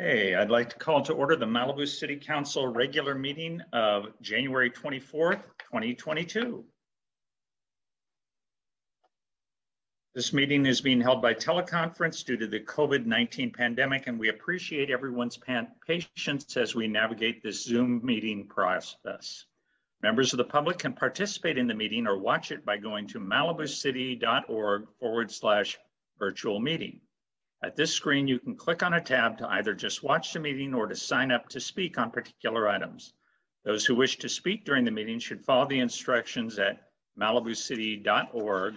Hey, I'd like to call to order the Malibu City Council regular meeting of January 24th, 2022. This meeting is being held by teleconference due to the COVID-19 pandemic, and we appreciate everyone's patience as we navigate this Zoom meeting process. Members of the public can participate in the meeting or watch it by going to malibucity.org forward slash virtual meeting. At this screen, you can click on a tab to either just watch the meeting or to sign up to speak on particular items. Those who wish to speak during the meeting should follow the instructions at malibucity.org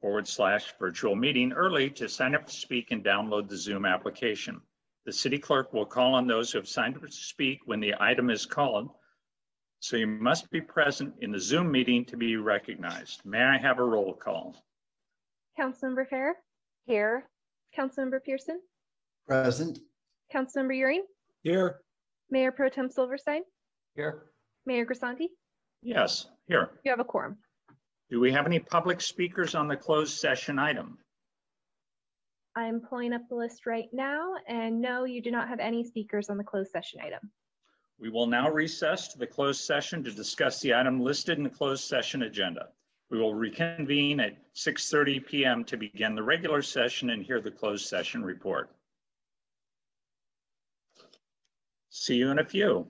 forward slash virtual meeting early to sign up to speak and download the Zoom application. The city clerk will call on those who have signed up to speak when the item is called. So you must be present in the Zoom meeting to be recognized. May I have a roll call? Councilmember Fair, Here. Councilmember Pierson, Present. Councilmember Uhring, Here. Mayor Pro Tem Silverstein, Here. Mayor Grisanti. Yes, here. You have a quorum. Do we have any public speakers on the closed session item? I'm pulling up the list right now, and no, you do not have any speakers on the closed session item. We will now recess to the closed session to discuss the item listed in the closed session agenda. We will reconvene at 6:30 PM to begin the regular session and hear the closed session report. See you in a few.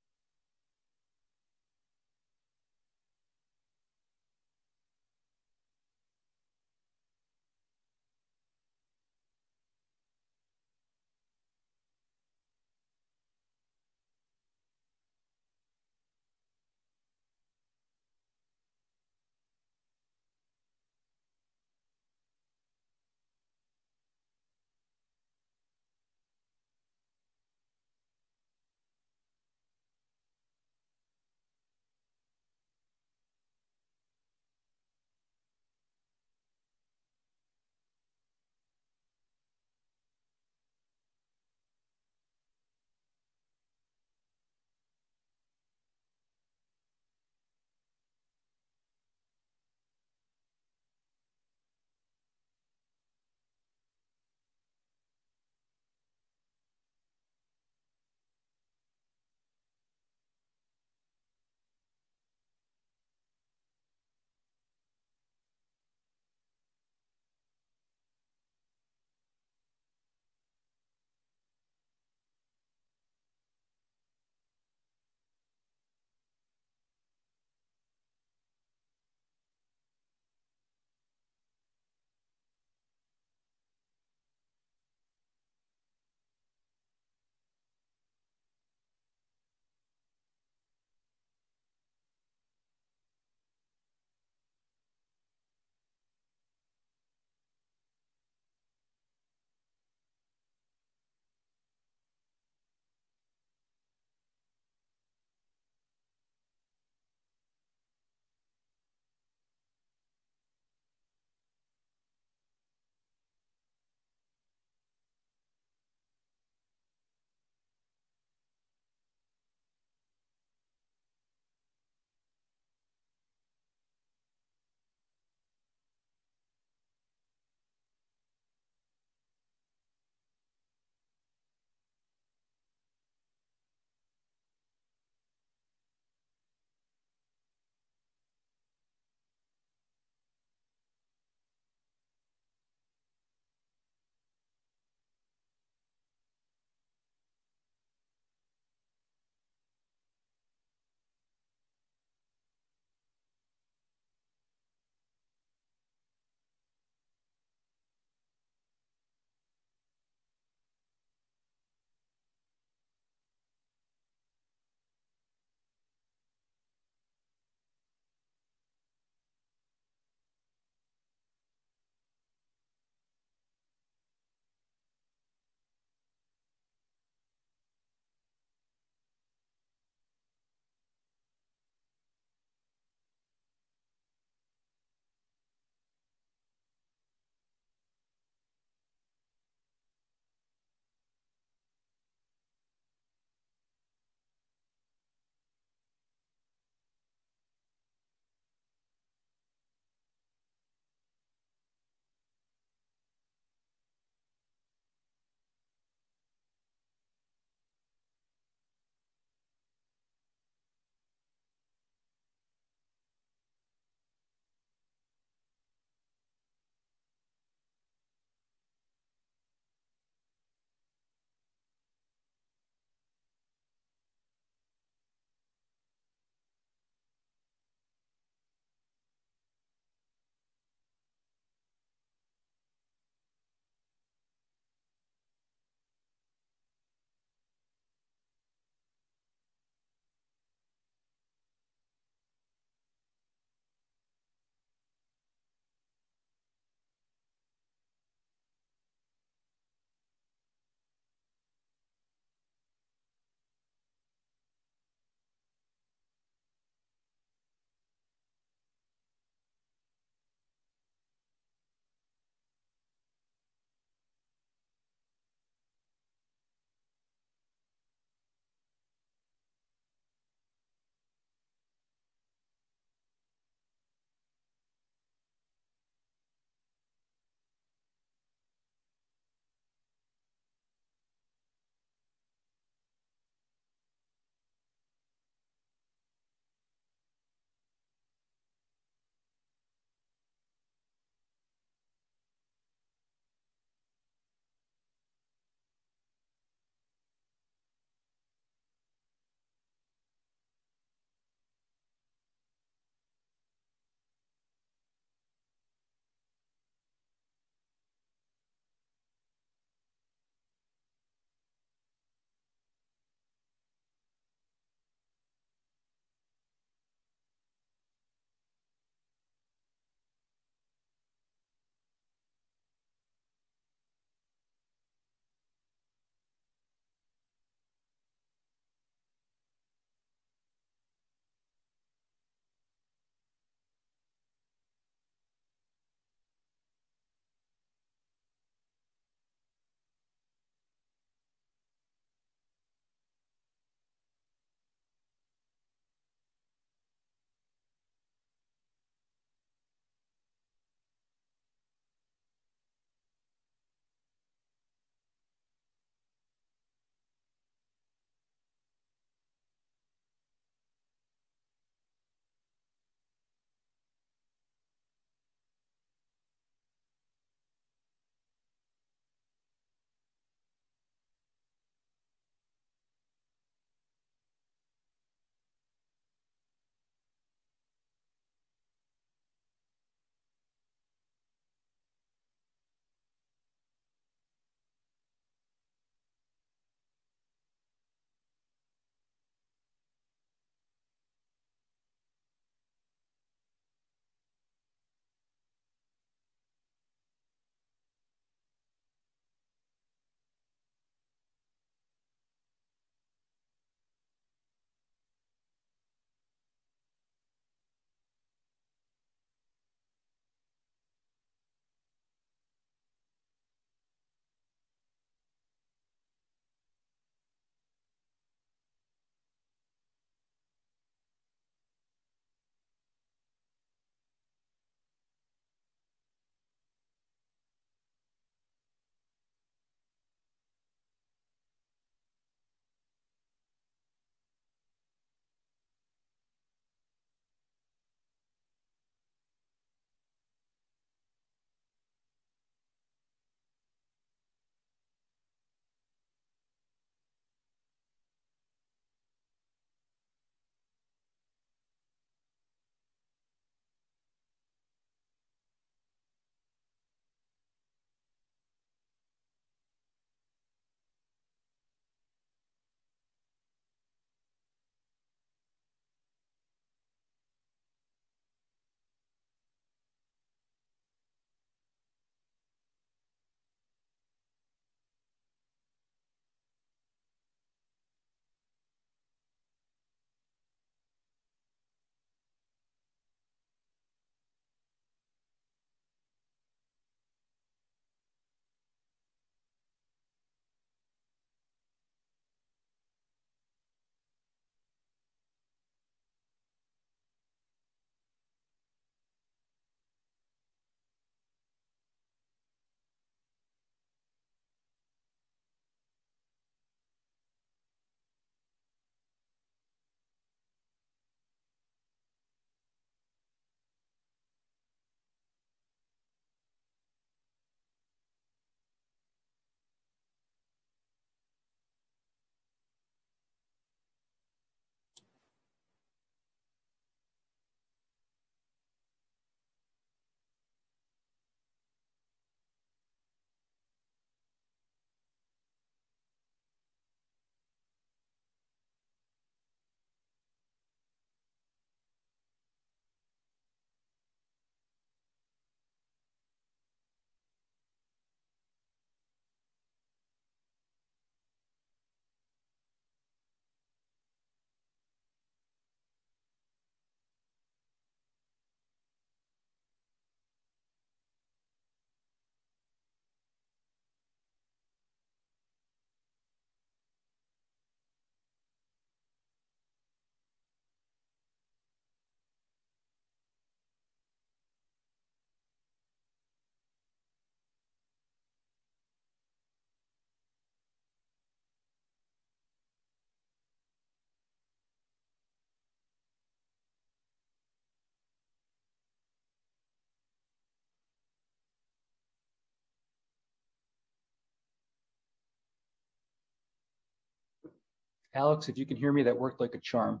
Alex, if you can hear me, that worked like a charm.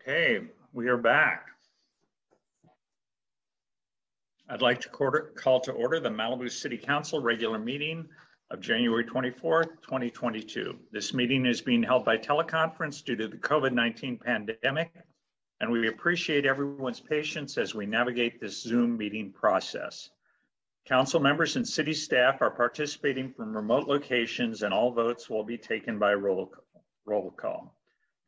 Okay, we are back. I'd like to call to order the Malibu City Council regular meeting of January 24th, 2022. This meeting is being held by teleconference due to the COVID-19 pandemic, and we appreciate everyone's patience as we navigate this Zoom meeting process. Council members and city staff are participating from remote locations, and all votes will be taken by roll roll call.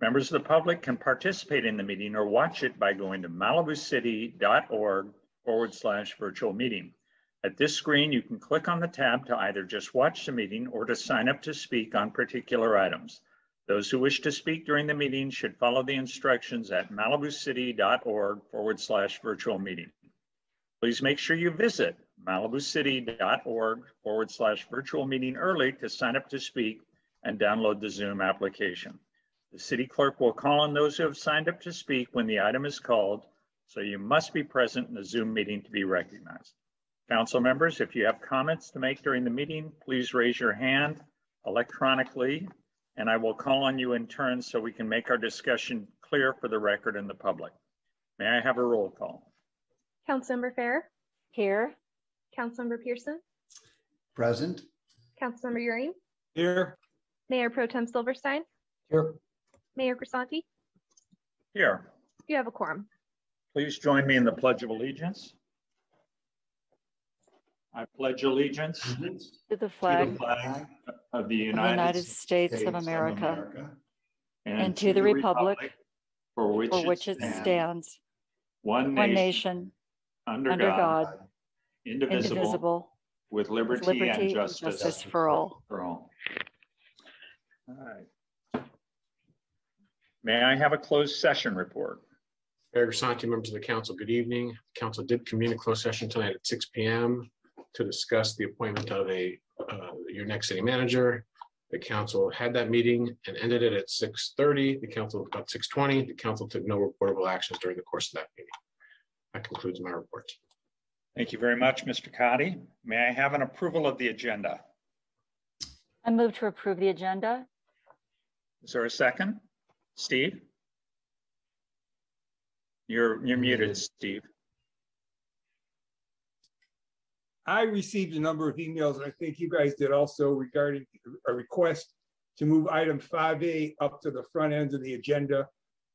Members of the public can participate in the meeting or watch it by going to malibucity.org forward slash virtual meeting. At this screen, you can click on the tab to either just watch the meeting or to sign up to speak on particular items. Those who wish to speak during the meeting should follow the instructions at malibucity.org forward slash virtual meeting. Please make sure you visit malibucity.org forward slash virtual meeting early to sign up to speak and download the Zoom application. The city clerk will call on those who have signed up to speak when the item is called, so you must be present in the Zoom meeting to be recognized. Council members, if you have comments to make during the meeting, please raise your hand electronically, and I will call on you in turn so we can make our discussion clear for the record and the public. May I have a roll call? Councilmember Farrer, Here, Councilmember Pierson, Present. Councilmember Uhring, Here, Mayor Pro Tem Silverstein, Here. Mayor Grisanti. Here, You have a quorum. please join me in the Pledge of Allegiance. I pledge allegiance to to the the flag flag of the of the United United States States of America and to the republic for which for which it stands, stands, one one nation, nation, under under God, God, indivisible, indivisible, with with liberty liberty and and justice justice for all. for all. All right. May I have a closed session report? Mayor Grisanti, members of the council, good evening. Council did convene a closed session tonight at six P M to discuss the appointment of a, uh, your next city manager. The council had that meeting and ended it at six thirty. The council, about six twenty, the council took no reportable actions during the course of that meeting. That concludes my report. Thank you very much, Mr. Cotti. May I have an approval of the agenda? I move to approve the agenda. Is there a second? Steve? You're, you're muted, Steve. I received a number of emails, and I think you guys did also regarding a request to move item five A up to the front end of the agenda.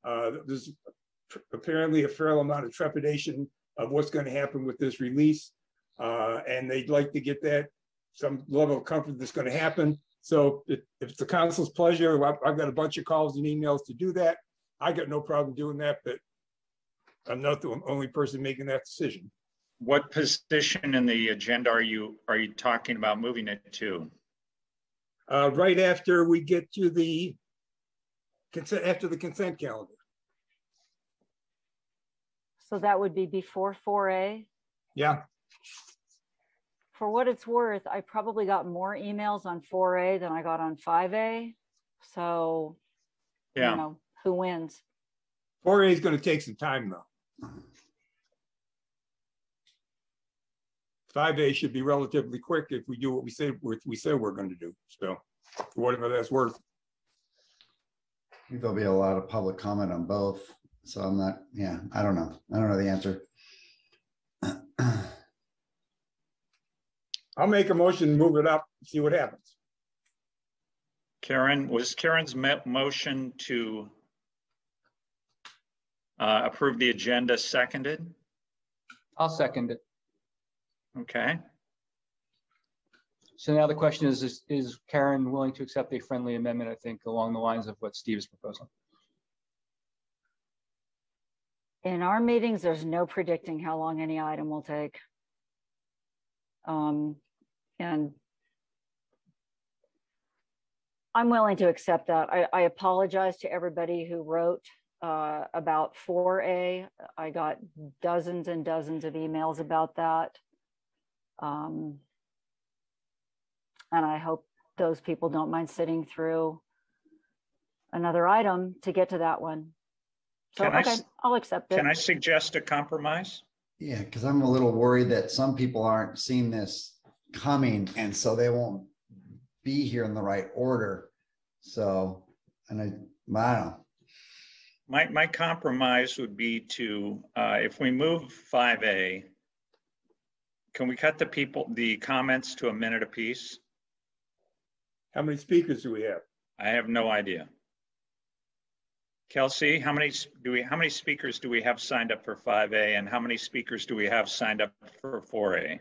Uh, There's apparently a fair amount of trepidation of what's going to happen with this release. uh, And they'd like to get that, some level of comfort that's going to happen. So if if it's the council's pleasure, I've I've got a bunch of calls and emails to do that. I got no problem doing that, but I'm not the only person making that decision. What position in the agenda are you, are you talking about moving it to? uh, right after we get to the consent, after the consent calendar. So that would be before four A. Yeah, For what it's worth, I probably got more emails on four A than I got on five A. So, you Yeah, know, who wins? four A is gonna take some time though. Five A should be relatively quick if we do what we say, what we say we're gonna do, so, whatever that's worth. I think There'll be a lot of public comment on both. So I'm not, yeah, I don't know. I don't know the answer. I'll make a motion, move it up, see what happens. Karen, was Karen's motion to uh, approve the agenda seconded? I'll second it. Okay, So now the question is, is, is Karen willing to accept a friendly amendment, I think, along the lines of what Steve is proposing? In our meetings, there's no predicting how long any item will take. Um, and I'm willing to accept that. I, I apologize to everybody who wrote uh, about 4A. I got dozens and dozens of emails about that. Um, and I hope those people don't mind sitting through another item to get to that one. So, Can I okay, s- I'll accept it. can I suggest a compromise? Yeah, because I'm a little worried that some people aren't seeing this coming, and so they won't be here in the right order. So, and I, I don't know. My, my compromise would be to, uh, if we move five A, can we cut the people, the comments to a minute apiece? How many speakers do we have? I have no idea. Kelsey, how many do we, how many speakers do we have signed up for five A and how many speakers do we have signed up for four A?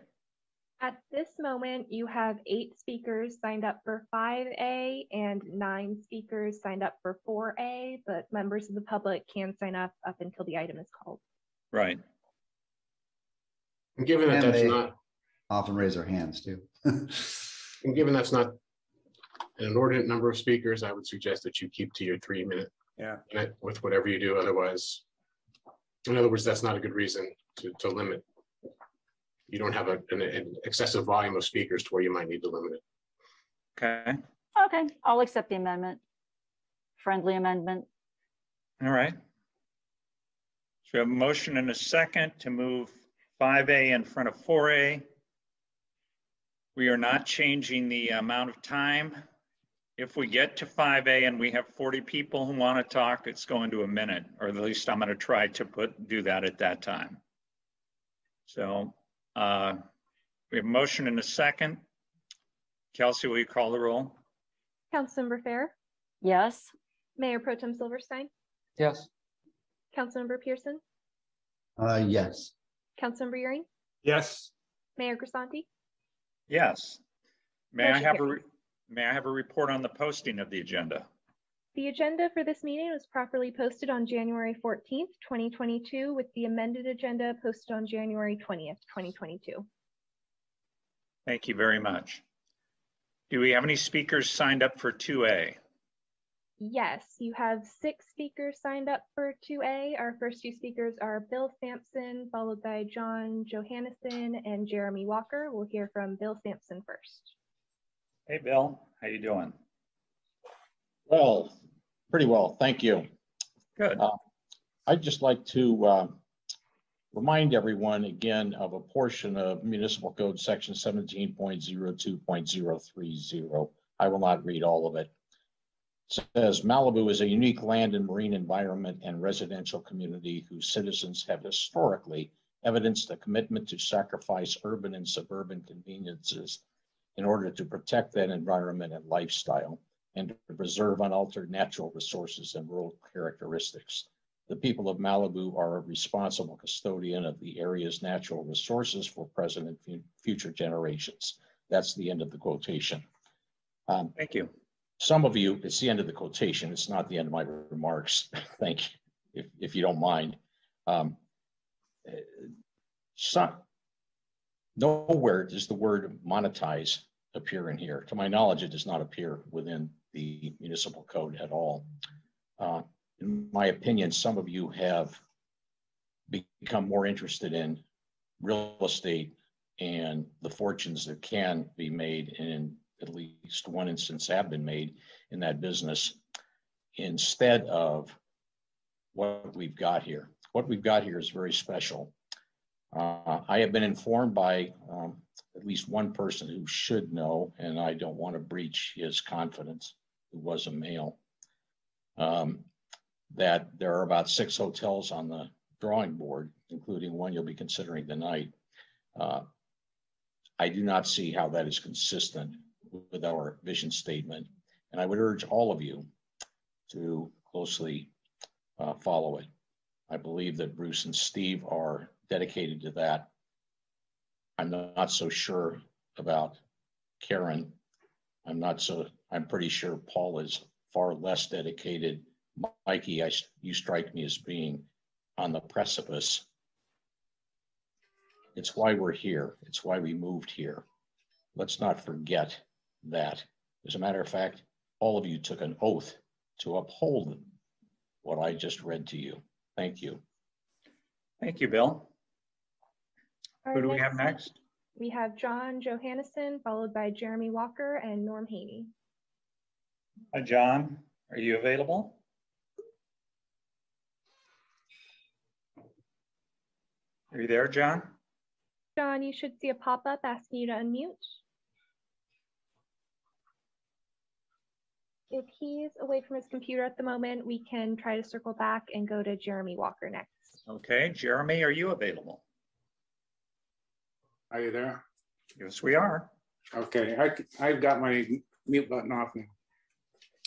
At this moment, you have eight speakers signed up for 5A and nine speakers signed up for 4A, but members of the public can sign up up until the item is called. Right. And given that And that's they- not, Often raise their hands too. and given that's not an inordinate number of speakers, I would suggest that you keep to your three minute. Yeah. minute With whatever you do, otherwise, in other words, that's not a good reason to, to limit. You don't have a, an an excessive volume of speakers to where you might need to limit it. Okay, Okay, I'll accept the amendment. Friendly amendment. all right. So we have a motion and a second to move five A in front of four A. We are not changing the amount of time. If we get to five A and we have forty people who want to talk, it's going to a minute, or at least I'm going to try to put, do that at that time. So uh, we have a motion and a second. Kelsey, will you call the roll? Councilmember Farrer, Yes, Mayor Pro Tem Silverstein, Yes. Councilmember Pierson, Uh, yes, Councilmember Uhring, Yes, Mayor Grisanti. Yes. May I Motion have a, re- may I have a report on the posting of the agenda? The agenda for this meeting was properly posted on January 14th, 2022, with the amended agenda posted on January 20th, 2022. Thank you very much. Do we have any speakers signed up for 2A? Yes, you have six speakers signed up for 2A. Our first two speakers are Bill Sampson, followed by John Johannesson and Jeremy Walker. We'll hear from Bill Sampson first. Hey, Bill, how you doing? Well, pretty well, thank you. Good. Uh, I'd just like to uh, remind everyone again of a portion of municipal code section seventeen point zero two point zero three zero. I will not read all of it. It Says Malibu is a unique land and marine environment and residential community whose citizens have historically evidenced a commitment to sacrifice urban and suburban conveniences in order to protect that environment and lifestyle and to preserve unaltered natural resources and rural characteristics. The people of Malibu are a responsible custodian of the area's natural resources for present and future generations. That's the end of the quotation. Um, Thank you. some of you, it's the end of the quotation. It's not the end of my remarks. Thank you, if, if you don't mind. Um, uh, Some, nowhere does the word monetize appear in here. To my knowledge, it does not appear within the municipal code at all. Uh, In my opinion, some of you have become more interested in real estate and the fortunes that can be made in at least one instance have been made in that business instead of what we've got here. What we've got here is very special. Uh, I have been informed by um, at least one person who should know, and I don't want to breach his confidence, who was a male, um, that there are about six hotels on the drawing board, including one you'll be considering tonight. Uh, I do not see how that is consistent with our vision statement. And I would urge all of you to closely uh, follow it. I believe that Bruce and Steve are dedicated to that. I'm not so sure about Karen. I'm not so, I'm pretty sure Paul is far less dedicated. Mikke, I, you strike me as being on the precipice. It's why we're here. It's why we moved here. Let's not forget that. As a matter of fact, all of you took an oath to uphold what I just read to you. Thank you. Thank you, Bill. Our Who do we have next? We have John Johannesson, followed by Jeremy Walker and Norm Haney. Hi, John. Are you available? Are you there, John? John, you should see a pop-up asking you to unmute. If he's away from his computer at the moment, we can try to circle back and go to Jeremy Walker next. Okay, Jeremy, are you available? Are you there? Yes, we are. Okay, I, I've got my mute button off now.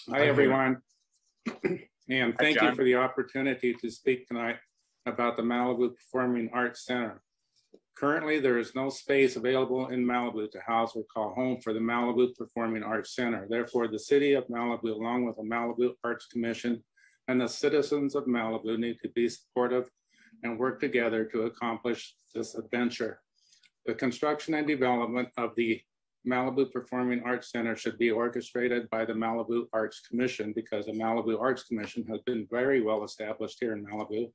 Hi, Hi. everyone. And thank you for the opportunity to speak tonight about the Malibu Performing Arts Center. Currently, there is no space available in Malibu to house or call home for the Malibu Performing Arts Center. Therefore, the city of Malibu, along with the Malibu Arts Commission and the citizens of Malibu need to be supportive and work together to accomplish this adventure. The construction and development of the Malibu Performing Arts Center should be orchestrated by the Malibu Arts Commission because the Malibu Arts Commission has been very well established here in Malibu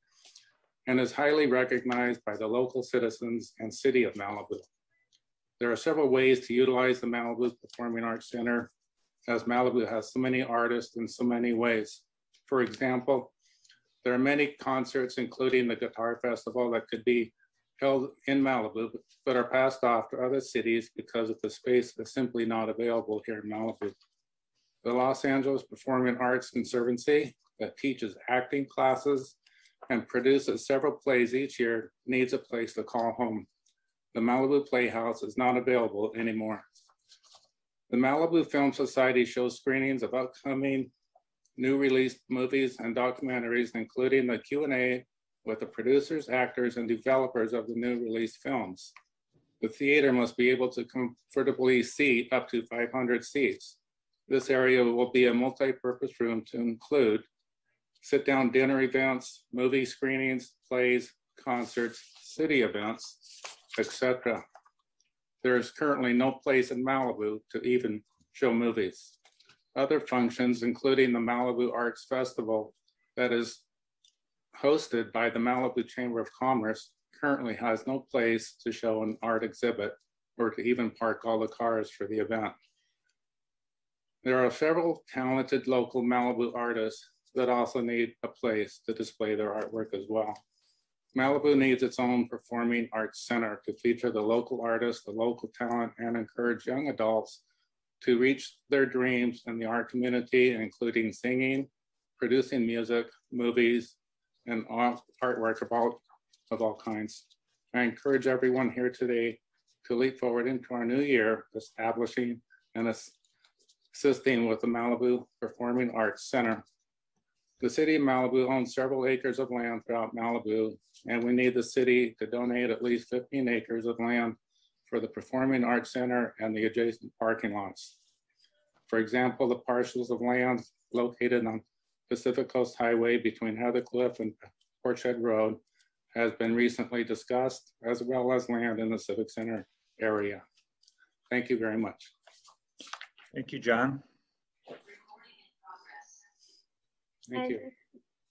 and is highly recognized by the local citizens and city of Malibu. There are several ways to utilize the Malibu Performing Arts Center as Malibu has so many artists in so many ways. For example, there are many concerts, including the Guitar Festival, that could be held in Malibu, but are passed off to other cities because of the space is simply not available here in Malibu. The Los Angeles Performing Arts Conservancy that teaches acting classes and produces several plays each year needs a place to call home. The Malibu Playhouse is not available anymore. The Malibu Film Society shows screenings of upcoming new released movies and documentaries, including the Q and A with the producers, actors, and developers of the new released films. The theater must be able to comfortably seat up to 500 seats. This area will be a multi-purpose room to include sit-down dinner events, movie screenings, plays, concerts, city events, etc. There is currently no place in Malibu to even show movies. Other functions, including the Malibu Arts Festival that is hosted by the Malibu Chamber of Commerce, currently has no place to show an art exhibit or to even park all the cars for the event. There are several talented local Malibu artists that also need a place to display their artwork as well. Malibu needs its own performing arts center to feature the local artists, the local talent, and encourage young adults to reach their dreams in the art community, including singing, producing music, movies, and artwork of all, of all kinds. I encourage everyone here today to leap forward into our new year, establishing and assisting with the Malibu Performing Arts Center. The city of Malibu owns several acres of land throughout Malibu, and we need the city to donate at least 15 acres of land for the Performing Arts Center and the adjacent parking lots. For example, the parcels of land located on Pacific Coast Highway between Heathercliff and Portshead Road has been recently discussed, as well as land in the Civic Center area. Thank you very much. Thank you, John. Thank you.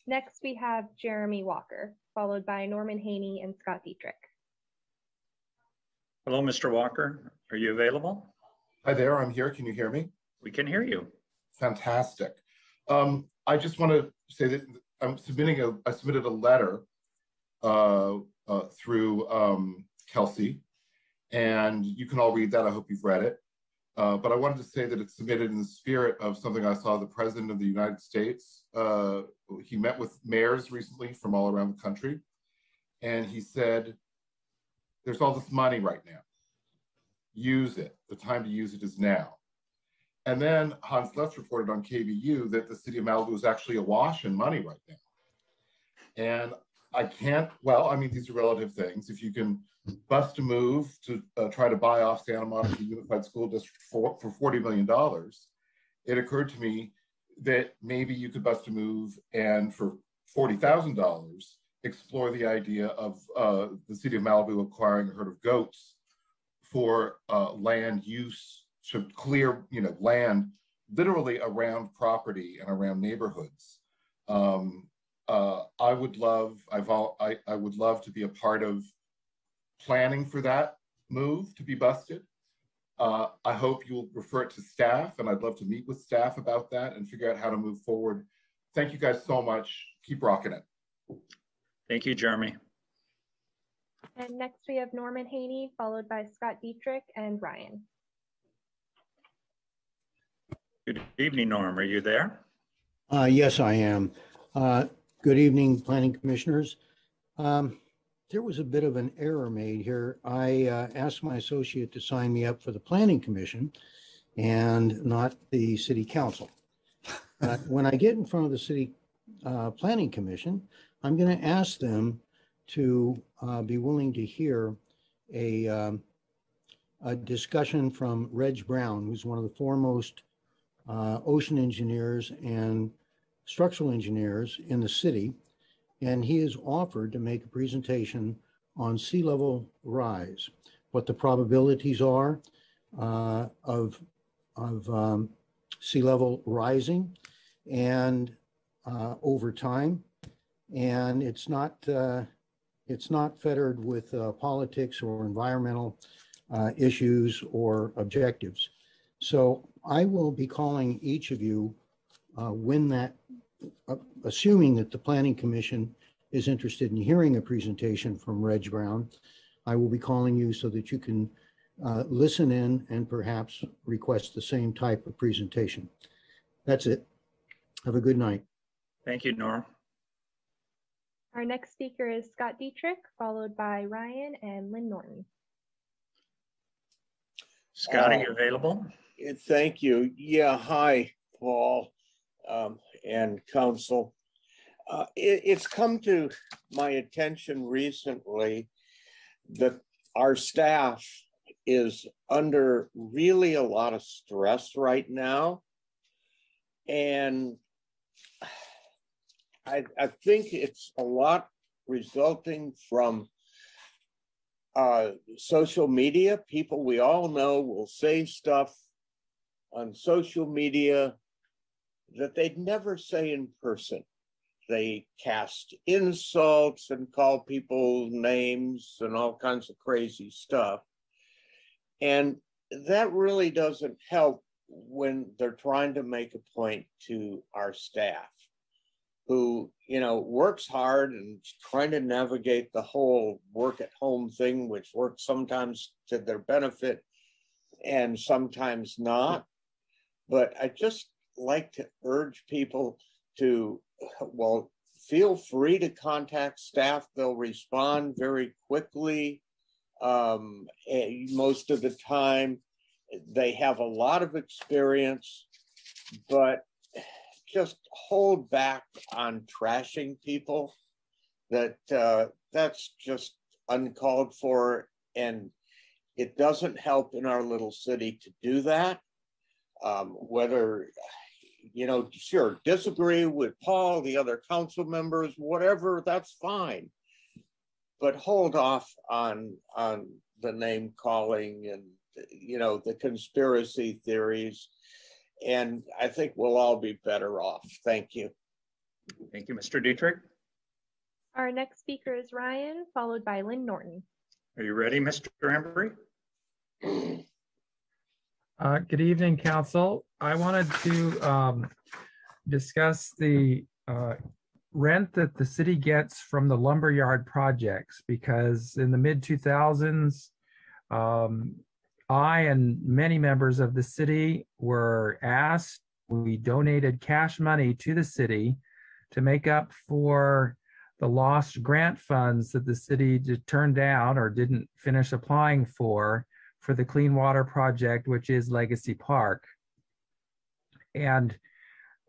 Next, we have Jeremy Walker, followed by Norman Haney and Scott Dietrich. Hello, Mr. Walker. Are you available? Hi there, I'm here. Can you hear me? We can hear you. Fantastic. Um, I just want to say that I'm submitting a, I submitted a letter uh, uh, through um, Kelsey, and you can all read that. I hope you've read it. Uh, but I wanted to say that it's submitted in the spirit of something I saw the President of the United States. Uh, he met with mayors recently from all around the country, and he said, there's all this money right now. Use it. The time to use it is now. And then Hans Laetz reported on KBU that the city of Malibu is actually awash in money right now. And I can't, well, I mean, these are relative things. If you can bust a move to uh, try to buy off Santa Monica Unified School District for, for $40 million, it occurred to me that maybe you could bust a move and for $40,000, explore the idea of uh, the city of Malibu acquiring a herd of goats for uh, land use to clear, you know, land literally around property and around neighborhoods. Um, uh, I would love, I've all, I, I would love to be a part of planning for that move to be busted. Uh, I hope you'll refer it to staff, and I'd love to meet with staff about that and figure out how to move forward. Thank you guys so much. Keep rocking it. Thank you, Jeremy. And next we have Norman Haney, followed by Scott Dietrich and Ryan. Good evening, Norm. Are you there? Uh, yes, I am. Uh, good evening, planning commissioners. Um, there was a bit of an error made here. I uh, asked my associate to sign me up for the planning commission and not the city council. But when I get in front of the city uh, planning commission, I'm going to ask them to uh, be willing to hear a, um, a discussion from Reg Brown, who's one of the foremost uh, ocean engineers and structural engineers in the city. And he has offered to make a presentation on sea level rise, what the probabilities are uh, of, of um, sea level rising and uh, over time. And it's not, uh, it's not fettered with uh, politics or environmental uh, issues or objectives. So I will be calling each of you uh, when that, uh, assuming that the Planning Commission is interested in hearing a presentation from Reg Brown, I will be calling you so that you can uh, listen in and perhaps request the same type of presentation. That's it. Have a good night. Thank you, Norm. Our next speaker is Scott Dietrich, followed by Ryan and Lynn Norton. Scott, are Uh, you available? Thank you. Yeah, hi, Paul, um, and council. Uh, it, it's come to my attention recently that our staff is under really a lot of stress right now. And I, I think it's a lot resulting from uh, social media. People we all know will say stuff on social media that they'd never say in person. They cast insults and call people names and all kinds of crazy stuff. And that really doesn't help when they're trying to make a point to our staff who, you know, works hard and trying to navigate the whole work at home thing, which works sometimes to their benefit and sometimes not. But I just like to urge people to, well, feel free to contact staff. They'll respond very quickly. Um, most of the time, they have a lot of experience, but just hold back on trashing people. That uh, that's just uncalled for, and it doesn't help in our little city to do that. Um, whether you know, sure, disagree with Paul, the other council members, whatever, that's fine. But hold off on on the name calling and you know the conspiracy theories. And I think we'll all be better off. Thank you. Thank you, Mr. Dietrich. Our next speaker is Ryan, followed by Lynn Norton. Are you ready, Mr. Embry? Uh, Good evening, council. I wanted to um, discuss the uh, rent that the city gets from the lumberyard projects because in the mid 2000s, um, I and many members of the city were asked, we donated cash money to the city to make up for the lost grant funds that the city did turn down or didn't finish applying for for the Clean Water Project, which is Legacy Park. And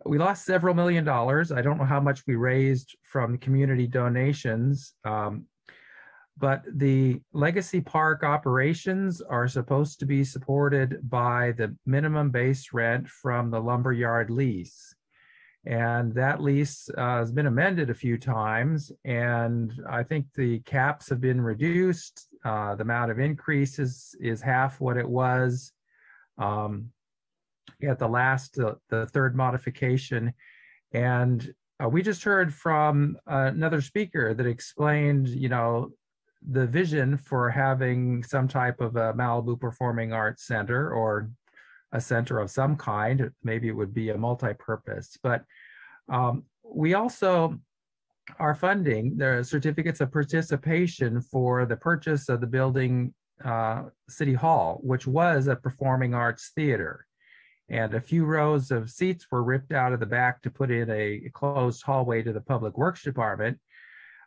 we lost several million dollars. I don't know how much we raised from community donations, um, but the Legacy Park operations are supposed to be supported by the minimum base rent from the lumberyard lease. And that lease uh, has been amended a few times, and I think the caps have been reduced. Uh, the amount of increase is, is half what it was um, at the last, uh, the third modification. And uh, we just heard from another speaker that explained, you know, the vision for having some type of a Malibu Performing Arts Center or a center of some kind. Maybe it would be a multi-purpose, but um, we also are funding, the certificates of participation for the purchase of the building, uh, City Hall, which was a performing arts theater. And a few rows of seats were ripped out of the back to put in a closed hallway to the Public Works Department.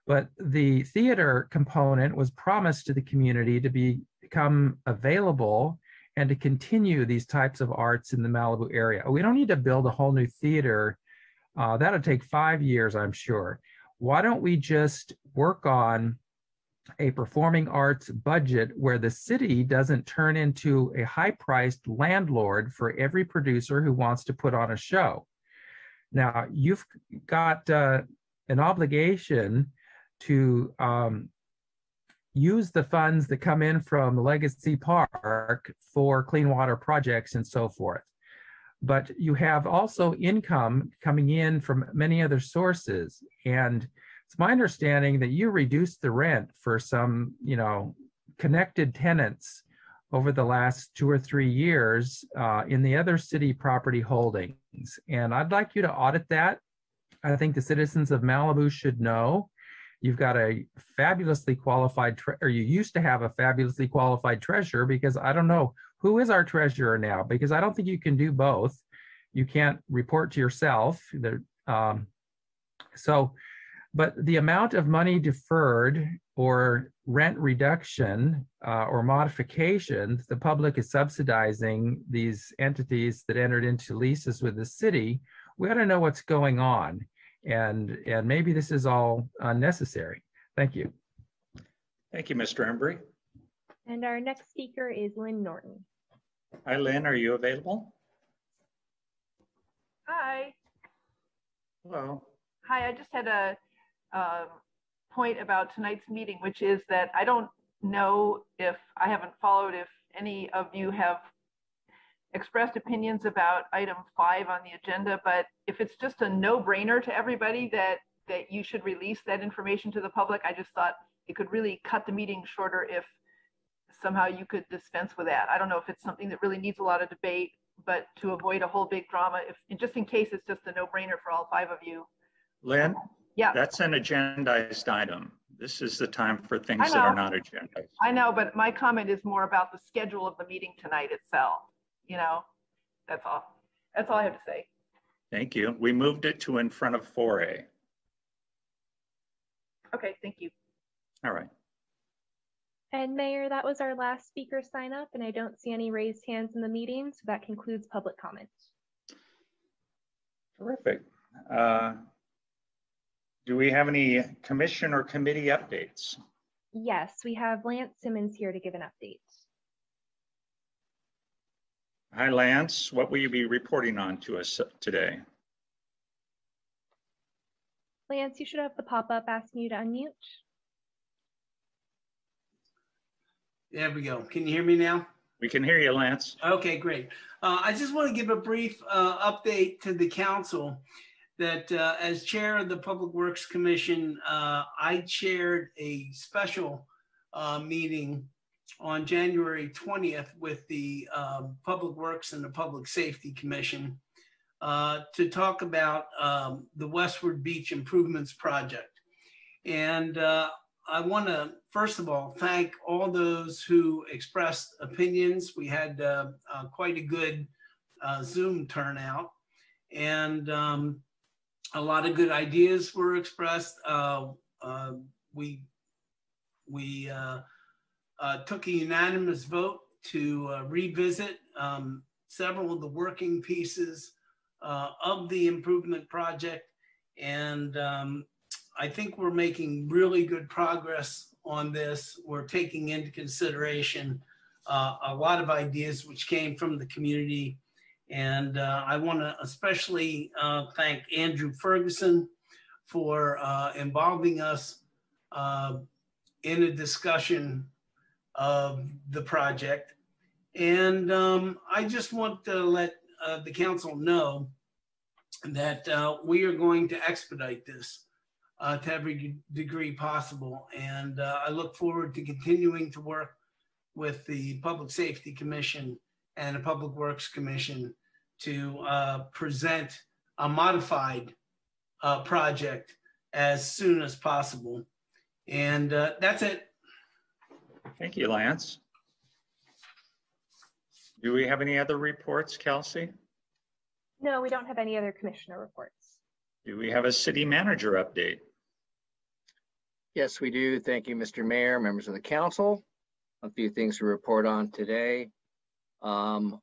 But the theater component was promised to the community to be, become available and to continue these types of arts in the Malibu area. We don't need to build a whole new theater. Uh, that'll take five years, I'm sure. Why don't we just work on a performing arts budget where the city doesn't turn into a high priced landlord for every producer who wants to put on a show? Now, you've got uh, an obligation to um, use the funds that come in from Legacy Park for clean water projects and so forth. But you have also income coming in from many other sources. And it's my understanding that you reduced the rent for some, you know, connected tenants over the last two or three years uh, in the other city property holdings. And I'd like you to audit that. I think the citizens of Malibu should know You've got a fabulously qualified, tre- or you used to have a fabulously qualified treasurer because I don't know who is our treasurer now because I don't think you can do both. You can't report to yourself. Um, so, but the amount of money deferred or rent reduction uh, or modification, the public is subsidizing these entities that entered into leases with the city. We ought to know what's going on and and maybe this is all unnecessary. Thank you. Thank you, Mr. Embry. And our next speaker is Lynn Norton. Hi, Lynn, are you available? Hi. Hello. Hi, I just had a um, point about tonight's meeting, which is that I don't know if I haven't followed if any of you have expressed opinions about item five on the agenda, but if it's just a no-brainer to everybody that that you should release that information to the public, I just thought it could really cut the meeting shorter if somehow you could dispense with that. I don't know if it's something that really needs a lot of debate, but to avoid a whole big drama, if just in case it's just a no-brainer for all five of you. Lynn? Yeah. That's an agendized item. This is the time for things that are not agendized. I know, but my comment is more about the schedule of the meeting tonight itself you know, that's all. That's all I have to say. Thank you. We moved it to in front of 4A. Okay, thank you. All right. And Mayor, that was our last speaker sign up, and I don't see any raised hands in the meeting, so that concludes public comment. Terrific. Uh, do we have any commission or committee updates? Yes, we have Lance Simmons here to give an update. Hi, Lance. What will you be reporting on to us today? Lance, you should have the pop-up asking you to unmute. There we go. Can you hear me now? We can hear you, Lance. Okay, great. Uh, I just want to give a brief uh, update to the council that uh, as chair of the Public Works Commission, uh, I chaired a special uh, meeting on January 20th with the um, Public Works and the Public Safety Commission uh, to talk about um, the Westward Beach Improvements Project. And uh, I want to, first of all, thank all those who expressed opinions. We had uh, uh quite a good uh, Zoom turnout, and um, a lot of good ideas were expressed. Uh, we we uh, took a unanimous vote to uh, revisit um, several of the working pieces uh, of the improvement project. And um, I think we're making really good progress on this. We're taking into consideration uh, a lot of ideas which came from the community. And uh, I want to especially uh, thank Andrew Ferguson for involving us in a discussion of the project. And um, I just want to let uh, the council know that uh, we are going to expedite this uh, to every degree possible. And uh, I look forward to continuing to work with the Public Safety Commission and the Public Works Commission to uh, present a modified uh, project as soon as possible. And that's it. Thank you, Lance. Do we have any other reports, Kelsey? No, we don't have any other commissioner reports. Do we have a city manager update? Yes, we do. Thank you, Mr. Mayor, members of the council. A few things to report on today. Um,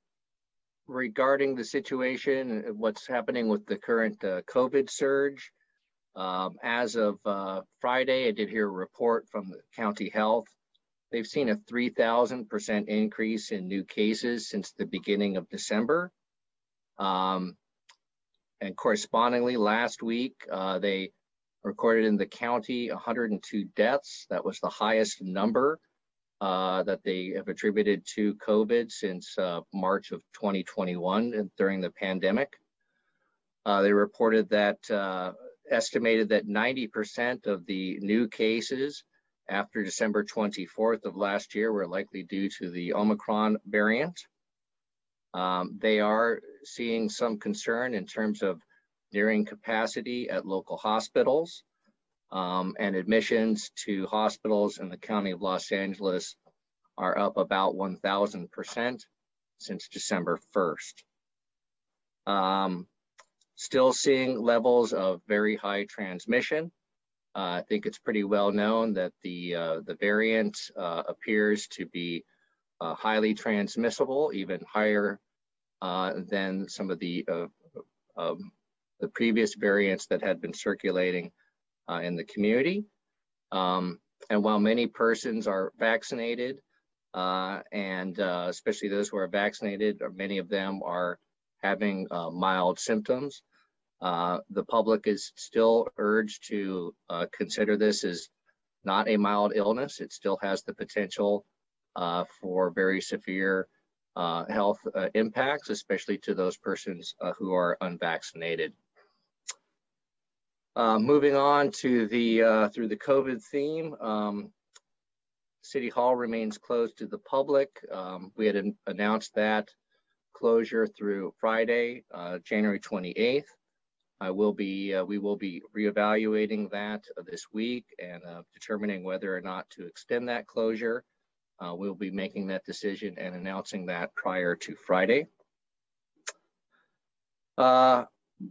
regarding the situation, what's happening with the current uh, COVID surge. Um, as of uh, Friday, I did hear a report from the county health. They've seen a 3,000% increase in new cases since the beginning of December. Um, and correspondingly, last week, uh, they recorded in the county 102 deaths. That was the highest number uh, that they have attributed to COVID since uh, March of 2021 and during the pandemic. Uh, they reported that uh, estimated that 90% of the new cases after December 24th of last year were likely due to the Omicron variant. Um, they are seeing some concern in terms of nearing capacity at local hospitals um, and admissions to hospitals in the County of Los Angeles are up about 1,000% since December 1st. Um, still seeing levels of very high transmission. Uh, I think it's pretty well known that the, uh, the variant uh, appears to be highly transmissible, even higher than some of the, um, the previous variants that had been circulating in the community. Um, and while many persons are vaccinated, uh, and uh, especially those who are vaccinated, or many of them are having uh, mild symptoms, uh, the public is still urged to uh, consider this as not a mild illness. It still has the potential for very severe health impacts, especially to those persons who are unvaccinated. Uh, moving on to the uh, through the COVID theme, um, City Hall remains closed to the public. Um, we had an, announced that closure through Friday, uh, January 28th. I will be uh, we will be reevaluating that this week and uh, determining whether or not to extend that closure. we'll be making that decision and announcing that prior to Friday. Uh,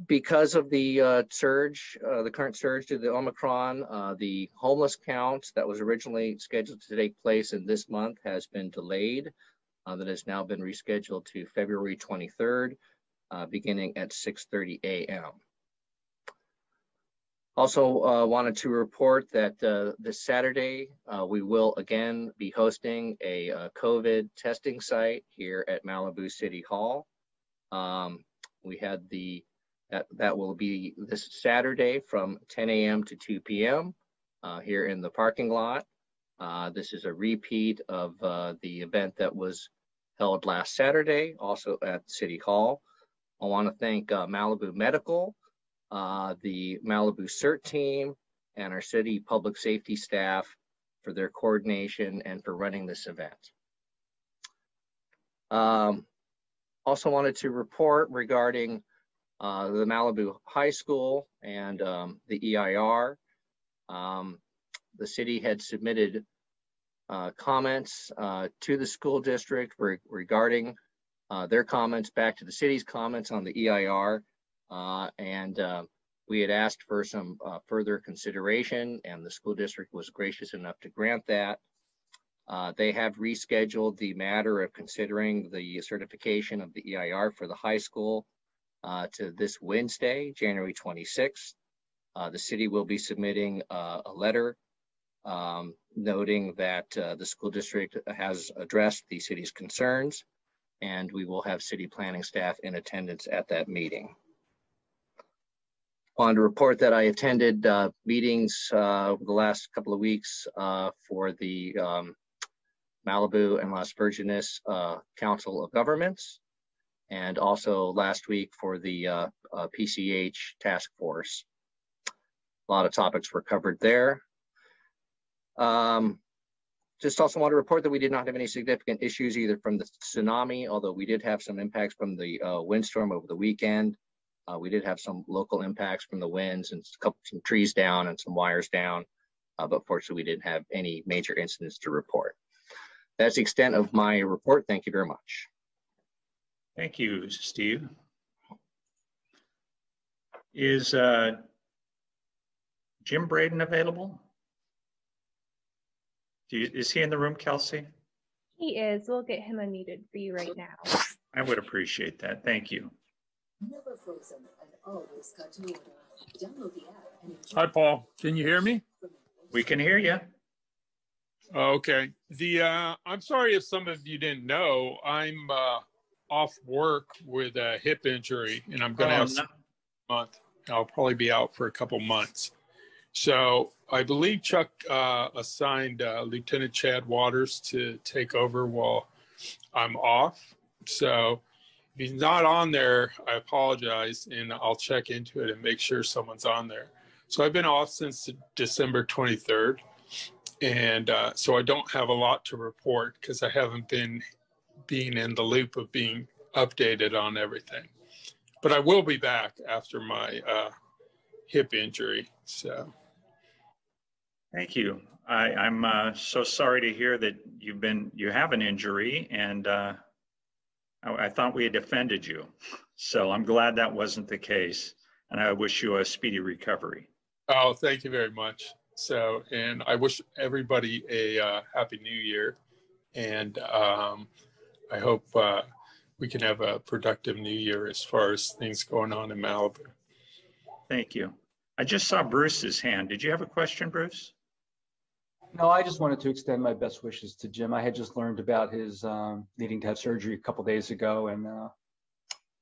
because of the uh, surge, uh, the current surge to the Omicron, uh, the homeless count that was originally scheduled to take place in this month has been delayed. Uh, that has now been rescheduled to February 23rd, uh, beginning at 6.30 a.m. Also uh, wanted to report that this Saturday, we will again be hosting a COVID testing site here at Malibu City Hall. Um, we had the that, that will be this Saturday from 10 a.m. to 2 p.m. Uh, here in the parking lot. Uh, this is a repeat of uh, the event that was held last Saturday, also at City Hall. I want to thank uh, Malibu Medical, uh, the Malibu CERT team, and our city public safety staff for their coordination and for running this event. Um, also wanted to report regarding uh, the Malibu High School and um, the EIR. Um, the city had submitted uh, comments uh, to the school district re regarding uh, their comments back to the city's comments on the EIR. Uh, and uh, we had asked for some further consideration and the school district was gracious enough to grant that. they have rescheduled the matter of considering the certification of the EIR for the high school uh, to this Wednesday, January 26th. Uh, the city will be submitting uh, a letter um, noting that uh, the school district has addressed the city's concerns and we will have city planning staff in attendance at that meeting. Wanted to report that I attended uh, meetings uh, the last couple of weeks for the um, Malibu and Las Virgenes Council of Governments and also last week for the uh, uh, PCH task force. A lot of topics were covered there. Um, just also want to report that we did not have any significant issues either from the tsunami, although we did have some impacts from the uh, windstorm over the weekend. Uh, we did have some local impacts from the winds and a couple, some trees down and some wires down. Uh, but fortunately, we didn't have any major incidents to report. That's the extent of my report. Thank you very much. Thank you, Steve. Is uh, Jim Braden available? Do you, is he in the room, Kelsey? He is. We'll get him unmuted for you right now. I would appreciate that. Thank you. Never frozen and always cut to order. Download the app and enjoy. Hi, Paul. Can you hear me? We can hear you. Okay. The uh, I'm sorry if some of you didn't know, I'm uh, off work with a hip injury, and I'm going to Oh, have no. some month. I'll probably be out for a couple months. So I believe Chuck uh, assigned uh, Lieutenant Chad Waters to take over while I'm off. So if he's not on there, I apologize, and I'll check into it and make sure someone's on there. So I've been off since December 23rd. And uh, so I don't have a lot to report because I haven't been being in the loop of being updated on everything. But I will be back after my uh, hip injury. So Thank you. I, I'm uh, so sorry to hear that you've been, you have an injury and uh, I, I thought we had defended you. So I'm glad that wasn't the case. And I wish you a speedy recovery. Oh, thank you very much. So, and I wish everybody a uh, happy new year. And um, I hope uh, we can have a productive new year as far as things going on in Malibu. Thank you. I just saw Bruce's hand. Did you have a question, Bruce? No, I just wanted to extend my best wishes to Jim. I had just learned about his um, needing to have surgery a couple days ago, and uh,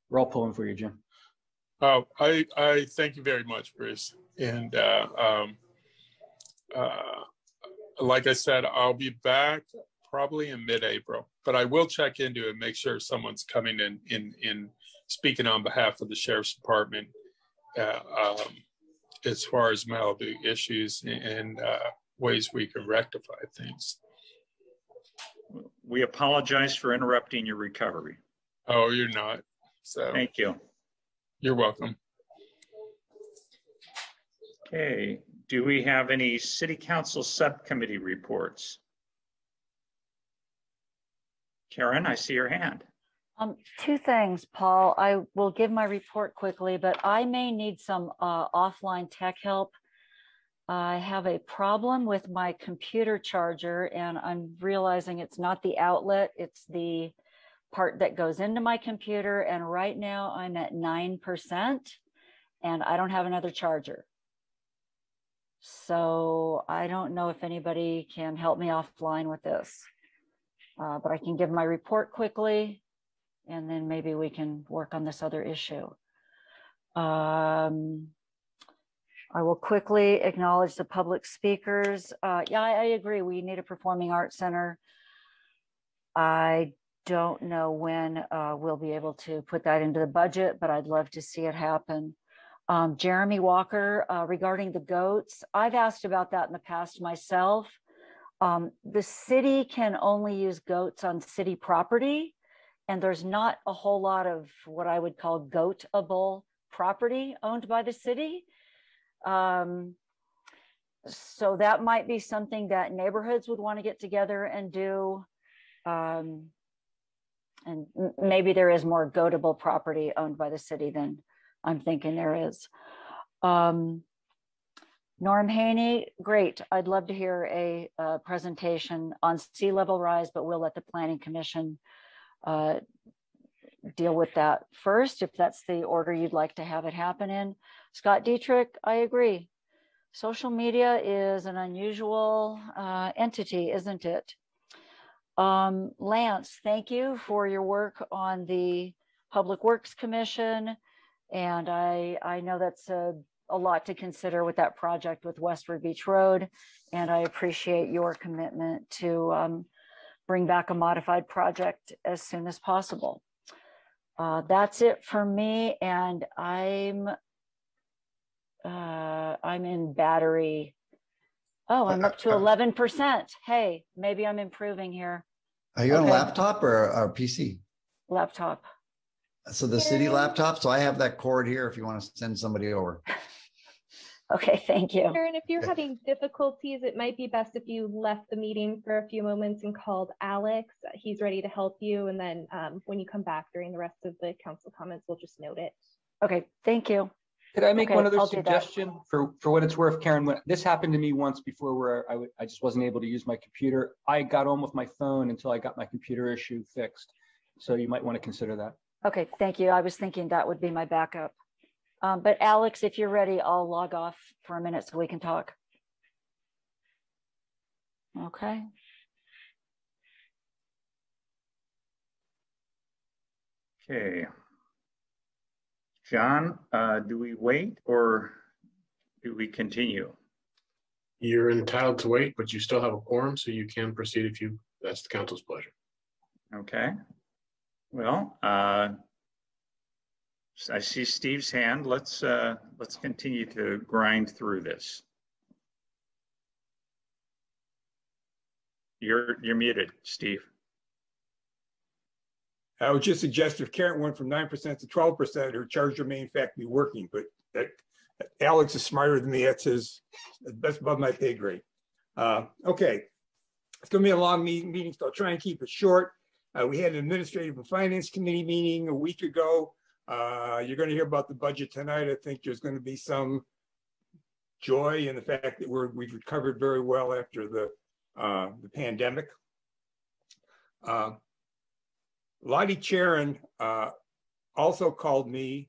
we're all pulling for you, Jim. Oh, I, I thank you very much, Bruce. And uh, um, uh, like I said, I'll be back probably in mid-April, but I will check into it, and make sure someone's coming in, in, in speaking on behalf of the sheriff's department uh, um, as far as Malibu issues and uh, ways we can rectify things. We apologize for interrupting your recovery. Oh, you're not. So Thank you. you're welcome. Okay, do we have any city council subcommittee reports? Karen, I see your hand. Um, two things, Paul. I will give my report quickly, but I may need some uh, offline tech help. I have a problem with my computer charger and I'm realizing it's not the outlet, it's the part that goes into my computer. And right now I'm at 9% and I don't have another charger. So I don't know if anybody can help me offline with this. Uh, but I can give my report quickly and then maybe we can work on this other issue. Um, I will quickly acknowledge the public speakers. Uh, yeah, I, I agree. We need a performing arts center. I don't know when uh, we'll be able to put that into the budget, but I'd love to see it happen. Um, Jeremy Walker, uh, regarding the goats, I've asked about that in the past myself. Um, the city can only use goats on city property, and there's not a whole lot of what I would call goatable property owned by the city. Um, so that might be something that neighborhoods would want to get together and do. Um, and maybe there is more goatable property owned by the city than I'm thinking there is. Um, Norm Haney, great. I'd love to hear a, uh presentation on sea level rise, but we'll let the planning commission uh, deal with that first, if that's the order you'd like to have it happen in. Scott Dittrich, I agree. Social media is an unusual uh, entity, isn't it? Um, Lance, thank you for your work on the Public Works Commission. And I, I know that's a, a lot to consider with that project with Westward Beach Road. And I appreciate your commitment to um, bring back a modified project as soon as possible. Uh, that's it for me, and I'm uh, I'm in battery. Oh, I'm up to eleven percent. Hey, maybe I'm improving here. Are you on Okay. laptop or, or PC? Laptop. So the city laptop, so I have that cord here if you want to send somebody over. Okay, thank you. Karen, if you're having difficulties, it might be best if you left the meeting for a few moments and called Alex. He's ready to help you. And then um, when you come back during the rest of the council comments, we'll just note it. Okay, thank you. Could I make Okay, one other I'll suggestion for, for what it's worth, Karen? When, this happened to me once before where I I just wasn't able to use my computer. I got on with my phone until I got my computer issue fixed. So you might want to consider that. Okay, thank you. I was thinking that would be my backup. Um, but Alex, if you're ready, I'll log off for a minute so we can talk. Okay. Okay. John, uh, do we wait or do we continue? You're entitled to wait, but you still have a quorum, so you can proceed if you, that's the council's pleasure. Okay. Well, uh, I see Steve's hand. Let's, uh, let's continue to grind through this. You're, you're muted, Steve. I would just suggest if Karen went from nine percent to twelve percent, her charger may in fact be working, but that Alex is smarter than me. That's his, that's above my pay grade. Uh, okay. It's gonna be a long meeting, meeting, so I'll try and keep it short. Uh, we had an administrative and finance committee meeting a week ago. Uh, you're gonna hear about the budget tonight. I think there's gonna be some joy in the fact that we're, we've recovered very well after the, uh, the pandemic. Uh, Lottie Charon uh, also called me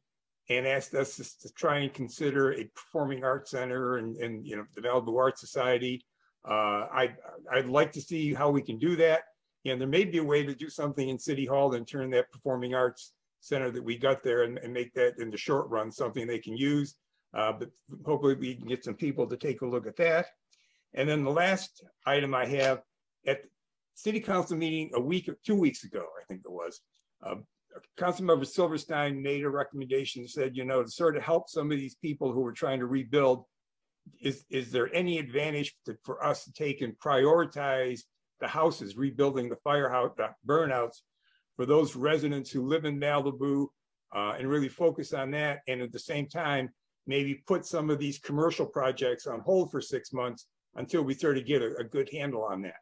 and asked us to, to try and consider a performing arts center and, and you know the Malibu Art Society. Uh, I I'd like to see how we can do that. And there may be a way to do something in City Hall and turn that performing arts center that we got there and, and make that in the short run something they can use. Uh, but hopefully we can get some people to take a look at that. And then the last item I have at city council meeting a week or two weeks ago, I think it was. Uh, Councilmember Silverstein made a recommendation, said, you know, to sort of help some of these people who are trying to rebuild, is, is there any advantage to, for us to take and prioritize the houses, rebuilding the firehouse, the burnouts for those residents who live in Malibu uh, and really focus on that. And at the same time, maybe put some of these commercial projects on hold for six months until we sort of get a, a good handle on that.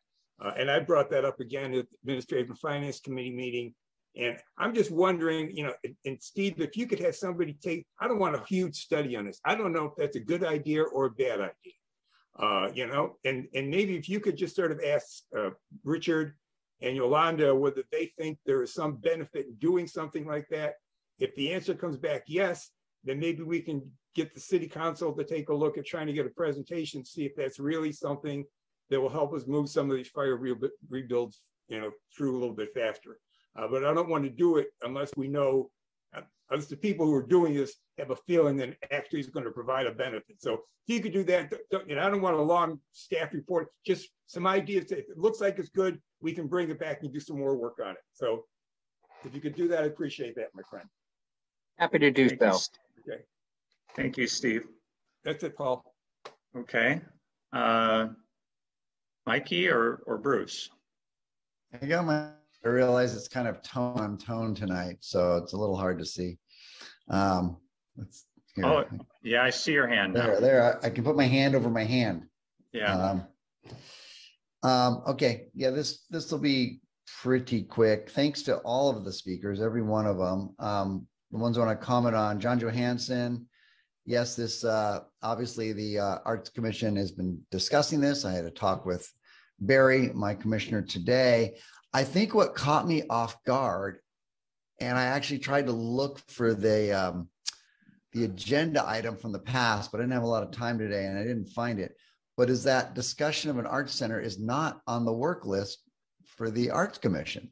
Uh, and I brought that up again at the Administrative and Finance Committee meeting. And I'm just wondering, you know, and- Steve, if you could have somebody take, I don't want a huge study on this. I don't know if that's a good idea or a bad idea. Uh, you know, and, and maybe if you could just sort of ask uh, Richard and Yolanda whether they think there is some benefit in doing something like that. If the answer comes back yes, then maybe we can get the city council to take a look at trying to get a presentation, see if that's really something that will help us move some of these fire rebu- rebuilds, you know, through a little bit faster. Uh, but I don't want to do it unless we know, unless the people who are doing this have a feeling that actually is going to provide a benefit. So if you could do that, don't- you know, I don't want a long staff report, just some ideas. If it looks like it's good, we can bring it back and do some more work on it. So if you could do that, I appreciate that, my friend. Happy to do Thank so. St- Okay, Thank you, Steve. that's it, Paul. Okay. Uh, Mikke or, or Bruce? I got my, I realize it's kind of tone on tone tonight, so it's a little hard to see. Um, let's, here. Oh, yeah, I see your hand now. There, there, I I can put my hand over my hand. Yeah. Um, um, okay, yeah, this, this will be pretty quick. Thanks to all of the speakers, every one of them. Um, the ones I want to comment on, John Johansson. Yes, this, uh, obviously the, uh, Arts Commission has been discussing this. I had a talk with Barry, my commissioner today. I think what caught me off guard, and I actually tried to look for the, um, the agenda item from the past, but I didn't have a lot of time today and I didn't find it. But is that discussion of an arts center is not on the work list for the Arts Commission.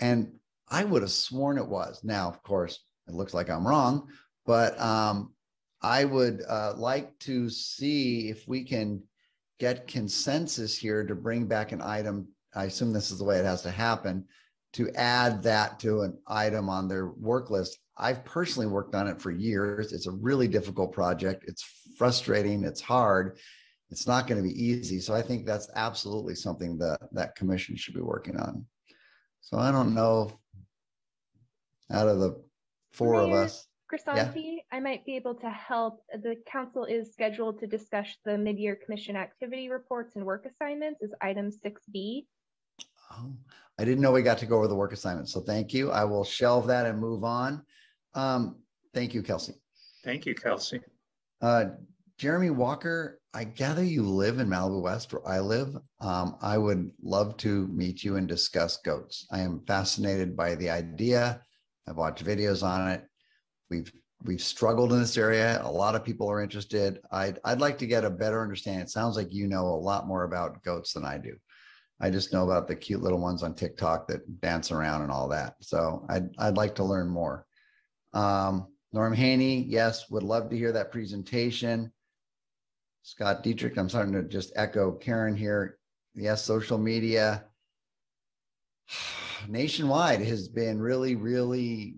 And I would have sworn it was. Now, of course, it looks like I'm wrong, but um, I would uh, like to see if we can get consensus here to bring back an item. I assume this is the way it has to happen to add that to an item on their work list. I've personally worked on it for years. It's a really difficult project. It's frustrating. It's hard. It's not going to be easy. So I think that's absolutely something that that commission should be working on. So I don't know. out of the four of us. Grisanti, I might be able to help. The council is scheduled to discuss the mid-year commission activity reports and work assignments as item six B. Oh, I didn't know we got to go over the work assignment, so thank you. I will shelve that and move on. Um, thank you, Kelsey. Thank you, Kelsey. Uh, Jeremy Walker, I gather you live in Malibu West where I live. Um, I would love to meet you and discuss goats. I am fascinated by the idea. I've watched videos on it. We've we've struggled in this area. A lot of people are interested. I'd I'd like to get a better understanding. It sounds like you know a lot more about goats than I do. I just know about the cute little ones on TikTok that dance around and all that. So I'd I'd like to learn more. Um, Norm Haney, yes, would love to hear that presentation. Scott Dittrich, I'm starting to just echo Karen here. Yes, social media nationwide has been really, really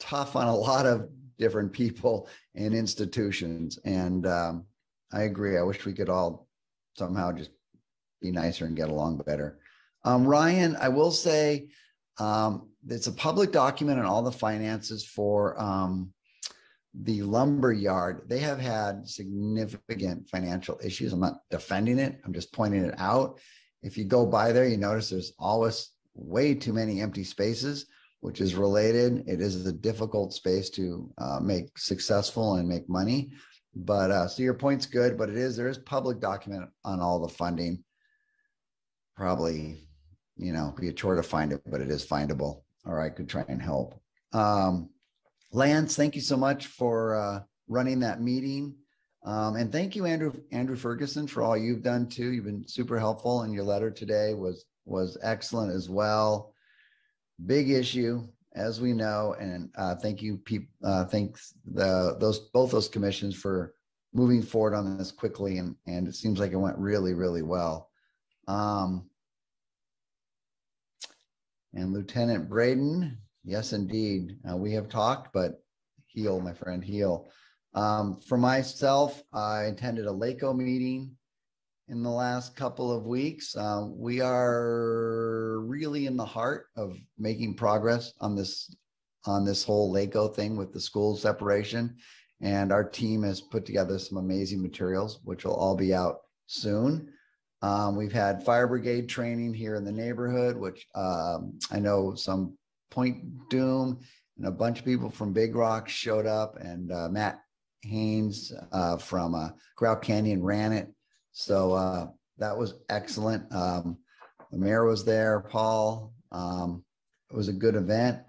tough on a lot of different people and institutions. And um, I agree. I wish we could all somehow just be nicer and get along better. Um, Ryan, I will say um, it's a public document on all the finances for um, the lumber yard. They have had significant financial issues. I'm not defending it. I'm just pointing it out. If you go by there, you notice there's always way too many empty spaces, which is related. It is a difficult space to uh, make successful and make money. But uh, so your point's good, but it is there is public document on all the funding. Probably, you know, be a chore to find it, but it is findable. Or I could try and help. Um, Lance, thank you so much for uh, running that meeting. Um, and thank you, Andrew Andrew Ferguson, for all you've done too. You've been super helpful, and your letter today was was excellent as well. Big issue, as we know, and uh, thank you, peop, uh, thanks the those both those commissions for moving forward on this quickly, and and it seems like it went really really well. Um, and Lieutenant Braden, yes, indeed, uh, we have talked, but heal, my friend, heal. Um, for myself, I attended a LACO meeting in the last couple of weeks. Uh, we are really in the heart of making progress on this on this whole LACO thing with the school separation, and our team has put together some amazing materials, which will all be out soon. Um, we've had fire brigade training here in the neighborhood, which um, I know some Point Dume and a bunch of people from Big Rock showed up, and uh, Matt Haynes uh, from uh, Grout Canyon ran it. So uh, that was excellent. Um, the mayor was there, Paul. Um, it was a good event.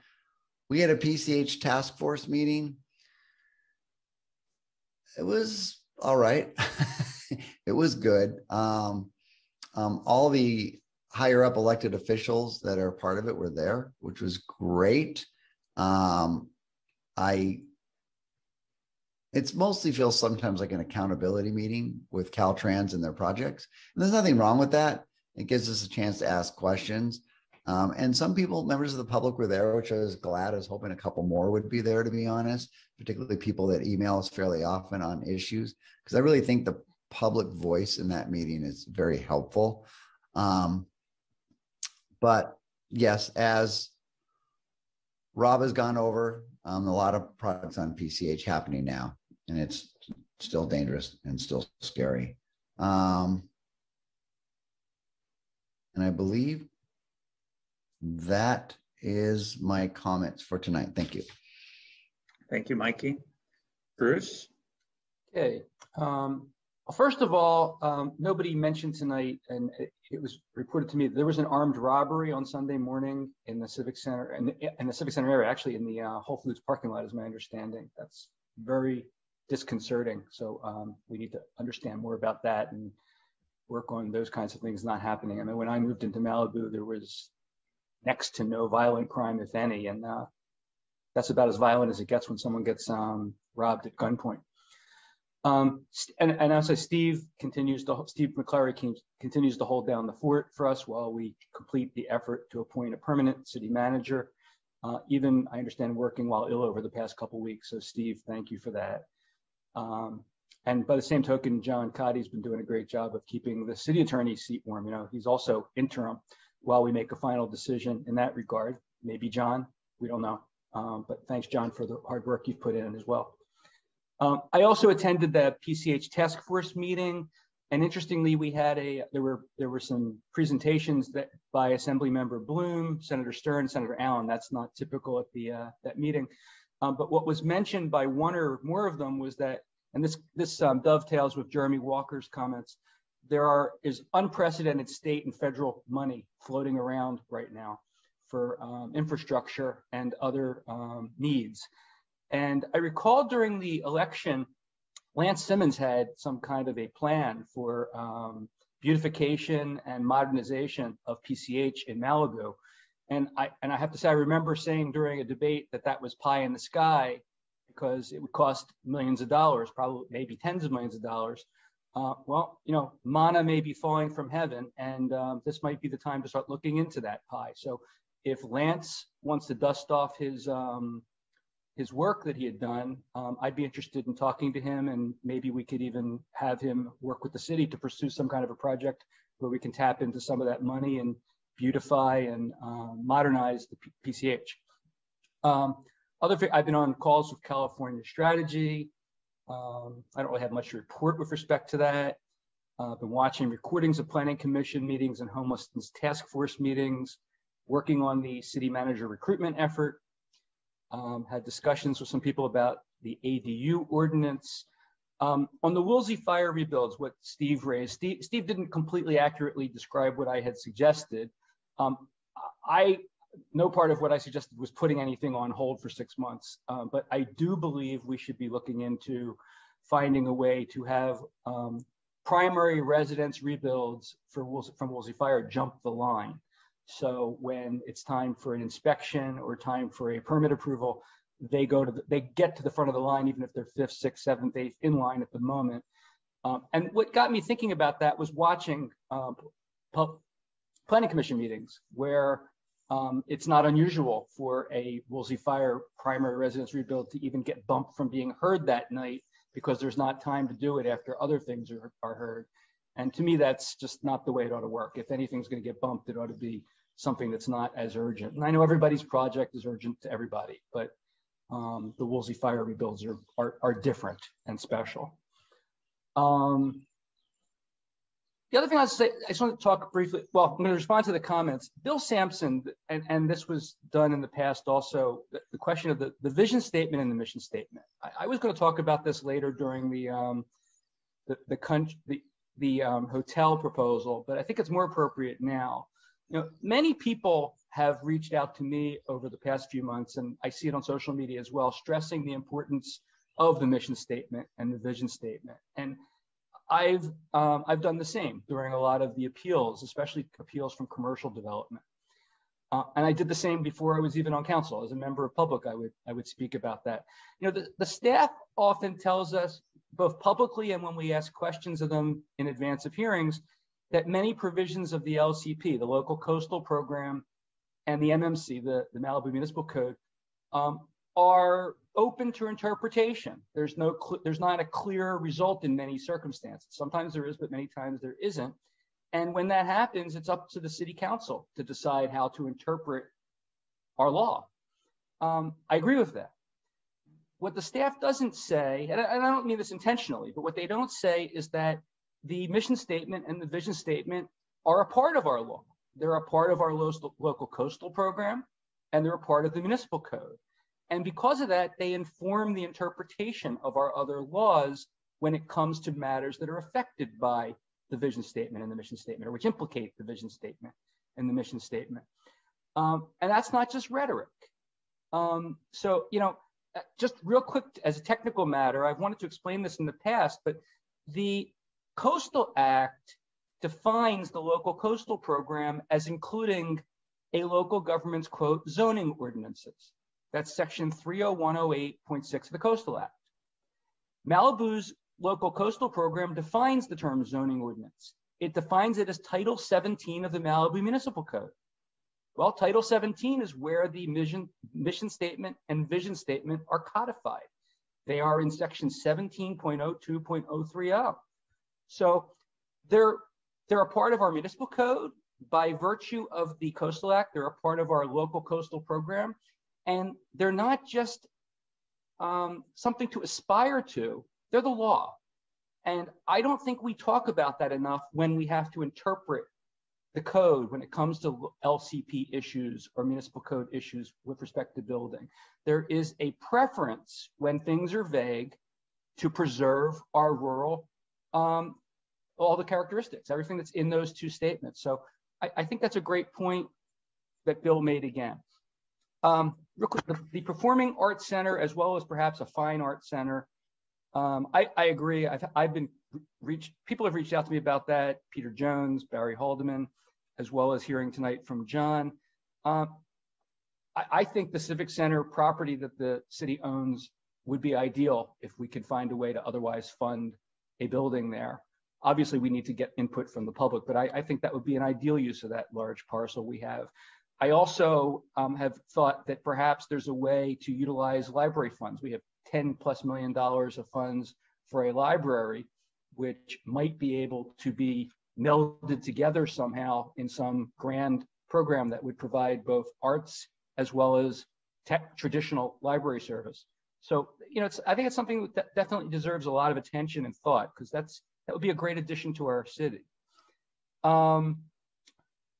We had a PCH task force meeting. It was all right. it was good. Um, um, all the higher up elected officials that are part of it were there, which was great. Um, I it's mostly feels sometimes like an accountability meeting with Caltrans and their projects. And there's nothing wrong with that. It gives us a chance to ask questions. Um, and some people, members of the public, were there, which I was glad. I was hoping a couple more would be there, to be honest, particularly people that email us fairly often on issues, because I really think the public voice in that meeting is very helpful. Um, but yes, as Rob has gone over, um, a lot of products on PCH happening now, and it's still dangerous and still scary. Um, and I believe that is my comments for tonight. Thank you. Thank you, Mikke. Bruce? Okay. Um, well, first of all, um, nobody mentioned tonight, and it, it, was reported to me there was an armed robbery on Sunday morning in the Civic Center, and in, in, the Civic Center area, actually in the uh, Whole Foods parking lot, is my understanding. That's very disconcerting. So um, we need to understand more about that and work on those kinds of things not happening. I mean, when I moved into Malibu, there was next to no violent crime, if any, and uh, that's about as violent as it gets when someone gets um, robbed at gunpoint. Um, and, and as I say, Steve continues to Steve McClary continues to hold down the fort for us while we complete the effort to appoint a permanent city manager. Uh, even I understand working while ill over the past couple weeks. So Steve, thank you for that. Um, and by the same token, John Cotti's been doing a great job of keeping the city attorney's seat warm. You know, he's also interim while we make a final decision in that regard. Maybe John, We don't know. Um, but thanks, John, for the hard work you've put in as well. Um, I also attended the PCH task force meeting. And interestingly, we had a there were there were some presentations that by Assembly Member Bloom, Senator Stern, Senator Allen. That's not typical at the uh, that meeting. Um, but what was mentioned by one or more of them was that, and this this um, dovetails with Jeremy Walker's comments. There are is unprecedented state and federal money floating around right now for um, infrastructure and other um, needs. And I recall during the election, Lance Simmens had some kind of a plan for um, beautification and modernization of PCH in Malibu. And I, and I have to say, I remember saying during a debate that that was pie in the sky because it would cost millions of dollars, probably maybe tens of millions of dollars. Uh, well, you know, mana may be falling from heaven, and um, this might be the time to start looking into that pie. So if Lance wants to dust off his um, his work that he had done, um, I'd be interested in talking to him, and maybe we could even have him work with the city to pursue some kind of a project where we can tap into some of that money and beautify and uh, modernize the P PCH. Um, other, I've been on calls with California Strategy. Um, I don't really have much to report with respect to that. Uh, I've been watching recordings of Planning Commission meetings and homelessness task force meetings, working on the city manager recruitment effort, um, had discussions with some people about the ADU ordinance. Um, on the Woolsey fire rebuilds, what Steve raised, Steve, Steve, didn't completely accurately describe what I had suggested. Um, I, no part of what I suggested was putting anything on hold for six months, uh, but I do believe we should be looking into finding a way to have um, primary residence rebuilds for Woolsey, from Woolsey Fire jump the line. So when it's time for an inspection or time for a permit approval, they go to the, they get to the front of the line, even if they're fifth, sixth, seventh, eighth in line at the moment. Um, and what got me thinking about that was watching um, planning commission meetings where um, it's not unusual for a Woolsey Fire primary residence rebuild to even get bumped from being heard that night because there's not time to do it after other things are, are heard. And to me, that's just not the way it ought to work. If anything's going to get bumped, it ought to be something that's not as urgent. And I know everybody's project is urgent to everybody, but um, the Woolsey fire rebuilds are, are, are different and special. Um, the other thing I say, I just want to talk briefly. Well, I'm going to respond to the comments. Bill Sampson, and, and this was done in the past also, the, the question of the, the vision statement and the mission statement. I, I was going to talk about this later during the um, the the, country, the, the um, hotel proposal, but I think it's more appropriate now. You know, many people have reached out to me over the past few months, and I see it on social media as well, stressing the importance of the mission statement and the vision statement. And I've um, I've done the same during a lot of the appeals, especially appeals from commercial development. Uh, and I did the same before I was even on council. As a member of public, I would I would speak about that. You know, the, the staff often tells us, both publicly and when we ask questions of them in advance of hearings, that many provisions of the LCP, the Local Coastal Program, and the MMC, the, the Malibu Municipal Code, um, are open to interpretation. There's no, there's not a clear result in many circumstances. Sometimes there is, but many times there isn't. And when that happens, it's up to the city council to decide how to interpret our law. Um, I agree with that. What the staff doesn't say, and I, and I don't mean this intentionally, but what they don't say is that the mission statement and the vision statement are a part of our law. They're a part of our local, local coastal program, and they're a part of the municipal code. And because of that, they inform the interpretation of our other laws when it comes to matters that are affected by the vision statement and the mission statement, or which implicate the vision statement and the mission statement. Um, and that's not just rhetoric. Um, so, you know, uh, just real quick as a technical matter, I've wanted to explain this in the past, but the Coastal Act defines the local coastal program as including a local government's quote zoning ordinances. That's section 30108.6 of the Coastal Act. Malibu's local coastal program defines the term zoning ordinance. It defines it as Title 17 of the Malibu Municipal Code. Well, Title 17 is where the mission, mission statement and vision statement are codified. They are in section 17.02.030. So they're they're a part of our municipal code by virtue of the Coastal Act. They're a part of our local coastal program, And they're not just um, something to aspire to, they're the law. And I don't think we talk about that enough when we have to interpret the code when it comes to LCP issues or municipal code issues with respect to building. There is a preference when things are vague to preserve our rural, um, all the characteristics, everything that's in those two statements. So I, I think that's a great point that Bill made again. Um, real quick, the, the, Performing Arts Center, as well as perhaps a Fine Arts Center, um, I, I, agree. I've, I've been reached, people have reached out to me about that. Peter Jones, Barry Haldeman, as well as hearing tonight from John. Um, I, I think the Civic Center property that the city owns would be ideal if we could find a way to otherwise fund a building there. Obviously, we need to get input from the public, but I, I think that would be an ideal use of that large parcel we have. I also um, have thought that perhaps there's a way to utilize library funds. We have 10 plus million dollars of funds for a library, which might be able to be melded together somehow in some grand program that would provide both arts as well as tech traditional library service. So, you know, it's, I think it's something that definitely deserves a lot of attention and thought because that's that would be a great addition to our city. Um,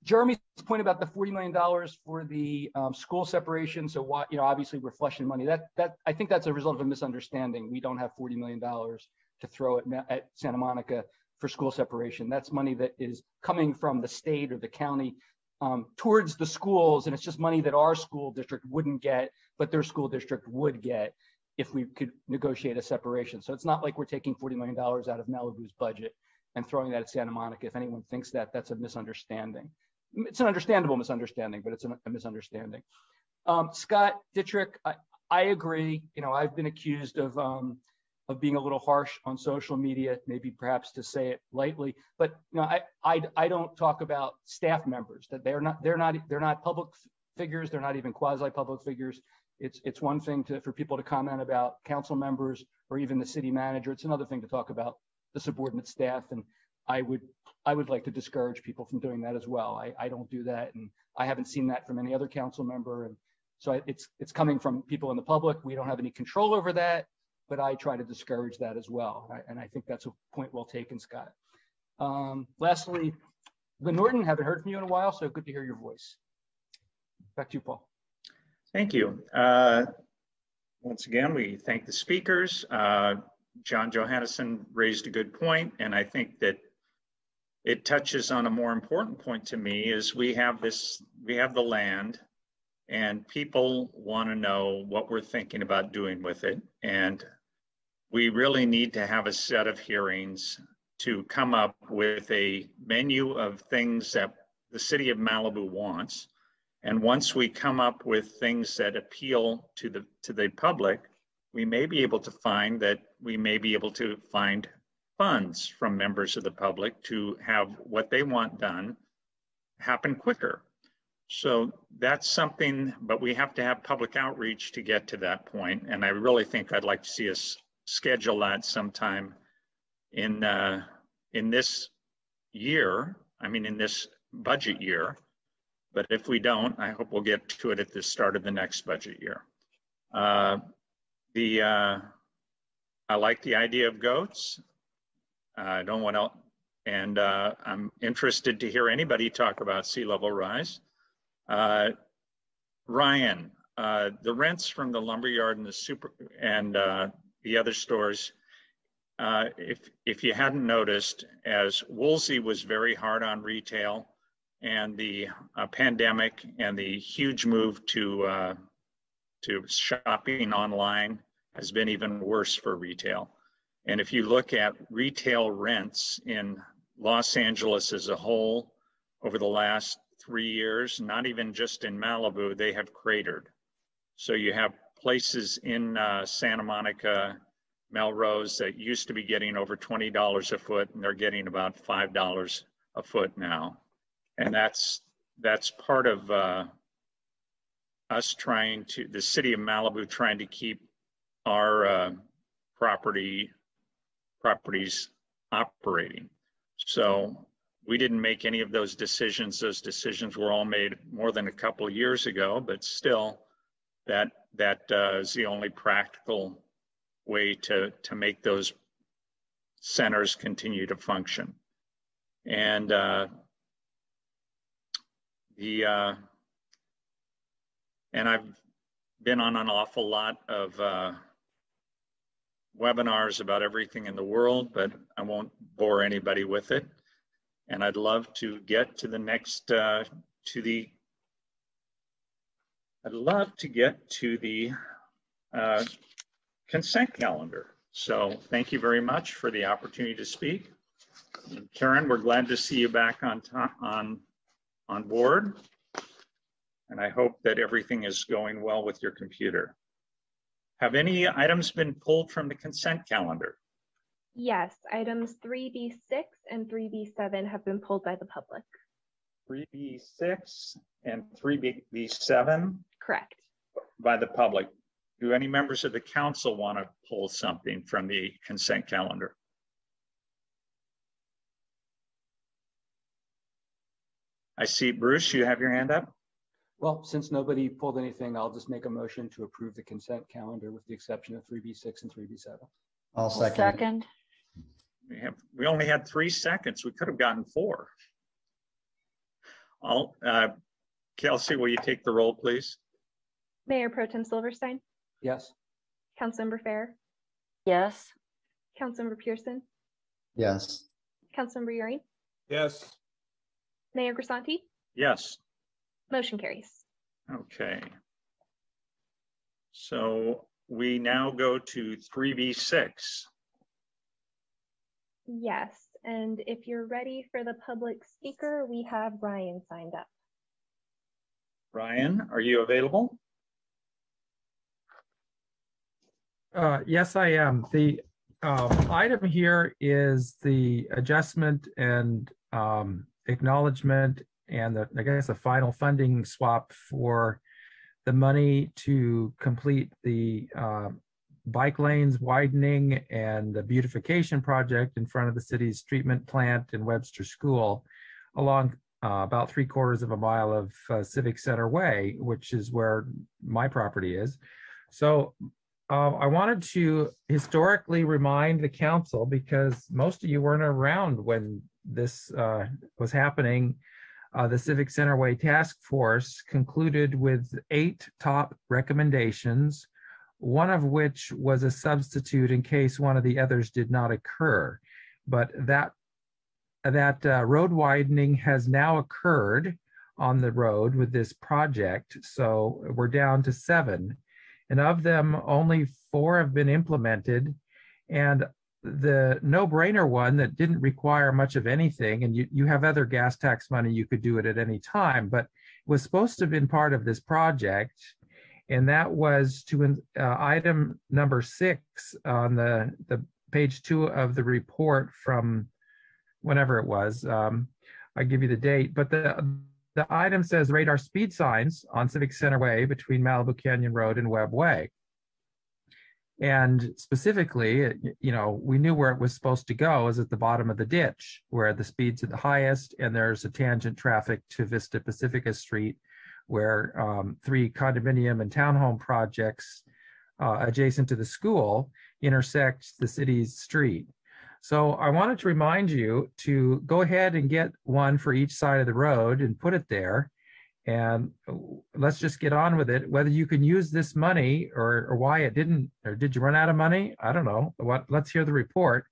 Jeremy's point about the $40 million for the um, school separation. So what, you know, obviously we're flushing money. That, that, I think that's a result of a misunderstanding. We don't have $40 million to throw at, at Santa Monica for school separation. That's money that is coming from the state or the county um, towards the schools. And it's just money that our school district wouldn't get, but their school district would get if we could negotiate a separation. So it's not like we're taking $40 million out of Malibu's budget and throwing that at Santa Monica. If anyone thinks that, that's a misunderstanding it's an understandable misunderstanding, but it's a, misunderstanding. Um, Scott Dittrich, I, I, agree. You know, I've been accused of um, of being a little harsh on social media, maybe perhaps to say it lightly. But you know, I, I I don't talk about staff members that they're not they're not they're not public figures. They're not even quasi public figures. It's it's one thing to for people to comment about council members or even the city manager. It's another thing to talk about the subordinate staff. And I would I would like to discourage people from doing that as well. I, I don't do that, and I haven't seen that from any other council member. And so it's it's coming from people in the public. We don't have any control over that, but I try to discourage that as well. And I think that's a point well taken, Scott. Um, lastly, Lynn Norton, haven't heard from you in a while, so good to hear your voice. Back to you, Paul. Thank you. Uh, once again, we thank the speakers. Uh, John Johannesson raised a good point, and I think that it touches on a more important point to me is we have this we have the land and people want to know what we're thinking about doing with it and we really need to have a set of hearings to come up with a menu of things that the city of Malibu wants and once we come up with things that appeal to the to the public we may be able to find that we may be able to find funds from members of the public to have what they want done happen quicker. So that's something, but we have to have public outreach to get to that point. And I really think I'd like to see us schedule that sometime in uh, in this year. I mean, in this budget year. But if we don't, I hope we'll get to it at the start of the next budget year. Uh, the uh, I like the idea of goats. I don't want to, and uh, I'm interested to hear anybody talk about sea level rise. Uh, Ryan, uh, the rents from the lumberyard and the super and uh, the other stores. Uh, if if you hadn't noticed, as Woolsey was very hard on retail, and the uh, pandemic and the huge move to to shopping online has been even worse for retail. And if you look at retail rents in Los Angeles as a whole over the last three years, not even just in Malibu, they have cratered. So you have places in uh, Santa Monica, Melrose that used to be getting over $20 a foot and they're getting about $5 a foot now. And that's that's part of uh, us trying to, the city of Malibu trying to keep our uh, property properties operating. So we didn't make any of those decisions. Those decisions were all made more than a couple of years ago, but still, that that uh, is the only practical way to to make those centers continue to function. And uh, the uh, and I've been on an awful lot of uh, webinars about everything in the world, but I won't bore anybody with it. And I'd love to get to the next, uh, to the, I'd love to get to the uh, consent calendar. So thank you very much for the opportunity to speak. And Karen, we're glad to see you back on on, on board. And I hope that everything is going well with your computer. Have any items been pulled from the consent calendar? Yes, items 3B6 and 3B7 have been pulled by the public. 3B6 and 3B7 Correct. by the public. Do any members of the council want to pull something from the consent calendar? I see Bruce, you have your hand up? Well, since nobody pulled anything, I'll just make a motion to approve the consent calendar with the exception of three B six and three B seven. I'll second. Second, We have, we only had three seconds. We could have gotten four. All, uh, Kelsey, will you take the roll, please? Mayor Pro Tem Silverstein, Yes. Councilmember Farrer, yes, Councilmember Pierson, Yes. Councilmember Uhring, Yes, Mayor Grisanti, Yes. motion carries. Okay. So we now go to three B six. Yes, and if you're ready for the public speaker, we have Ryan signed up. Ryan, are you available? Uh, yes, I am. The um, item here is the adjustment and um, acknowledgement and the, I guess, the final funding swap for the money to complete the uh, bike lanes widening and the beautification project in front of the city's treatment plant in Webster School along uh, about three quarters of a mile of uh, Civic Center Way, which is where my property is. So uh, I wanted to historically remind the council because most of you weren't around when this uh, was happening. Uh, the Civic Center Way Task Force concluded with eight top recommendations, one of which was a substitute in case one of the others did not occur. But that that uh, road widening has now occurred on the road with this project. So we're down to seven. And of them, only four have been implemented. And the no brainer one that didn't require much of anything, and you, you have other gas tax money, you could do it at any time, but was supposed to have been part of this project. And that was to uh, item number six on the, the page two of the report from whenever it was. Um, I give you the date, but the the item says radar speed signs on Civic Center Way between Malibu Canyon Road and Webb Way. And specifically, you know, we knew where it was supposed to go is at the bottom of the ditch where the speed's at the highest and there's a tangent traffic to Vista Pacifica Street where um, three condominium and townhome projects uh, adjacent to the school intersect the city's street. So I wanted to remind you to go ahead and get one for each side of the road and put it there. And let's just get on with it. Whether you can use this money or, or why it didn't, or did you run out of money? I don't know. What? Let's hear the report.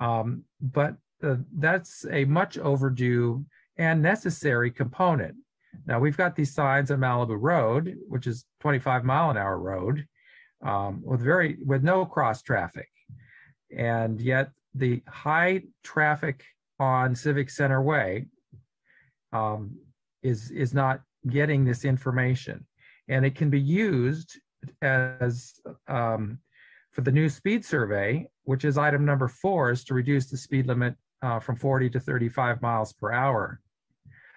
Um, but that's a much overdue and necessary component. Now we've got these signs on Malibu Road, which is 25 mile an hour road, um, with very with no cross traffic, and yet the high traffic on Civic Center Way um, is is not getting this information, and it can be used as um, for the new speed survey, which is item number four, is to reduce the speed limit uh, from 40 to 35 miles per hour.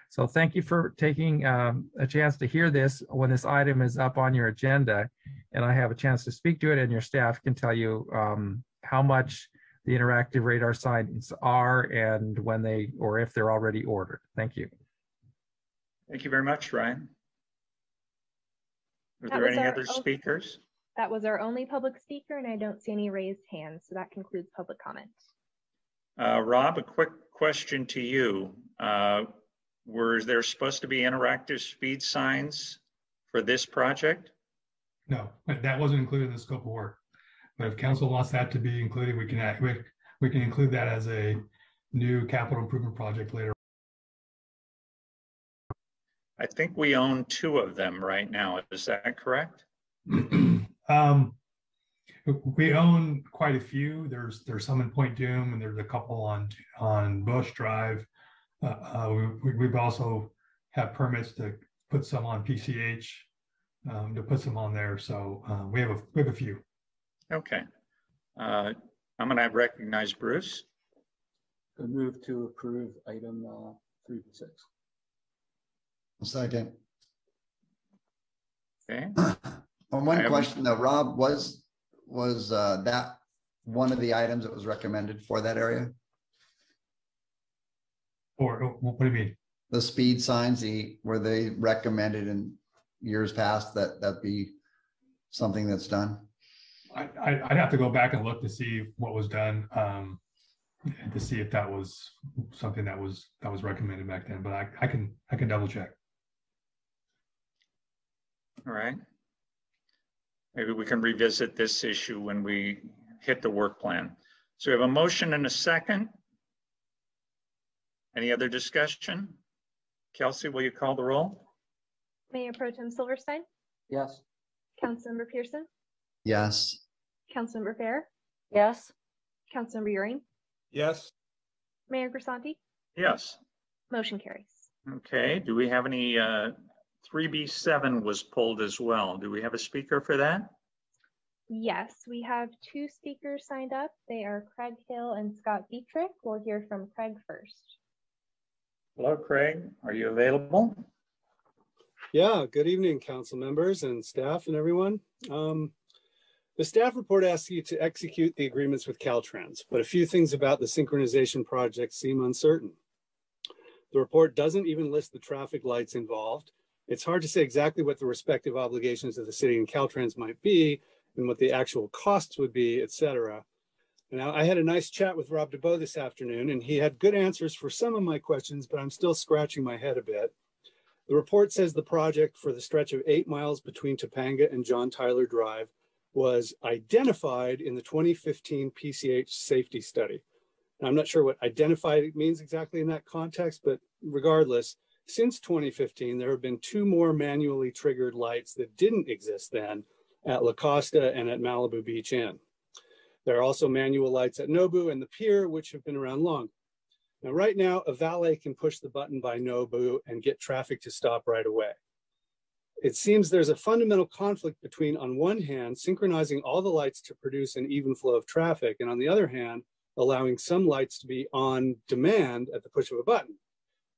So thank you for taking um, a chance to hear this when this item is up on your agenda, and I have a chance to speak to it, and your staff can tell you um, how much the interactive radar signs are and when they or if they're already ordered. Thank you. Thank you very much, Ryan. Are That there any our other o- speakers? That was our only public speaker, and I don't see any raised hands, so that concludes public comment. Uh, Rob, a quick question to you. Uh, Were there supposed to be interactive speed signs for this project? No, that wasn't included in the scope of work. But if council wants that to be included, we can act, we, we can include that as a new capital improvement project later. I think we own two of them right now. Is that correct? Um, we own quite a few. There's, there's some in Point Dume and there's a couple on, on Bush Drive. Uh, uh, we, we've also have permits to put some on PCH, um, to put some on there. So, uh, we have a, we have a few. Okay. Uh, I'm going to recognize Bruce. I move to approve item uh, three to six. Second. Okay. On I one have- question though, Rob, was, was uh, that one of the items that was recommended for that area? Or uh, what do you mean? The speed signs, the, were they recommended in years past that that be something that's done? I, I, I'd have to go back and look to see what was done, um, and to see if that was something that was, that was recommended back then, but I, I can, I can double check. All right. Maybe we can revisit this issue when we hit the work plan. So we have a motion and a second. Any other discussion? Kelsey, will you call the roll? Mayor Pro Tem Silverstein, Yes. Councilmember Pierson, Yes. Councilmember Farrer, Yes. Councilmember Uhring, Yes. Mayor Grisanti, Yes. motion carries. Okay, do we have any, uh, 3B7 was pulled as well. Do we have a speaker for that? Yes, we have two speakers signed up. They are Craig Hill and Scott Dittrich. We'll hear from Craig first. Hello, Craig. Are you available? Yeah, good evening, council members and staff and everyone. Um, the staff report asks you to execute the agreements with Caltrans, but a few things about the synchronization project seem uncertain. The report doesn't even list the traffic lights involved. It's hard to say exactly what the respective obligations of the city and Caltrans might be and what the actual costs would be, et cetera. Now, I had a nice chat with Rob DuBoux this afternoon, and he had good answers for some of my questions, but I'm still scratching my head a bit. The report says the project for the stretch of eight miles between Topanga and John Tyler Drive was identified in the 2015 PCH safety study. Now, I'm not sure what identified means exactly in that context, but regardless, since 2015, there have been two more manually triggered lights that didn't exist then at La Costa and at Malibu Beach Inn. There are also manual lights at Nobu and the pier, which have been around long. Now, right now, a valet can push the button by Nobu and get traffic to stop right away. It seems there's a fundamental conflict between, on one hand, synchronizing all the lights to produce an even flow of traffic, and on the other hand, allowing some lights to be on demand at the push of a button.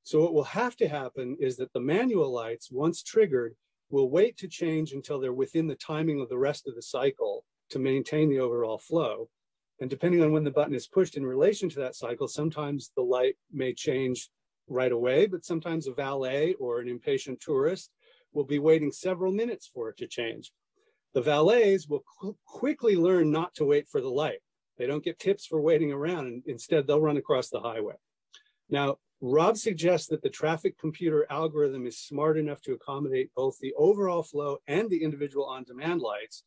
So what will have to happen is that the manual lights, once triggered, will wait to change until they're within the timing of the rest of the cycle to maintain the overall flow. And depending on when the button is pushed in relation to that cycle, sometimes the light may change right away, but sometimes a valet or an impatient tourist will be waiting several minutes for it to change. The valets will qu- quickly learn not to wait for the light. They don't get tips for waiting around, and instead they'll run across the highway. Now, Rob suggests that the traffic computer algorithm is smart enough to accommodate both the overall flow and the individual on-demand lights,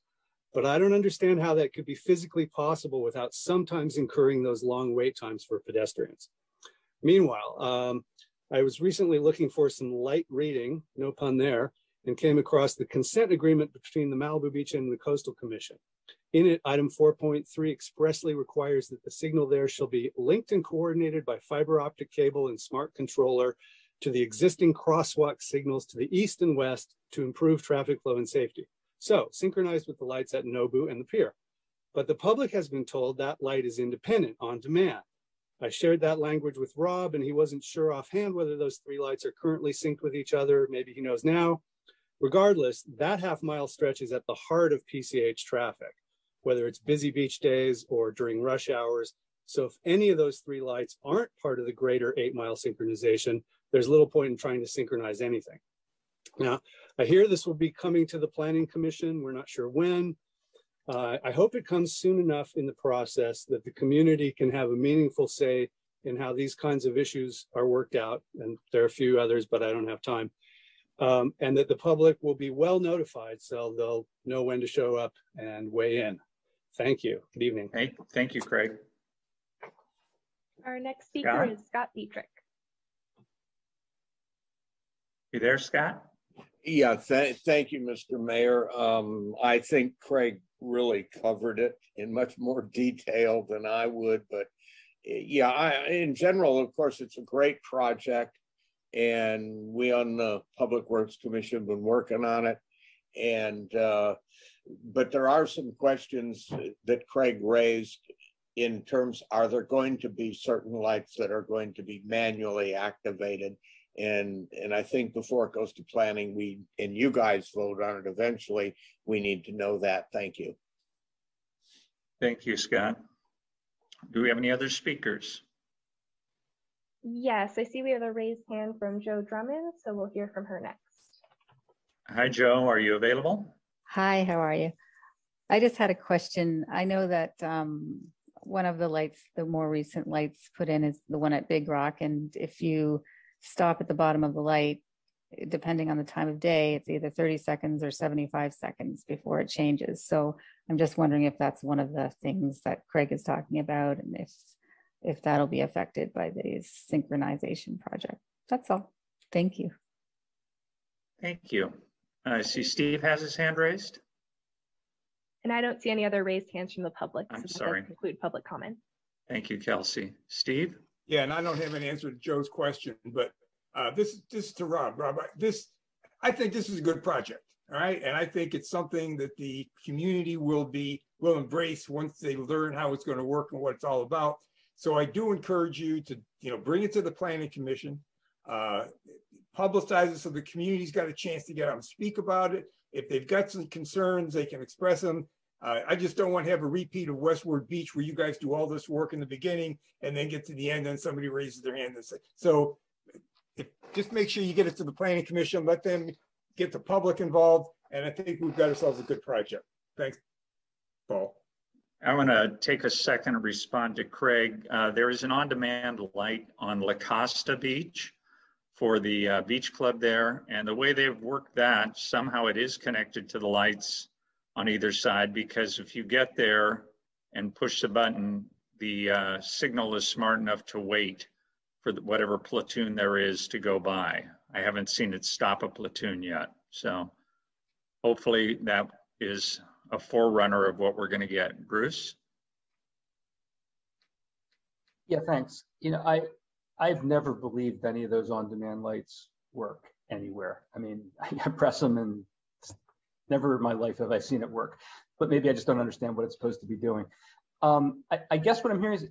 but I don't understand how that could be physically possible without sometimes incurring those long wait times for pedestrians. Meanwhile, um, I was recently looking for some light reading, no pun there, and came across the consent agreement between the Malibu Beach and the Coastal Commission. In it, item 4.3 expressly requires that the signal there shall be linked and coordinated by fiber optic cable and smart controller to the existing crosswalk signals to the east and west to improve traffic flow and safety. So synchronized with the lights at Nobu and the pier. But the public has been told that light is independent on demand. I shared that language with Rob and he wasn't sure offhand whether those three lights are currently synced with each other. Maybe he knows now. Regardless, that half mile stretch is at the heart of PCH traffic, whether it's busy beach days or during rush hours. So if any of those three lights aren't part of the greater eight mile synchronization, there's little point in trying to synchronize anything. Now, I hear this will be coming to the Planning Commission. We're not sure when. Uh, I hope it comes soon enough in the process that the community can have a meaningful say in how these kinds of issues are worked out. And there are a few others, but I don't have time. Um, and that the public will be well notified so they'll know when to show up and weigh in. Thank you. Good evening. Thank, thank you, Craig. Our next speaker Scott? is Scott Dittrich. You there, Scott? Yeah, thank, thank you, Mr. Mayor. Um, I think Craig really covered it in much more detail than I would, but eh, yeah, I, in general, of course, it's a great project. And we on the Public Works Commission have been working on it. And, uh, but there are some questions that Craig raised in terms, are there going to be certain lights that are going to be manually activated? And, and I think before it goes to planning, we, and you guys vote on it eventually, we need to know that. Thank you. Thank you, Scott. Do we have any other speakers? Yes, I see we have a raised hand from Joe Drummond, so we'll hear from her next. Hi, Joe. Are you available? Hi, how are you? I just had a question. I know that um, one of the lights, the more recent lights put in is the one at Big Rock. And if you stop at the bottom of the light, depending on the time of day, it's either 30 seconds or 75 seconds before it changes. So I'm just wondering if that's one of the things that Craig is talking about and if if that'll be affected by the synchronization project. That's all. Thank you. Thank you. I see Steve has his hand raised. And I don't see any other raised hands from the public. I'm so that does sorry. Conclude public comment. Thank you, Kelsey. Steve? Yeah, and I don't have an answer to Joe's question, but uh, this this is to Rob. Rob, this I think this is a good project. All right, and I think it's something that the community will be will embrace once they learn how it's going to work and what it's all about. So I do encourage you to you know bring it to the planning commission, uh, publicize it so the community's got a chance to get out and speak about it. If they've got some concerns, they can express them. Uh, I just don't want to have a repeat of Westward Beach where you guys do all this work in the beginning and then get to the end and somebody raises their hand and say, so if, just make sure you get it to the planning commission, let them get the public involved. And I think we've got ourselves a good project. Thanks, Paul. I want to take a second to respond to Craig. Uh, there is an on-demand light on La Costa Beach for the uh, beach club there. And the way they've worked that, somehow it is connected to the lights on either side because if you get there and push the button, the uh, signal is smart enough to wait for whatever platoon there is to go by. I haven't seen it stop a platoon yet. So hopefully that is a forerunner of what we're going to get. Bruce? Yeah, thanks. You know, I, I've never believed any of those on-demand lights work anywhere. I mean, I press them and never in my life have I seen it work. But maybe I just don't understand what it's supposed to be doing. Um, I, I guess what I'm hearing is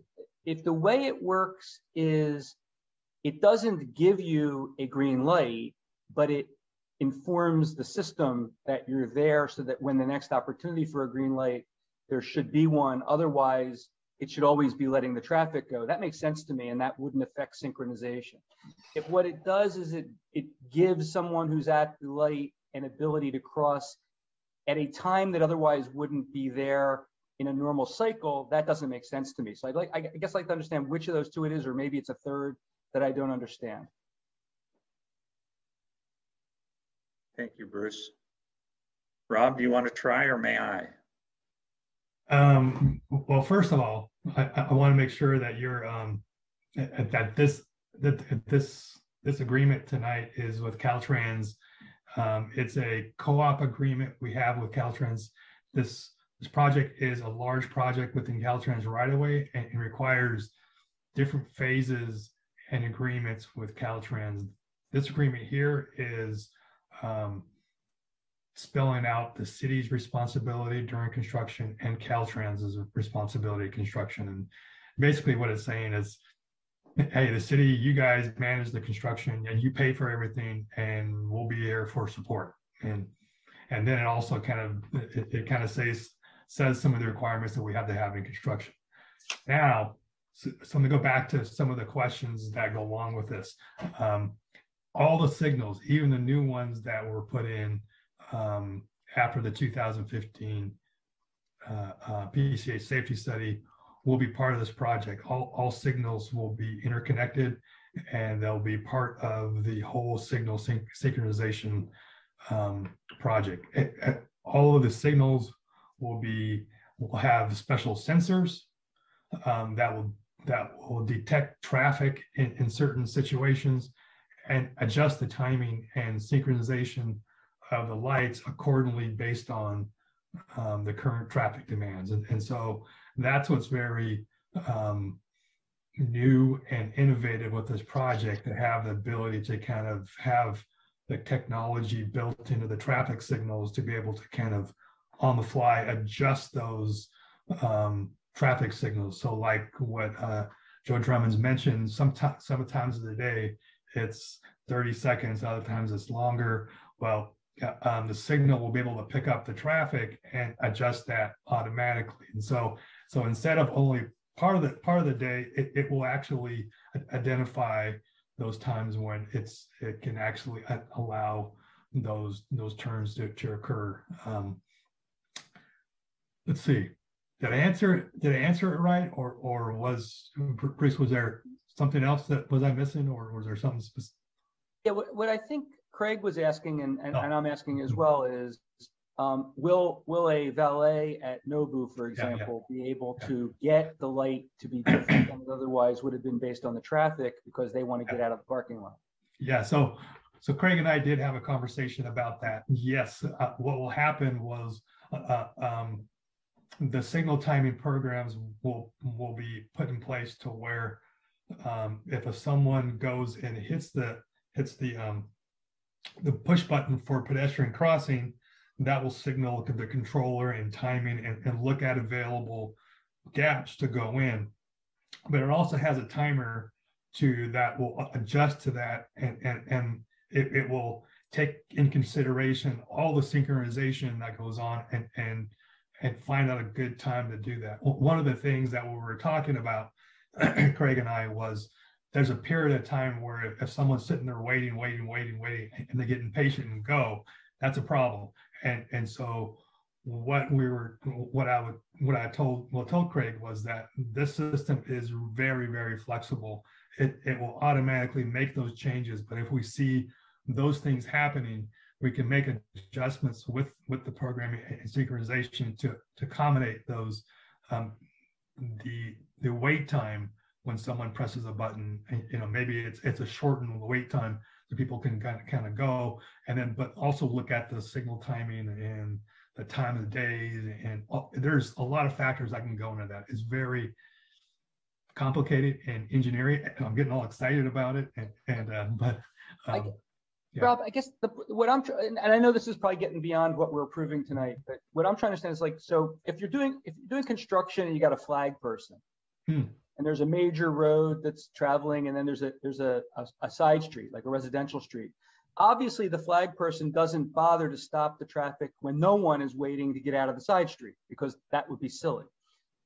if the way it works is it doesn't give you a green light, but it informs the system that you're there so that when the next opportunity for a green light, there should be one. Otherwise, it should always be letting the traffic go. That makes sense to me, and that wouldn't affect synchronization. If what it does is it it gives someone who's at the light an ability to cross at a time that otherwise wouldn't be there in a normal cycle, that doesn't make sense to me. So I'd like, I guess, I'd like to understand which of those two it is, or maybe it's a third that I don't understand. Thank you, Bruce. Rob, do you want to try or may I? Um, well, first of all, I, I want to make sure that you're, um, that that this, that this, this agreement tonight is with Caltrans. Um, it's a co-op agreement we have with Caltrans. This, this project is a large project within Caltrans right away and requires different phases and agreements with Caltrans. This agreement here is, um, spelling out the city's responsibility during construction and Caltrans's responsibility construction. And basically what it's saying is, hey, the city, you guys manage the construction and you pay for everything and we'll be there for support. And and then it also kind of it, it kind of says says some of the requirements that we have to have in construction. Now, so, so I'm go back to some of the questions that go along with this. Um, all the signals, even the new ones that were put in um, after the 2015 uh, uh, PCA safety study will be part of this project. All, all signals will be interconnected and they'll be part of the whole signal syn synchronization um, project. It, it, all of the signals will be will have special sensors um, that will that will detect traffic in, in certain situations and adjust the timing and synchronization of the lights accordingly based on um, the current traffic demands. And, and so that's what's very um, new and innovative with this project to have the ability to kind of have the technology built into the traffic signals to be able to kind of on the fly adjust those um, traffic signals. So like what uh, Joe Drummond's mentioned, sometimes sometimes of the day it's 30 seconds, other times it's longer. Well, um, the signal will be able to pick up the traffic and adjust that automatically. And so, so instead of only part of the part of the day, it, it will actually identify those times when it's it can actually allow those those turns to, to occur. Um, let's see. Did I answer did I answer it right or or was Bruce was there something else that was I missing or was there something specific? Yeah, what, what I think Craig was asking and, and, oh. and I'm asking as well is um, will will a valet at Nobu, for example, yeah, yeah. be able yeah. to get the light to be different than it otherwise would have been based on the traffic because they want to get out of the parking lot? Yeah. So so Craig and I did have a conversation about that. Yes. Uh, what will happen was uh, uh um, the signal timing programs will will be put in place to where um, if a someone goes and hits the hits the um, the push button for pedestrian crossing, that will signal to the controller and timing and, and look at available gaps to go in. But it also has a timer to that will adjust to that and and, and it, it will take in consideration all the synchronization that goes on and and and find out a good time to do that. One of the things that we were talking about, Craig and I, was there's a period of time where if, if someone's sitting there waiting, waiting, waiting, waiting, and they get impatient and go, that's a problem. And and so what we were what I would what I told well told Craig was that this system is very, very flexible. It it will automatically make those changes. But if we see those things happening, we can make adjustments with with the programming and synchronization to to accommodate those um, the the wait time when someone presses a button you know maybe it's it's a shortened wait time so people can kind of kind of go. And then but also look at the signal timing and the time of the day and there's a lot of factors that can go into that. It's very complicated and engineering. And i'm getting all excited about it and, and uh, but um, yeah. Rob, I guess the, what I'm trying, and I know this is probably getting beyond what we're approving tonight, but what I'm trying to understand is like, so if you're doing if you're doing construction and you got a flag person, hmm and there's a major road that's traveling and then there's a there's a, a, a, side street like a residential street. Obviously the flag person doesn't bother to stop the traffic when no one is waiting to get out of the side street because that would be silly.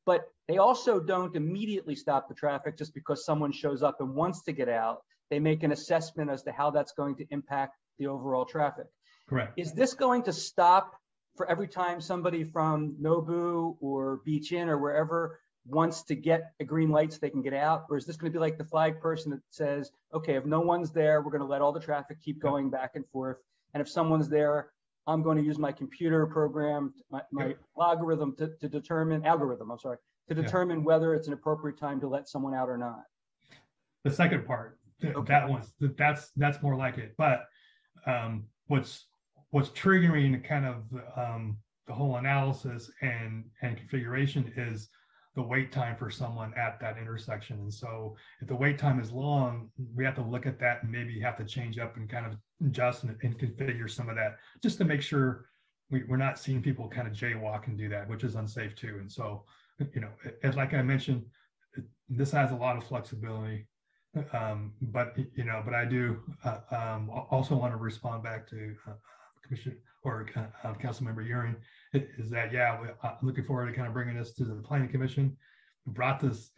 But they also don't immediately stop the traffic just because someone shows up and wants to get out. They make an assessment as to how that's going to impact the overall traffic. Correct. Is this going to stop for every time somebody from nobu or beach inn or wherever wants to get a green light so they can get out? Or is this going to be like the flag person that says, okay, if no one's there, we're going to let all the traffic keep going back and forth. And if someone's there, I'm going to use my computer program, my, my algorithm to, to determine, algorithm, I'm sorry, to determine yeah. whether it's an appropriate time to let someone out or not. The second part, okay. that one, that's that's more like it. But um, what's what's triggering kind of um, the whole analysis and and configuration is the wait time for someone at that intersection. And so if the wait time is long, we have to look at that and maybe have to change up and kind of adjust and, and configure some of that just to make sure we, are not seeing people kind of jaywalk and do that, which is unsafe too. And so, you know, it, like I mentioned, this has a lot of flexibility. Um, but you know, but I do uh, um, also want to respond back to uh, Commissioner or uh, Councilmember Uhring is that yeah, I'm looking forward to kind of bringing this to the Planning Commission. We brought this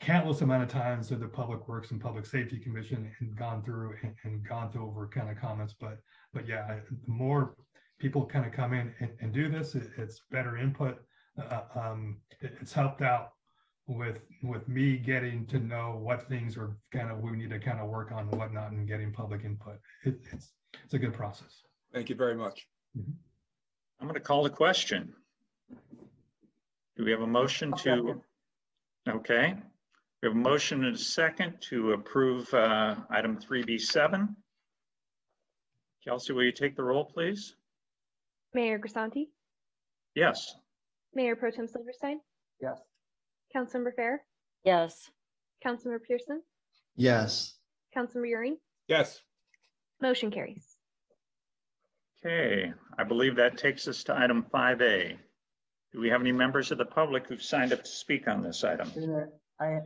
countless amount of times to the Public Works and Public Safety Commission and gone through and, and gone through over kind of comments. But but yeah, the more people kind of come in and, and do this, it, it's better input. Uh, um, it, it's helped out with with me getting to know what things are kind of we need to kind of work on and whatnot and getting public input. It, it's it's a good process. Thank you very much. Mhm. I'm going to call the question. Do we have a motion to? Okay. We have a motion and a second to approve uh, item 3B7. Kelsey, will you take the roll, please? Mayor Grisanti, Yes. Mayor Pro Tem Silverstein, Yes. Councilmember Farrer, Yes. Councilmember Pierson, Yes. Councilmember Uhring, Yes. motion carries. Okay, I believe that takes us to item 5A. Do we have any members of the public who've signed up to speak on this item? I,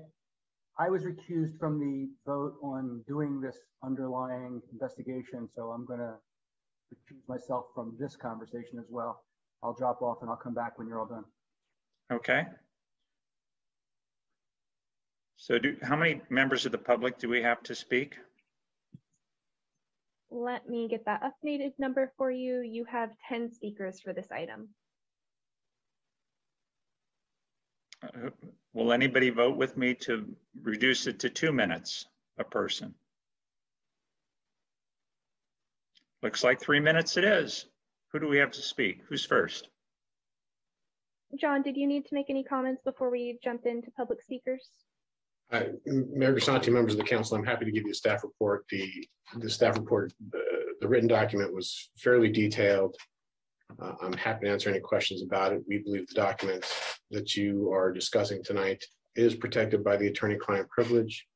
I was recused from the vote on doing this underlying investigation, so I'm gonna recuse myself from this conversation as well. I'll drop off and I'll come back when you're all done. Okay. So do, how many members of the public do we have to speak? Let me get that updated number for you. You have 10 speakers for this item. Uh, Will anybody vote with me to reduce it to two minutes a person? Looks like three minutes it is. Who do we have to speak? Who's first? John, did you need to make any comments before we jump into public speakers? Uh, Mayor Grisanti, members of the council, I'm happy to give you a staff report. The, the staff report, uh, the written document was fairly detailed. Uh, I'm happy to answer any questions about it. We believe the document that you are discussing tonight is protected by the attorney-client privilege.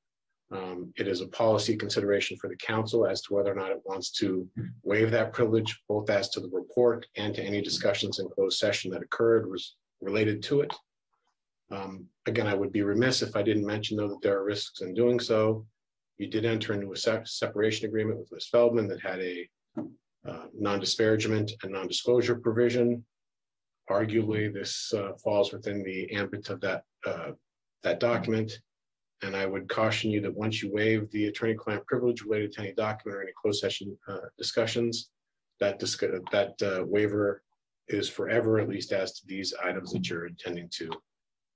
Um, It is a policy consideration for the council as to whether or not it wants to waive that privilege, both as to the report and to any discussions in closed session that occurred was related to it. Um, Again, I would be remiss if I didn't mention, though, that there are risks in doing so. You did enter into a sep- separation agreement with Ms. Feldman that had a uh, non-disparagement and non-disclosure provision. Arguably, this uh, falls within the ambit of that, uh, that document. And I would caution you that once you waive the attorney-client privilege related to any document or any closed session uh, discussions, that that uh, waiver is forever, at least as to these items that you're intending to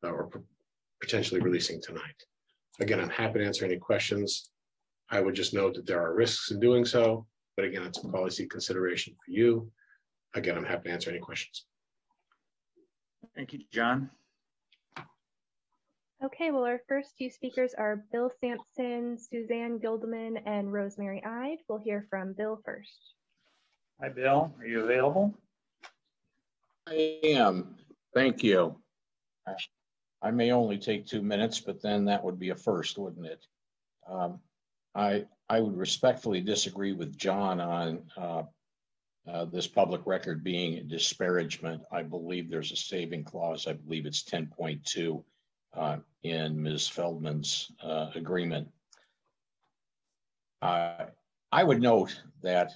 uh, or potentially releasing tonight. Again, I'm happy to answer any questions. I would just note that there are risks in doing so, but again, it's a policy consideration for you. Again, I'm happy to answer any questions. Thank you, John. Okay, well, our first two speakers are Bill Sampson, Suzanne Guldimann, and Rosemary Ide. We'll hear from Bill first. Hi, Bill. Are you available? I am. Thank you. I may only take two minutes, but then that would be a first, wouldn't it? Um, I, I would respectfully disagree with John on uh, uh, this public record being a disparagement. I believe there's a saving clause. I believe it's 10.2 uh, in Ms. Feldman's uh, agreement. I would note that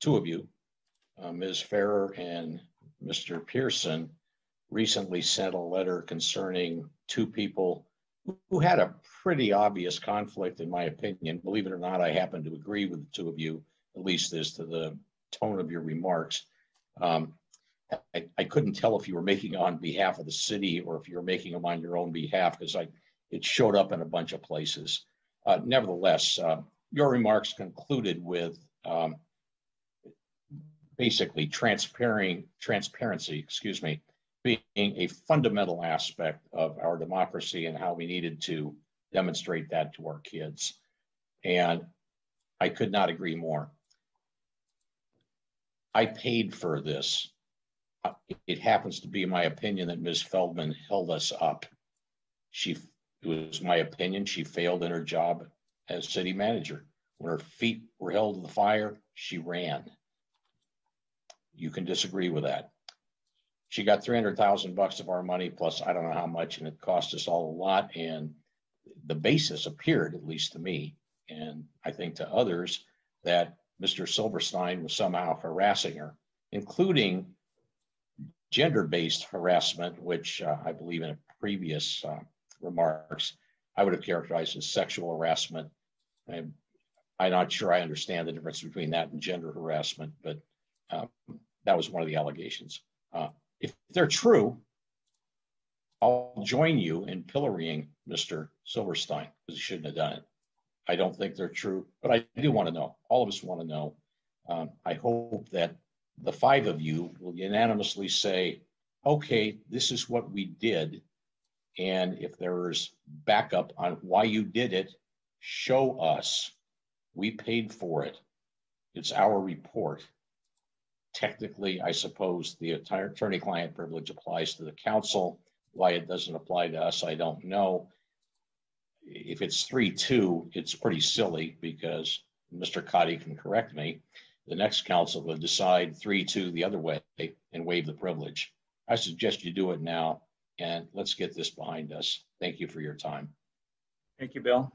two of you, uh, Ms. Farrer and Mr. Pierson, recently sent a letter concerning two people who had a pretty obvious conflict, in my opinion. Believe it or not, I happen to agree with the two of you, at least as to the tone of your remarks. Um, I, I couldn't tell if you were making on behalf of the city or if you were making them on your own behalf because I it showed up in a bunch of places. Uh, nevertheless, uh, your remarks concluded with um, basically transparency, excuse me, being a fundamental aspect of our democracy and how we needed to demonstrate that to our kids. And I could not agree more. I paid for this. It happens to be my opinion that Ms. Feldman held us up. She, it was my opinion, she failed in her job as city manager. When her feet were held to the fire, she ran. You can disagree with that. She got three hundred thousand bucks of our money, plus I don't know how much, and it cost us all a lot. And the basis appeared, at least to me, and I think to others, that Mr. Silverstein was somehow harassing her, including gender-based harassment, which uh, I believe in previous uh, remarks I would have characterized as sexual harassment. I'm, I'm not sure I understand the difference between that and gender harassment, but um, that was one of the allegations. Uh, if they're true, I'll join you in pillorying Mr. Silverstein because he shouldn't have done it. I don't think they're true, but I do want to know. All of us want to know. Um, I hope that the five of you will unanimously say, okay, this is what we did. And if there's backup on why you did it, show us. We paid for it. It's our report. Technically, I suppose the attorney-client privilege applies to the council. Why it doesn't apply to us, I don't know. If it's three, two, it's pretty silly because Mr. Cotti can correct me. The next council would decide three, two the other way and waive the privilege. I suggest you do it now and let's get this behind us. Thank you for your time. Thank you, Bill.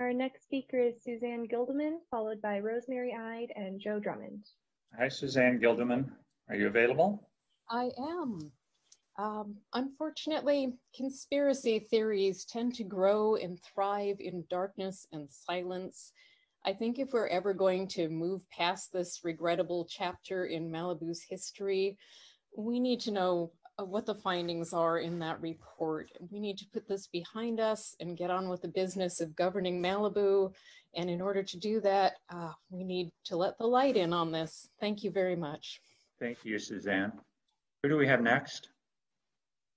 Our next speaker is Suzanne Guldimann, followed by Rosemary Ide and Joe Drummond. Hi, Suzanne Guldimann. Are you available? I am. Um, unfortunately, conspiracy theories tend to grow and thrive in darkness and silence. I think if we're ever going to move past this regrettable chapter in Malibu's history, we need to know uh, what the findings are in that report. We need to put this behind us and get on with the business of governing Malibu. And in order to do that, uh, we need to let the light in on this. Thank you very much. Thank you, Suzanne. Who do we have next?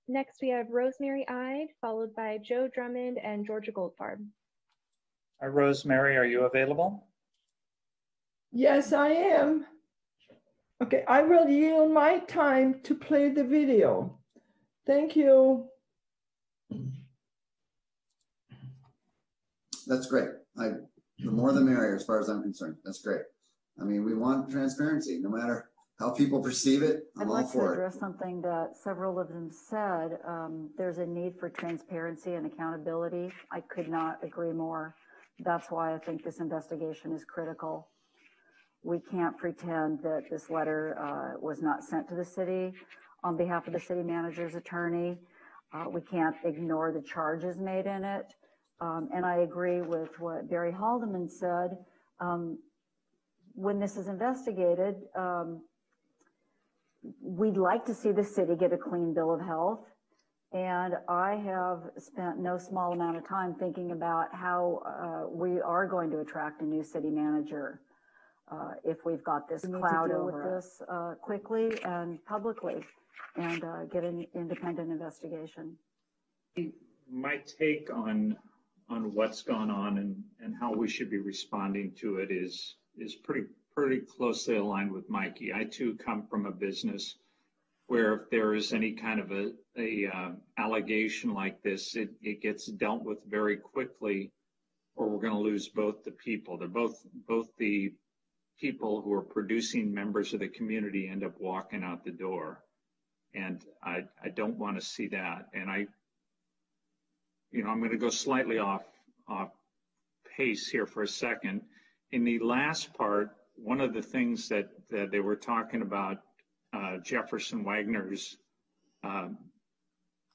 Next, we have Rosemary Ide, followed by Joe Drummond and Georgia Goldfarb. Hi, Rosemary, are you available? Yes, I am. Okay, I will yield my time to play the video. Thank you. That's great. I, the more the merrier, as far as I'm concerned. That's great. I mean, we want transparency, no matter how people perceive it. I'm I'd all like to for it. address something that several of them said. Um, there's a need for transparency and accountability. I could not agree more. That's why I think this investigation is critical. We can't pretend that this letter uh, was not sent to the city on behalf of the city manager's attorney. Uh, we can't ignore the charges made in it. Um, and I agree with what Barry Haldeman said. Um, when this is investigated, um, we'd like to see the city get a clean bill of health. And I have spent no small amount of time thinking about how uh, we are going to attract a new city manager uh, if we've got this We need to cloud deal over with this uh, quickly and publicly and uh, get an independent investigation. My take on on what's gone on and, and how we should be responding to it is is pretty pretty closely aligned with Mikke. I too come from a business where if there is any kind of a, a uh, allegation like this, it, it gets dealt with very quickly, or we're going to lose both the people. They're both both the people who are producing members of the community end up walking out the door, and I I don't want to see that. And I, you know, I'm going to go slightly off off pace here for a second. In the last part, one of the things that, that they were talking about, uh, Jefferson Wagner's um,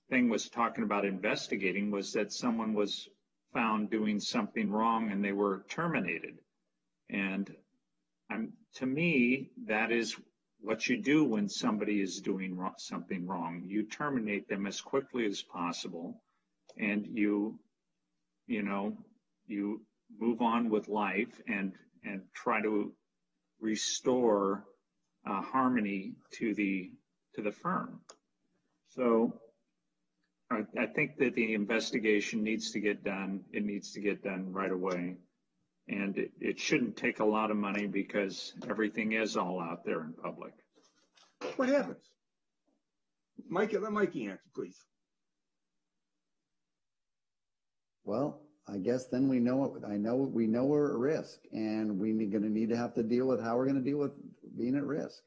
thing was talking about investigating was that someone was found doing something wrong and they were terminated. And to me, that is what you do when somebody is doing something wrong. You terminate them as quickly as possible and you, you know, you move on with life and, and try to restore uh, harmony to the to the firm. So I think that the investigation needs to get done. It needs to get done right away, and it, it shouldn't take a lot of money because everything is all out there in public. What happens? Mikke, let Mikke answer, please. Well, I guess then we know, it. I know, we know we're at risk and we're gonna need to have to deal with how we're gonna deal with being at risk.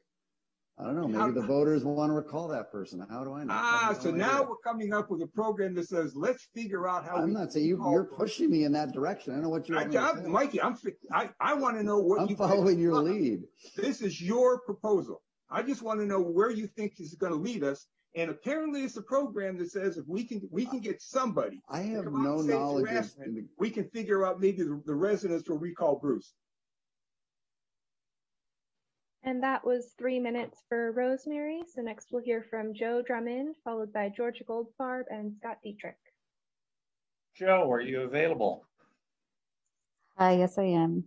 I don't know, maybe the voters want to recall that person. How do I know? Ah, so now we're coming up with a program that says, let's figure out how. I'm not saying you, you're pushing me in that direction. I don't know what you I, want I'm-. Mikke, I'm, I, I want to know what I'm you. following your lead. This is your proposal. I just want to know where you think this is going to lead us And apparently it's a program that says if we can, we can get somebody. I have no and say it's knowledge of- We can figure out maybe the, the residents will recall Bruce. And that was three minutes for Rosemary. So next we'll hear from Joe Drummond, followed by Georgia Goldfarb and Scott Dittrich. Joe, are you available? Hi, yes, I am.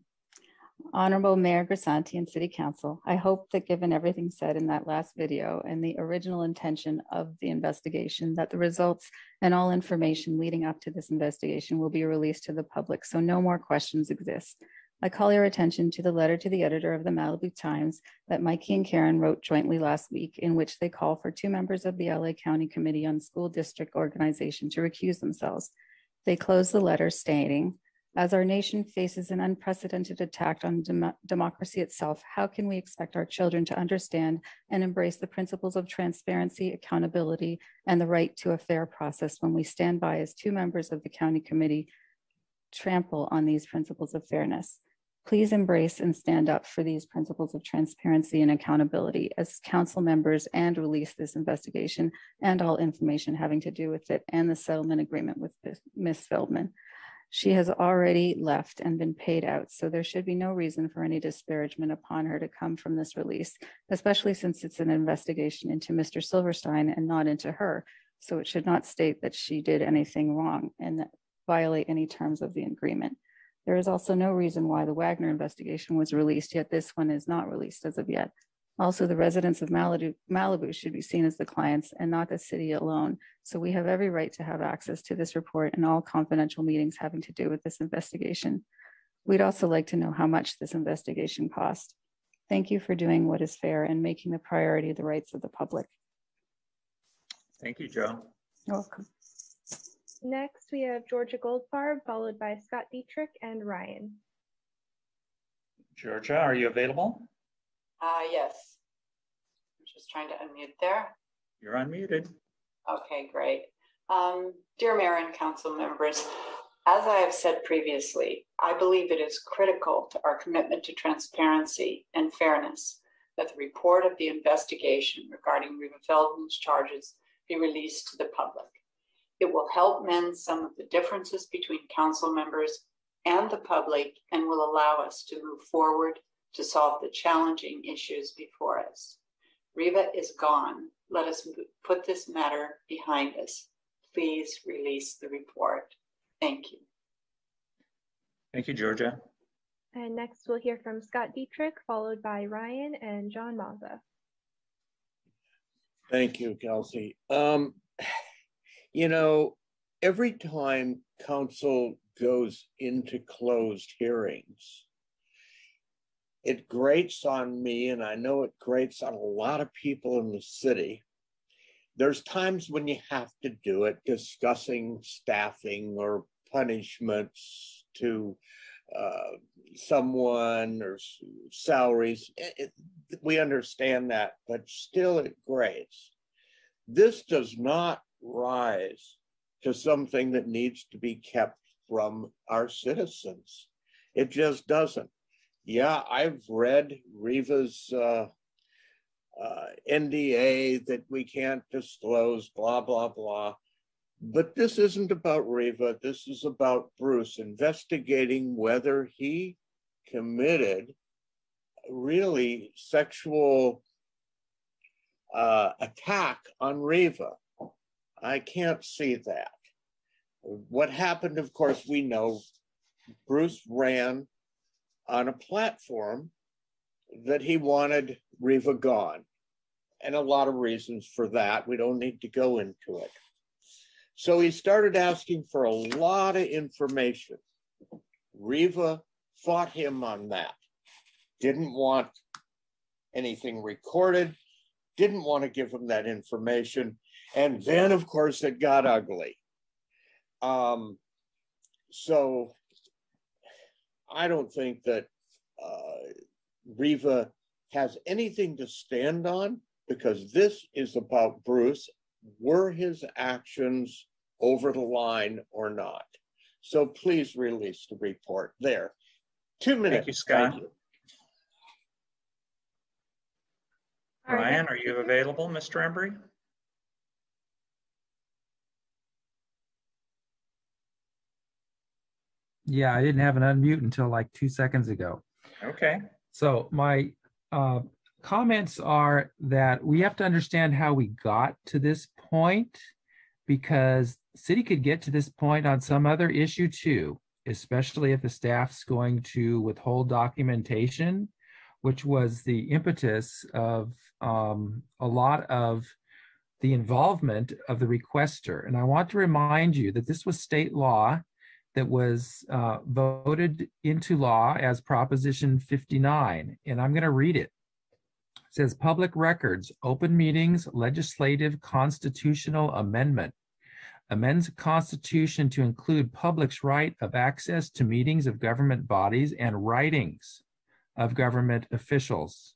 Honorable Mayor Grisanti and City Council, I hope that given everything said in that last video and the original intention of the investigation, that the results and all information leading up to this investigation will be released to the public, so no more questions exist. I call your attention to the letter to the editor of the Malibu Times that Mikke and Karen wrote jointly last week, in which they call for two members of the LA County Committee on School District Organization to recuse themselves. They close the letter stating, as our nation faces an unprecedented attack on dem- democracy itself, how can we expect our children to understand and embrace the principles of transparency, accountability, and the right to a fair process when we stand by as two members of the county committee trample on these principles of fairness? Please embrace and stand up for these principles of transparency and accountability as council members and release this investigation and all information having to do with it and the settlement agreement with Ms. Feldman. She has already left and been paid out, so there should be no reason for any disparagement upon her to come from this release, especially since it's an investigation into Mr. Silverstein and not into her. So it should not state that she did anything wrong and violate any terms of the agreement. There is also no reason why the Wagner investigation was released, yet this one is not released as of yet. Also, the residents of Malibu, Malibu should be seen as the clients and not the city alone. So we have every right to have access to this report and all confidential meetings having to do with this investigation. We'd also like to know how much this investigation cost. Thank you for doing what is fair and making the priority the rights of the public. Thank you, Joe. You're welcome. Next, we have Georgia Goldfarb, followed by Scott Dittrich and Ryan. Georgia, are you available? Uh, yes. I'm just trying to unmute there. You're unmuted. Okay, great. Um, dear Mayor and Council members, as I have said previously, I believe it is critical to our commitment to transparency and fairness that the report of the investigation regarding Reva Feldman's charges be released to the public. It will help mend some of the differences between council members and the public and will allow us to move forward to solve the challenging issues before us. Reva is gone. Let us put this matter behind us. Please release the report. Thank you. Thank you, Georgia. And next we'll hear from Scott Dittrich, followed by Ryan and John Mazza. Thank you, Kelsey. Um, you know, every time council goes into closed hearings, it grates on me, and I know it grates on a lot of people in the city. There's times when you have to do it, discussing staffing or punishments to uh, someone or salaries. It, it, we understand that, but still it grates. This does not rise to something that needs to be kept from our citizens. It just doesn't. Yeah, I've read Reva's uh, uh, NDA that we can't disclose, blah, blah, blah. But this isn't about Reva. This is about Bruce investigating whether he committed really sexual uh, attack on Reva. I can't see that. What happened, of course, we know Bruce ran on a platform that he wanted Reva gone, and a lot of reasons for that. We don't need to go into it. So he started asking for a lot of information. Reva fought him on that, didn't want anything recorded, didn't want to give him that information. And then, of course, it got ugly. Um, so I don't think that uh, Reva has anything to stand on because this is about Bruce. Were his actions over the line or not? So please release the report there. Two minutes. Thank you, Scott. Thank you. Ryan, are you available, Mr. Embry? Yeah, I didn't have an unmute until like two seconds ago. Okay. So my uh, comments are that we have to understand how we got to this point because city could get to this point on some other issue too, especially if the staff's going to withhold documentation, which was the impetus of um, a lot of the involvement of the requester. And I want to remind you that this was state law that was uh, voted into law as Proposition 59. And I'm going to read it. It says public records, open meetings, legislative constitutional amendment. Amends Constitution to include public's right of access to meetings of government bodies and writings of government officials.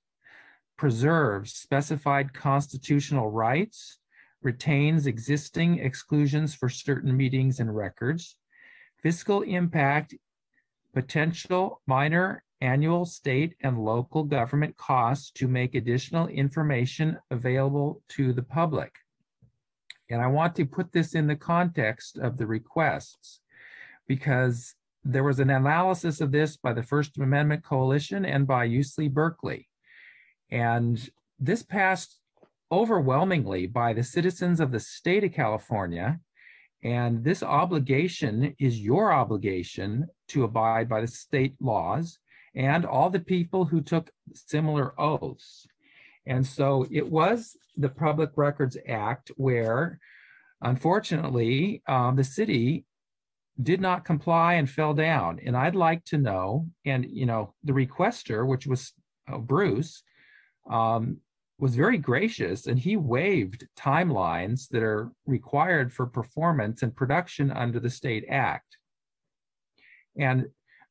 Preserves specified constitutional rights, retains existing exclusions for certain meetings and records, fiscal impact, potential minor annual state and local government costs to make additional information available to the public. And I want to put this in the context of the requests because there was an analysis of this by the First Amendment Coalition and by UC Berkeley. And this passed overwhelmingly by the citizens of the state of California and this obligation is your obligation to abide by the state laws and all the people who took similar oaths. And so it was the Public Records Act where, unfortunately, um, the city did not comply and fell down. And I'd like to know, and you know, the requester, which was uh, Bruce, um, was very gracious and he waived timelines that are required for performance and production under the state act. And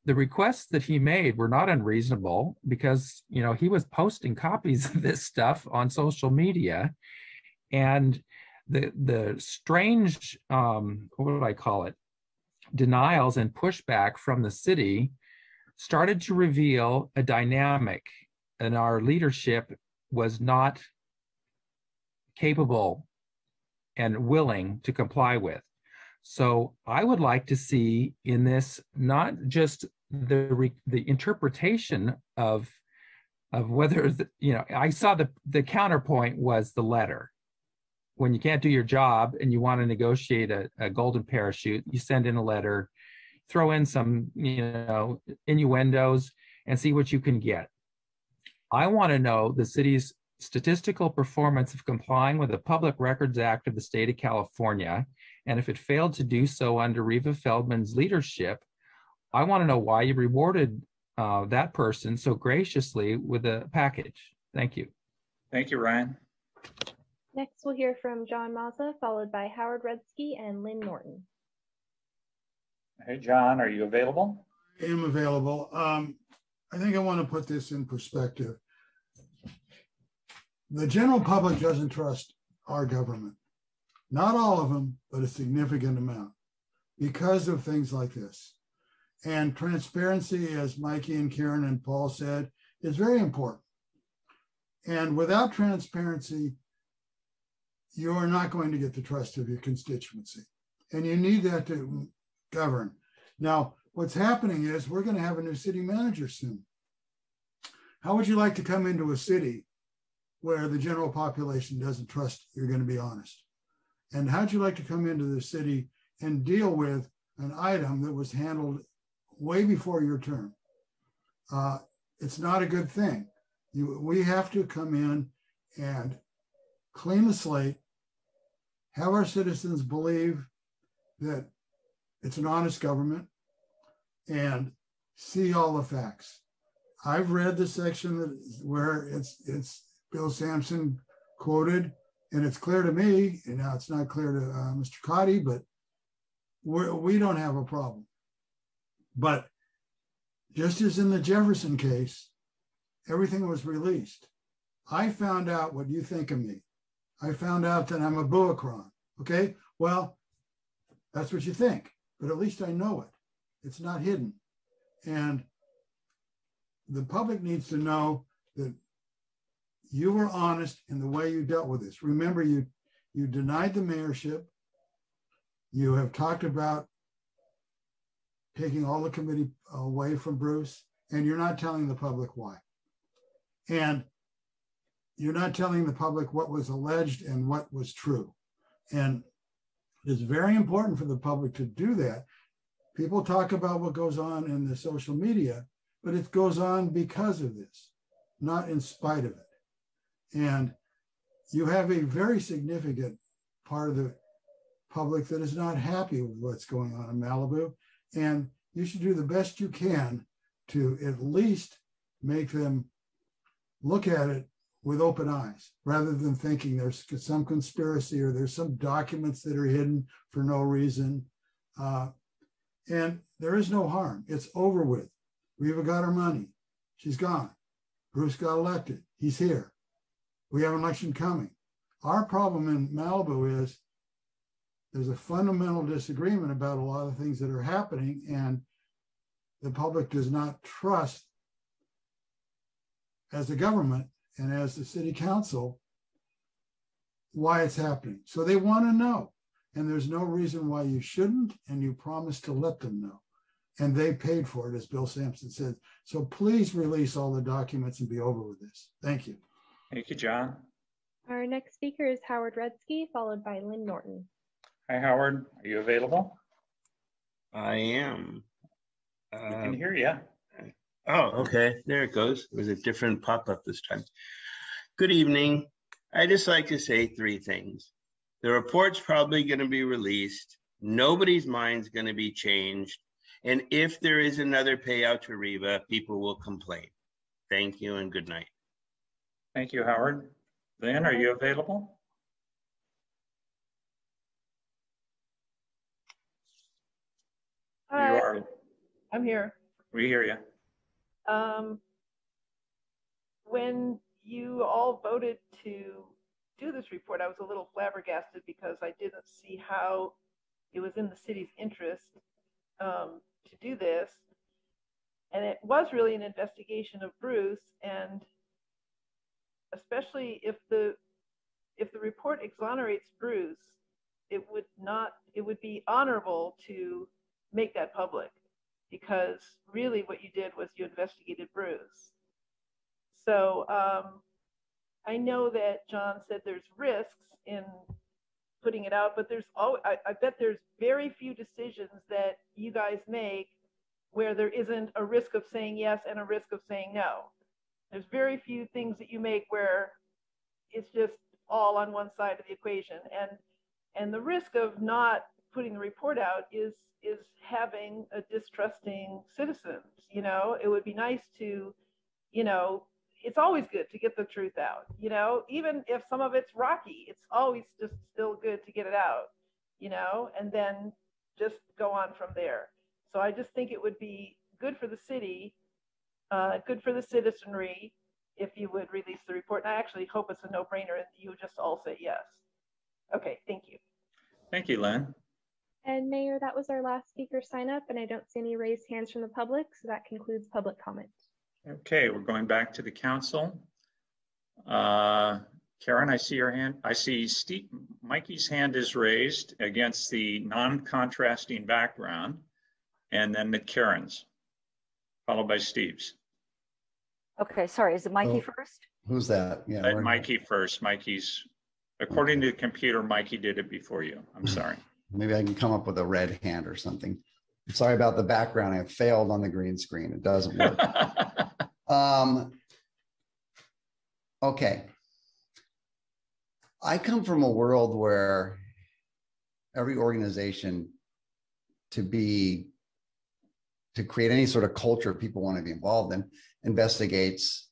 the requests that he made were not unreasonable because you know he was posting copies of this stuff on social media and the the strange um, what would I call it denials and pushback from the city started to reveal a dynamic in our leadership was not capable and willing to comply with. So I would like to see in this not just the the interpretation of of whether the, you know I saw the the counterpoint was the letter. When you can't do your job and you want to negotiate a, a golden parachute, you send in a letter, throw in some you know innuendos and see what you can get. I want to know the city's statistical performance of complying with the Public Records Act of the state of California. And if it failed to do so under Reva Feldman's leadership, I want to know why you rewarded uh, that person so graciously with a package. Thank you. Thank you, Ryan. Next, we'll hear from John Mazza, followed by Howard Redsky and Lynn Norton. Hey, John, are you available? I am available. Um, I think I want to put this in perspective. The general public doesn't trust our government. Not all of them, but a significant amount because of things like this. And transparency, as Mikke and Karen and Paul said, is very important. And without transparency, you are not going to get the trust of your constituency. And you need that to govern. Now, what's happening is we're going to have a new city manager soon. How would you like to come into a city where the general population doesn't trust you're going to be honest? And how'd you like to come into the city and deal with an item that was handled way before your term? Uh, it's not a good thing. You, we have to come in and clean the slate, have our citizens believe that it's an honest government, and see all the facts. I've read the section that where it's it's Bill Sampson quoted, and it's clear to me, and now it's not clear to uh, Mr. Cotti, but we're, we don't have a problem. But just as in the Jefferson case, everything was released. I found out what you think of me. I found out that I'm a buocron. Okay, well, that's what you think, but at least I know it. It's not hidden. And the public needs to know that you were honest in the way you dealt with this. Remember, you you denied the mayorship. You have talked about taking all the committee away from Bruce, and you're not telling the public why. And you're not telling the public what was alleged and what was true. And it's very important for the public to do that. People talk about what goes on in the social media, but it goes on because of this, not in spite of it. And you have a very significant part of the public that is not happy with what's going on in Malibu. And you should do the best you can to at least make them look at it with open eyes rather than thinking there's some conspiracy or there's some documents that are hidden for no reason. Uh, and there is no harm. It's over with. We've got our money. She's gone. Bruce got elected. He's here. We have an election coming. Our problem in Malibu is there's a fundamental disagreement about a lot of things that are happening, and the public does not trust as the government and as the city council why it's happening. So they want to know. And there's no reason why you shouldn't, and you promise to let them know. And they paid for it, as Bill Sampson said. So please release all the documents and be over with this. Thank you. Thank you, John. Our next speaker is Howard Redsky, followed by Lynn Norton. Hi, Howard. Are you available? I am. We uh, can hear you. Oh, okay. There it goes. It was a different pop-up this time. Good evening. I just like to say three things. The report's probably going to be released. Nobody's mind's going to be changed. And if there is another payout to Reva, people will complain. Thank you and good night. Thank you, Howard. Lynn, are you available? You are. I'm here. We hear you. Um, when you all voted to do this report, I was a little flabbergasted because I didn't see how it was in the city's interest um, to do this. And it was really an investigation of Bruce, and especially if the if the report exonerates Bruce, it would not it would be honorable to make that public because really what you did was you investigated Bruce. So um, I know that John said there's risks in putting it out, but there's always, I, I bet there's very few decisions that you guys make where there isn't a risk of saying yes and a risk of saying no. There's very few things that you make where it's just all on one side of the equation. And and the risk of not putting the report out is is having a distrusting citizens. You know, it would be nice to, you know, it's always good to get the truth out. You know, even if some of it's rocky, it's always just still good to get it out. You know, and then just go on from there. So I just think it would be good for the city, uh, good for the citizenry if you would release the report. And I actually hope it's a no-brainer and you just all say yes. Okay, thank you. Thank you, Lynn. And Mayor, that was our last speaker sign up, and I don't see any raised hands from the public, so that concludes public comment. Okay, we're going back to the council. Uh, Karen, I see your hand. I see Steve, Mikke's hand is raised against the non-contrasting background, and then the Karen's, followed by Steve's. Okay, sorry, is it Mikke Oh. first? Who's that? Yeah. Uh, Mikke first. Mikke's, according to the computer, Mikke did it before you. I'm sorry. Maybe I can come up with a red hand or something. I'm sorry about the background. I failed on the green screen. It doesn't work. um, okay. I come from a world where every organization to be to create any sort of culture people want to be involved in investigates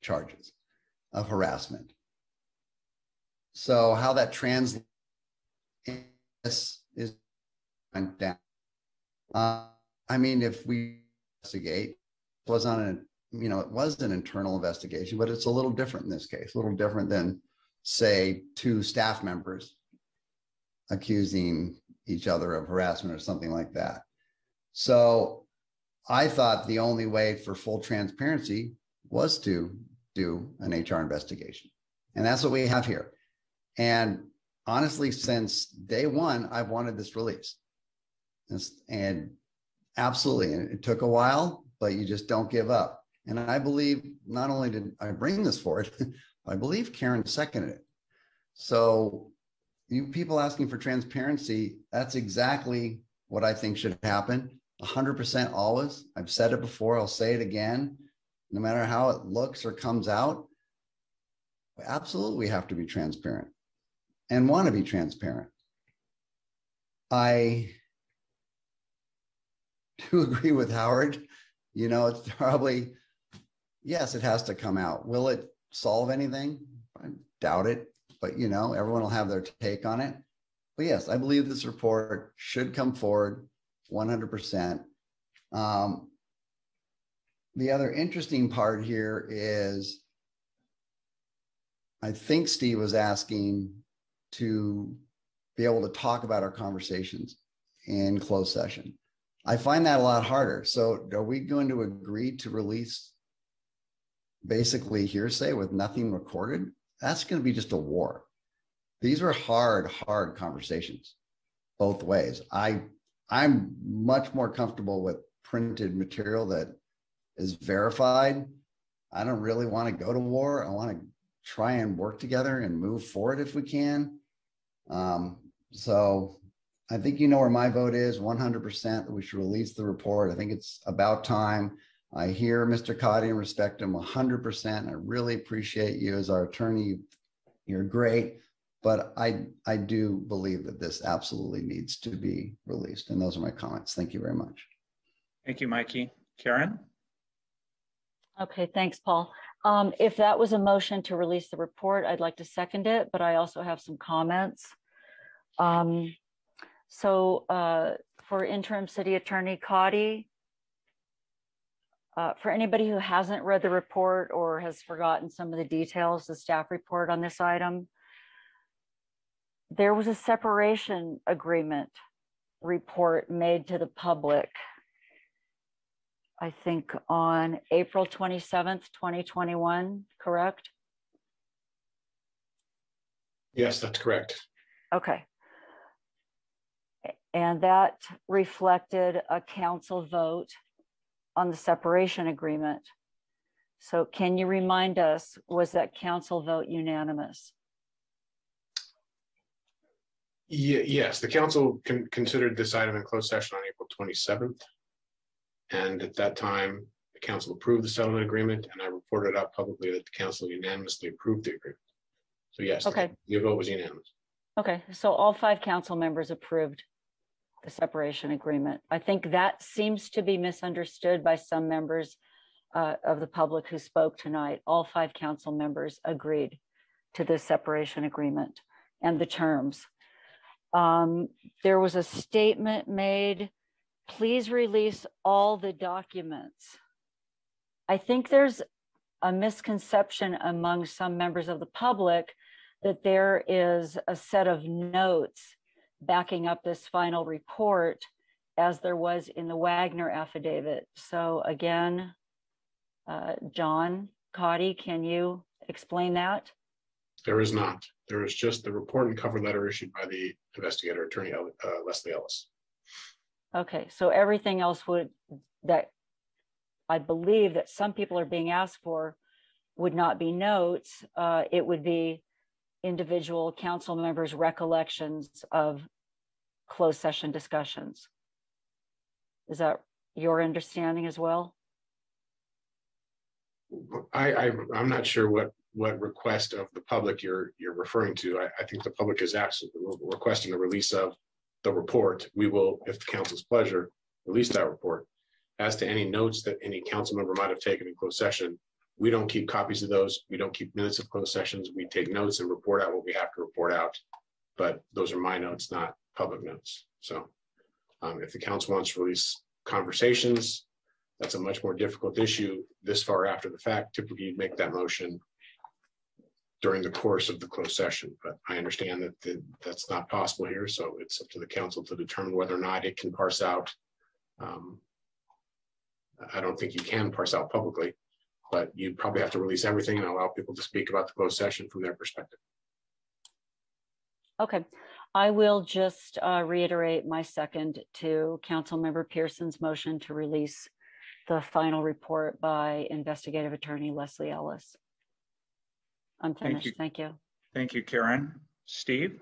charges of harassment. So how that translates is down. Uh, I mean, if we investigate, was on an you know it was an internal investigation, but it's a little different in this case, a little different than say two staff members accusing each other of harassment or something like that. So I thought the only way for full transparency was to do an HR investigation. And that's what we have here. And honestly, since day one, I've wanted this release. And Absolutely. And it took a while, but you just don't give up. And I believe not only did I bring this forward, I believe Karen seconded it. So you people asking for transparency, that's exactly what I think should happen. 100% always. I've said it before, I'll say it again. No matter how it looks or comes out, we absolutely have to be transparent and want to be transparent. I do agree with Howard. You know, it's probably, yes, it has to come out. Will it solve anything? I doubt it, but you know, everyone will have their take on it. But yes, I believe this report should come forward 100%. Um, the other interesting part here is I think Steve was asking to be able to talk about our conversations in closed session. I find that a lot harder. So, are we going to agree to release basically hearsay with nothing recorded? That's going to be just a war. These were hard, hard conversations both ways. I I'm much more comfortable with printed material that is verified. I don't really want to go to war. I want to try and work together and move forward if we can. Um, so I think you know where my vote is 100% that we should release the report. I think it's about time. I hear Mr. Cotti and respect him 100%. I really appreciate you as our attorney. You're great. But I, I do believe that this absolutely needs to be released. And those are my comments. Thank you very much. Thank you, Mikke. Karen? Okay, thanks, Paul. Um, if that was a motion to release the report, I'd like to second it, but I also have some comments. Um, so uh, for interim city attorney Cotti, uh, for anybody who hasn't read the report or has forgotten some of the details, the staff report on this item, there was a separation agreement report made to the public I think on April 27th, 2021, correct? Yes, that's correct. Okay. And that reflected a council vote on the separation agreement. So can you remind us, was that council vote unanimous? Yes, the council con- considered this item in closed session on April 27th. And at that time, the council approved the settlement agreement and I reported out publicly that the council unanimously approved the agreement. So yes, the- Okay. your vote was unanimous. Okay, so all five council members approved the separation agreement. I think that seems to be misunderstood by some members uh, of the public who spoke tonight. All five council members agreed to the separation agreement and the terms. Um, There was a statement made, please release all the documents. I think there's a misconception among some members of the public that there is a set of notes backing up this final report as there was in the Wagner affidavit. So again, uh, John Cotti, can you explain that? There is not. There is just the report and cover letter issued by the investigator attorney uh, Leslie Ellis. Okay, so everything else would, that I believe that some people are being asked for would not be notes. Uh, it would be individual council members' recollections of closed session discussions. Is that your understanding as well? I, I, I'm not sure what, what request of the public you're, you're referring to. I, I think the public is actually requesting the release of the report. We will, if the council's pleasure, release that report. As to any notes that any council member might have taken in closed session, we don't keep copies of those. We don't keep minutes of closed sessions. We take notes and report out what we have to report out. But those are my notes, not public notes. So um, if the council wants to release conversations, that's a much more difficult issue this far after the fact. Typically, you'd make that motion during the course of the closed session, but I understand that the, that's not possible here. So it's up to the council to determine whether or not it can parse out. Um, I don't think you can parse out publicly, but you probably have to release everything and allow people to speak about the closed session from their perspective. Okay, I will just uh, reiterate my second to Councilmember Pierson's motion to release the final report by investigative attorney Leslie Ellis. I'm finished. Thank you. Thank you. Thank you, Karen. Steve?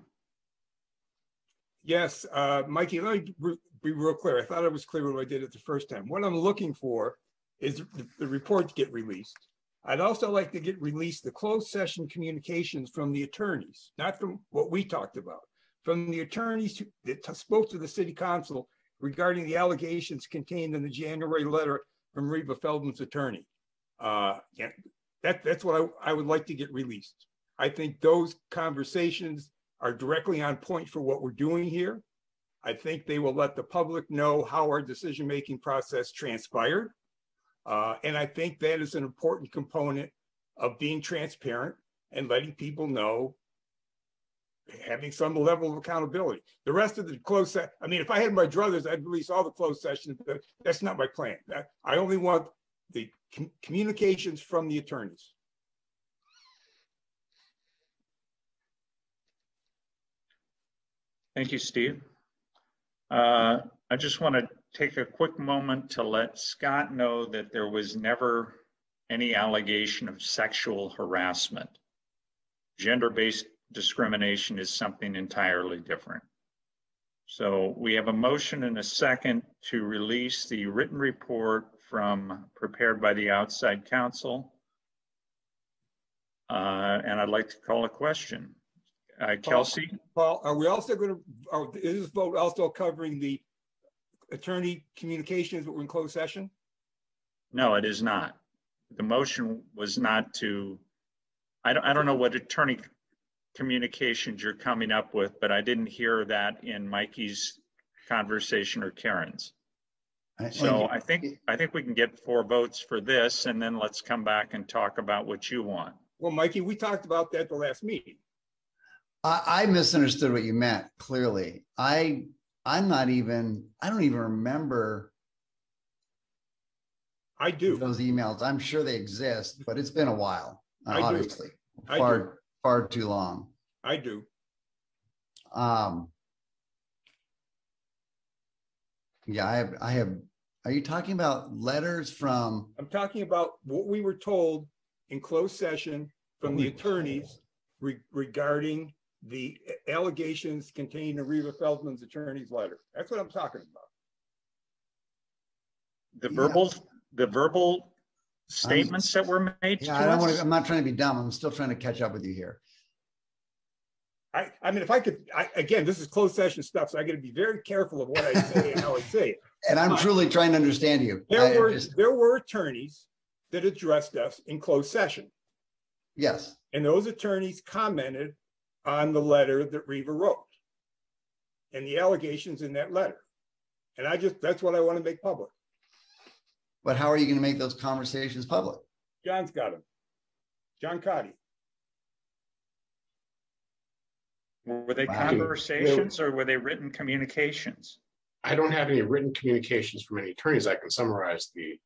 Yes, uh, Mikke, let me be- be real clear. I thought I was clear when I did it the first time. What I'm looking for is the, the report to get released. I'd also like to get released the closed session communications from the attorneys, not from what we talked about, from the attorneys who- that spoke to the city council regarding the allegations contained in the January letter from Reva Feldman's attorney. Uh, yeah, that, that's what I, I would like to get released. I think those conversations are directly on point for what we're doing here. I think they will let the public know how our decision-making process transpired. Uh, and I think that is an important component of being transparent and letting people know, having some level of accountability. The rest of the closed se, I mean, if I had my druthers, I'd release all the closed sessions, but that's not my plan. I only want the com- communications from the attorneys. Thank you, Steve. Uh, I just want to take a quick moment to let Scott know that there was never any allegation of sexual harassment. Gender-based discrimination is something entirely different. So we have a motion and a second to release the written report from prepared by the outside counsel. Uh, And I'd like to call a question. Uh, Kelsey? Paul, are we also going to, is this vote also covering the attorney communications but we're in closed session? No, it is not. The motion was not to, I don't, I don't know what attorney communications you're coming up with, but I didn't hear that in Mikke's conversation or Karen's. So I think, I think we can get four votes for this and then let's come back and talk about what you want. Well, Mikke, we talked about that the last meeting. I, I misunderstood what you meant, clearly. I, I'm not even, I don't even remember I do. those emails. I'm sure they exist, but it's been a while, I do. obviously. Do. Far, far too long. I do. Um. Yeah, I have, I have, are you talking about letters from, I'm talking about what we were told in closed session from the attorneys re- regarding the allegations contained in Reva Feldman's attorney's letter. That's what I'm talking about. The verbal, the verbal statements that were made yeah, I don't want to, us? I'm not trying to be dumb. I'm still trying to catch up with you here. I, I mean, if I could, again, this is closed session stuff, so I gotta be very careful of what I say and how I say it. And I'm truly trying to understand you. There were, there were attorneys that addressed us in closed session. Yes, And those attorneys commented on the letter that Reva wrote and the allegations in that letter. And I just, that's what I want to make public. but how are you going to make those conversations public? John's got them. John Cotti. Were they Wow. conversations or were they written communications? I don't have any written communications from any attorneys. I can summarize the,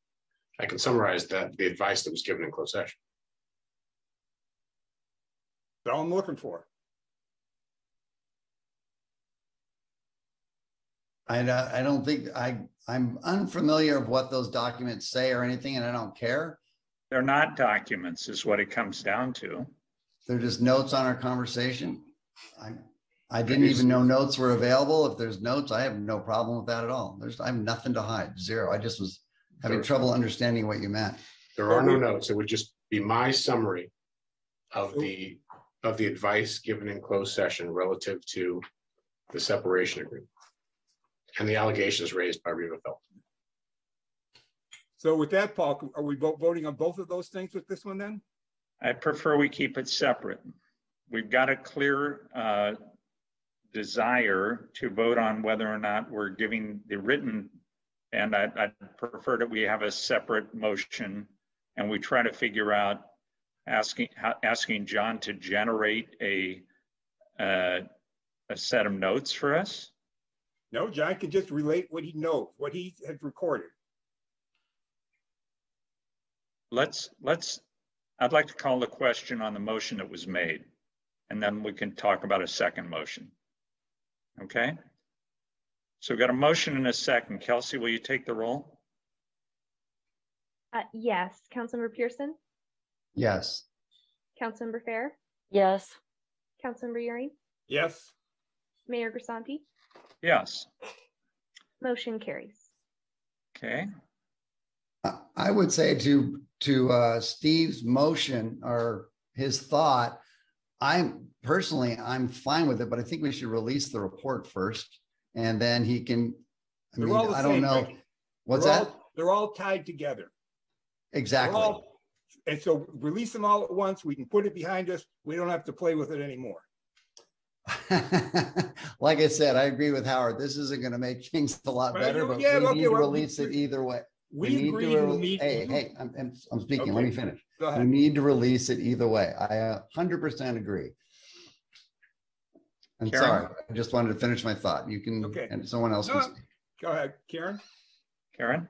I can summarize that, the advice that was given in closed session. That's all I'm looking for. I, don't- I don't think, I, I'm unfamiliar of what those documents say or anything, and I don't care. They're not documents is what it comes down to. They're just notes on our conversation. I, I didn't even know notes were available. If there's notes, I have no problem with that at all. There's, I have nothing to hide, zero. I just was having There- trouble understanding what you meant. There are no notes. It would just be my summary of the, of the advice given in closed session relative to the separation agreement and the allegations raised by Reva Feld. So with that, Paul, are we vo- voting on both of those things with this one then? I prefer we keep it separate. We've got a clear uh, desire to vote on whether or not we're giving the written, and I I prefer that we have a separate motion and we try to figure out asking, asking John to generate a, uh, a set of notes for us. No, John can just relate what he knows, what he has recorded. Let's, let's, I'd like to call the question on the motion that was made. And then we can talk about a second motion. Okay. So we've got a motion and a second. Kelsey, will you take the roll? Uh, yes, Councilmember Pierson, Yes. Councilmember Fair, Yes. Councilmember Uhring, Yes, Mayor Grisanti. Yes. Motion carries. Okay. I- I would say to, to uh, Steve's motion or his thought, I'm personally, I'm fine with it, but I think we should release the report first. And then he can, I They're mean, all the I don't same, know. Ricky. What's They're that? all- They're all tied together. Exactly. all- And so release them all at once. We can put it behind us. We don't have to play with it anymore. Like I said, I agree with Howard. This isn't going to make things a lot Well, better, you- but we yeah, need to well, release it either way. We need to agreed we re- need- Hey, hey, I'm, I'm, I'm speaking. Let me finish. Go We need to release it either way. I hundred percent agree. I'm Karen? sorry. I just wanted to finish my thought. You can, Okay. and someone else can No, speak. Go ahead, Karen. Karen?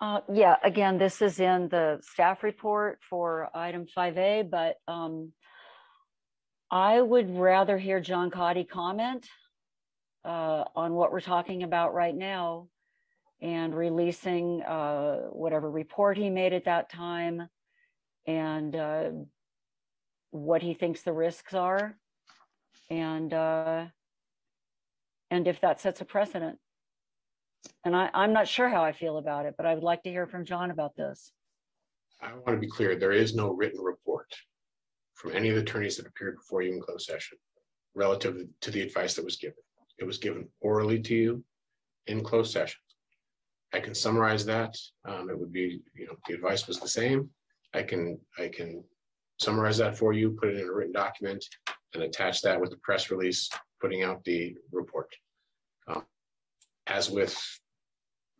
Uh, yeah, again, this is in the staff report for item five A, but, um, I would rather hear John Cotti comment, uh, on what we're talking about right now and releasing, uh, whatever report he made at that time and, uh, what he thinks the risks are. And, uh, and if that sets a precedent. And I, I'm not sure how I feel about it, but I would like to hear from John about this. I want to be clear, there is no written report from any of the attorneys that appeared before you in closed session relative to the advice that was given. It was given orally to you in closed session. I can summarize that. Um, it would be, you know, the advice was the same. I can, I can summarize that for you, put it in a written document and attach that with the press release, putting out the report. Um, As with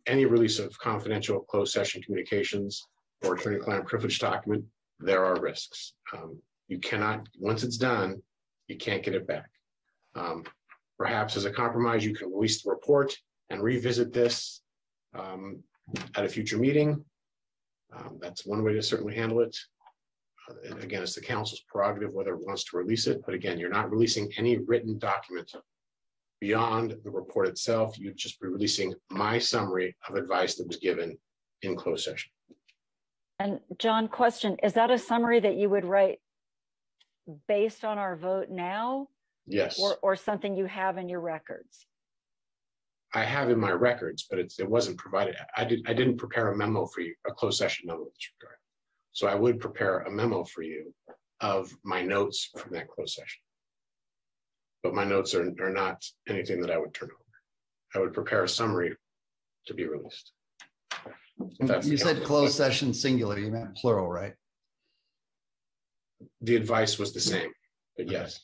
any release of confidential closed session communications or attorney-client privilege document, there are risks. Um, You cannot, once it's done, you can't get it back. Um, Perhaps as a compromise, you can release the report and revisit this um, at a future meeting. Um, That's one way to certainly handle it. Uh, and Again, it's the council's prerogative whether it wants to release it, but again, you're not releasing any written document beyond the report itself. You'd just be releasing my summary of advice that was given in closed session. And John, question, is that a summary that you would write based on our vote now? Yes. Or, or something you have in your records? I have in my records, but it's, it wasn't provided. I did, I didn't prepare a memo for you, a closed session memo. in this regard. So I would prepare a memo for you of my notes from that closed session. But my notes are, are not anything that I would turn over. I would prepare a summary to be released. That's You said council. closed session singular, you meant plural, right? The advice was the same, but yes.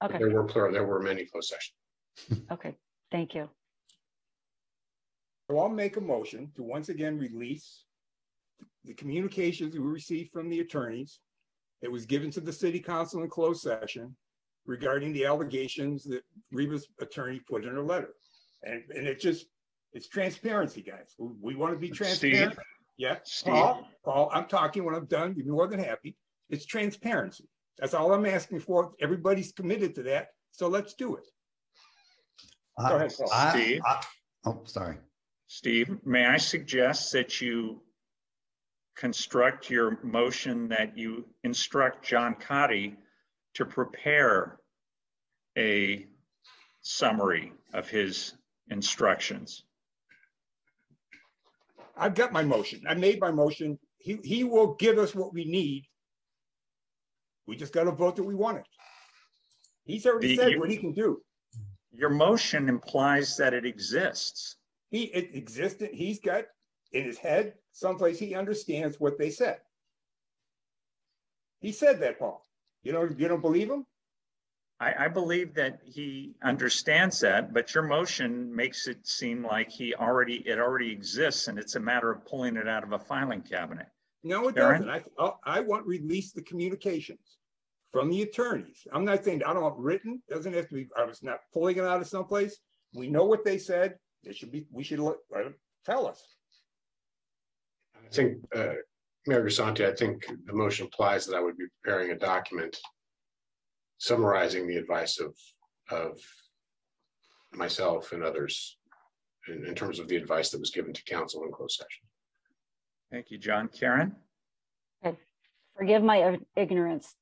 But Okay, There were plural, there were many closed sessions. okay, thank you. So I'll make a motion to once again release the communications we received from the attorneys that was given to the city council in closed session regarding the allegations that Reva's attorney put in her letter. And, and it just, it's transparency, guys. We, we want to be transparent. Steve? Yeah, Steve? Paul, Paul, I'm talking when I'm done. You'd be more than happy. It's transparency. That's all I'm asking for. Everybody's committed to that. So let's do it. Go ahead, Paul. I- Steve? I- Oh, sorry. Steve, may I suggest that you construct your motion that you instruct John Cotti to prepare a summary of his instructions? I've got my motion. I made my motion. He, he will give us what we need. We just got to vote that we want it. He's already The- said what he can do. Your motion implies that it exists. He, it existed, he's got in his head someplace he understands what they said. He said that, Paul. You don't, you don't believe him? I, I believe that he understands that, but your motion makes it seem like he already, it already exists and it's a matter of pulling it out of a filing cabinet. No, it Karen? doesn't. I, I- I want release the communications from the attorneys. I'm not saying, I don't want written, doesn't have to be, I was not pulling it out of someplace. We know what they said. It should be, we should let, let them tell us. I think, uh, Mayor Grisanti, I think the motion implies that I would be preparing a document summarizing the advice of, of myself and others in, in terms of the advice that was given to council in closed session. Thank you, John. Karen? Forgive my ignorance.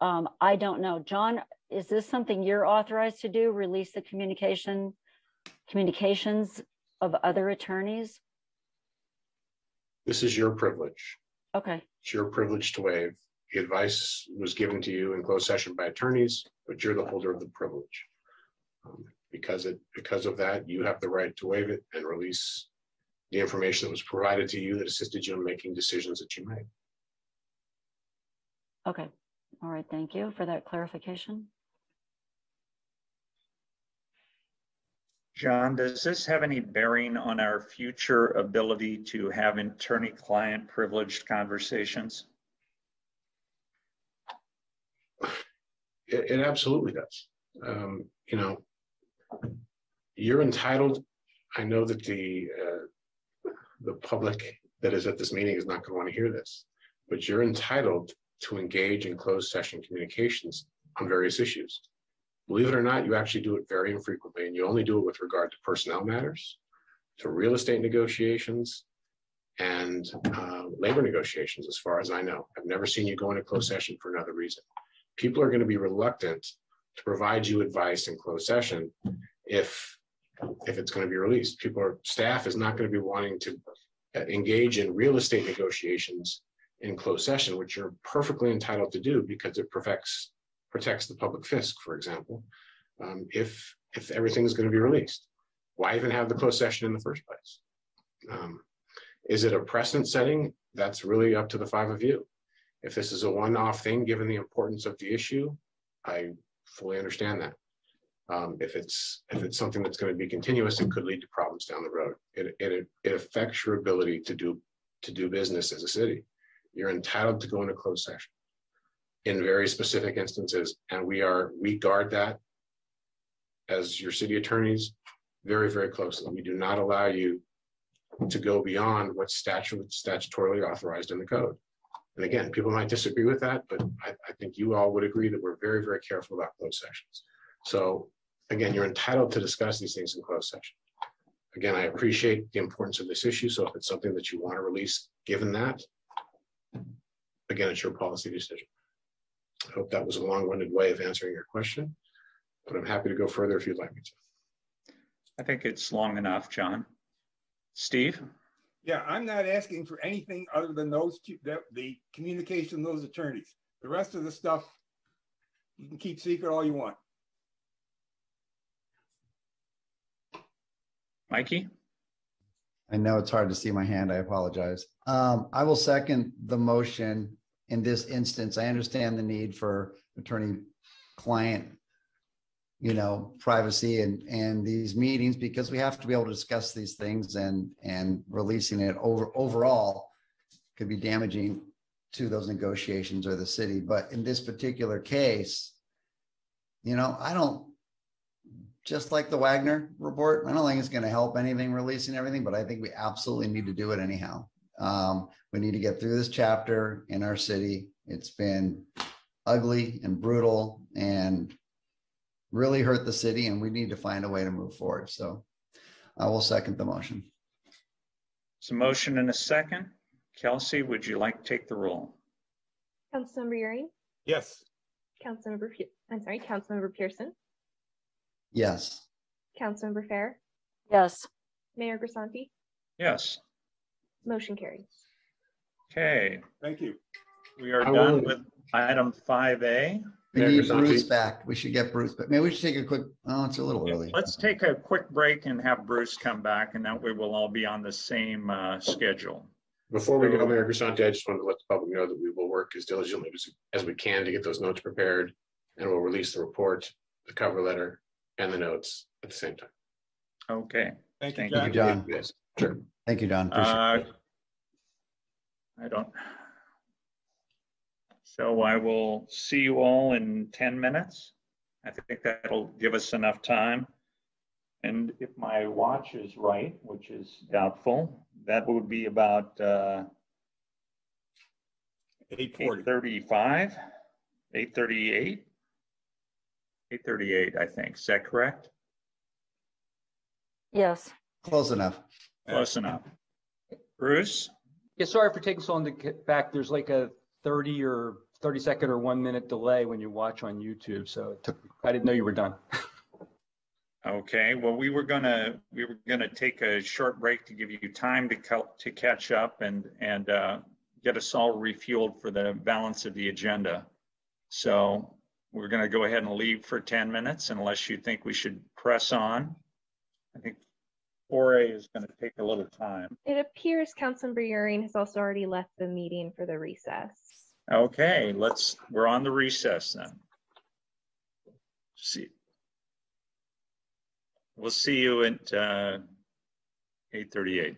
Um, I don't know. John, is this something you're authorized to do? Release the communication, communications of other attorneys? This is your privilege. Okay, It's your privilege to waive. The advice was given to you in closed session by attorneys, but you're the holder of the privilege. Um, Because it, because of that, you have the right to waive it and release the information that was provided to you that assisted you in making decisions that you made. okay. All right, thank you for that clarification. John, does this have any bearing on our future ability to have attorney-client privileged conversations? It, it absolutely does. Um, you know, you're entitled, I know that the, uh, the public that is at this meeting is not going to want to hear this, but you're entitled to engage in closed session communications on various issues. Believe it or not, you actually do it very infrequently, and you only do it with regard to personnel matters, to real estate negotiations, and uh, labor negotiations, as far as I know. I've never seen you go into closed session for another reason. People are going to be reluctant to provide you advice in closed session if if it's going to be released. People are staff is not going to be wanting to uh, engage in real estate negotiations in closed session, which you're perfectly entitled to do because it protects protects the public fisc, for example. Um, if if everything is going to be released, why even have the closed session in the first place? Um, is it a precedent setting? That's really up to the five of you. If this is a one-off thing, given the importance of the issue, I fully understand that. Um, if it's if it's something that's going to be continuous, it could lead to problems down the road. It, it it affects your ability to do to do business as a city. You're entitled to go into closed session in very specific instances, and we are we guard that as your city attorneys very very closely. We do not allow you to go beyond what's statute statutorily authorized in the code. And again, people might disagree with that, but I, I think you all would agree that we're very very careful about closed sessions. So again, you're entitled to discuss these things in closed session. Again, I appreciate the importance of this issue. So if it's something that you want to release, given that, again, it's your policy decision. I hope that was a long-winded way of answering your question, but I'm happy to go further if you'd like me to. I think it's long enough, John. Steve? Yeah, I'm not asking for anything other than those two, the, the communication of those attorneys. The rest of the stuff, you can keep secret all you want. Mikke? I know it's hard to see my hand. I apologize. Um, I will second the motion in this instance. I understand the need for attorney client, you know, privacy and, and these meetings because we have to be able to discuss these things and, and releasing it over overall could be damaging to those negotiations or the city. But in this particular case, you know, I don't, just like the Wagner report. I don't think it's going to help anything releasing everything, but I think we absolutely need to do it anyhow. Um, we need to get through this chapter in our city. It's been ugly and brutal and really hurt the city, and we need to find a way to move forward. So I will second the motion. It's a motion and a second. Kelsey, would you like to take the roll? Councilmember Uhring, Yes. Councilmember, Pe- I'm sorry, Councilmember Pierson, Yes. Councilmember Fair, Yes. Mayor Grisanti, Yes. motion carries. Okay, Thank you. we are I done will- with item five A. We Mayor need Grisanti. Bruce back. We should get Bruce, but maybe we should take a quick, oh, it's a little early. Let's take a quick break and have Bruce come back and that way we'll all be on the same uh, schedule. Before we go, Mayor Grisanti, I just wanted to let the public know that we will work as diligently as, as we can to get those notes prepared. And we'll release the report, the cover letter, and the notes at the same time. Okay. Thank you, Thank Thank John. you, John. Yes, sure. Thank you, John. Appreciate Uh, it. I don't. So I will see you all in 10 minutes. I think that'll give us enough time. And if my watch is right, which is doubtful, that would be about uh, 840. 8:35, 8:38. 8:38, I think. Is that correct? Yes. Close enough. Close enough. Bruce? Yeah, sorry for taking so long to get back. There's like a 30 or 30 second or one minute delay when you watch on YouTube. So it took, I didn't know you were done. Okay, well, we were gonna, we were gonna take a short break to give you time to co- to catch up and, and uh, get us all refueled for the balance of the agenda. So we're gonna go ahead and leave for 10 minutes unless you think we should press on. I think 4A is gonna take a little time. It appears Councilmember Uhring has also already left the meeting for the recess. Okay, let's, we're on the recess then. See. We'll see you at uh, 8:38.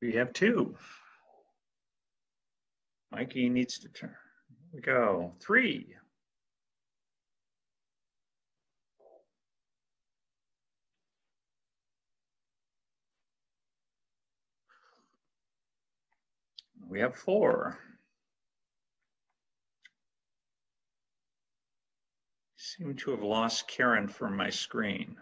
We have two. Mikke needs to turn. Here we go. Three. We have four. Seem to have lost Karen from my screen.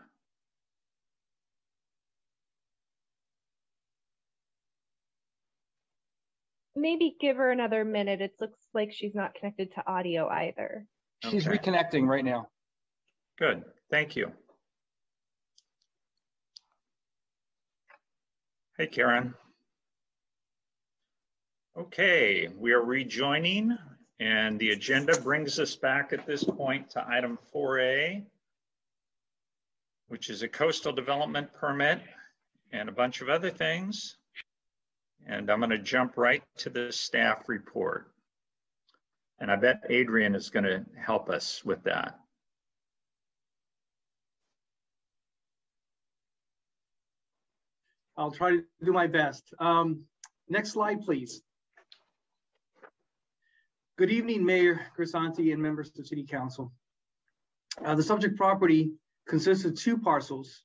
Maybe give her another minute. It looks like she's not connected to audio either. She's Okay. reconnecting right now. Good, thank you. Hey, Karen. Okay, we are rejoining and the agenda brings us back at this point to item 4A, which is a coastal development permit and a bunch of other things. And I'm going to jump right to the staff report. And I bet Adrian is going to help us with that. I'll try to do my best. Um, next slide, please. Good evening, Mayor Grisanti and members of City Council. Uh, the subject property consists of two parcels,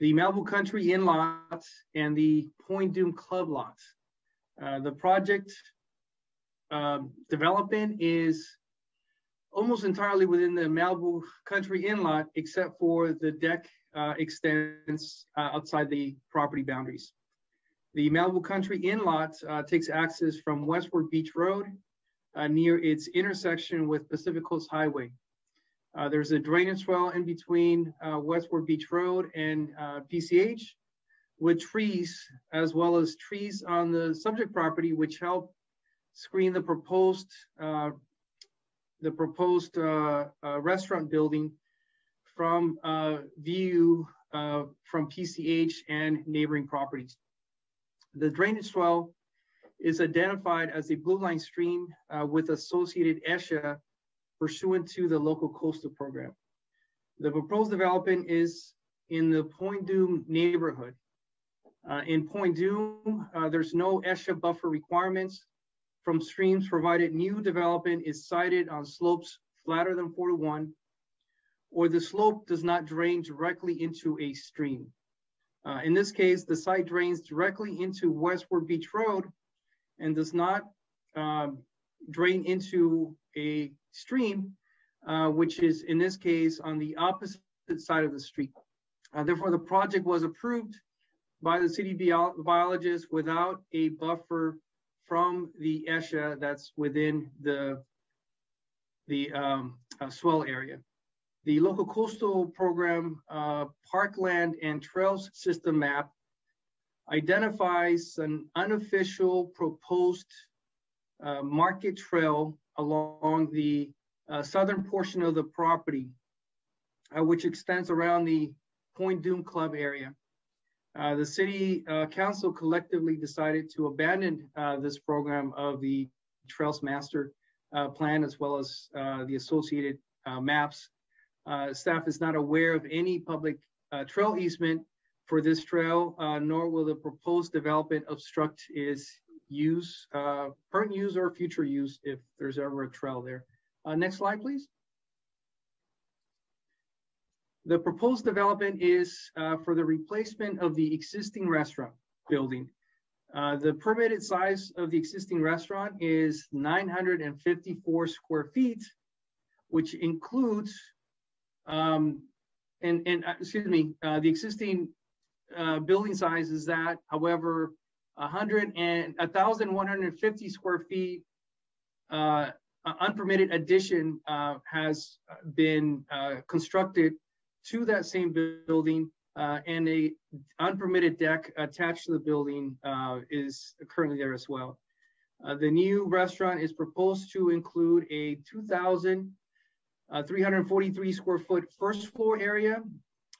the Malibu Country Inn lot and the Point Dume Club lots. Uh, the project um, development is almost entirely within the Malibu Country Inn lot, except for the deck uh, extends uh, outside the property boundaries. The Malibu Country Inn lot uh, takes access from Westward Beach Road uh, near its intersection with Pacific Coast Highway. Uh, there's a drainage well in between uh, Westward Beach Road and PCH with trees, as well as trees on the subject property, which help screen the proposed the proposed uh, uh, restaurant building from uh, view from PCH and neighboring properties. The drainage swell is identified as a blue line stream with associated ESHA pursuant to the local coastal program. The proposed development is in the Point Dume neighborhood. Uh, in Point Dume, uh, there's no ESHA buffer requirements from streams provided new development is sited on slopes flatter than 4 to 1, or the slope does not drain directly into a stream. Uh, in this case, the site drains directly into Westward Beach Road and does not um, drain into a stream, uh, which is in this case on the opposite side of the street. Uh, therefore, the project was approved by the city bio biologist without a buffer from the ESHA that's within the, the um, uh, swell area. The local coastal program uh, parkland and trails system map identifies an unofficial proposed uh, market trail along the uh, southern portion of the property, uh, which extends around the Point Dume Club area. Uh, the city uh, council collectively decided to abandon uh, this program of the Trails Master Plan as well as the associated maps. staff is not aware of any public trail easement for this trail, nor will the proposed development obstruct its use, current use or future use if there's ever a trail there. next slide, please. The proposed development is uh, for the replacement of the existing restaurant building. Uh, the permitted size of the existing restaurant is 954 square feet, which includes, um, and, and uh, excuse me, uh, the existing uh, building size is that, however, 100 and 1,150 square feet uh, unpermitted addition has been constructed to that same building uh, and a unpermitted deck attached to the building uh, is currently there as well. Uh, the new restaurant is proposed to include a 2,343 square foot first floor area,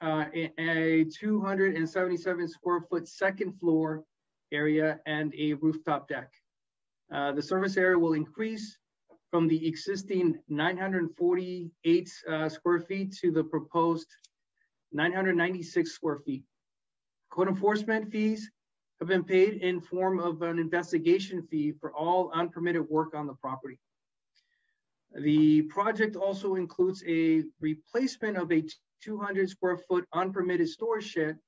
uh, a 277 square foot second floor area, and a rooftop deck. Uh, the service area will increase from the existing 948 uh, square feet to the proposed 996 square feet. Code enforcement fees have been paid in form of an investigation fee for all unpermitted work on the property. The project also includes a replacement of a 200 square foot unpermitted storage shed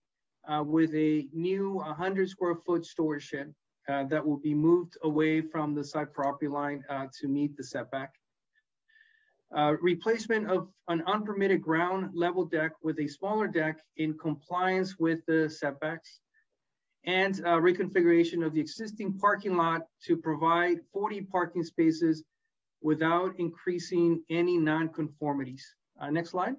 uh, with a new 100 square foot storage shed uh, that will be moved away from the side property line uh, to meet the setback. Uh, replacement of an unpermitted ground level deck with a smaller deck in compliance with the setbacks and uh, reconfiguration of the existing parking lot to provide 40 parking spaces without increasing any nonconformities. Uh, next slide.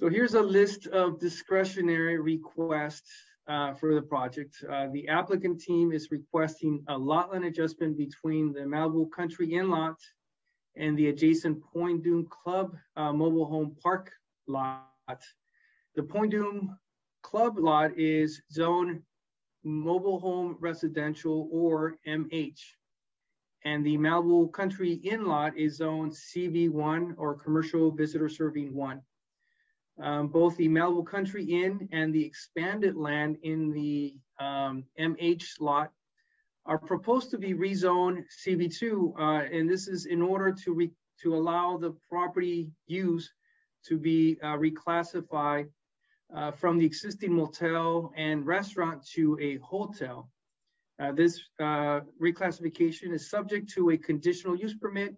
So here's a list of discretionary requests uh, for the project. Uh, the applicant team is requesting a lot line adjustment between the Malibu Country Inn lot and the adjacent Point Dume Club uh, mobile home park lot. The Point Dume Club lot is zone mobile home residential or MH. And the Malibu Country Inn lot is zone CV1 or commercial visitor serving one. Um, both the Malibu Country Inn and the expanded land in the um, MH lot are proposed to be rezoned CV2, uh, and this is in order to re to allow the property use to be uh, reclassified uh, from the existing motel and restaurant to a hotel. Uh, this uh, reclassification is subject to a conditional use permit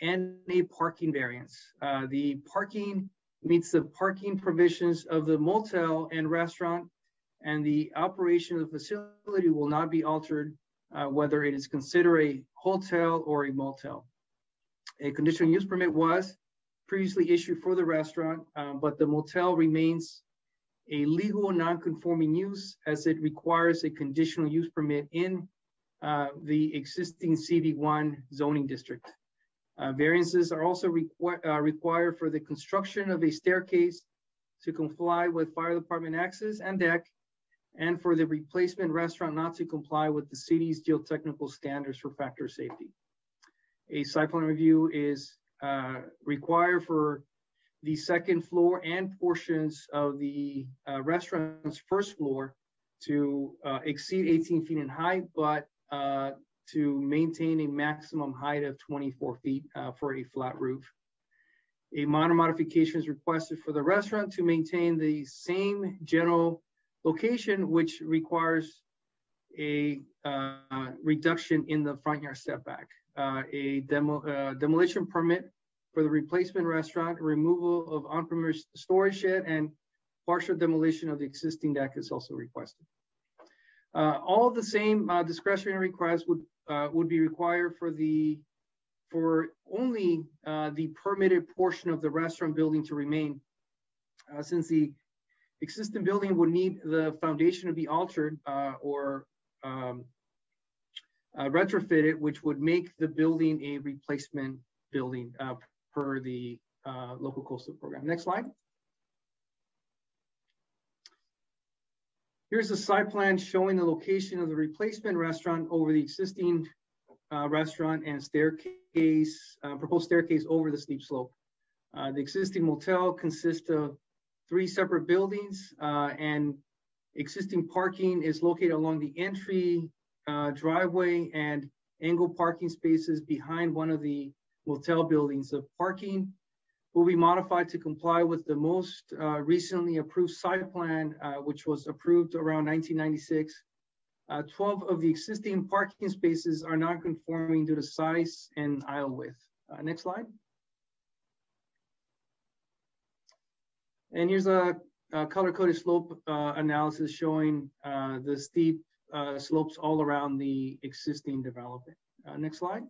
and a parking variance. Uh, the parking meets the parking provisions of the motel and restaurant, and the operation of the facility will not be altered uh, whether it is considered a hotel or a motel. A conditional use permit was previously issued for the restaurant, um, but the motel remains a legal non-conforming use as it requires a conditional use permit in uh, the existing CV1 zoning district. Uh, variances are also requ uh, required for the construction of a staircase to comply with fire department access and deck, and for the replacement restaurant not to comply with the city's geotechnical standards for factor safety. A site plan review is uh, required for the second floor and portions of the uh, restaurant's first floor to uh, exceed 18 feet in height, but uh, to maintain a maximum height of 24 feet uh, for a flat roof. A minor modification is requested for the restaurant to maintain the same general location, which requires a uh, reduction in the front yard setback. Uh, a demo, uh, demolition permit for the replacement restaurant, removal of on-premise storage shed, and partial demolition of the existing deck is also requested. Uh, all the same uh, discretionary requests would uh, would be required for the for only uh, the permitted portion of the restaurant building to remain, uh, since the existing building would need the foundation to be altered uh, or um, retrofitted, which would make the building a replacement building per the local coastal program. Next slide. Here's a site plan showing the location of the replacement restaurant over the existing uh, restaurant and staircase, uh, proposed staircase over the steep slope. Uh, the existing motel consists of three separate buildings uh, and existing parking is located along the entry uh, driveway and angle parking spaces behind one of the motel buildings. The parking will be modified to comply with the most uh, recently approved site plan, uh, which was approved around 1996. Uh, 12 of the existing parking spaces are non-conforming due to size and aisle width. Uh, next slide. And here's a, a color-coded slope uh, analysis showing uh, the steep slopes all around the existing development. next slide.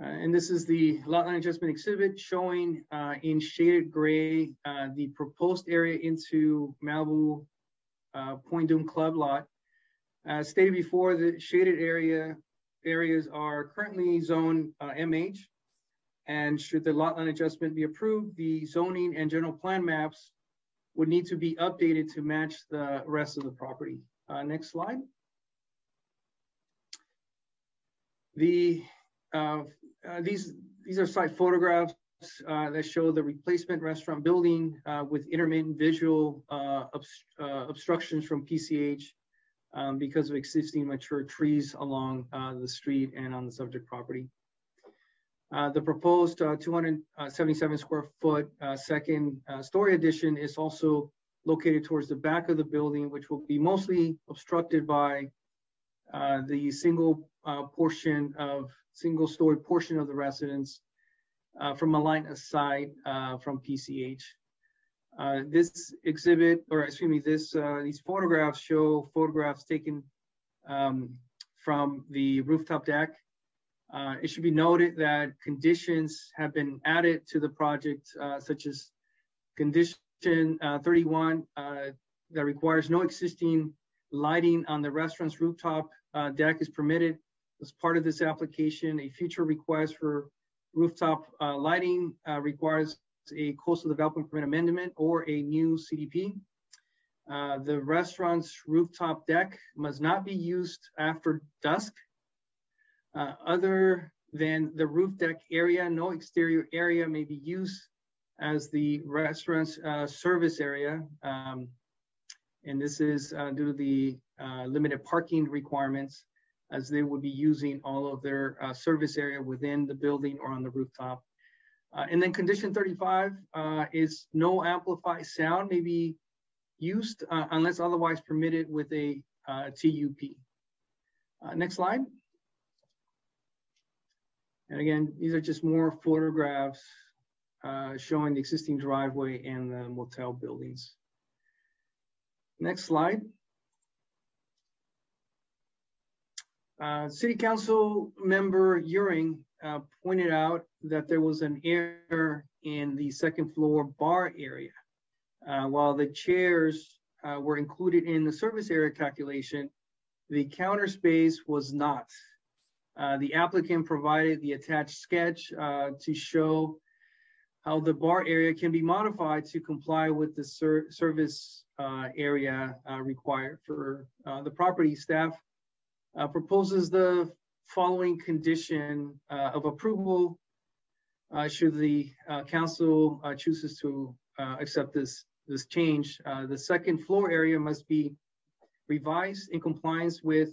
Uh, and this is the lot line adjustment exhibit showing uh, in shaded gray uh, the proposed area into Malibu uh, Point Dume Club lot. As stated before, the shaded area areas are currently zone MH. Uh, and should the lot line adjustment be approved, the zoning and general plan maps would need to be updated to match the rest of the property. Uh, next slide. The uh, uh, these these are site photographs uh, that show the replacement restaurant building uh, with intermittent visual uh, obst- uh, obstructions from PCH um, because of existing mature trees along the street and on the subject property. The proposed uh, 277 square foot second story addition is also located towards the back of the building, which will be mostly obstructed by the single uh, portion of single story portion of the residence uh, from a line aside uh, from PCH. Uh, this exhibit, or excuse me, this uh, these photographs show photographs taken um, from the rooftop deck. Uh, it should be noted that conditions have been added to the project, such as condition uh, 31 uh, that requires no existing lighting on the restaurant's rooftop uh, deck is permitted. As part of this application, a future request for rooftop uh, lighting uh, requires a coastal development permit amendment or a new CDP. Uh, the restaurant's rooftop deck must not be used after dusk. Uh, other than the roof deck area, no exterior area may be used as the restaurant's uh, service area. Um, and this is uh, due to the limited parking requirements as they would be using all of their uh, service area within the building or on the rooftop. Uh, and then condition 35 uh, is no amplified sound may be used uh, unless otherwise permitted with a uh, TUP. Next slide. And again, these are just more photographs uh, showing the existing driveway and the motel buildings. Next slide. Uh, City Council member Uhring uh, pointed out that there was an error in the second floor bar area. Uh, while the chairs uh, were included in the service area calculation, the counter space was not. Uh, the applicant provided the attached sketch to show how the bar area can be modified to comply with the ser service area required for the property staff uh, proposes the following condition uh, of approval uh, should the council chooses to accept this this change. the second floor area must be revised in compliance with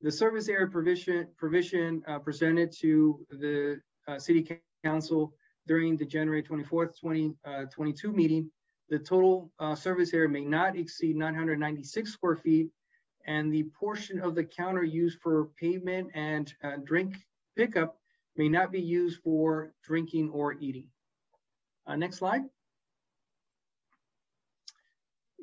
the service area provision provision presented to the city council during the January 24th, 2022 meeting, the total uh, service area may not exceed 996 square feet, and the portion of the counter used for payment and uh, drink pickup may not be used for drinking or eating. Uh, next slide.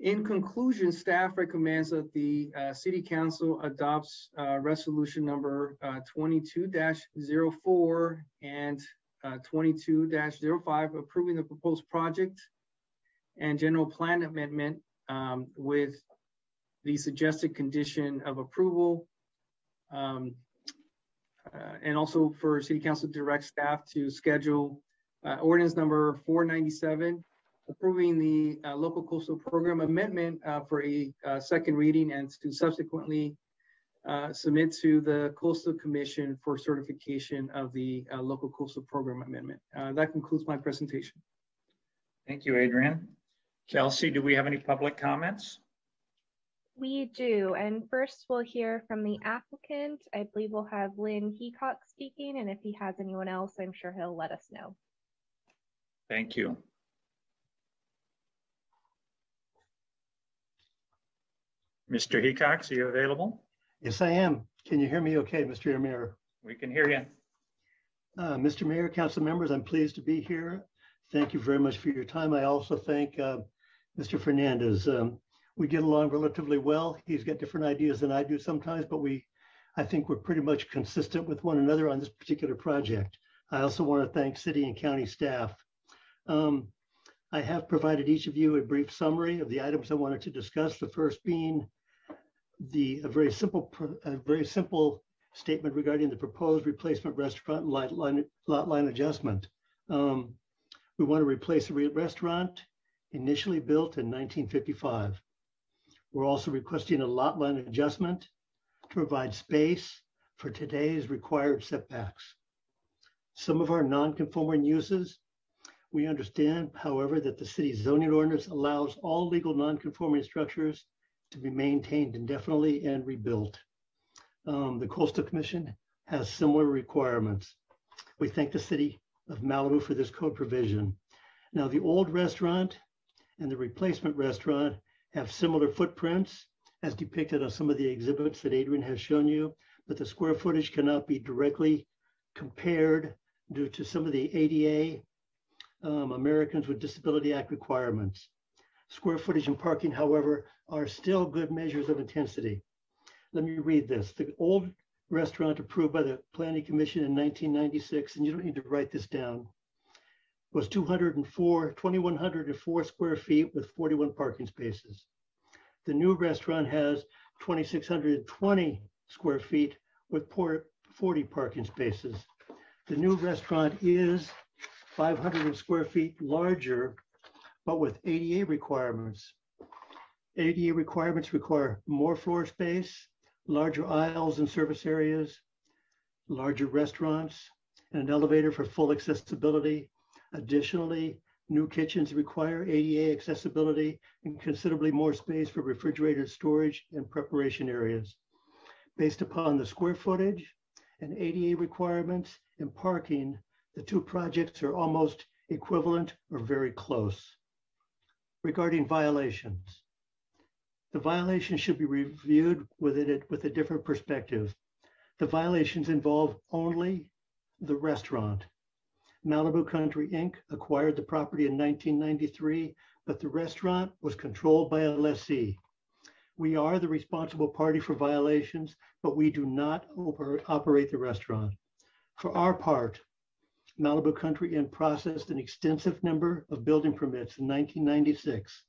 In conclusion, staff recommends that the uh, City Council adopts uh, resolution number 22-04 and uh, 22-05 approving the proposed project and general plan amendment um, with the suggested condition of approval. Um, uh, and also for City Council direct staff to schedule uh, ordinance number 497 approving the uh, local coastal program amendment uh, for a uh, second reading and to subsequently uh, submit to the Coastal Commission for certification of the local coastal program amendment. That concludes my presentation. Thank you, Adrian. Kelsey, do we have any public comments? We do. And first we'll hear from the applicant. I believe we'll have Lynn Heacock speaking. And if he has anyone else, I'm sure he'll let us know. Thank you. Mr. Heacock, are you available? Yes, I am. Can you hear me okay, Mr. Mayor? We can hear you. Uh, Mr. Mayor, council members, I'm pleased to be here. Thank you very much for your time. I also thank uh, Mr. Fernandez. Um, we get along relatively well. He's got different ideas than I do sometimes, but we, I think we're pretty much consistent with one another on this particular project. I also want to thank city and county staff. Um, I have provided each of you a brief summary of the items I wanted to discuss. The first being the a very simple a very simple statement regarding the proposed replacement restaurant lot line, lot line adjustment. Um, we want to replace a restaurant initially built in 1955. We're also requesting a lot line adjustment to provide space for today's required setbacks. Some of our non-conforming uses We understand, however, that the city zoning ordinance allows all legal non-conforming structures to be maintained indefinitely and rebuilt. Um, the Coastal Commission has similar requirements. We thank the city of Malibu for this code provision. Now, the old restaurant and the replacement restaurant have similar footprints as depicted on some of the exhibits that Adrian has shown you, but the square footage cannot be directly compared due to some of the ADA, um, Americans with Disability Act requirements. Square footage and parking, however, are still good measures of intensity. Let me read this. The old restaurant approved by the Planning Commission in 1996, and you don't need to write this down, was 204, 2,104 square feet with 41 parking spaces. The new restaurant has 2,620 square feet with 40 parking spaces. The new restaurant is 500 square feet larger, but with ADA requirements. ADA requirements require more floor space, larger aisles and service areas, larger restaurants, and an elevator for full accessibility. Additionally, new kitchens require ADA accessibility and considerably more space for refrigerated storage and preparation areas. Based upon the square footage and ADA requirements and parking, the two projects are almost equivalent or very close. Regarding violations, the violation should be reviewed with it with a different perspective. The violations involve only the restaurant. Malibu Country Inc. acquired the property in 1993, but the restaurant was controlled by a lessee. We are the responsible party for violations, but we do not oper operate the restaurant. For our part, Malibu Country Inn processed an extensive number of building permits in 1996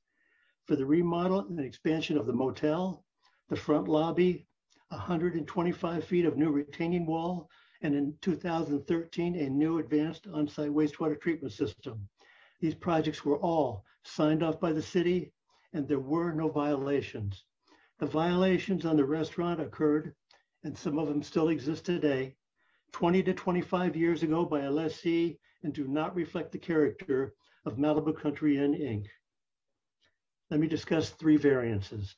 for the remodel and expansion of the motel, the front lobby, 125 feet of new retaining wall, and in 2013, a new advanced on-site wastewater treatment system. These projects were all signed off by the city and there were no violations. The violations on the restaurant occurred, and some of them still exist today, 20 to 25 years ago by a lessee and do not reflect the character of Malibu Country Inn, Inc. Let me discuss three variances.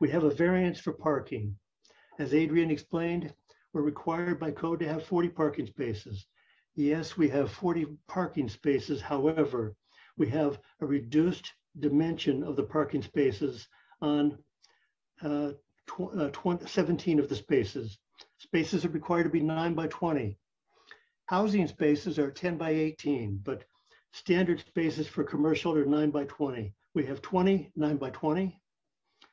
We have a variance for parking. As Adrian explained, we're required by code to have 40 parking spaces. Yes, we have 40 parking spaces. However, we have a reduced dimension of the parking spaces on uh, uh, 20, 17 of the spaces. Spaces are required to be 9 by 20. Housing spaces are 10 by 18, but standard spaces for commercial are 9 by 20. We have 20, 9 by 20.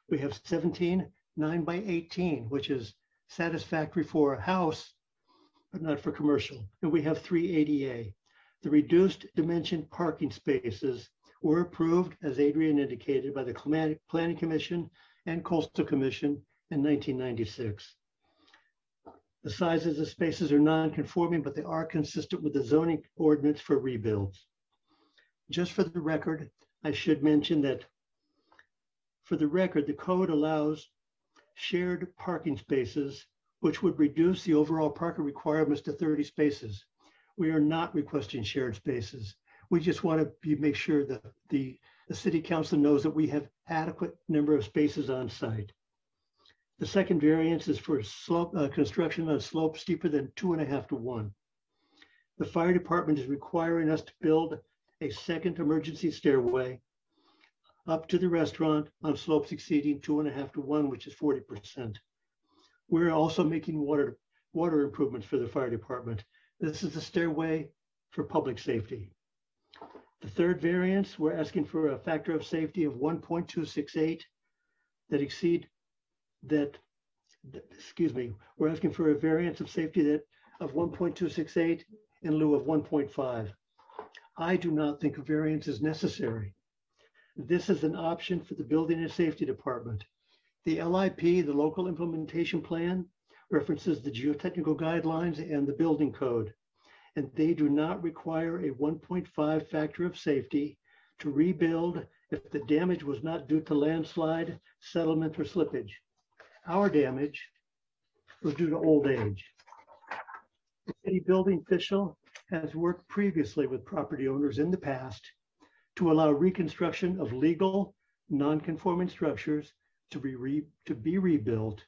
We have 17, 9 by 18, which is satisfactory for a house, but not for commercial. And we have three ADA. The reduced dimension parking spaces were approved, as Adrian indicated, by the Planning Commission and Coastal Commission in 1996. The sizes of spaces are non-conforming, but they are consistent with the zoning ordinance for rebuilds. Just for the record, I should mention that for the record, the code allows shared parking spaces, which would reduce the overall parking requirements to 30 spaces. We are not requesting shared spaces. We just want to be, make sure that the, the city council knows that we have adequate number of spaces on site. The second variance is for slope uh, construction on slope steeper than two and a half to one. The fire department is requiring us to build a second emergency stairway up to the restaurant on slopes exceeding two and a half to one, which is 40%. We're also making water, water improvements for the fire department. This is the stairway for public safety. The third variance, we're asking for a factor of safety of 1.268 that exceed that, excuse me, we're asking for a variance of safety that of 1.268 in lieu of 1.5. I do not think a variance is necessary. This is an option for the Building and Safety Department. The LIP, the Local Implementation Plan, references the geotechnical guidelines and the building code, and they do not require a 1.5 factor of safety to rebuild if the damage was not due to landslide, settlement, or slippage. Our damage was due to old age. The city building official has worked previously with property owners in the past to allow reconstruction of legal non-conforming structures to be, re, to be rebuilt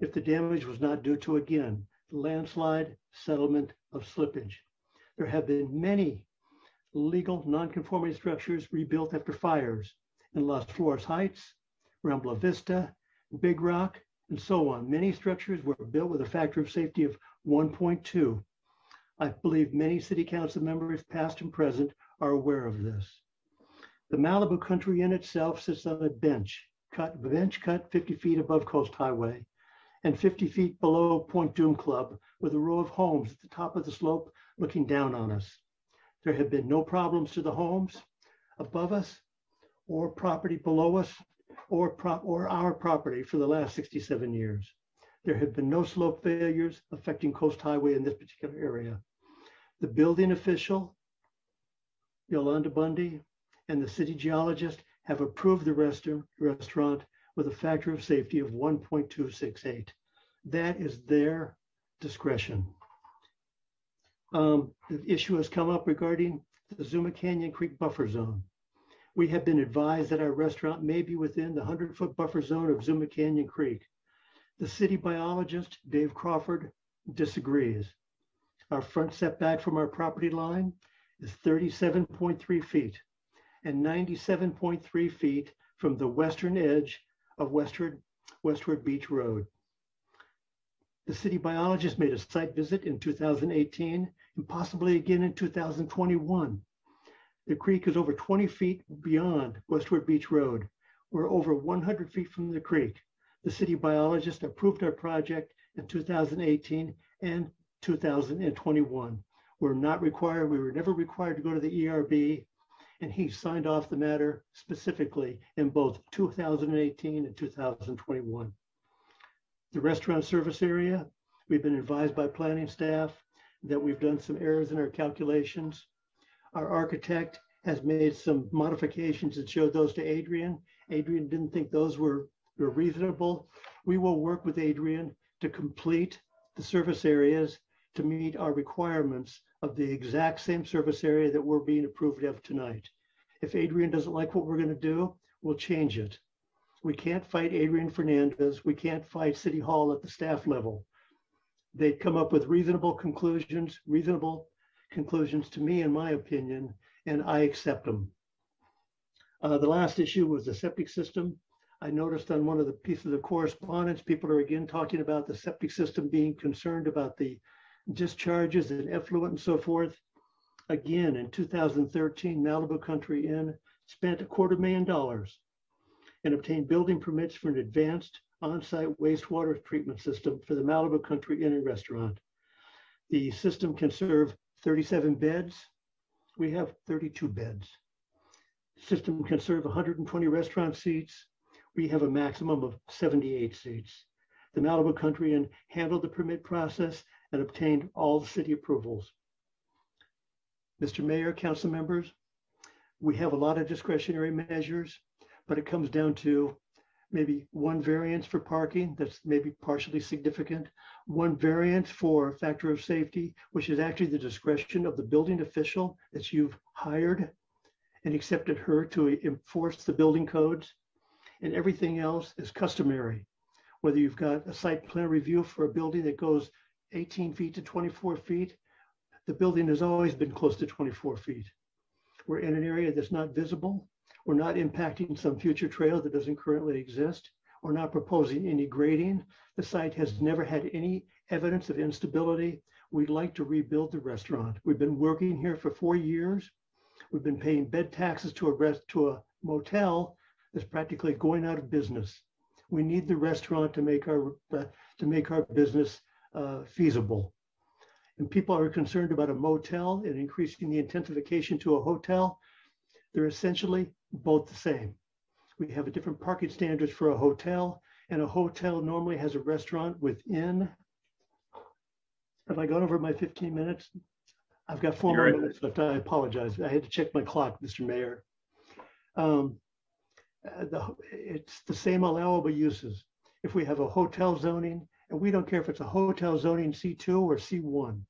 if the damage was not due to, again, landslide, settlement of slippage. There have been many legal non-conforming structures rebuilt after fires in Las Flores Heights, Rambla Vista, Big Rock, and so on. Many structures were built with a factor of safety of 1.2. I believe many city council members, past and present, are aware of this. The Malibu Country Inn itself sits on a bench, cut bench cut 50 feet above Coast Highway and 50 feet below Point Dume Club with a row of homes at the top of the slope looking down on us. There have been no problems to the homes above us or property below us or, prop, or our property for the last 67 years. There have been no slope failures affecting Coast Highway in this particular area. The building official, Yolanda Bundy, and the city geologist have approved the restaurant with a factor of safety of 1.268. That is their discretion. Um, the issue has come up regarding the Zuma Canyon Creek buffer zone. We have been advised that our restaurant may be within the 100 foot buffer zone of Zuma Canyon Creek. The city biologist, Dave Crawford, disagrees. Our front setback from our property line is 37.3 feet and 97.3 feet from the western edge of Westward, Westward Beach Road. The city biologist made a site visit in 2018 and possibly again in 2021. The creek is over 20 feet beyond Westward Beach Road. We're over 100 feet from the creek. The city biologist approved our project in 2018 and 2021. We're not required, we were never required to go to the ERB, and he signed off the matter specifically in both 2018 and 2021. The restaurant service area, we've been advised by planning staff that we've done some errors in our calculations. Our architect has made some modifications and showed those to Adrian. Adrian didn't think those were, were reasonable. We will work with Adrian to complete the service areas to meet our requirements of the exact same service area that we're being approved of tonight. If Adrian doesn't like what we're going to do, we'll change it. We can't fight Adrian Fernandez. We can't fight City Hall at the staff level. They come up with reasonable conclusions, reasonable conclusions to me, in my opinion, and I accept them. Uh, the last issue was the septic system. I noticed on one of the pieces of correspondence, people are again talking about the septic system being concerned about the discharges and effluent and so forth. Again, in 2013, Malibu Country Inn spent a quarter million dollars and obtained building permits for an advanced on-site wastewater treatment system for the Malibu Country Inn and Restaurant. The system can serve 37 beds. We have 32 beds. System can serve 120 restaurant seats. We have a maximum of 78 seats. The Malibu Country Inn handled the permit process and obtained all the city approvals. Mr. Mayor, council members, we have a lot of discretionary measures, but it comes down to maybe one variance for parking that's maybe partially significant, one variance for factor of safety, which is actually the discretion of the building official that you've hired and accepted her to enforce the building codes, and everything else is customary. Whether you've got a site plan review for a building that goes 18 feet to 24 feet, the building has always been close to 24 feet. We're in an area that's not visible. We're not impacting some future trail that doesn't currently exist. We're not proposing any grading. The site has never had any evidence of instability. We'd like to rebuild the restaurant. We've been working here for four years. We've been paying bed taxes to a rest to a motel that's practically going out of business. We need the restaurant to make our to make our business uh, feasible. And people are concerned about a motel and increasing the intensification to a hotel. They're essentially both the same. We have a different parking standards for a hotel, and a hotel normally has a restaurant within. Have I gone over my 15 minutes? I've got 4 more minutes left. I apologize. I had to check my clock, Mr. Mayor. Um, uh, the, it's the same allowable uses. If we have a hotel zoning and we don't care if it's a hotel zoning C2 or C1.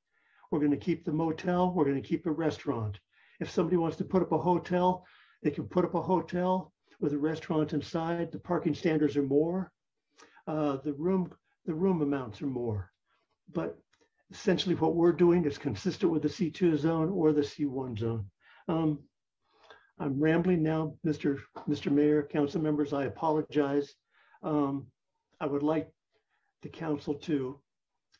We're going to keep the motel. We're going to keep a restaurant. If somebody wants to put up a hotel, they can put up a hotel with a restaurant inside. The parking standards are more. Uh, the room the room amounts are more. But essentially what we're doing is consistent with the C2 zone or the C1 zone. Um, I'm rambling now, Mr. Mr. Mayor, council members, I apologize. Um, I would like the council to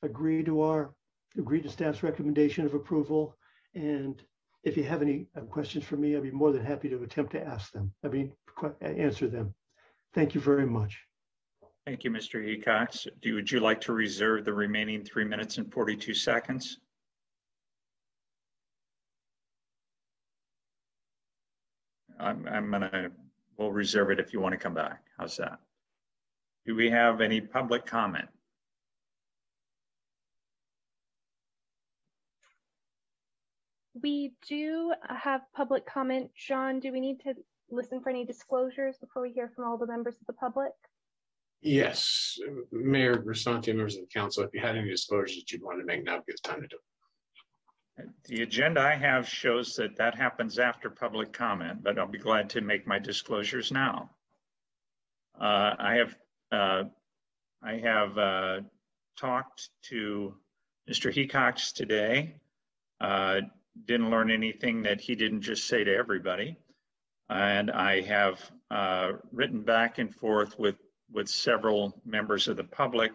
agree to our, agree to staff's recommendation of approval. And if you have any uh, questions for me, I'd be more than happy to attempt to ask them. I mean, answer them. Thank you very much. Thank you, Mr. Hecox. Do, would you like to reserve the remaining three minutes and 42 seconds? I'm, I'm gonna, we'll reserve it if you want to come back. How's that? Do we have any public comment? We do have public comment. John, do we need to listen for any disclosures before we hear from all the members of the public? Yes, Mayor Grisanti, members of the council, if you had any disclosures that you'd want to make, now would be the time to do it. The agenda I have shows that that happens after public comment, but I'll be glad to make my disclosures now. Uh, I have uh, I have uh, talked to Mr. Hecox today. Didn't learn anything that he didn't just say to everybody. And I have uh, written back and forth with with several members of the public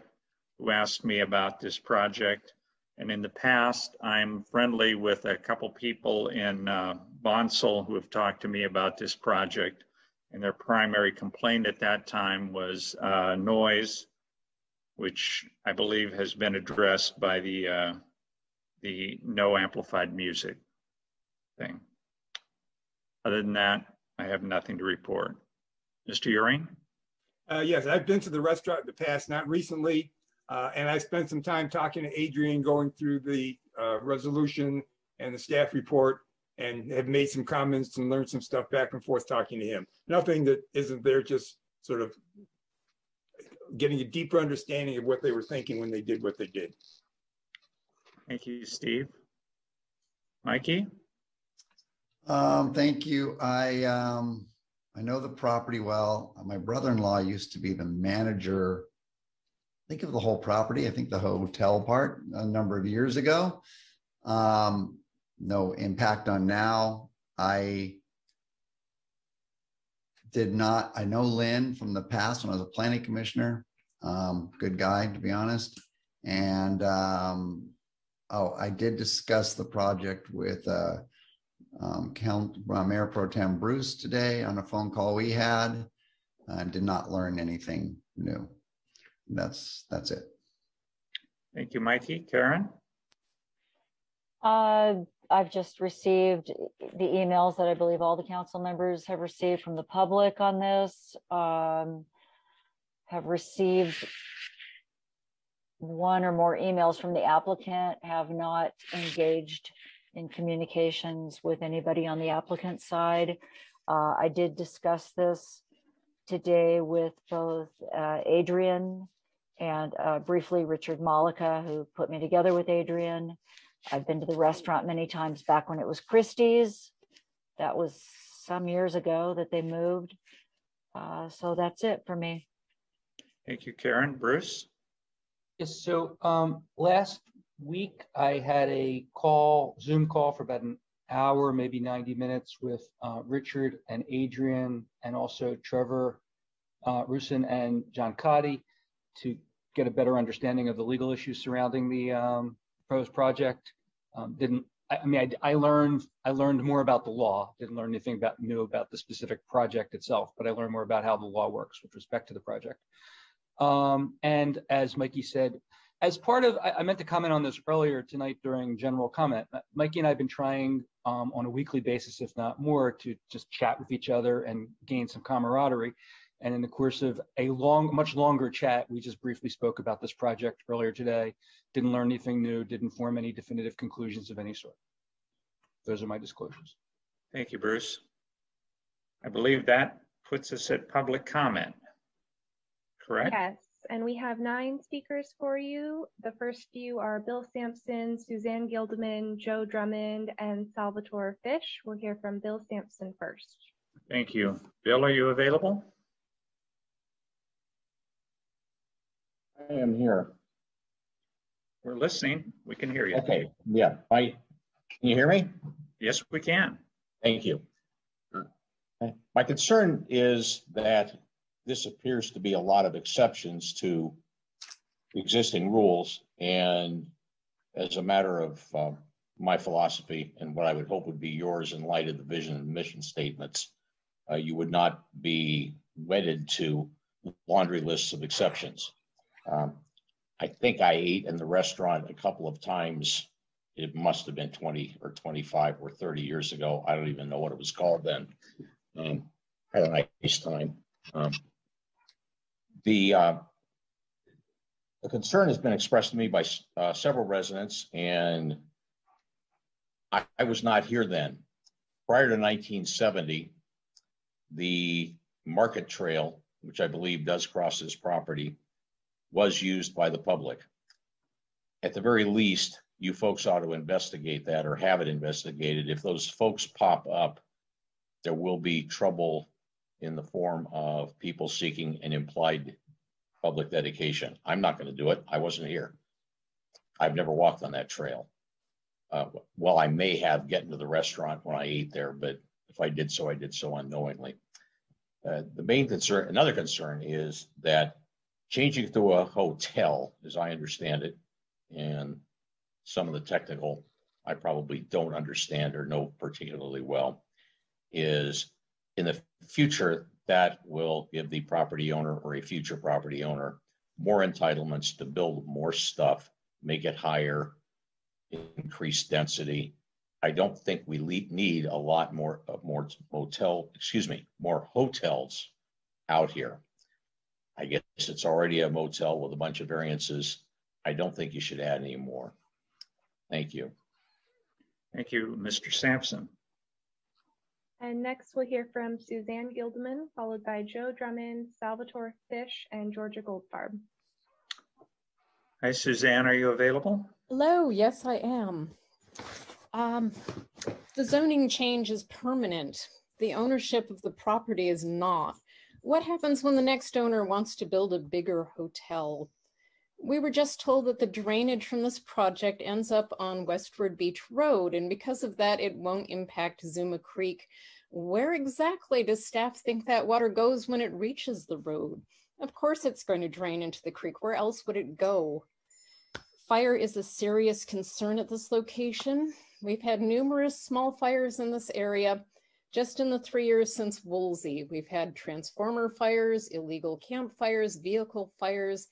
who asked me about this project. And in the past, I'm friendly with a couple people in uh, Bonsall who have talked to me about this project. And their primary complaint at that time was uh, noise, which I believe has been addressed by the uh, the no amplified music thing. Other than that, I have nothing to report. Mr. Uhring? Uh, yes, I've been to the restaurant in the past, not recently. Uh, and I spent some time talking to Adrian, going through the uh, resolution and the staff report, and have made some comments and learned some stuff back and forth talking to him. Nothing that isn't there, just sort of getting a deeper understanding of what they were thinking when they did what they did. Thank you, Steve. Mikke? Um, thank you. I um, I know the property well. My brother-in-law used to be the manager, think of the whole property, I think the hotel part a number of years ago. Um, no impact on now. I did not, I know Lynn from the past when I was a planning commissioner. Um, good guy, to be honest. And um, oh, I did discuss the project with uh, um, Count uh, Mayor Pro Tem Bruce today on a phone call we had. I did not learn anything new. That's that's it. Thank you, Mikke. Karen? Uh, I've just received the emails that I believe all the council members have received from the public on this. Um, have received one or more emails from the applicant, have not engaged in communications with anybody on the applicant side. Uh, I did discuss this today with both uh, Adrian and uh, briefly Richard Mollica, who put me together with Adrian. I've been to the restaurant many times back when it was Christie's. That was some years ago that they moved. Uh, so that's it for me. Thank you, Karen. Bruce? Yes, so um, last week, I had a call, Zoom call for about an hour, maybe 90 minutes with uh, Richard and Adrian, and also Trevor uh, Rusin and John Cotti to get a better understanding of the legal issues surrounding the um, proposed project. Um, didn't I, mean I, I, learned I learned more about the law. Didn't learn anything about new about the specific project itself, but I learned more about how the law works with respect to the project. Um, and as Mikke said, as part of, I, I, meant to comment on this earlier tonight during general comment. Mikke and I have been trying um, on a weekly basis, if not more, to just chat with each other and gain some camaraderie. And in the course of a long, much longer chat, we just briefly spoke about this project earlier today. Didn't learn anything new, didn't form any definitive conclusions of any sort. Those are my disclosures. Thank you, Bruce. I believe that puts us at public comment, correct? Yes. and we have nine speakers for you. The first few are Bill Sampson, Suzanne Guldimann, Joe Drummond, and Salvatore Fish. We'll hear from Bill Sampson first. Thank you. Bill, are you available? I am here. We're listening. We can hear you. Okay, yeah, I, can you hear me? Yes, we can. Thank you. My concern is that this appears to be a lot of exceptions to existing rules and as a matter of uh, my philosophy and what I would hope would be yours in light of the vision and mission statements, uh, you would not be wedded to laundry lists of exceptions. Um, I think I ate in the restaurant a couple of times. It must have been 20 or 25 or 30 years ago. I don't even know what it was called then. Um, had a nice time. Um, the uh, concern has been expressed to me by uh, several residents, and I, I was not here then. Prior to 1970, the Market Trail, which I believe does cross this property, was used by the public. At the very least, you folks ought to investigate that or have it investigated. If those folks pop up, there will be trouble in the form of people seeking an implied public dedication. I'm not going to do it. I wasn't here. I've never walked on that trail. Uh, well, I may have gotten to the restaurant when I ate there, but if I did so, I did so unknowingly. Uh, the main concern, another concern is that changing to a hotel, as I understand it, and some of the technical I probably don't understand or know particularly well, is in the future that will give the property owner or a future property owner more entitlements to build more stuff, make it higher, increase density. I don't think we need a lot more, uh, more motel, excuse me, more hotels out here. I guess it's already a motel with a bunch of variances. I don't think you should add any more. Thank you. Thank you, Mr. Sampson. And next we'll hear from Suzanne Guldimann, followed by Joe Drummond, Salvatore Fish, and Georgia Goldfarb. Hi, Suzanne, are you available? Hello, yes, I am. Um, the zoning change is permanent. The ownership of the property is not. What happens when the next owner wants to build a bigger hotel? We were just told that the drainage from this project ends up on Westward Beach Road, and because of that, it won't impact Zuma Creek. Where exactly does staff think that water goes when it reaches the road? Of course, it's going to drain into the creek. Where else would it go? Fire is a serious concern at this location. We've had numerous small fires in this area just in the three years since Woolsey, we've had transformer fires, illegal campfires, vehicle fires.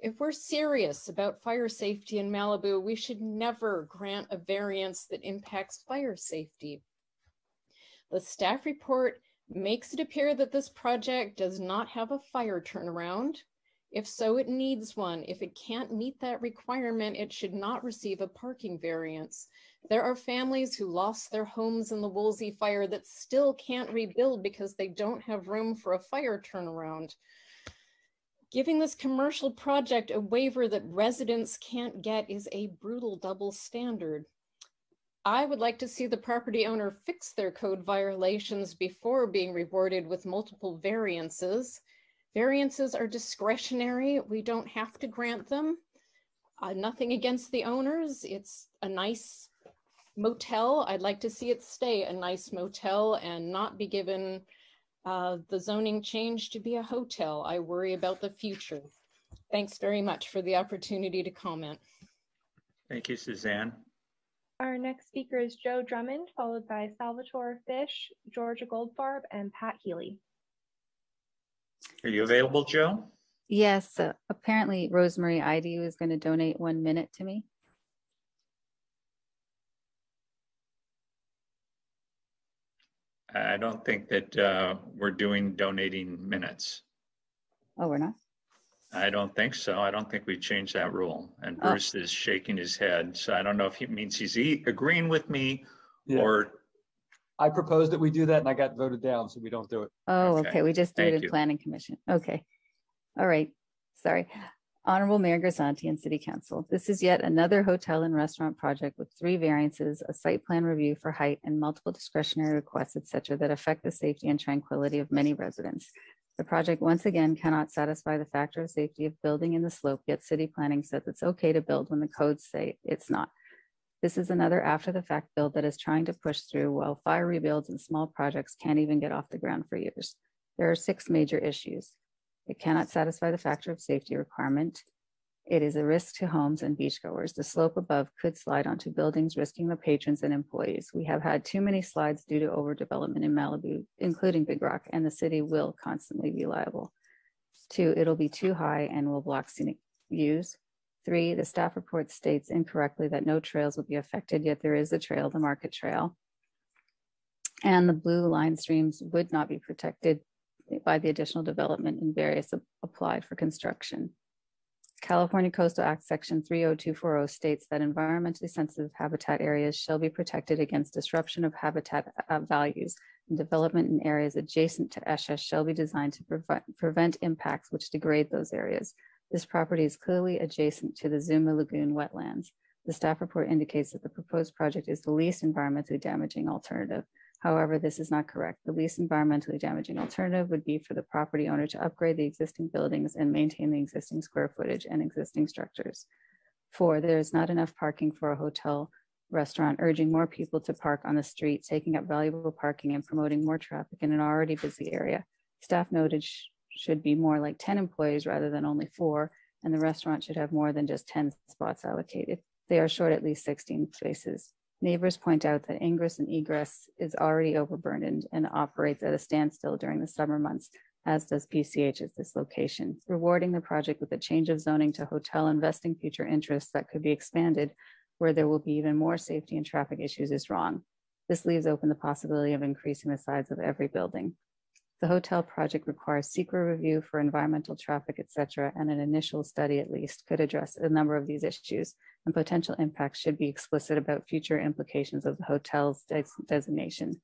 If we're serious about fire safety in Malibu, we should never grant a variance that impacts fire safety. The staff report makes it appear that this project does not have a fire turnaround. If so, it needs one. If it can't meet that requirement, it should not receive a parking variance. There are families who lost their homes in the Woolsey fire that still can't rebuild because they don't have room for a fire turnaround. Giving this commercial project a waiver that residents can't get is a brutal double standard. I would like to see the property owner fix their code violations before being rewarded with multiple variances. Variances are discretionary. We don't have to grant them. Uh, nothing against the owners. It's a nice motel. I'd like to see it stay a nice motel and not be given uh, the zoning change to be a hotel. I worry about the future. Thanks very much for the opportunity to comment. Thank you, Suzanne. Our next speaker is Joe Drummond, followed by Salvatore Fish, Georgia Goldfarb, and Pat Healy. Are you available, Joe? Yes, uh, apparently Rosemary Ide was going to donate one minute to me. I don't think that uh, we're doing donating minutes. Oh, we're not? I don't think so. I don't think we changed that rule. And Oh. Bruce is shaking his head. So I don't know if he means he's e- agreeing with me Yeah. or, I proposed that we do that and I got voted down, so we don't do it. Oh, Okay, okay, we just do it in you. planning commission. Okay. All right. Sorry. Honorable Mayor Grisanti and City Council. This is yet another hotel and restaurant project with three variances, a site plan review for height and multiple discretionary requests, etc., that affect the safety and tranquility of many residents. The project once again cannot satisfy the factor of safety of building in the slope, yet city planning says it's okay to build when the codes say it's not. This is another after the fact build that is trying to push through while fire rebuilds and small projects can't even get off the ground for years. There are six major issues. It cannot satisfy the factor of safety requirement. It is a risk to homes and beachgoers. The slope above could slide onto buildings, risking the patrons and employees. We have had too many slides due to overdevelopment in Malibu, including Big Rock, and the city will constantly be liable. Two, it'll be too high and will block scenic views. Three, the staff report states incorrectly that no trails will be affected, yet there is a trail, the Market Trail. And the blue line streams would not be protected by the additional development in various applied for construction. California Coastal Act Section 30240 states that environmentally sensitive habitat areas shall be protected against disruption of habitat uh, values and development in areas adjacent to ESHA shall be designed to prevent, prevent impacts which degrade those areas. This property is clearly adjacent to the Zuma Lagoon wetlands. The staff report indicates that the proposed project is the least environmentally damaging alternative. However, this is not correct. The least environmentally damaging alternative would be for the property owner to upgrade the existing buildings and maintain the existing square footage and existing structures. Four, there is not enough parking for a hotel restaurant, urging more people to park on the street, taking up valuable parking and promoting more traffic in an already busy area. Staff noted sh should be more like 10 employees rather than only four, and the restaurant should have more than just 10 spots allocated. They are short at least 16 spaces. Neighbors point out that ingress and egress is already overburdened and operates at a standstill during the summer months, as does PCH at this location. Rewarding the project with a change of zoning to hotel investing future interests that could be expanded where there will be even more safety and traffic issues is wrong. This leaves open the possibility of increasing the size of every building. The hotel project requires CEQA review for environmental traffic, et cetera, and an initial study at least could address a number of these issues and potential impacts should be explicit about future implications of the hotel's des designation.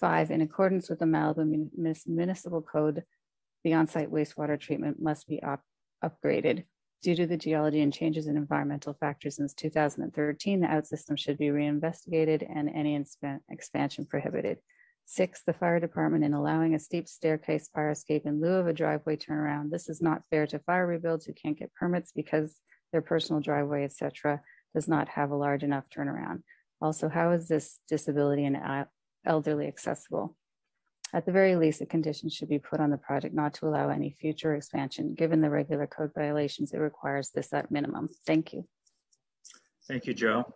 Five, in accordance with the Malibu Municipal Code, the on-site wastewater treatment must be upgraded. Due to the geology and changes in environmental factors since 2013, the outsystem should be reinvestigated and any expansion prohibited. Six, the fire department in allowing a steep staircase fire escape in lieu of a driveway turnaround. This is not fair to fire rebuilds who can't get permits because their personal driveway, etc., does not have a large enough turnaround. Also, how is this disability and uh, elderly accessible? At the very least, a condition should be put on the project not to allow any future expansion. Given the regular code violations, it requires this at minimum. Thank you. Thank you, Joe.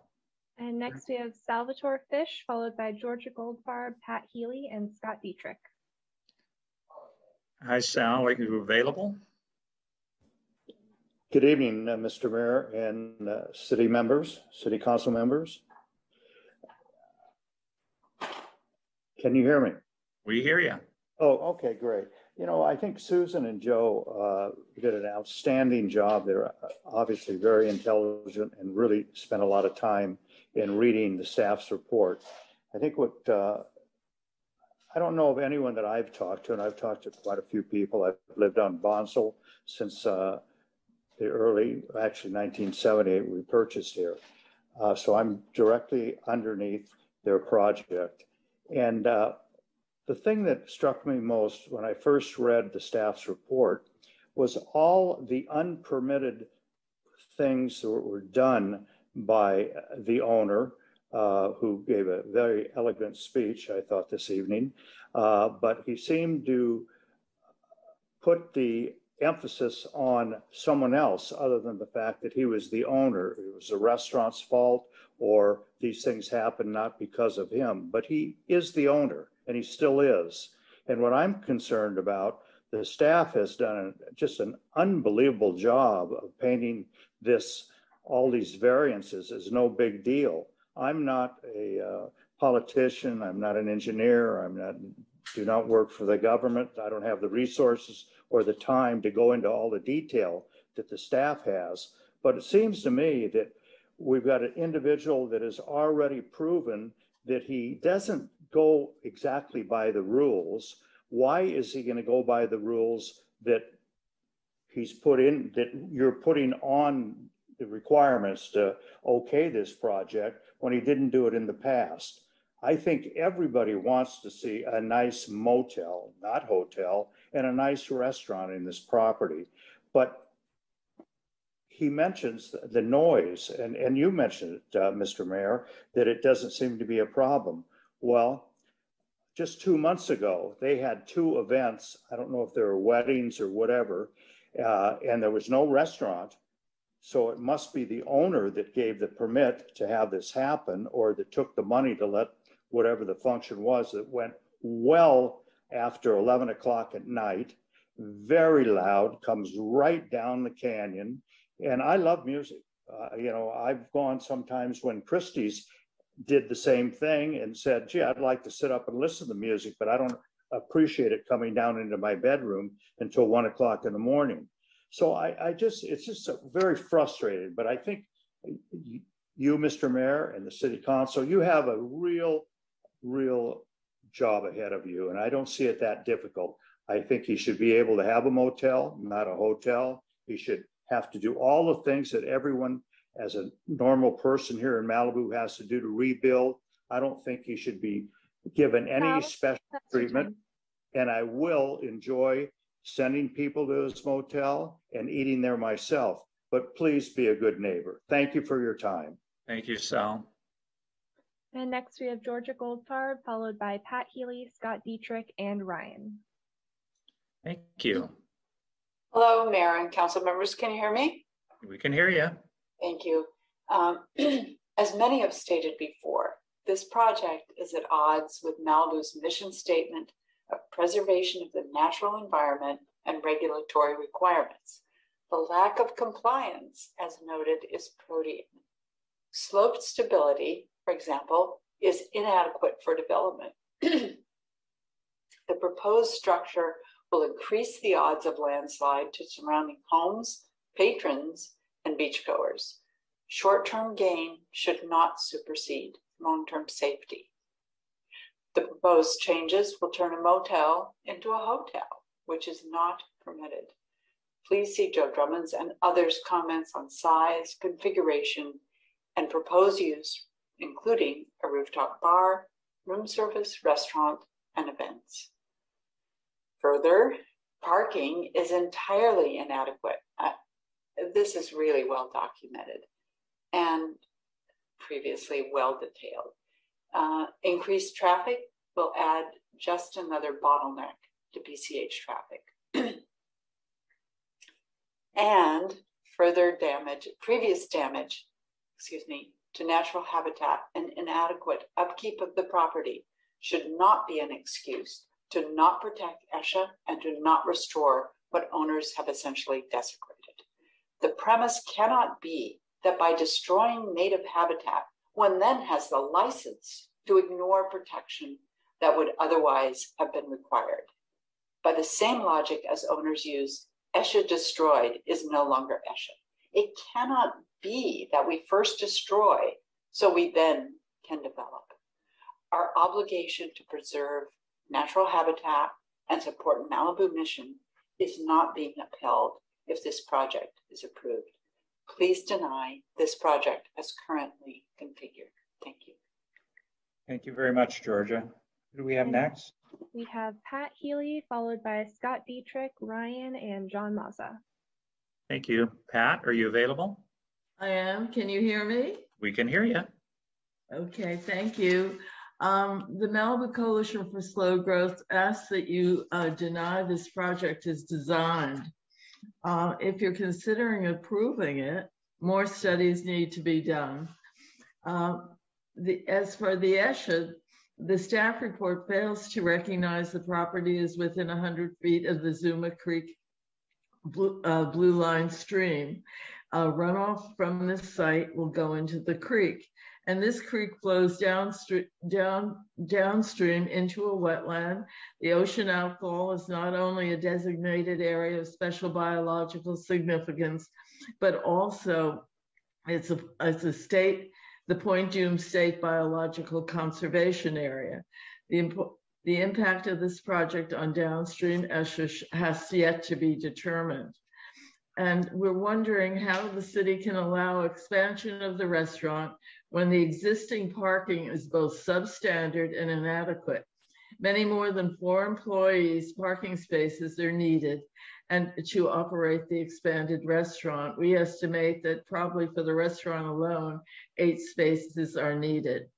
And next we have Salvatore Fish, followed by Georgia Goldfarb, Pat Healy, and Scott Dittrich. Hi, Sal. Are you available? Good evening, uh, Mr. Mayor and uh, city members, city council members. Can you hear me? We hear you. Oh, okay, great. You know, I think Susan and Joe uh, did an outstanding job. They're uh, obviously very intelligent and really spent a lot of time in reading the staff's report. I think what uh, I don't know of anyone that I've talked to, and I've talked to quite a few people. I've lived on Bonsall since uh, the early, actually 1978, we purchased here. Uh, so I'm directly underneath their project. And uh, the thing that struck me most when I first read the staff's report was all the unpermitted things that were done by the owner, uh, who gave a very elegant speech, I thought, this evening. Uh, but he seemed to put the emphasis on someone else other than the fact that he was the owner. It was the restaurant's fault, or these things happened not because of him. But he is the owner, and he still is. And what I'm concerned about, the staff has done just an unbelievable job of painting this all these variances is no big deal. I'm not a uh, politician. I'm not an engineer. I'm not do not work for the government. I don't have the resources or the time to go into all the detail that the staff has. But it seems to me that we've got an individual that has already proven that he doesn't go exactly by the rules. Why is he going to go by the rules that he's put in, that you're putting on the requirements to okay this project when he didn't do it in the past. I think everybody wants to see a nice motel, not hotel, and a nice restaurant in this property. But he mentions the noise, and, and you mentioned it, uh, Mr. Mayor, that it doesn't seem to be a problem. Well, just two months ago, they had two events. I don't know if they were weddings or whatever, uh, and there was no restaurant. So it must be the owner that gave the permit to have this happen or that took the money to let whatever the function was that went well after 11 o'clock at night, very loud, comes right down the canyon. And I love music. Uh, you know, I've gone sometimes when Christie's did the same thing and said, gee, I'd like to sit up and listen to music, but I don't appreciate it coming down into my bedroom until one o'clock in the morning. So I, I just, it's just very frustrated, but I think you, Mr. Mayor, and the city council, you have a real, real job ahead of you. And I don't see it that difficult. I think he should be able to have a motel, not a hotel. He should have to do all the things that everyone as a normal person here in Malibu has to do to rebuild. I don't think he should be given any special treatment. And I will enjoy sending people to this motel and eating there myself. But please be a good neighbor. Thank you for your time. Thank you, Sal. And next we have Georgia Goldfarb, followed by Pat Healy, Scott Dittrich, and Ryan. Thank you. Hello, Mayor and council members. Can you hear me? We can hear you. Thank you. Um, as many have stated before, this project is at odds with Malibu's mission statement of preservation of the natural environment and regulatory requirements. The lack of compliance, as noted, is protean. Sloped stability, example, is inadequate for development. the proposed structure will increase the odds of landslide to surrounding homes, patrons, and beachgoers. Short term gain should not supersede long term safety. The proposed changes will turn a motel into a hotel, which is not permitted. Please see Joe Drummond's and others' comments on size, configuration, and proposed use, including a rooftop bar, room service, restaurant, and events. Further, parking is entirely inadequate. Uh, this is really well documented and previously well detailed. Uh, increased traffic will add just another bottleneck to PCH traffic. and further damage, previous damage, excuse me, to natural habitat and inadequate upkeep of the property should not be an excuse to not protect ESHA and to not restore what owners have essentially desecrated. The premise cannot be that by destroying native habitat, one then has the license to ignore protection that would otherwise have been required. By the same logic as owners use, ESHA destroyed is no longer ESHA. It cannot be that we first destroy so we then can develop. Our obligation to preserve natural habitat and support Malibu mission is not being upheld if this project is approved. Please deny this project as currently configured. Thank you. Thank you very much, Georgia. Who do we have next? We have Pat Healy, followed by Scott Dittrich, Ryan, and John Mazza. Thank you. Pat, are you available? I am. Can you hear me? We can hear you. Okay, thank you. Um, the Malibu Coalition for Slow Growth asks that you uh, deny this project as designed. Uh, if you're considering approving it, more studies need to be done. Uh, the, as for the ESHA, the staff report fails to recognize the property is within 100 feet of the Zuma Creek Blue, uh, Blue Line stream. Uh, runoff from this site will go into the creek and this creek flows downstream, down, downstream into a wetland. The ocean outfall is not only a designated area of special biological significance, but also it's a, it's a state, the Point Dume State Biological Conservation Area. The, the impact of this project on downstream ESHA has yet to be determined. And we're wondering how the city can allow expansion of the restaurant when the existing parking is both substandard and inadequate. Many more than four employees parking spaces are needed and to operate the expanded restaurant. We estimate that probably for the restaurant alone, eight spaces are needed.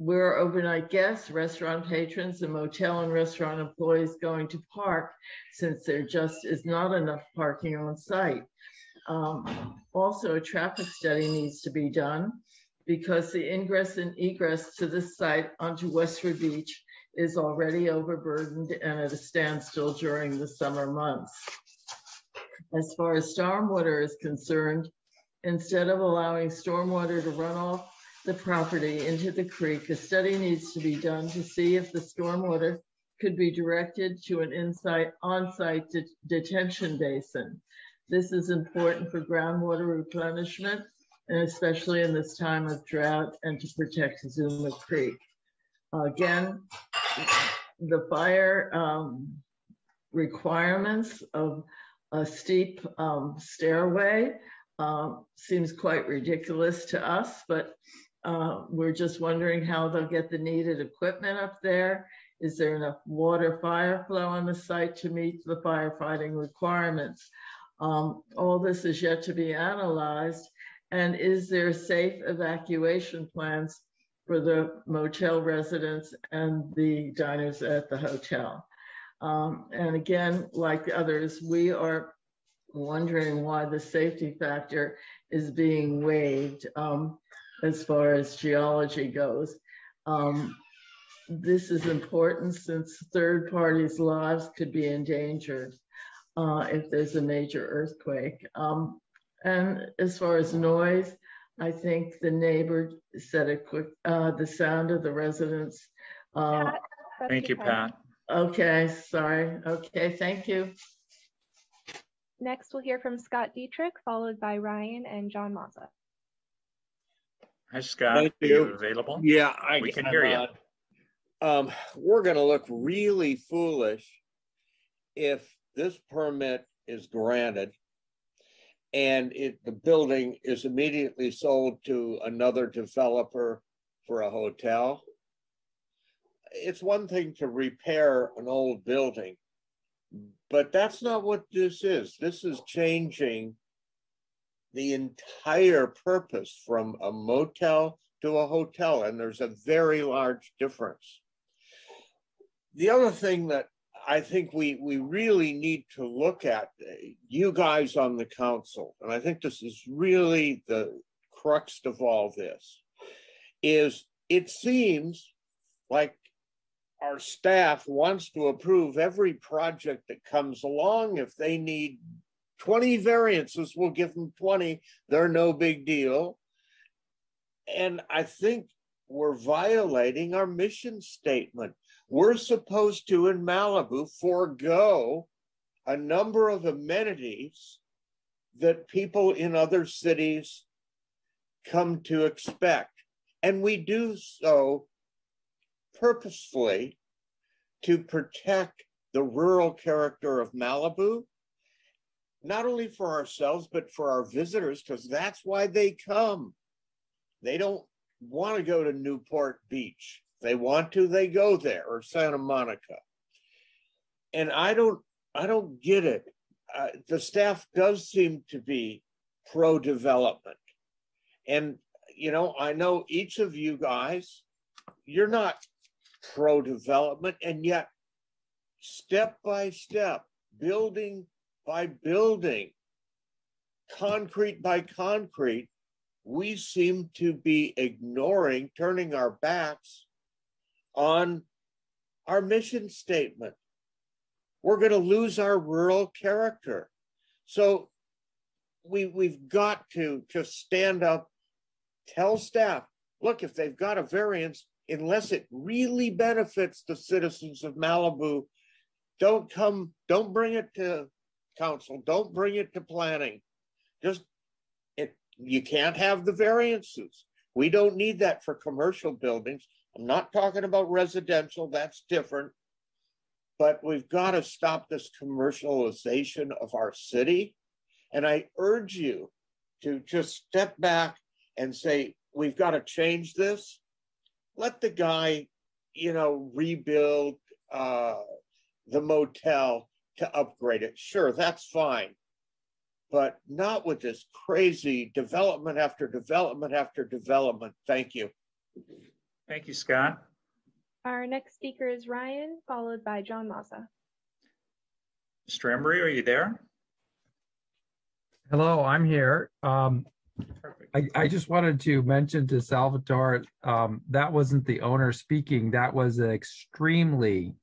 We're overnight guests, restaurant patrons, and motel and restaurant employees going to park since there just is not enough parking on site. Um, also, a traffic study needs to be done because the ingress and egress to this site onto Westwood Beach is already overburdened and at a standstill during the summer months. As far as stormwater is concerned, instead of allowing stormwater to run off the property into the creek, a study needs to be done to see if the stormwater could be directed to an inside on-site de detention basin. This is important for groundwater replenishment and especially in this time of drought and to protect Zuma Creek. Again, the fire um, requirements of a steep um, stairway uh, seems quite ridiculous to us, but uh, we're just wondering how they'll get the needed equipment up there. Is there enough water fire flow on the site to meet the firefighting requirements? Um, all this is yet to be analyzed and is there safe evacuation plans for the motel residents and the diners at the hotel? Um, and again, like others, we are wondering why the safety factor is being waived um, as far as geology goes. Um, this is important since third parties' lives could be endangered uh, if there's a major earthquake. Um, and as far as noise, I think the neighbor said it quick, uh, the sound of the residents. Uh, Thank you, Pat. Okay, sorry. Okay, thank you. Next, we'll hear from Scott Dittrich, followed by Ryan and John Mazza. Hi, Scott. Thank Are you. you available? Yeah, I We can I'm hear you. on. Um, we're gonna look really foolish if this permit is granted and it, the building is immediately sold to another developer for a hotel. It's one thing to repair an old building, but that's not what this is. This is changing the entire purpose from a motel to a hotel, and there's a very large difference. The other thing that I think we we really need to look at you guys on the council, and I think this is really the crux of all this, is it seems like our staff wants to approve every project that comes along. If they need 20 variances, we'll give them 20. They're no big deal. And I think we're violating our mission statement. We're supposed to, in Malibu, forego a number of amenities that people in other cities come to expect. And we do so purposefully to protect the rural character of Malibu, not only for ourselves, but for our visitors, because that's why they come. They don't want to go to Newport Beach. They want to, they go there or Santa Monica. And I don't, I don't get it. Uh, the staff does seem to be pro development. And, you know, I know each of you guys, you're not pro development, and yet, step by step, building by building, concrete by concrete, we seem to be ignoring, turning our backs on our mission statement. We're going to lose our rural character. So we, we've got to just stand up, tell staff, look, if they've got a variance, unless it really benefits the citizens of Malibu, don't come, don't bring it to council, don't bring it to planning. Just it you can't have the variances. We don't need that for commercial buildings. I'm not talking about residential, that's different. But we've got to stop this commercialization of our city. And I urge you to just step back and say, we've got to change this. Let the guy, you know, rebuild uh, the motel to upgrade it. Sure, that's fine. But not with this crazy development after development after development. Thank you. Thank you, Scott. Our next speaker is Ryan, followed by John Mazza. Mr. Embry, are you there? Hello, I'm here. Um, I, I just wanted to mention to Salvatore, um, that wasn't the owner speaking. That was an extremely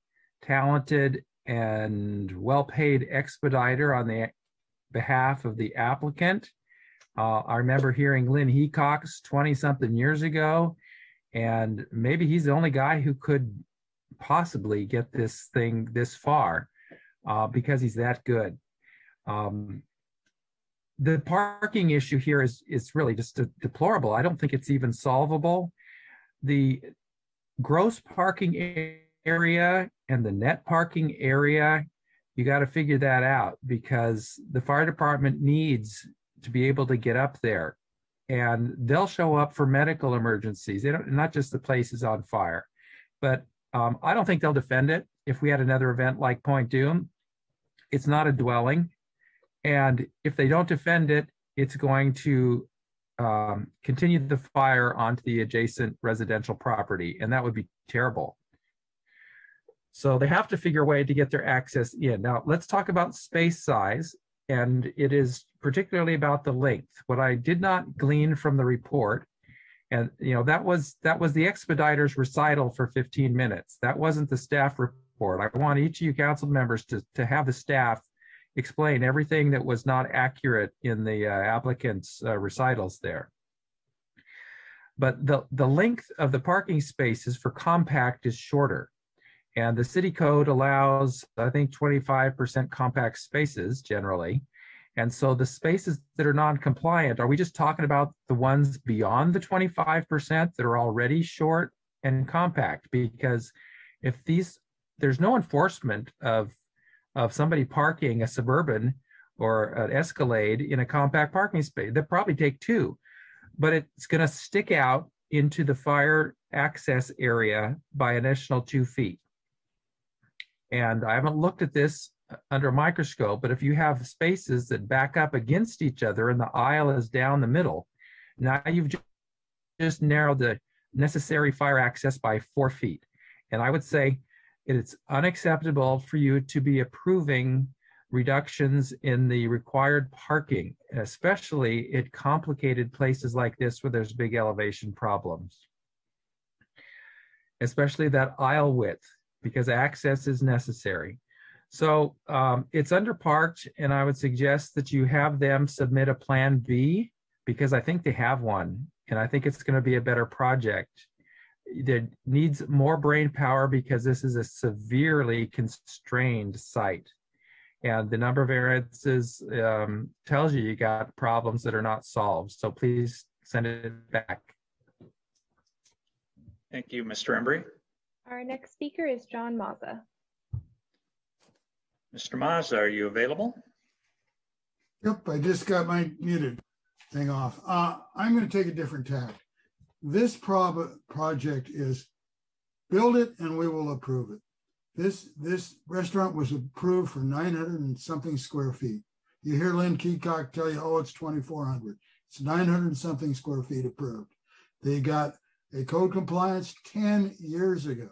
talented and well-paid expediter on the behalf of the applicant. Uh, I remember hearing Lynn Heacox 20 something years ago, and maybe he's the only guy who could possibly get this thing this far uh, because he's that good. Um, the parking issue here is is really just deplorable. I don't think it's even solvable. The gross parking area and the net parking area, you got to figure that out because the fire department needs to be able to get up there and they'll show up for medical emergencies. They don't, not just the place is on fire, but um, I don't think they'll defend it. If we had another event like Point Dume, it's not a dwelling. And if they don't defend it, it's going to um, continue the fire onto the adjacent residential property, and that would be terrible. So they have to figure a way to get their access in. Now, let's talk about space size, and it is particularly about the length. What I did not glean from the report, and you know that was that was the expediter's recital for 15 minutes. That wasn't the staff report. I want each of you council members to to have the staff explain everything that was not accurate in the uh, applicant's uh, recitals there. But the, the length of the parking spaces for compact is shorter. And the city code allows, I think, 25% compact spaces generally. And so the spaces that are non-compliant, are we just talking about the ones beyond the 25% that are already short and compact? Because if these, there's no enforcement of of somebody parking a Suburban or an Escalade in a compact parking space. They'll probably take two, but it's going to stick out into the fire access area by an additional two feet. And I haven't looked at this uh, under a microscope, but if you have spaces that back up against each other and the aisle is down the middle, now you've just narrowed the necessary fire access by four feet. And I would say it's unacceptable for you to be approving reductions in the required parking, especially at complicated places like this where there's big elevation problems. Especially that aisle width, because access is necessary. So um, it's underparked, and I would suggest that you have them submit a plan B because I think they have one, and I think it's going to be a better project that needs more brain power because this is a severely constrained site. And the number of variances um, tells you you got problems that are not solved. So please send it back. Thank you, Mr. Embry. Our next speaker is John Mazza. Mr. Mazza, are you available? Yep, I just got my muted thing off. Uh, I'm going to take a different tack. This prob- project is build it and we will approve it. This this restaurant was approved for 900 and something square feet. You hear Lynn Heacox tell you, oh, it's 2,400. It's 900 and something square feet approved. They got a code compliance 10 years ago.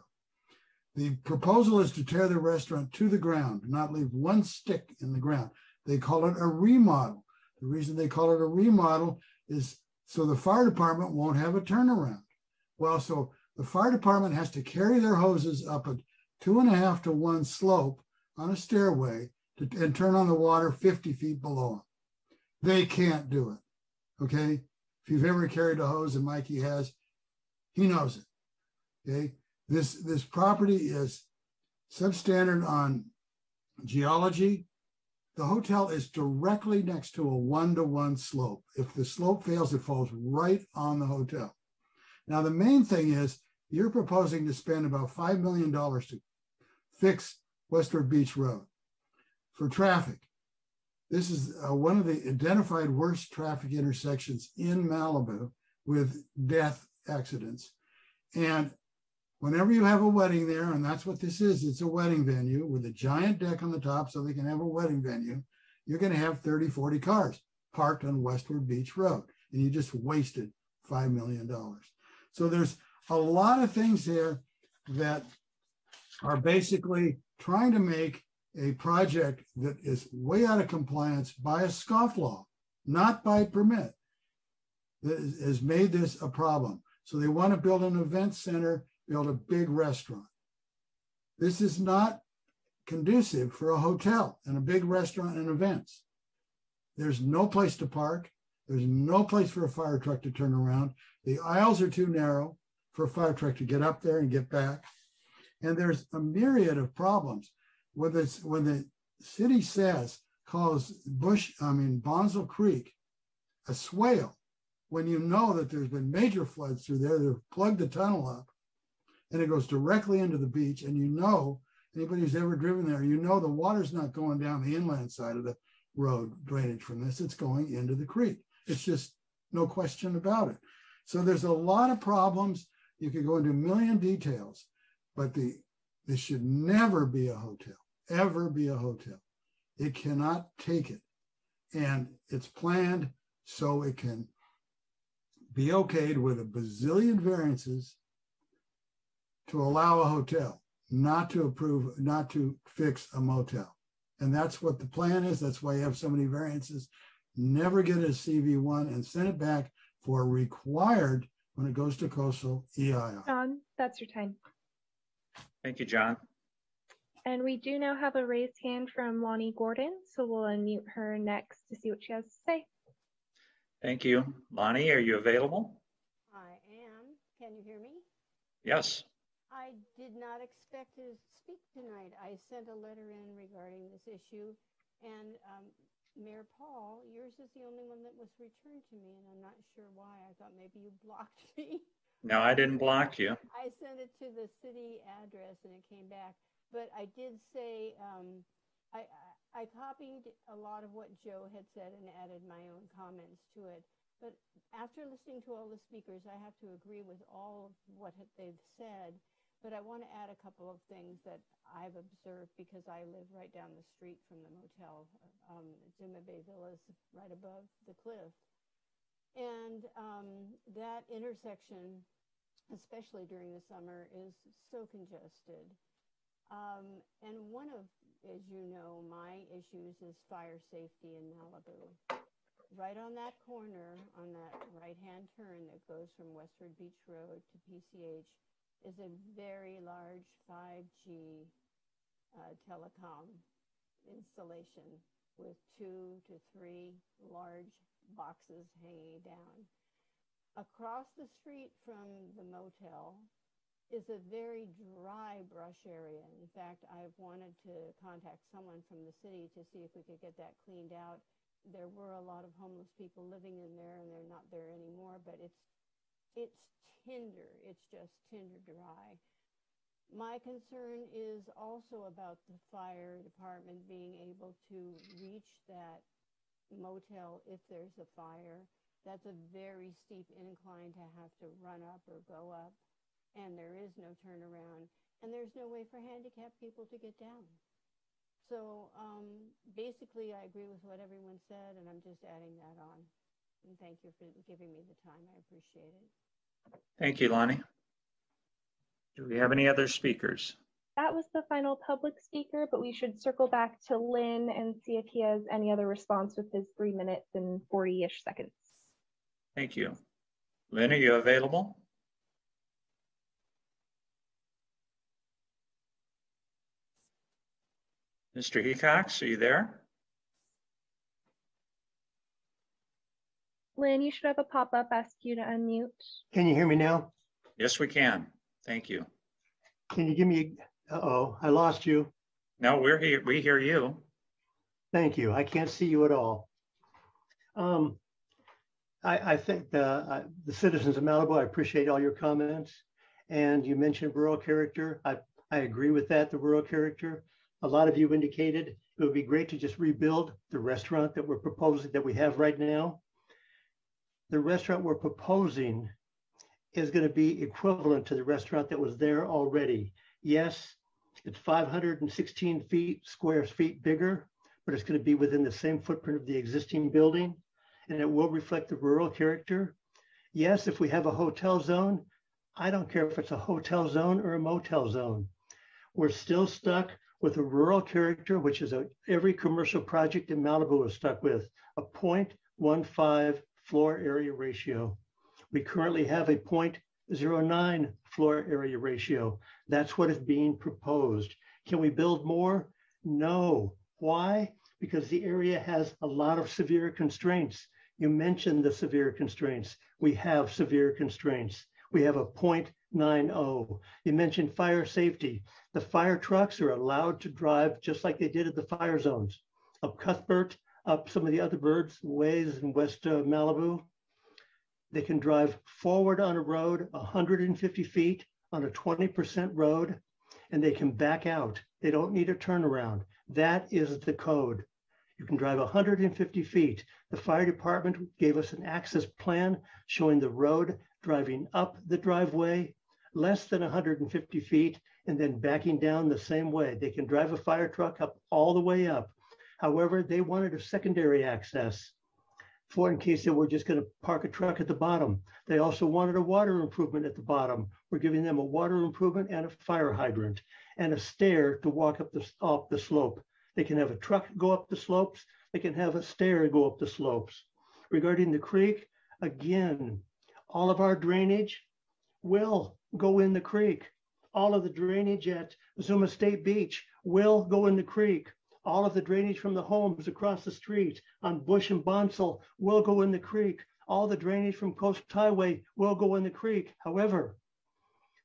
The proposal is to tear the restaurant to the ground, not leave one stick in the ground. They call it a remodel. The reason they call it a remodel is so the fire department won't have a turnaround. Well, so the fire department has to carry their hoses up a two and a half to one slope on a stairway to, and turn on the water 50 feet below them. They can't do it. Okay. If you've ever carried a hose, and Mikke has, he knows it. Okay. This this property is substandard on geology, the hotel is directly next to a one to one slope. If the slope fails, it falls right on the hotel. Now, the main thing is you're proposing to spend about $5 million to fix Westward Beach Road for traffic. This is uh, one of the identified worst traffic intersections in Malibu with death accidents. And whenever you have a wedding there, and that's what this is, it's a wedding venue with a giant deck on the top so they can have a wedding venue, you're going to have 30, 40 cars parked on Westward Beach Road. And you just wasted $5 million. So there's a lot of things here that are basically trying to make a project that is way out of compliance by a scofflaw, not by permit, that has made this a problem. So they want to build an event center, build a big restaurant. This is not conducive for a hotel and a big restaurant and events. There's no place to park. There's no place for a fire truck to turn around. The aisles are too narrow for a fire truck to get up there and get back. And there's a myriad of problems. When, when the city says, calls Busch, I mean, Bonsall Creek a swale, when you know that there's been major floods through there, they've plugged the tunnel up and it goes directly into the beach. And you know, anybody who's ever driven there, you know the water's not going down the inland side of the road drainage from this, it's going into the creek. It's just no question about it. So there's a lot of problems. You could go into a million details, but the this should never be a hotel, ever be a hotel. It cannot take it. And it's planned so it can be okayed with a bazillion variances to allow a hotel, not to approve, not to fix a motel. And that's what the plan is. That's why you have so many variances. Never get a CV1 and send it back for required when it goes to coastal EIR. John, that's your time. Thank you, John. And we do now have a raised hand from Lonnie Gordon, so we'll unmute her next to see what she has to say. Thank you. Lonnie, are you available? I am. Can you hear me? Yes. I did not expect to speak tonight. I sent a letter in regarding this issue, and um, Mayor Paul, yours is the only one that was returned to me, and I'm not sure why. I thought maybe you blocked me. No, I didn't block you. I sent it to the city address and it came back. But I did say, um, I, I, I copied a lot of what Joe had said and added my own comments to it. But after listening to all the speakers, I have to agree with all of what they've said. But I want to add a couple of things that I've observed because I live right down the street from the motel, um, Zuma Bay Villas, right above the cliff. And um, that intersection especially during the summer, is so congested. Um, and one of, as you know, my issues is fire safety in Malibu. Right on that corner, on that right-hand turn that goes from Westward Beach Road to PCH, is a very large 5G uh, telecom installation with two to three large boxes hanging down. Across the street from the motel is a very dry brush area. In fact, I've wanted to contact someone from the city to see if we could get that cleaned out. There were a lot of homeless people living in there and they're not there anymore, but it's it's tinder. It's just tinder dry. My concern is also about the fire department being able to reach that motel if there's a fire that's a very steep incline to have to run up or go up, and there is no turnaround, and there's no way for handicapped people to get down. So um, basically, I agree with what everyone said, and I'm just adding that on. And thank you for giving me the time. I appreciate it. Thank you, Lonnie. Do we have any other speakers? That was the final public speaker, but we should circle back to Lynn and see if he has any other response with his three minutes and 40-ish seconds. Thank you. Lynn, are you available? Mr. Heacox, are you there? Lynn, you should have a pop-up ask you to unmute. Can you hear me now? Yes, we can. Thank you. Can you give me, uh-oh, I lost you. No, we're here. We hear you. Thank you. I can't see you at all. Um, I, I think the, uh, the citizens of Malibu, I appreciate all your comments. And you mentioned rural character. I, I agree with that, the rural character. A lot of you indicated it would be great to just rebuild the restaurant that we're proposing that we have right now. The restaurant we're proposing is going to be equivalent to the restaurant that was there already. Yes, it's 516 feet square feet bigger, but it's going to be within the same footprint of the existing building, and it will reflect the rural character. Yes, if we have a hotel zone, I don't care if it's a hotel zone or a motel zone. We're still stuck with a rural character, which is a, every commercial project in Malibu is stuck with a 0.15 floor area ratio. We currently have a 0.09 floor area ratio. That's what is being proposed. Can we build more? No. Why? Because the area has a lot of severe constraints. You mentioned the severe constraints. We have severe constraints. We have a 0.90. You mentioned fire safety. The fire trucks are allowed to drive just like they did at the fire zones up Cuthbert, up some of the other birds ways in West uh, Malibu. They can drive forward on a road 150 feet on a 20% road, and they can back out. They don't need a turnaround. That is the code. You can drive 150 feet. The fire department gave us an access plan showing the road driving up the driveway less than 150 feet and then backing down the same way. They can drive a fire truck up all the way up. However, they wanted a secondary access for in case they were just going to park a truck at the bottom. They also wanted a water improvement at the bottom. We're giving them a water improvement and a fire hydrant and a stair to walk up the, up the slope. They can have a truck go up the slopes. They can have a stair go up the slopes. Regarding the creek, again, all of our drainage will go in the creek. All of the drainage at Zuma State Beach will go in the creek. All of the drainage from the homes across the street on Busch and Bonsall will go in the creek. All the drainage from Coast Highway will go in the creek. However,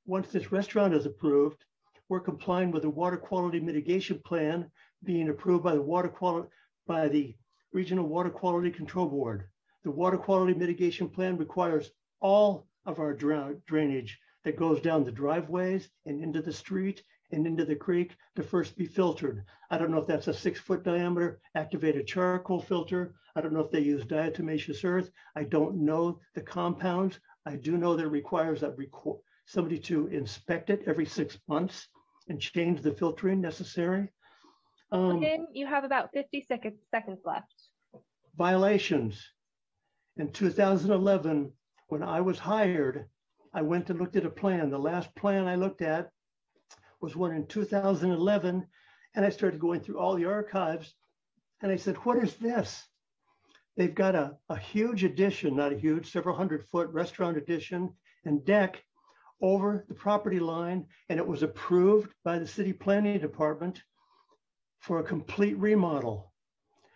once this restaurant is approved, we're complying with the water quality mitigation plan being approved by the water quality by the Regional Water Quality Control Board. The water quality mitigation plan requires all of our dra drainage that goes down the driveways and into the street and into the creek to first be filtered. I don't know if that's a six foot diameter activated charcoal filter. I don't know if they use diatomaceous earth. I don't know the compounds. I do know that it requires that requ somebody to inspect it every six months and change the filtering necessary. Um, Again, you have about 50 seconds, seconds left. Violations. In 2011, when I was hired, I went and looked at a plan. The last plan I looked at was one in 2011. And I started going through all the archives and I said, What is this? They've got a, a huge addition, not a huge, several hundred foot restaurant addition and deck over the property line. And it was approved by the city planning department for a complete remodel.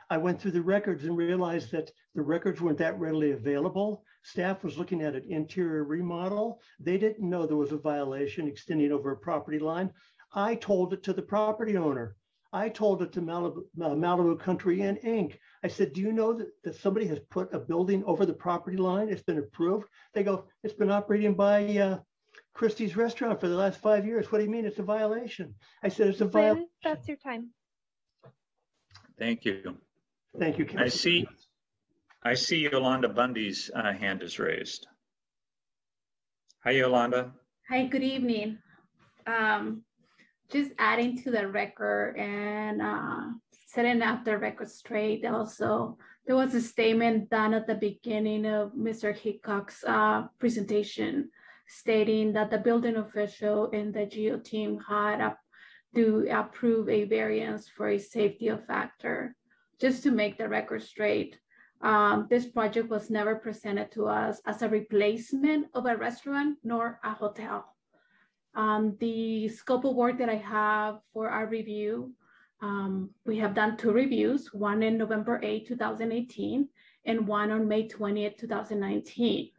I went through the records and realized that the records weren't that readily available. Staff was looking at an interior remodel. They didn't know there was a violation extending over a property line. I told it to the property owner. I told it to Malibu, uh, Malibu Country Inn Inc. I said, do you know that, that somebody has put a building over the property line? It's been approved. They go, it's been operating by uh, Christie's restaurant for the last five years. What do you mean it's a violation? I said, it's a violation. That's your time. Thank you. Thank you. I see, I see Yolanda Bundy's uh, hand is raised. Hi, Yolanda. Hi, good evening. Um, just adding to the record and uh, setting up the record straight. Also, there was a statement done at the beginning of Mr. Heacox's uh, presentation stating that the building official and the geo team had to approve a variance for a safety factor. Just to make the record straight, um, this project was never presented to us as a replacement of a restaurant nor a hotel. Um, the scope of work that I have for our review, um, we have done two reviews, one in November 8, 2018, and one on May 20th, 2019.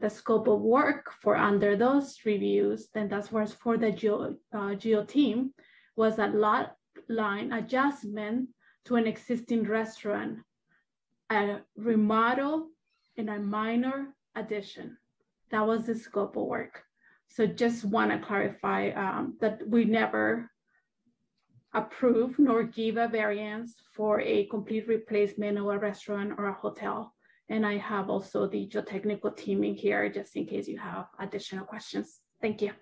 The scope of work for under those reviews, then that's was for the geo, uh, geo team, was a lot line adjustment to an existing restaurant, a remodel, and a minor addition. That was the scope of work. So just want to clarify um, that we never approve nor give a variance for a complete replacement of a restaurant or a hotel. And I have also the geotechnical team in here just in case you have additional questions. Thank you.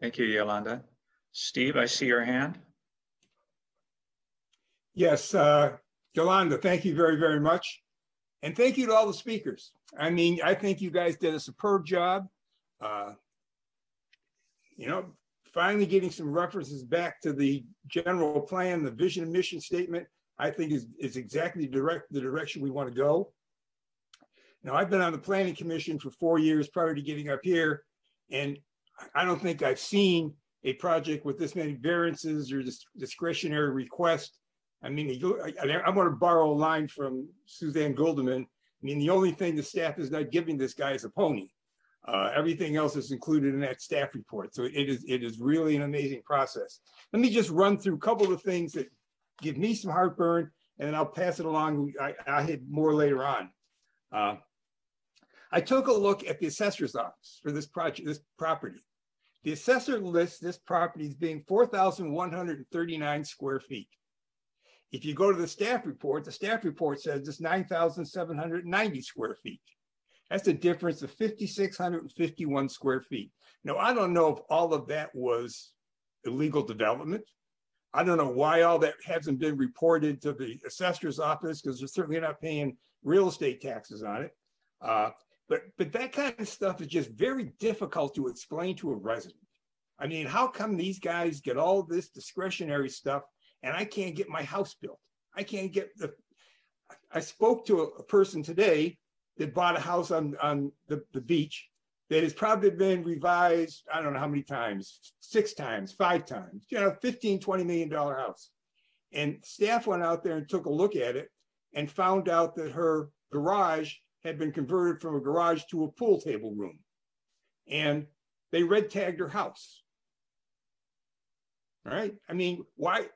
Thank you, Yolanda. Steve, I see your hand. Yes, uh, Yolanda, thank you very, very much. And thank you to all the speakers. I mean, I think you guys did a superb job. Uh, you know, finally getting some references back to the general plan, the vision and mission statement, I think is, is exactly direct the direction we want to go. Now, I've been on the planning commission for four years prior to getting up here, and I don't think I've seen a project with this many variances or discretionary requests. I mean, I, want to borrow a line from Suzanne Guldimann. I mean, the only thing the staff is not giving this guy is a pony. Uh, everything else is included in that staff report. So it is it is really an amazing process. Let me just run through a couple of things that give me some heartburn, and then I'll pass it along. I, I had more later on. Uh, I took a look at the assessor's office for this project, this property. The assessor lists this property as being 4,139 square feet. If you go to the staff report, the staff report says it's 9,790 square feet. That's a difference of 5,651 square feet. Now, I don't know if all of that was illegal development. I don't know why all that hasn't been reported to the assessor's office because they're certainly not paying real estate taxes on it. Uh, but but that kind of stuff is just very difficult to explain to a resident. I mean, how come these guys get all this discretionary stuff and I can't get my house built? I can't get the. I spoke to a, person today that bought a house on, on the, the beach that has probably been revised, I don't know how many times, six times, five times, you know, 15, 20 million dollar house. And staff went out there and took a look at it and found out that her garage had been converted from a garage to a pool table room. And they red tagged her house. All right. I mean, why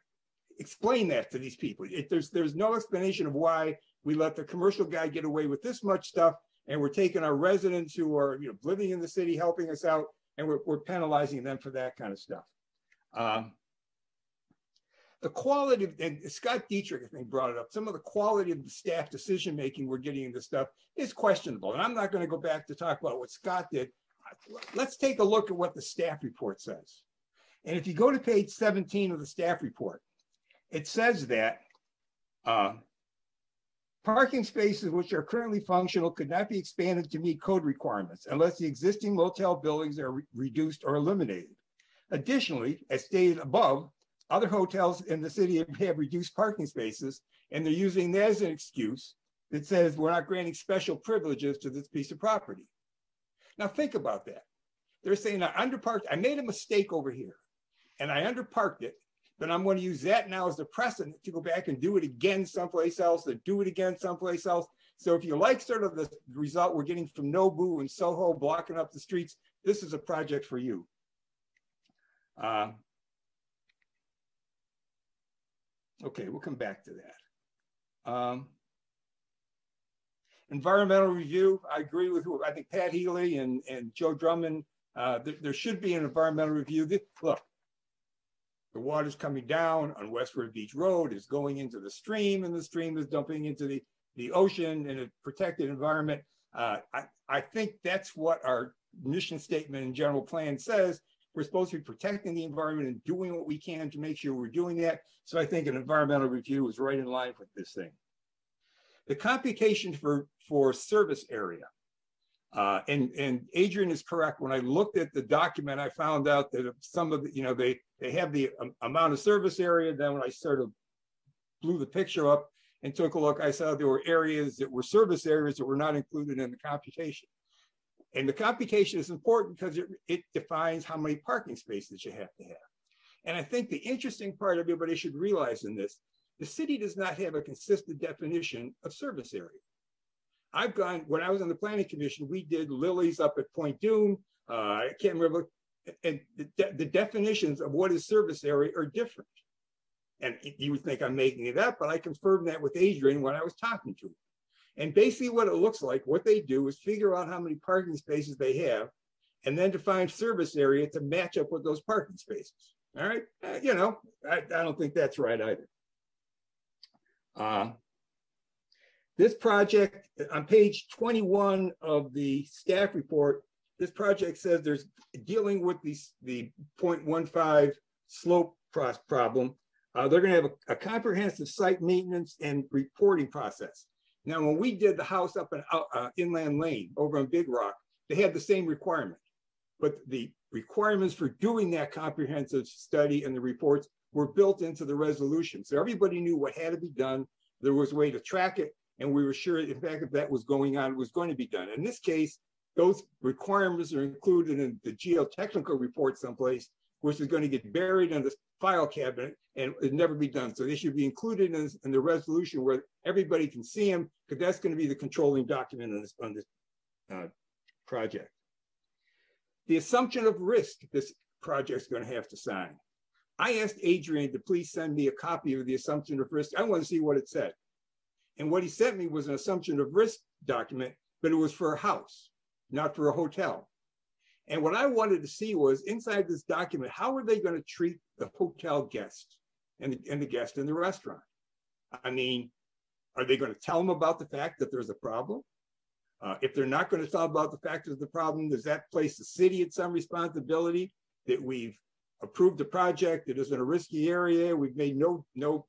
explain that to these people? It, there's there's no explanation of why we let the commercial guy get away with this much stuff, and we're taking our residents who are you know living in the city, helping us out, and we're, we're penalizing them for that kind of stuff. Um, the quality of, and Scott Dittrich, I think, brought it up. Some of the quality of the staff decision making we're getting in this stuff is questionable. And I'm not going to go back to talk about what Scott did. Let's take a look at what the staff report says. And if you go to page 17 of the staff report, it says that uh, parking spaces which are currently functional could not be expanded to meet code requirements unless the existing motel buildings are re reduced or eliminated. Additionally, as stated above, other hotels in the city have reduced parking spaces, and they're using that as an excuse that says we're not granting special privileges to this piece of property. Now think about that. They're saying I underparked, I made a mistake over here, and I underparked it, but I'm going to use that now as the precedent to go back and do it again someplace else, to do it again someplace else. So if you like sort of the result we're getting from Nobu and Soho blocking up the streets, this is a project for you. Uh, Okay, we'll come back to that. Um, environmental review, I agree with I think Pat Healy and, and Joe Drummond, uh, there, there should be an environmental review. This, look, the water's coming down on Westward Beach Road, is going into the stream, and the stream is dumping into the, the ocean in a protected environment. Uh, I, I think that's what our mission statement and general plan says. We're supposed to be protecting the environment and doing what we can to make sure we're doing that. So I think an environmental review is right in line with this thing. The computation for, for service area. Uh, and, and Adrian is correct. When I looked at the document, I found out that some of the, you know, they, they have the um, amount of service area. Then when I sort of blew the picture up and took a look, I saw there were areas that were service areas that were not included in the computation. And the computation is important because it, it defines how many parking spaces you have to have. And I think the interesting part everybody should realize in this, the city does not have a consistent definition of service area. I've gone, when I was on the planning commission, we did Lily's up at Point Dume. Uh, I can't remember, and the, de the definitions of what is service area are different. And you would think I'm making it up, but I confirmed that with Adrian when I was talking to him. And basically what it looks like, what they do is figure out how many parking spaces they have and then define service area to match up with those parking spaces. All right, uh, you know, I, I don't think that's right either. Uh, this project on page 21 of the staff report, this project says there's dealing with the, the 0.15 slope problem. Uh, they're going to have a, a comprehensive site maintenance and reporting process. Now, when we did the house up in uh, Inland Lane over on Big Rock, they had the same requirement. But the requirements for doing that comprehensive study and the reports were built into the resolution. So everybody knew what had to be done. There was a way to track it. And we were sure, in fact, if that was going on, it was going to be done. In this case, those requirements are included in the geotechnical report someplace, which is going to get buried in the file cabinet and it never be done. So they should be included in, in the resolution where everybody can see them, because that's going to be the controlling document on this, on this uh, project. The assumption of risk this project's going to have to sign. I asked Adrian to please send me a copy of the assumption of risk. I want to see what it said. And what he sent me was an assumption of risk document, but it was for a house, not for a hotel. And what I wanted to see was inside this document, how are they going to treat the hotel guest and the, and the guest in the restaurant? I mean, are they going to tell them about the fact that there's a problem? Uh, if they're not going to tell about the fact of the problem, does that place the city at some responsibility that we've approved the project It is in a risky area? We've made no no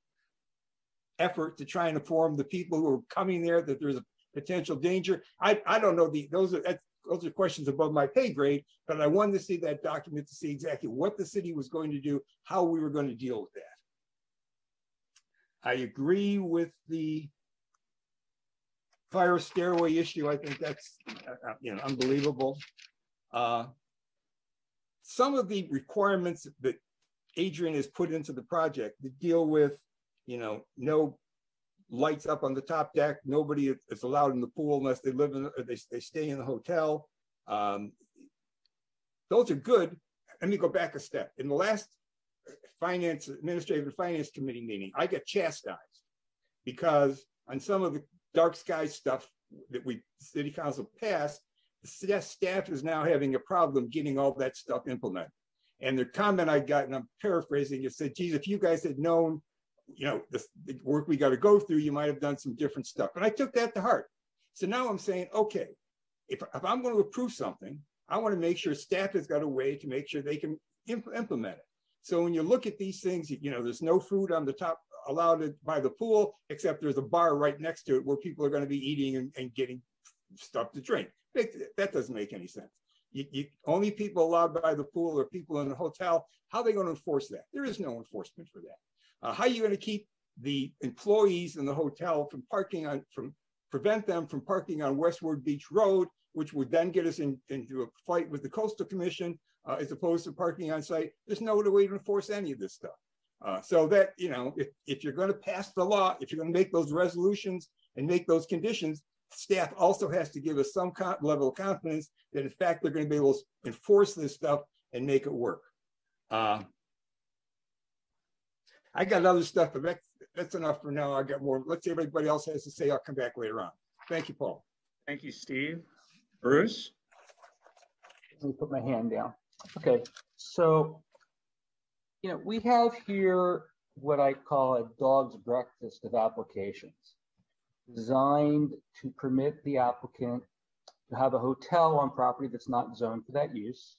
effort to try and inform the people who are coming there that there's a potential danger. I, I don't know the those are those are questions above my pay grade, but I wanted to see that document to see exactly what the city was going to do, how we were going to deal with that. I agree with the fire stairway issue. I think that's uh, you know unbelievable. Uh, some of the requirements that Adrian has put into the project to deal with, you know, no lights up on the top deck. Nobody is allowed in the pool unless they live in, they, they stay in the hotel. Um, those are good. Let me go back a step. In the last finance, administrative and finance committee meeting, I got chastised because on some of the dark sky stuff that we city council passed, the staff is now having a problem getting all that stuff implemented. And the comment I got, and I'm paraphrasing, it said, geez, if you guys had known, you know, the, the work we got to go through, you might have done some different stuff. And I took that to heart. So now I'm saying, okay, if, if I'm going to approve something, I want to make sure staff has got a way to make sure they can imp implement it. So when you look at these things, you know, there's no food on the top allowed by the pool, except there's a bar right next to it where people are going to be eating and, and getting stuff to drink. That doesn't make any sense. You, you, only people allowed by the pool are people in the hotel. How are they going to enforce that? There is no enforcement for that. Uh, how are you going to keep the employees in the hotel from parking on, from prevent them from parking on Westward Beach Road, which would then get us in, into a fight with the Coastal Commission, uh, as opposed to parking on site. There's no way to enforce any of this stuff. Uh, so that, you know, if, if you're going to pass the law, if you're going to make those resolutions and make those conditions, staff also has to give us some level of confidence that in fact they're going to be able to enforce this stuff and make it work. Uh, I got other stuff, but that's, that's enough for now. I got more. Let's see what everybody else has to say. I'll come back later on. Thank you, Paul. Thank you, Steve. Bruce? Let me put my hand down. Okay, so, you know, we have here what I call a dog's breakfast of applications designed to permit the applicant to have a hotel on property that's not zoned for that use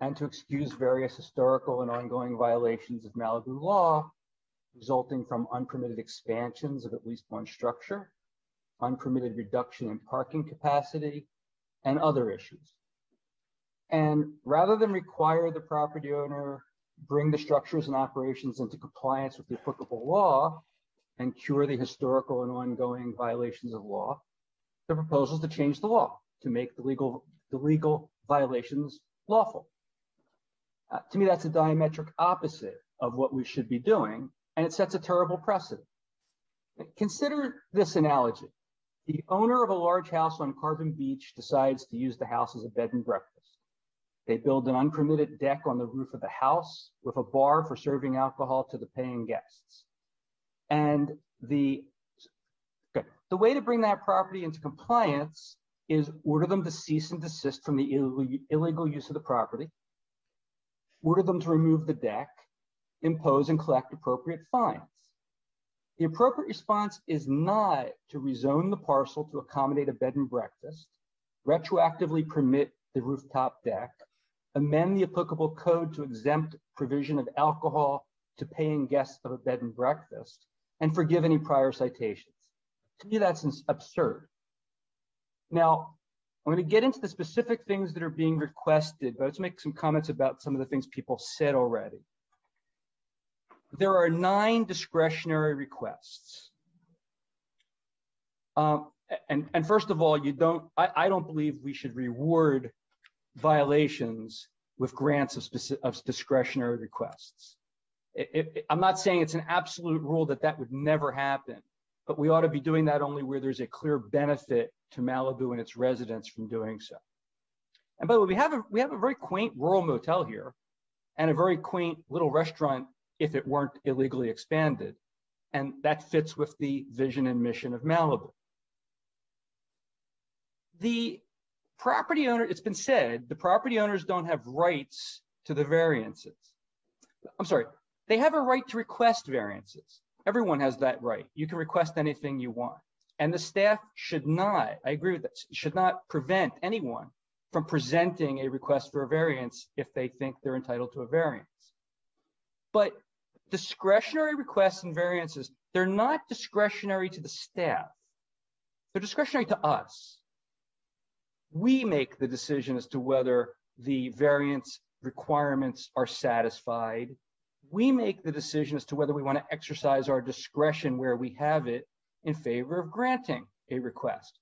and to excuse various historical and ongoing violations of Malibu law resulting from unpermitted expansions of at least one structure, unpermitted reduction in parking capacity, and other issues. And rather than require the property owner bring the structures and operations into compliance with the applicable law, and cure the historical and ongoing violations of law. The proposal is to change the law to make the legal, the legal violations lawful. Uh, to me, that's a diametric opposite of what we should be doing, and it sets a terrible precedent. Consider this analogy. The owner of a large house on Carbon Beach decides to use the house as a bed and breakfast. They build an unpermitted deck on the roof of the house with a bar for serving alcohol to the paying guests. And the, the way to bring that property into compliance is order them to cease and desist from the illegal use of the property, order them to remove the deck, impose and collect appropriate fines. The appropriate response is not to rezone the parcel to accommodate a bed and breakfast, retroactively permit the rooftop deck, amend the applicable code to exempt provision of alcohol to paying guests of a bed and breakfast, and forgive any prior citations. To me, that's absurd. Now, I'm going to get into the specific things that are being requested, but let's make some comments about some of the things people said already. There are nine discretionary requests. Um, and, and first of all, you don't, I, I don't believe we should reward violations with grants of, of discretionary requests. It, it, I'm not saying it's an absolute rule that that would never happen, but we ought to be doing that only where there's a clear benefit to Malibu and its residents from doing so. And by the way, we have a, we have a very quaint rural motel here and a very quaint little restaurant if it weren't illegally expanded. And that fits with the vision and mission of Malibu. The property owner, it's been said, the property owners don't have rights to the variances. I'm sorry, they have a right to request variances. Everyone has that right. You can request anything you want. And the staff should not, I agree with this, should not prevent anyone from presenting a request for a variance if they think they're entitled to a variance. But discretionary requests and variances, they're not discretionary to the staff. They're discretionary to us. We make the decision as to whether the variance requirements are satisfied. We make the decision as to whether we want to exercise our discretion where we have it in favor of granting a request.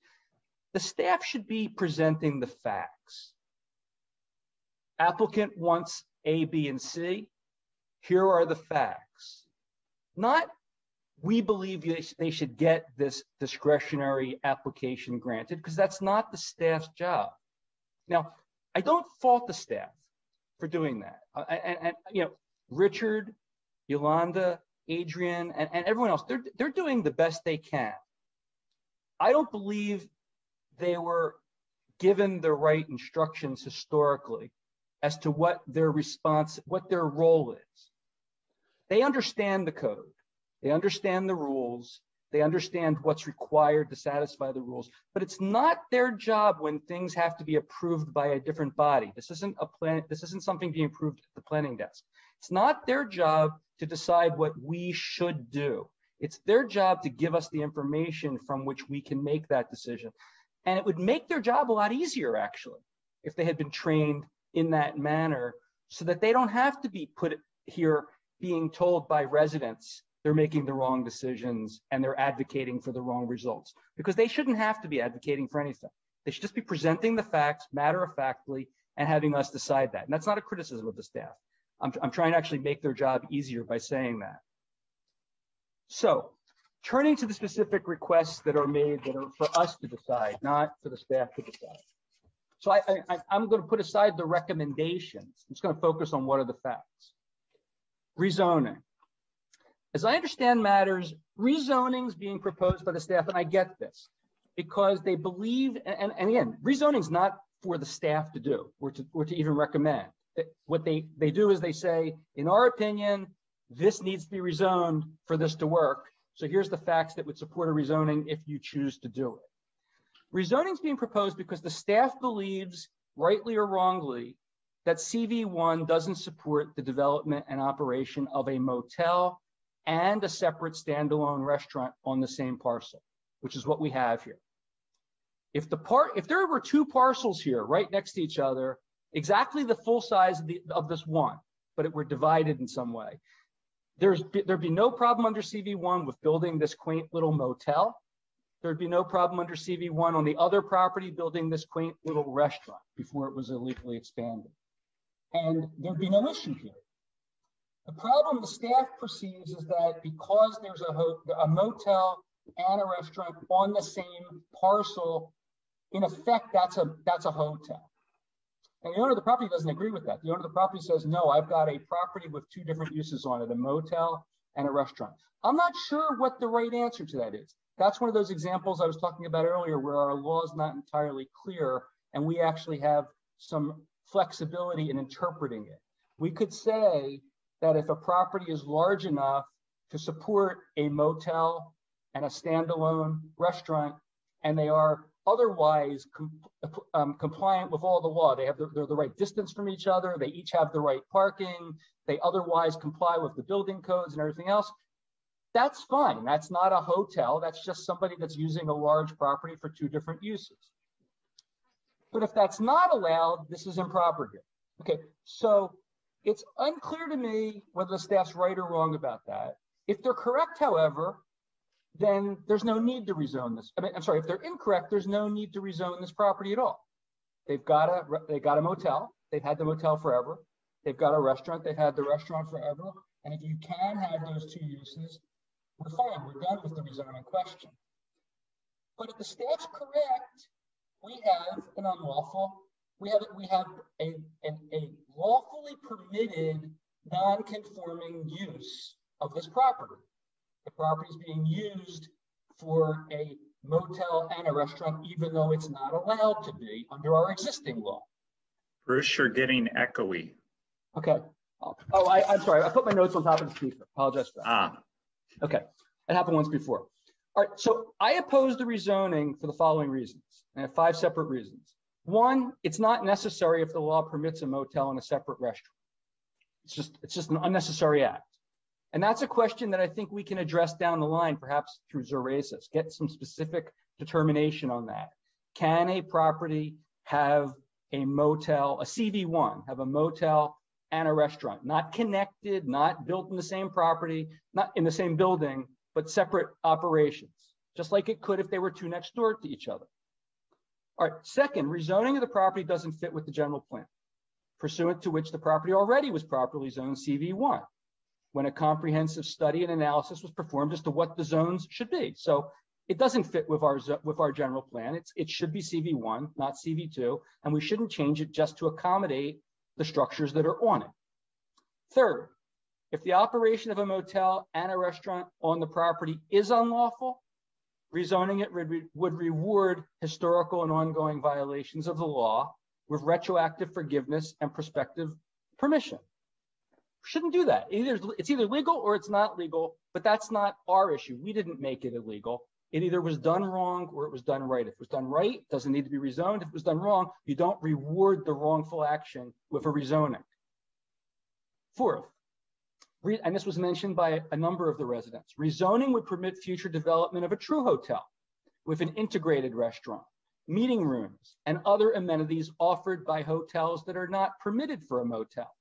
The staff should be presenting the facts. Applicant wants A, B, and C. Here are the facts. Not we believe they should get this discretionary application granted because that's not the staff's job. Now, I don't fault the staff for doing that. And, and you know, Richard, Yolanda, Adrian, and, and everyone else, they're, they're doing the best they can. I don't believe they were given the right instructions historically as to what their response, what their role is. They understand the code. They understand the rules. They understand what's required to satisfy the rules, but it's not their job when things have to be approved by a different body. This isn't a plan. This isn't something being approved at the planning desk. It's not their job to decide what we should do. It's their job to give us the information from which we can make that decision. And it would make their job a lot easier, actually, if they had been trained in that manner so that they don't have to be put here being told by residents they're making the wrong decisions and they're advocating for the wrong results because they shouldn't have to be advocating for anything. They should just be presenting the facts matter of factly and having us decide that. And that's not a criticism of the staff. I'm, I'm trying to actually make their job easier by saying that. So turning to the specific requests that are made that are for us to decide, not for the staff to decide. So I, I'm going to put aside the recommendations. I'm just going to focus on what are the facts. Rezoning. As I understand matters, rezoning is being proposed by the staff, and I get this because they believe, and, and again, rezoning is not for the staff to do or to, or to even recommend. What they, they do is they say, in our opinion, this needs to be rezoned for this to work. So here's the facts that would support a rezoning if you choose to do it. Rezoning is being proposed because the staff believes, rightly or wrongly, that CV1 doesn't support the development and operation of a motel and a separate standalone restaurant on the same parcel, which is what we have here. If the part, if there were two parcels here right next to each other, exactly the full size of, the, of this one, but it were divided in some way, there's there'd be no problem under CV1 with building this quaint little motel. There'd be no problem under CV1 on the other property building this quaint little restaurant before it was illegally expanded. And there'd be no issue here. The problem the staff perceives is that because there's a, a motel and a restaurant on the same parcel, in effect, that's a that's a hotel. And the owner of the property doesn't agree with that. The owner of the property says, no, I've got a property with two different uses on it, a motel and a restaurant. I'm not sure what the right answer to that is. That's one of those examples I was talking about earlier where our law is not entirely clear and we actually have some flexibility in interpreting it. We could say that if a property is large enough to support a motel and a standalone restaurant, and they are otherwise com um, compliant with all the law, they have the, they're the right distance from each other, they each have the right parking, they otherwise comply with the building codes and everything else, that's fine. That's not a hotel. That's just somebody that's using a large property for two different uses. But if that's not allowed, this is improper here. Okay, so it's unclear to me whether the staff's right or wrong about that. If they're correct, however, then there's no need to rezone this. I mean, I'm sorry, if they're incorrect, there's no need to rezone this property at all. They've got a they got a motel. They've had the motel forever. They've got a restaurant. They've had the restaurant forever. And if you can have those two uses, we're fine. We're done with the rezoning question. But if the state's correct, we have an unlawful, we have we have a, a, a lawfully permitted non-conforming use of this property. The property is being used for a motel and a restaurant, even though it's not allowed to be under our existing law. Bruce, you're getting echoey. Okay. Oh, I, am sorry. I put my notes on top of the speaker. Apologize for that. Ah. Okay. It happened once before. All right. So I oppose the rezoning for the following reasons. I have five separate reasons. One, it's not necessary if the law permits a motel and a separate restaurant. It's just it's just an unnecessary act. And that's a question that I think we can address down the line, perhaps through ZORACES, get some specific determination on that. Can a property have a motel, a CV1, have a motel and a restaurant, not connected, not built in the same property, not in the same building, but separate operations, just like it could if they were two next door to each other. All right, second, rezoning of the property doesn't fit with the general plan, pursuant to which the property already was properly zoned CV1 when a comprehensive study and analysis was performed as to what the zones should be. So it doesn't fit with our with our general plan. It's it should be CV1, not CV2, and we shouldn't change it just to accommodate the structures that are on it. Third, if the operation of a motel and a restaurant on the property is unlawful, rezoning it would reward historical and ongoing violations of the law with retroactive forgiveness and prospective permission. Shouldn't do that. Either it's either legal or it's not legal, but that's not our issue. We didn't make it illegal. It either was done wrong or it was done right. If it was done right, it doesn't need to be rezoned. If it was done wrong, you don't reward the wrongful action with a rezoning. Fourth, and this was mentioned by a number of the residents, rezoning would permit future development of a true hotel with an integrated restaurant, meeting rooms, and other amenities offered by hotels that are not permitted for a motel.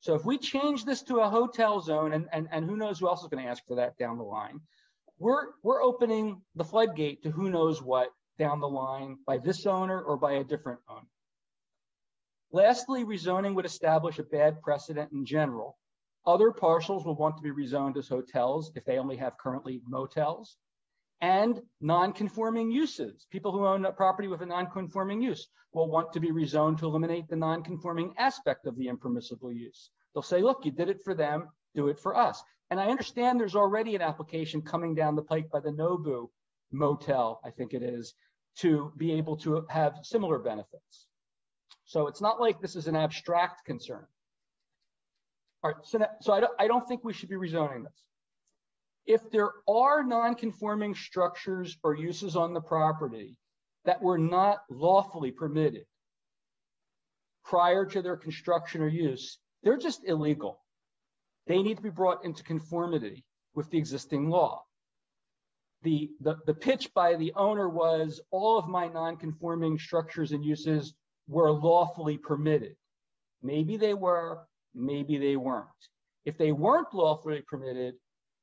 So if we change this to a hotel zone, and, and, and who knows who else is going to ask for that down the line, we're we're opening the floodgate to who knows what down the line by this owner or by a different owner. Lastly, rezoning would establish a bad precedent in general. Other parcels will want to be rezoned as hotels if they only have currently motels and non-conforming uses. People who own a property with a non-conforming use will want to be rezoned to eliminate the non-conforming aspect of the impermissible use. They'll say, look, you did it for them, do it for us. And I understand there's already an application coming down the pike by the Nobu Motel, I think it is, to be able to have similar benefits. So it's not like this is an abstract concern. All right, so, that, so I, don't, I don't think we should be rezoning this. If there are non-conforming structures or uses on the property that were not lawfully permitted prior to their construction or use, they're just illegal. They need to be brought into conformity with the existing law. The, the, the pitch by the owner was all of my non-conforming structures and uses were lawfully permitted. Maybe they were, maybe they weren't. If they weren't lawfully permitted,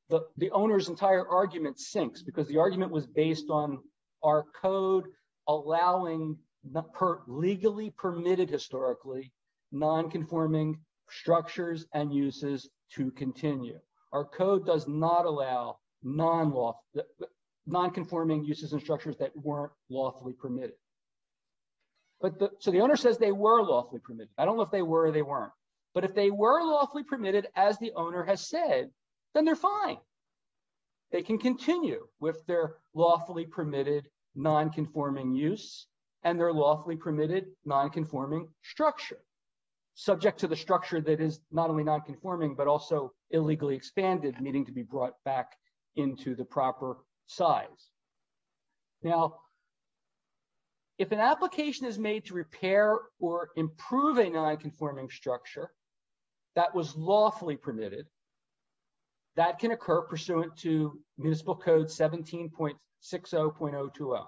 the, the owner's entire argument sinks because the argument was based on our code allowing per, legally permitted historically non-conforming structures and uses to continue. Our code does not allow non-law, non-conforming uses and structures that weren't lawfully permitted. But so the owner says they were lawfully permitted. I don't know if they were or they weren't. But if they were lawfully permitted, as the owner has said, then they're fine. They can continue with their lawfully permitted non-conforming use and their lawfully permitted non-conforming structure. subject to the structure that is not only non-conforming, but also illegally expanded, needing to be brought back into the proper size. Now, if an application is made to repair or improve a non-conforming structure that was lawfully permitted, that can occur pursuant to Municipal Code 17.60.020.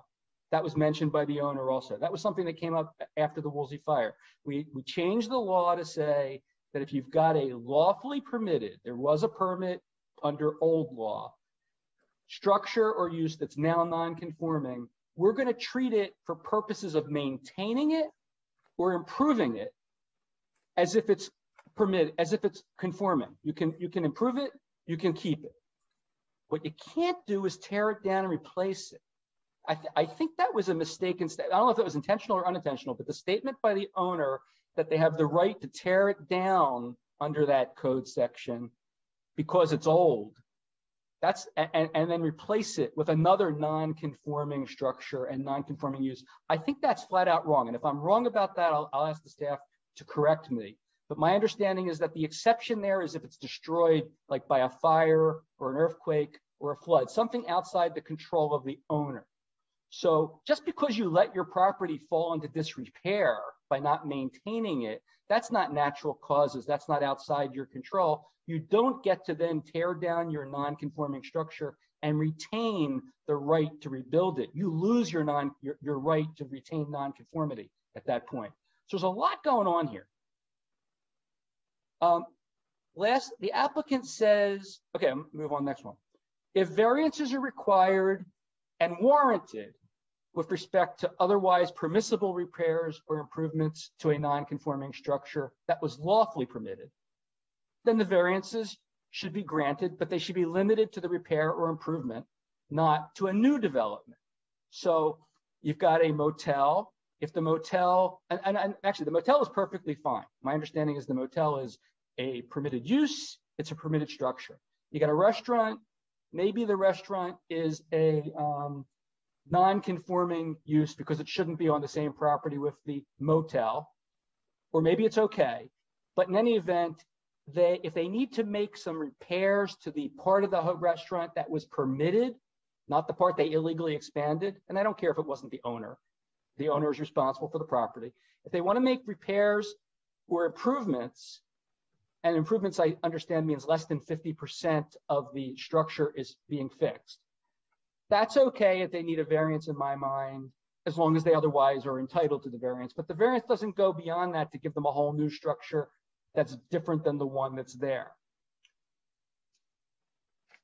That was mentioned by the owner also. That was something that came up after the Woolsey fire. We, we changed the law to say that if you've got a lawfully permitted, there was a permit under old law, structure or use that's now non-conforming, we're going to treat it for purposes of maintaining it or improving it as if it's permitted, as if it's conforming. You can you can improve it, you can keep it. What you can't do is tear it down and replace it. I, th I think that was a mistaken statement. I don't know if it was intentional or unintentional, but the statement by the owner that they have the right to tear it down under that code section because it's old that's and, and then replace it with another non-conforming structure and non-conforming use. I think that's flat out wrong. And if I'm wrong about that, I'll, I'll ask the staff to correct me. But my understanding is that the exception there is if it's destroyed like by a fire or an earthquake or a flood, something outside the control of the owner. So just because you let your property fall into disrepair by not maintaining it, that's not natural causes. That's not outside your control you don't get to then tear down your non-conforming structure and retain the right to rebuild it. You lose your non your, your right to retain non-conformity at that point. So there's a lot going on here. Um, last, the applicant says, okay, move on next one. If variances are required and warranted with respect to otherwise permissible repairs or improvements to a non-conforming structure that was lawfully permitted, then the variances should be granted, but they should be limited to the repair or improvement, not to a new development. So you've got a motel. If the motel, and, and, and actually the motel is perfectly fine. My understanding is the motel is a permitted use, it's a permitted structure. You got a restaurant, maybe the restaurant is a um, non-conforming use because it shouldn't be on the same property with the motel, or maybe it's okay. But in any event, they if they need to make some repairs to the part of the restaurant that was permitted, not the part they illegally expanded, and I don't care if it wasn't the owner, the owner is responsible for the property. If they want to make repairs or improvements, and improvements I understand means less than 50% of the structure is being fixed. That's okay if they need a variance in my mind, as long as they otherwise are entitled to the variance. But the variance doesn't go beyond that to give them a whole new structure that's different than the one that's there.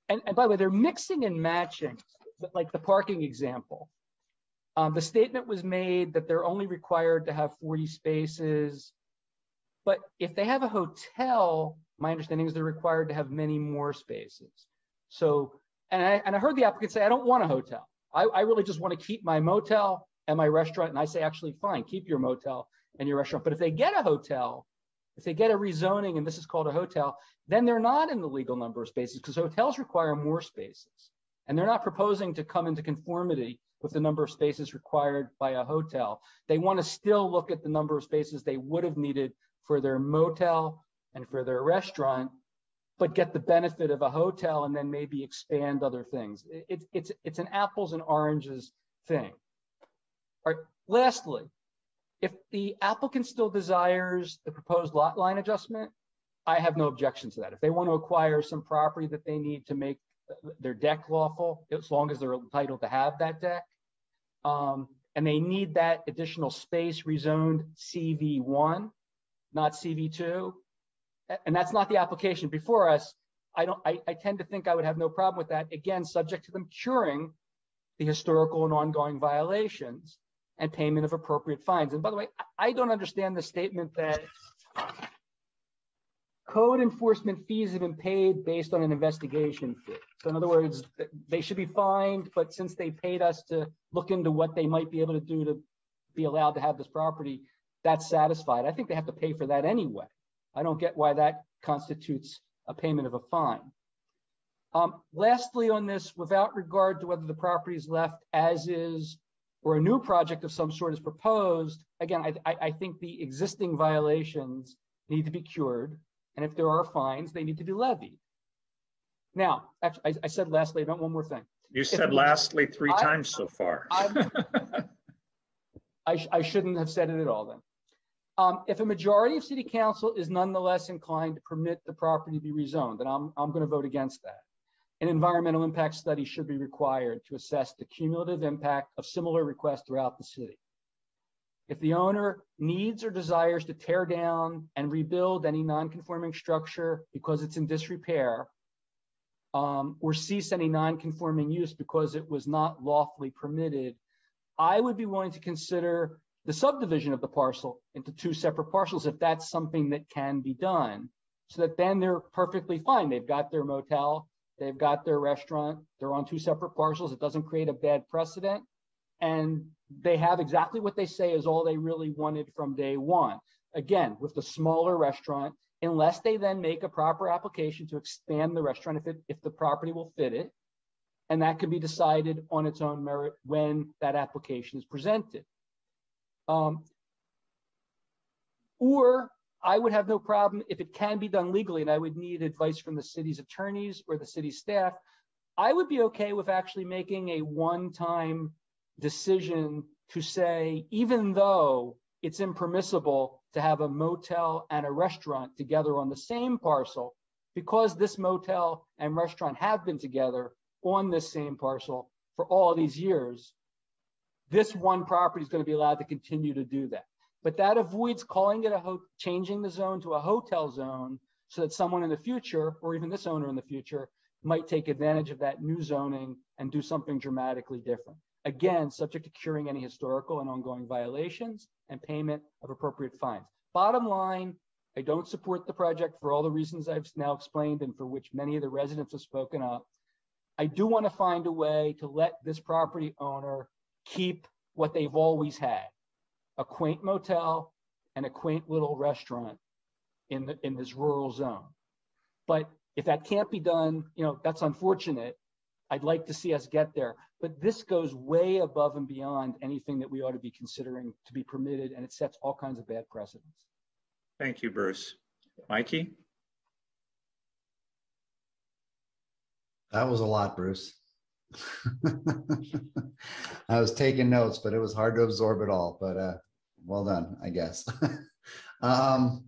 And, and by the way, they're mixing and matching, like the parking example. Um, the statement was made that they're only required to have 40 spaces. But if they have a hotel, my understanding is they're required to have many more spaces. So, and I, and I heard the applicant say, I don't want a hotel. I, I really just want to keep my motel and my restaurant. And I say, actually, fine, keep your motel and your restaurant. But if they get a hotel, if they get a rezoning and this is called a hotel, then they're not in the legal number of spaces because hotels require more spaces. And they're not proposing to come into conformity with the number of spaces required by a hotel. They want to still look at the number of spaces they would have needed for their motel and for their restaurant, but get the benefit of a hotel and then maybe expand other things. It's it's it's an apples and oranges thing. All right. Lastly, if the applicant still desires the proposed lot line adjustment, I have no objection to that. If they want to acquire some property that they need to make their deck lawful, as long as they're entitled to have that deck, um, and they need that additional space rezoned CV1, not CV2, and that's not the application before us, I don't. I, I tend to think I would have no problem with that. Again, subject to them curing the historical and ongoing violations and payment of appropriate fines. And by the way, I don't understand the statement that code enforcement fees have been paid based on an investigation fee. So in other words, they should be fined, but since they paid us to look into what they might be able to do to be allowed to have this property, that's satisfied. I think they have to pay for that anyway. I don't get why that constitutes a payment of a fine. Um, lastly on this, without regard to whether the property is left as is or a new project of some sort is proposed, again, I, I, I think the existing violations need to be cured. And if there are fines, they need to be levied. Now, actually, I, I said lastly, I got one more thing. You If said the- lastly three I- times so far. I, sh- I shouldn't have said it at all then. Um, if a majority of city council is nonetheless inclined to permit the property to be rezoned, then I'm, I'm going to vote against that. An environmental impact study should be required to assess the cumulative impact of similar requests throughout the city. If the owner needs or desires to tear down and rebuild any non-conforming structure because it's in disrepair, um, or cease any non-conforming use because it was not lawfully permitted, I would be willing to consider the subdivision of the parcel into two separate parcels if that's something that can be done. So that then they're perfectly fine. They've got their motel, they've got their restaurant, they're on two separate parcels. It doesn't create a bad precedent. And they have exactly what they say is all they really wanted from day one. Again, with the smaller restaurant, unless they then make a proper application to expand the restaurant if it, if the property will fit it. And that can be decided on its own merit when that application is presented. Um, or I would have no problem if it can be done legally and I would need advice from the city's attorneys or the city staff. I would be okay with actually making a one-time decision to say, even though it's impermissible to have a motel and a restaurant together on the same parcel, because this motel and restaurant have been together on this same parcel for all these years, this one property is going to be allowed to continue to do that. But that avoids calling it a ho- changing the zone to a hotel zone so that someone in the future, or even this owner in the future, might take advantage of that new zoning and do something dramatically different. Again, subject to curing any historical and ongoing violations and payment of appropriate fines. Bottom line, I don't support the project for all the reasons I've now explained and for which many of the residents have spoken up. I do want to find a way to let this property owner keep what they've always had, a quaint motel and a quaint little restaurant in the, in this rural zone. But if that can't be done, you know, that's unfortunate. I'd like to see us get there, but this goes way above and beyond anything that we ought to be considering to be permitted, and it sets all kinds of bad precedents. Thank you, Bruce. Mikke? That was a lot, Bruce. I was taking notes, but it was hard to absorb it all, but uh, well done, I guess. um,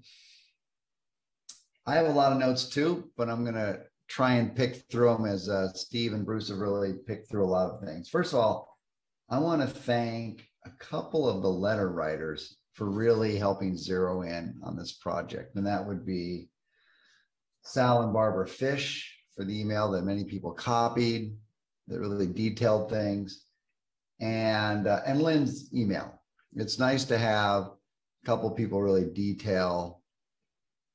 I have a lot of notes too, but I'm gonna try and pick through them as uh, Steve and Bruce have really picked through a lot of things. First of all, I want to thank a couple of the letter writers for really helping zero in on this project, and that would be Sal and Barbara Fish for the email that many people copied that really detailed things, and uh, and Lynn's email. It's nice to have a couple people really detail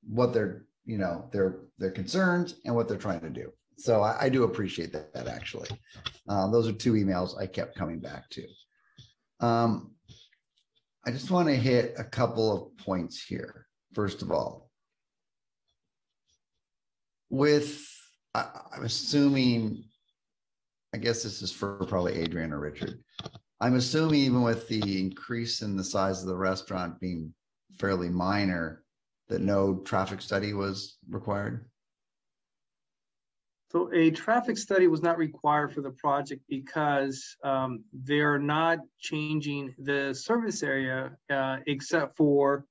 what their you know their their concerns and what they're trying to do. So I, I do appreciate that, that actually. Um, those are two emails I kept coming back to. Um, I just want to hit a couple of points here. First of all, with I, I'm assuming, I guess this is for probably Adrian or Richard. I'm assuming even with the increase in the size of the restaurant being fairly minor, that no traffic study was required. So a traffic study was not required for the project because um, they're not changing the service area uh, except for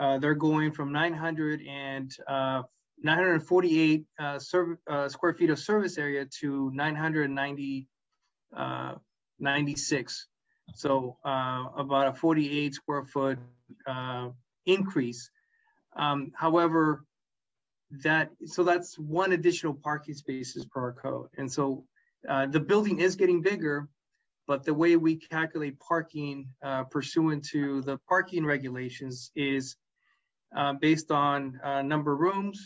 uh, they're going from 900 and uh, 948 uh, uh, square feet of service area to 990 uh, 96. So about a 48 square foot increase. Um, however, that so that's one additional parking spaces per our code. And so uh, the building is getting bigger, but the way we calculate parking uh, pursuant to the parking regulations is uh, based on uh, number of rooms,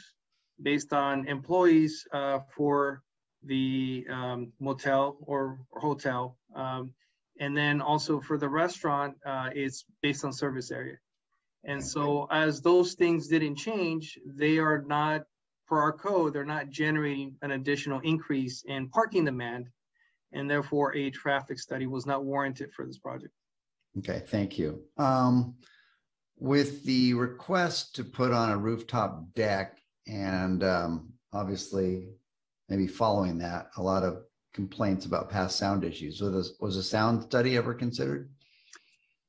based on employees uh, for the um, motel or, hotel. Um, and then also for the restaurant, uh, it's based on service area. And so as those things didn't change, they are not, per our code, they're not generating an additional increase in parking demand. And therefore a traffic study was not warranted for this project. Okay, thank you. Um, with the request to put on a rooftop deck and um, obviously maybe following that, a lot of complaints about past sound issues. Was a, was a sound study ever considered?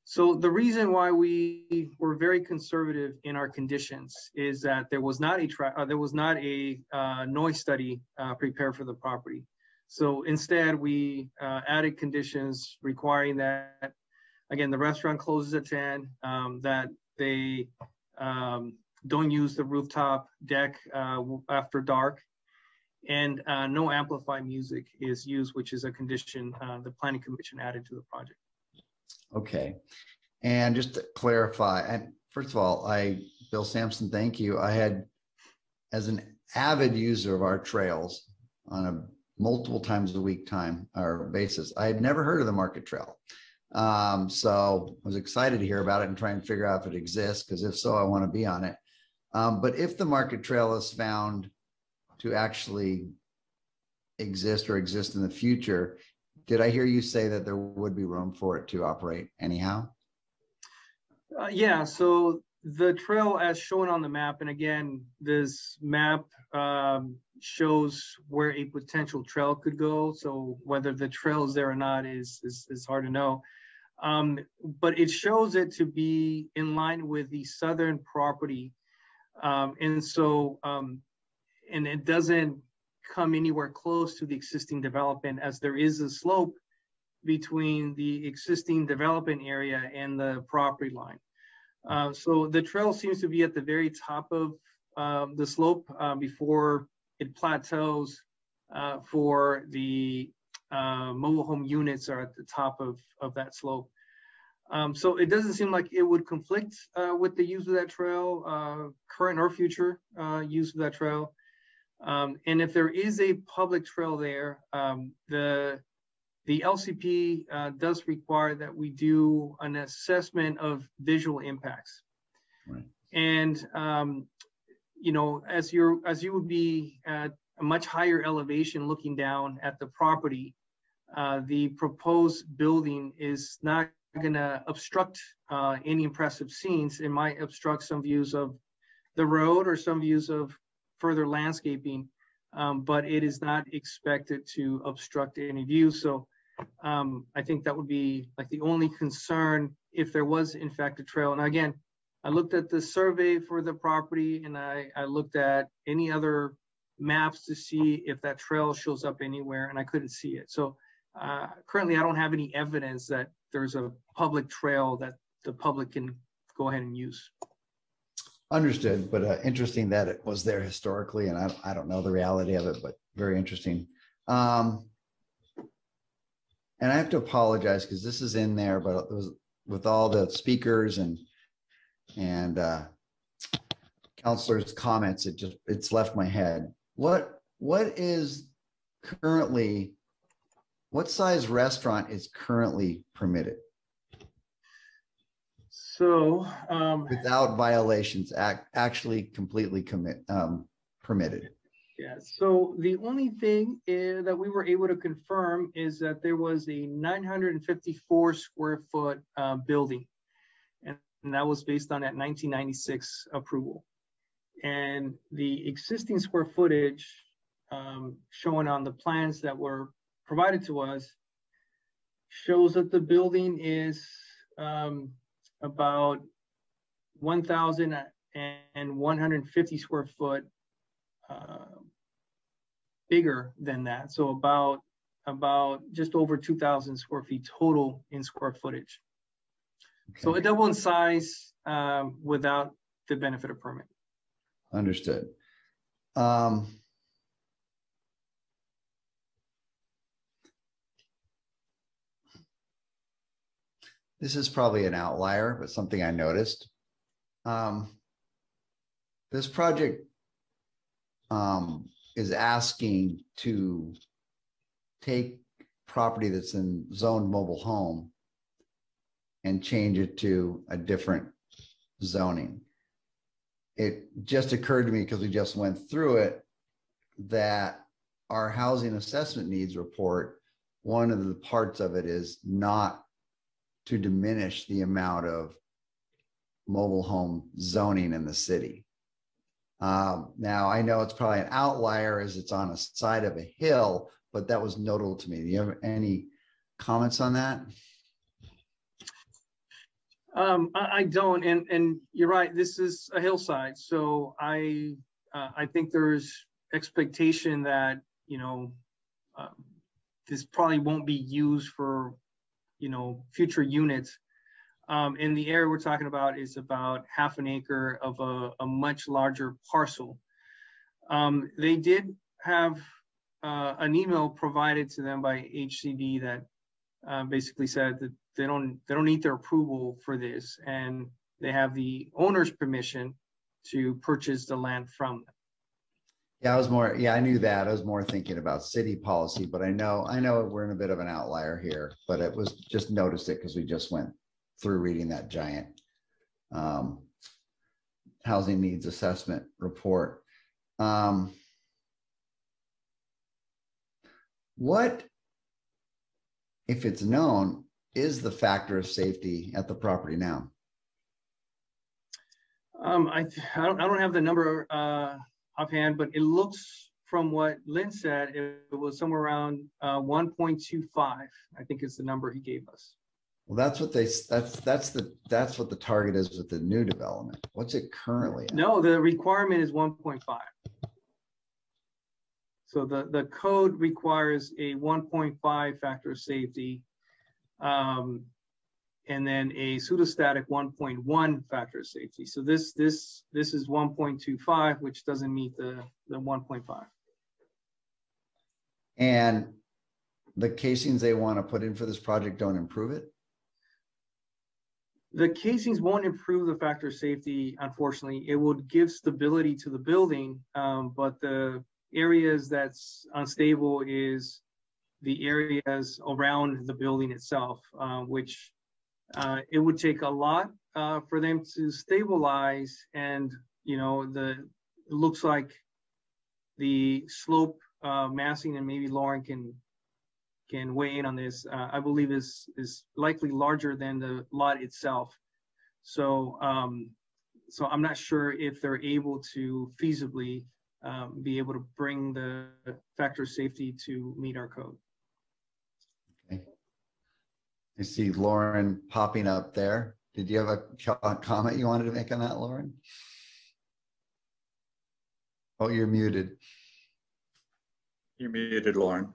So the reason why we were very conservative in our conditions is that there was not a tra- uh, there was not a uh, noise study uh, prepared for the property. So instead, we uh, added conditions requiring that again the restaurant closes at 10, um, that they um, don't use the rooftop deck uh, after dark, and uh, no amplified music is used, which is a condition the Planning Commission added to the project. Okay. And just to clarify, and first of all, I, Bill Sampson, thank you. I had, as an avid user of our trails on a multiple times a week time or basis, I had never heard of the Market Trail. Um, so I was excited to hear about it and try and figure out if it exists, because if so, I want to be on it. Um, but if the Market Trail is found to actually exist or exist in the future, did I hear you say that there would be room for it to operate anyhow? Uh, yeah, so the trail as shown on the map, and again, this map um, shows where a potential trail could go. So whether the trail is there or not is, is, is hard to know. Um, but it shows it to be in line with the southern property. Um, and so, um, and it doesn't come anywhere close to the existing development as there is a slope between the existing development area and the property line. Uh, so the trail seems to be at the very top of um, the slope uh, before it plateaus uh, for the uh, mobile home units are at the top of, of that slope. Um, so it doesn't seem like it would conflict uh, with the use of that trail, uh, current or future use of that trail. Um, and if there is a public trail there, um, the the LCP uh, does require that we do an assessment of visual impacts. Right. And um, you know, as you're as you would be at a much higher elevation looking down at the property, uh, the proposed building is not going to obstruct uh, any impressive scenes. It might obstruct some views of the road or some views of further landscaping, um, but it is not expected to obstruct any views. So um, I think that would be like the only concern if there was in fact a trail. And again, I looked at the survey for the property and I, I looked at any other maps to see if that trail shows up anywhere and I couldn't see it. So uh, currently I don't have any evidence that there's a public trail that the public can go ahead and use. Understood, but uh, interesting that it was there historically, and I, I don't know the reality of it, but very interesting. Um, and I have to apologize because this is in there, but was with all the speakers and and uh, counselors' comments, it just it's left my head. What what is currently what size restaurant is currently permitted? So um, without violations, act, actually completely commit um, permitted. Yeah. So the only thing is, that we were able to confirm is that there was a 954 square foot uh, building, and, and that was based on that 1996 approval. And the existing square footage um, shown on the plans that were provided to us shows that the building is um, about 1,150 square foot uh, bigger than that. So about about just over 2,000 square feet total in square footage. Okay. So it double in size um, without the benefit of permit. Understood. Um, this is probably an outlier, but something I noticed. Um, this project um, is asking to take property that's in zoned mobile home and change it to a different zoning. It just occurred to me because we just went through it that our housing assessment needs report, one of the parts of it is not to diminish the amount of mobile home zoning in the city. Um, now I know it's probably an outlier as it's on a side of a hill, but that was notable to me. Do you have any comments on that? Um, I, don't, and, and you're right, this is a hillside, so I, uh, I think there's expectation that, you know, uh, this probably won't be used for, you know, future units. Um, and the area we're talking about is about half an acre of a, a much larger parcel. Um, they did have uh, an email provided to them by HCD that uh, basically said that they don't they don't need their approval for this, and they have the owner's permission to purchase the land from them. Yeah, I was more, yeah, I knew that. I was more thinking about city policy, but I know, I know we're in a bit of an outlier here, but it was just noticed it because we just went through reading that giant um, housing needs assessment report. Um, what, if it's known, is the factor of safety at the property now? Um, I, I don't, I don't have the number uh, offhand, but it looks from what Lynn said, it, it was somewhere around uh, 1.25. I think is the number he gave us. Well, that's what they, that's, that's the, that's what the target is with the new development. What's it currently? at? No, the requirement is 1.5. So the, the code requires a 1.5 factor of safety. Um, and then a pseudostatic 1.1 factor of safety. So this this this is 1.25, which doesn't meet the the 1.5. And the casings they want to put in for this project don't improve it? The casings won't improve the factor of safety, unfortunately. It would give stability to the building, um, but the areas that's unstable is the areas around the building itself, uh, which uh, it would take a lot uh, for them to stabilize and you know the it looks like the slope uh, massing and maybe Lauren can can weigh in on this uh, I believe is is likely larger than the lot itself so um, so I'm not sure if they're able to feasibly um, be able to bring the factor safety to meet our code. I see Lauren popping up there. Did you have a co- comment you wanted to make on that, Lauren? Oh, you're muted. You're muted, Lauren.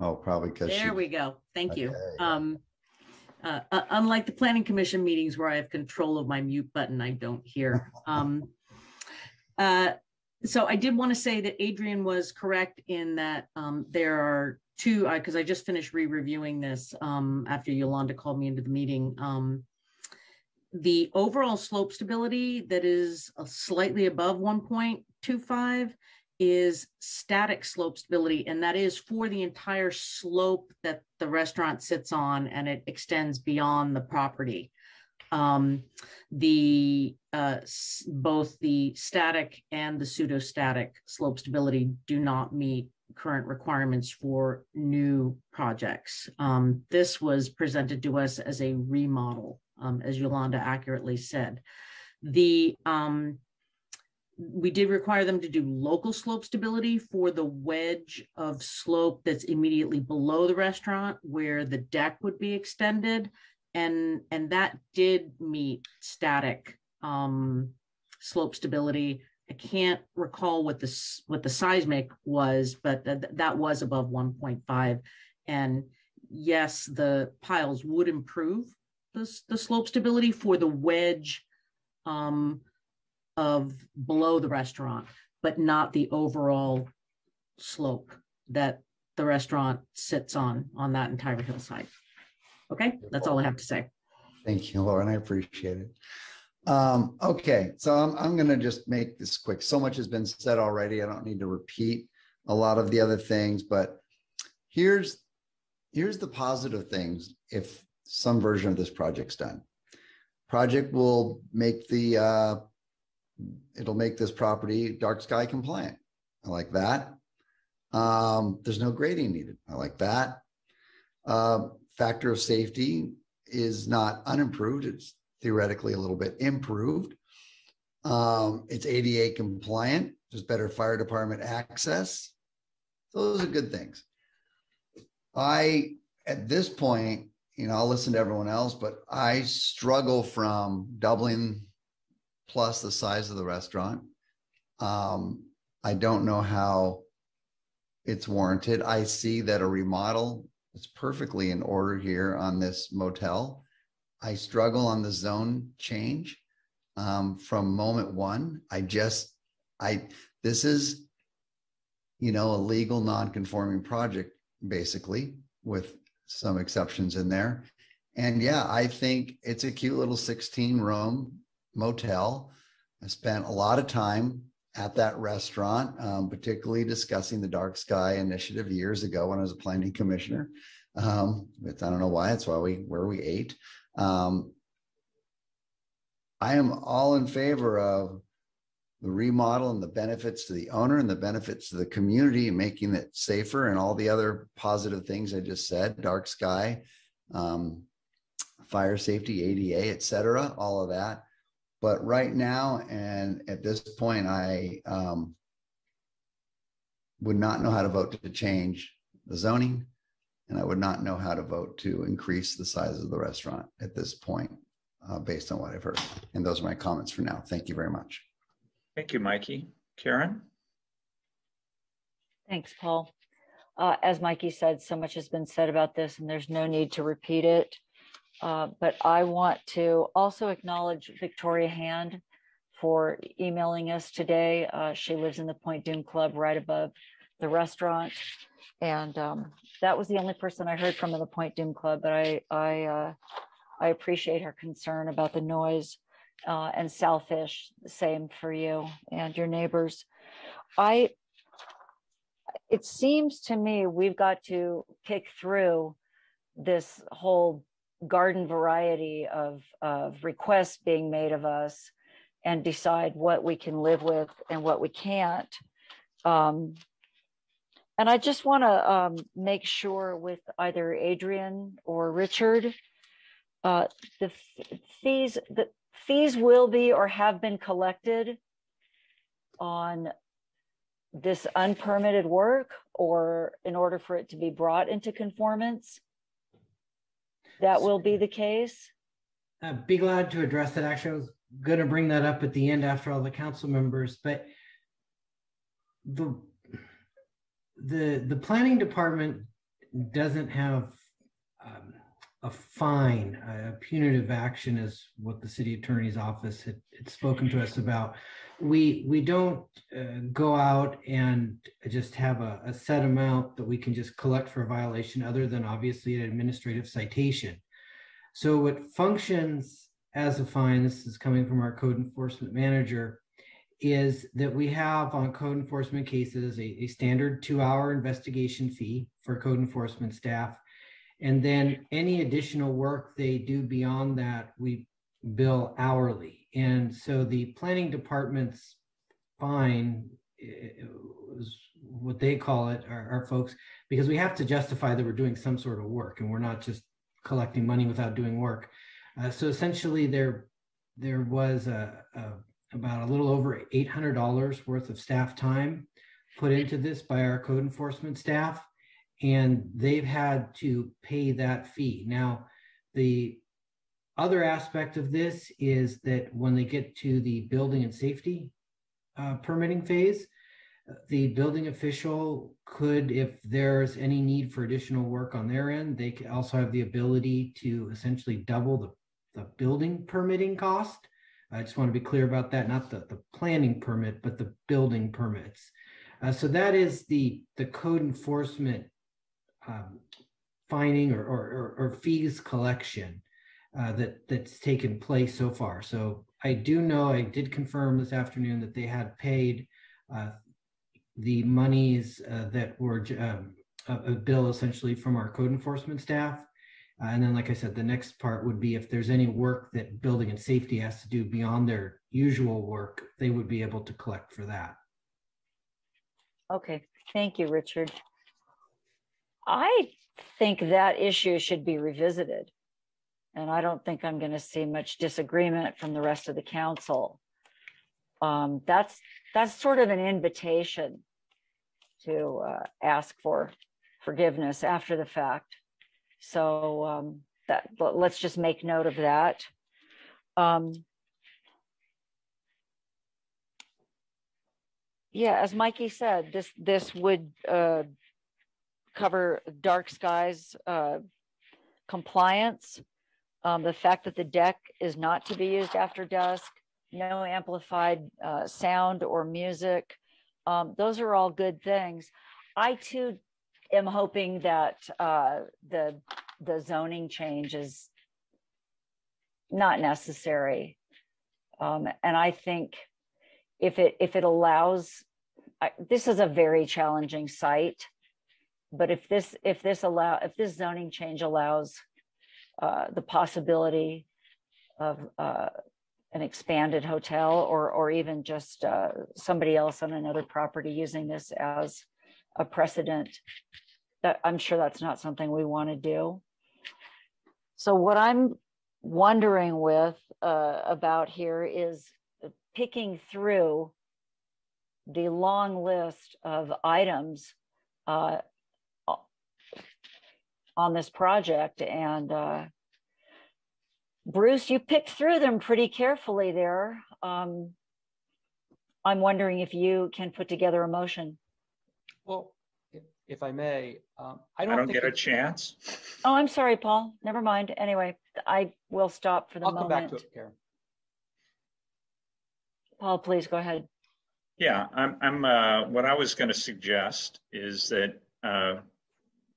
Oh, probably because she. There we go. Thank you. Um, uh, uh, unlike the planning commission meetings where I have control of my mute button, I don't hear. Um, uh, so I did want to say that Adrian was correct in that um, there are two, because I just finished re-reviewing this um, after Yolanda called me into the meeting. Um, the overall slope stability that is uh, slightly above 1.25 is static slope stability, and that is for the entire slope that the restaurant sits on, and it extends beyond the property. Um, the uh, both the static and the pseudostatic slope stability do not meet current requirements for new projects. Um, this was presented to us as a remodel, um, as Yolanda accurately said. The um, we did require them to do local slope stability for the wedge of slope that's immediately below the restaurant where the deck would be extended and and that did meet static um slope stability i can't recall what this what the seismic was but th- that was above 1.5 and yes the piles would improve the, the slope stability for the wedge um of below the restaurant, but not the overall slope that the restaurant sits on, on that entire hillside. Okay, that's all I have to say. Thank you, Lauren. I appreciate it. Um, okay, so I'm, I'm gonna just make this quick. So much has been said already. I don't need to repeat a lot of the other things, but here's, here's the positive things if some version of this project's done. Project will make the, uh, it'll make this property dark sky compliant. I like that. Um, there's no grading needed. I like that. Uh, factor of safety is not unimproved. It's theoretically a little bit improved. Um, it's ADA compliant, just better fire department access. Those are good things. I, at this point, you know, I'll listen to everyone else, but I struggle from doubling plus the size of the restaurant. Um, I don't know how it's warranted. I see that a remodel is perfectly in order here on this motel. I struggle on the zone change um, from moment one. I just, I, this is, you know, a legal non-conforming project, basically, with some exceptions in there. And yeah, I think it's a cute little 16 room motel. I spent a lot of time at that restaurant, um, particularly discussing the Dark Sky Initiative years ago when I was a planning commissioner. Um, I don't know why. It's why we where we ate. Um, I am all in favor of the remodel and the benefits to the owner and the benefits to the community and making it safer and all the other positive things I just said, dark sky, um, fire safety, ADA, et cetera, all of that. But right now, and at this point, I um, would not know how to vote to change the zoning, and I would not know how to vote to increase the size of the restaurant at this point, uh, based on what I've heard. And those are my comments for now. Thank you very much. Thank you, Mikke. Karen? Thanks, Paul. Uh, as Mikke said, so much has been said about this and there's no need to repeat it. Uh, but I want to also acknowledge Victoria Hand for emailing us today. Uh, she lives in the Point Dume Club right above the restaurant. And um, that was the only person I heard from in the Point Dume Club, but I, I, uh, I appreciate her concern about the noise uh, and Sal Fish, the same for you and your neighbors. I, it seems to me we've got to kick through this whole garden variety of, of requests being made of us and decide what we can live with and what we can't. Um, and I just want to um, make sure with either Adrian or Richard, uh, the fees, the fees will be or have been collected on this unpermitted work or in order for it to be brought into conformance? That will be the case? Uh, be glad to address that. Actually, I was going to bring that up at the end after all the council members, but the the the planning department doesn't have um, a fine, a punitive action is what the city attorney's office had, had spoken to us about. We we don't uh, go out and just have a, a set amount that we can just collect for a violation, other than obviously an administrative citation. So what functions as a fine, this is coming from our code enforcement manager, is that we have on code enforcement cases a, a standard two-hour investigation fee for code enforcement staff and then any additional work they do beyond that, we bill hourly. And so the planning department's fine is what they call it, our, our folks, because we have to justify that we're doing some sort of work and we're not just collecting money without doing work. Uh, so essentially there, there was a, a about a little over $800 worth of staff time put into this by our code enforcement staff and they've had to pay that fee. Now, the other aspect of this is that when they get to the building and safety uh, permitting phase, the building official could, if there's any need for additional work on their end, they also have the ability to essentially double the, the building permitting cost. I just want to be clear about that, not the, the planning permit, but the building permits. Uh, so that is the, the code enforcement um, fining or, or, or, fees collection uh, that that's taken place so far. So I do know I did confirm this afternoon that they had paid uh, the monies uh, that were um, a, a, bill essentially from our code enforcement staff. Uh, and then, like I said, the next part would be if there's any work that building and safety has to do beyond their usual work, they would be able to collect for that. Okay, thank you, Richard. I think that issue should be revisited. And I don't think I'm going to see much disagreement from the rest of the council. Um, that's that's sort of an invitation to uh, ask for forgiveness after the fact. So um, that let's just make note of that. Um, yeah, as Mikke said, this this would uh, cover dark skies uh, compliance. Um, the fact that the deck is not to be used after dusk, no amplified uh, sound or music. Um, those are all good things. I too am hoping that uh, the the zoning change is not necessary, um, and I think if it if it allows, I, this is a very challenging site, but if this if this allow if this zoning change allows uh, the possibility of uh, an expanded hotel or or even just uh, somebody else on another property using this as a precedent that I'm sure that's not something we want to do. So what I'm wondering with uh, about here is picking through the long list of items uh, on this project and uh, Bruce, you picked through them pretty carefully there. Um, I'm wondering if you can put together a motion. Well, if, if I may, um, I I don't, don't think get a chance. Oh, I'm sorry, Paul. Never mind. Anyway, I will stop for the I'll come back to moment. it, Karen. Paul, please go ahead. Yeah, I'm, I'm, uh, what I was going to suggest is that, uh,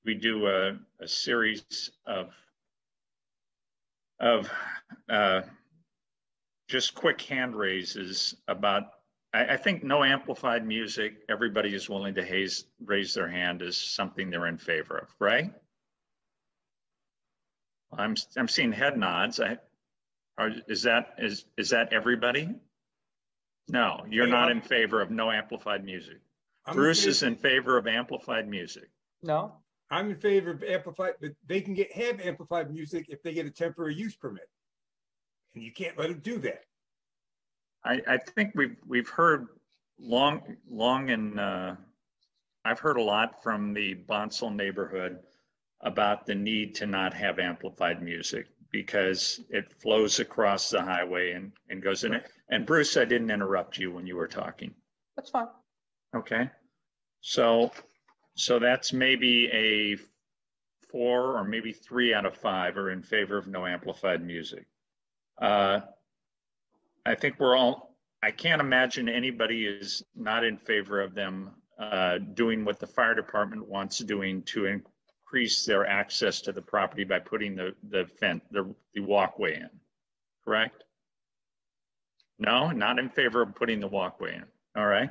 we do a, a series of, of, uh, just quick hand raises about, I, I think no amplified music, everybody is willing to haze, raise their hand is something they're in favor of, right? I'm, I'm seeing head nods. I, are, is that, is, is that everybody? No, you're Hey, not I'm- in favor of no amplified music. I'm Bruce in is in favor of amplified music. No, I'm in favor of amplified, but they can get, have amplified music if they get a temporary use permit. And you can't let them do that. I, I think we've, we've heard long, long and, uh, I've heard a lot from the Bonsall neighborhood about the need to not have amplified music because it flows across the highway and, and goes in it. And Bruce, I didn't interrupt you when you were talking. that's fine. Okay, so, so that's maybe a four or maybe three out of five are in favor of no amplified music. Uh, I think we're all, I can't imagine anybody is not in favor of them uh, doing what the fire department wants doing to increase their access to the property by putting the, the fence, the, the walkway in, correct? No, not in favor of putting the walkway in, all right?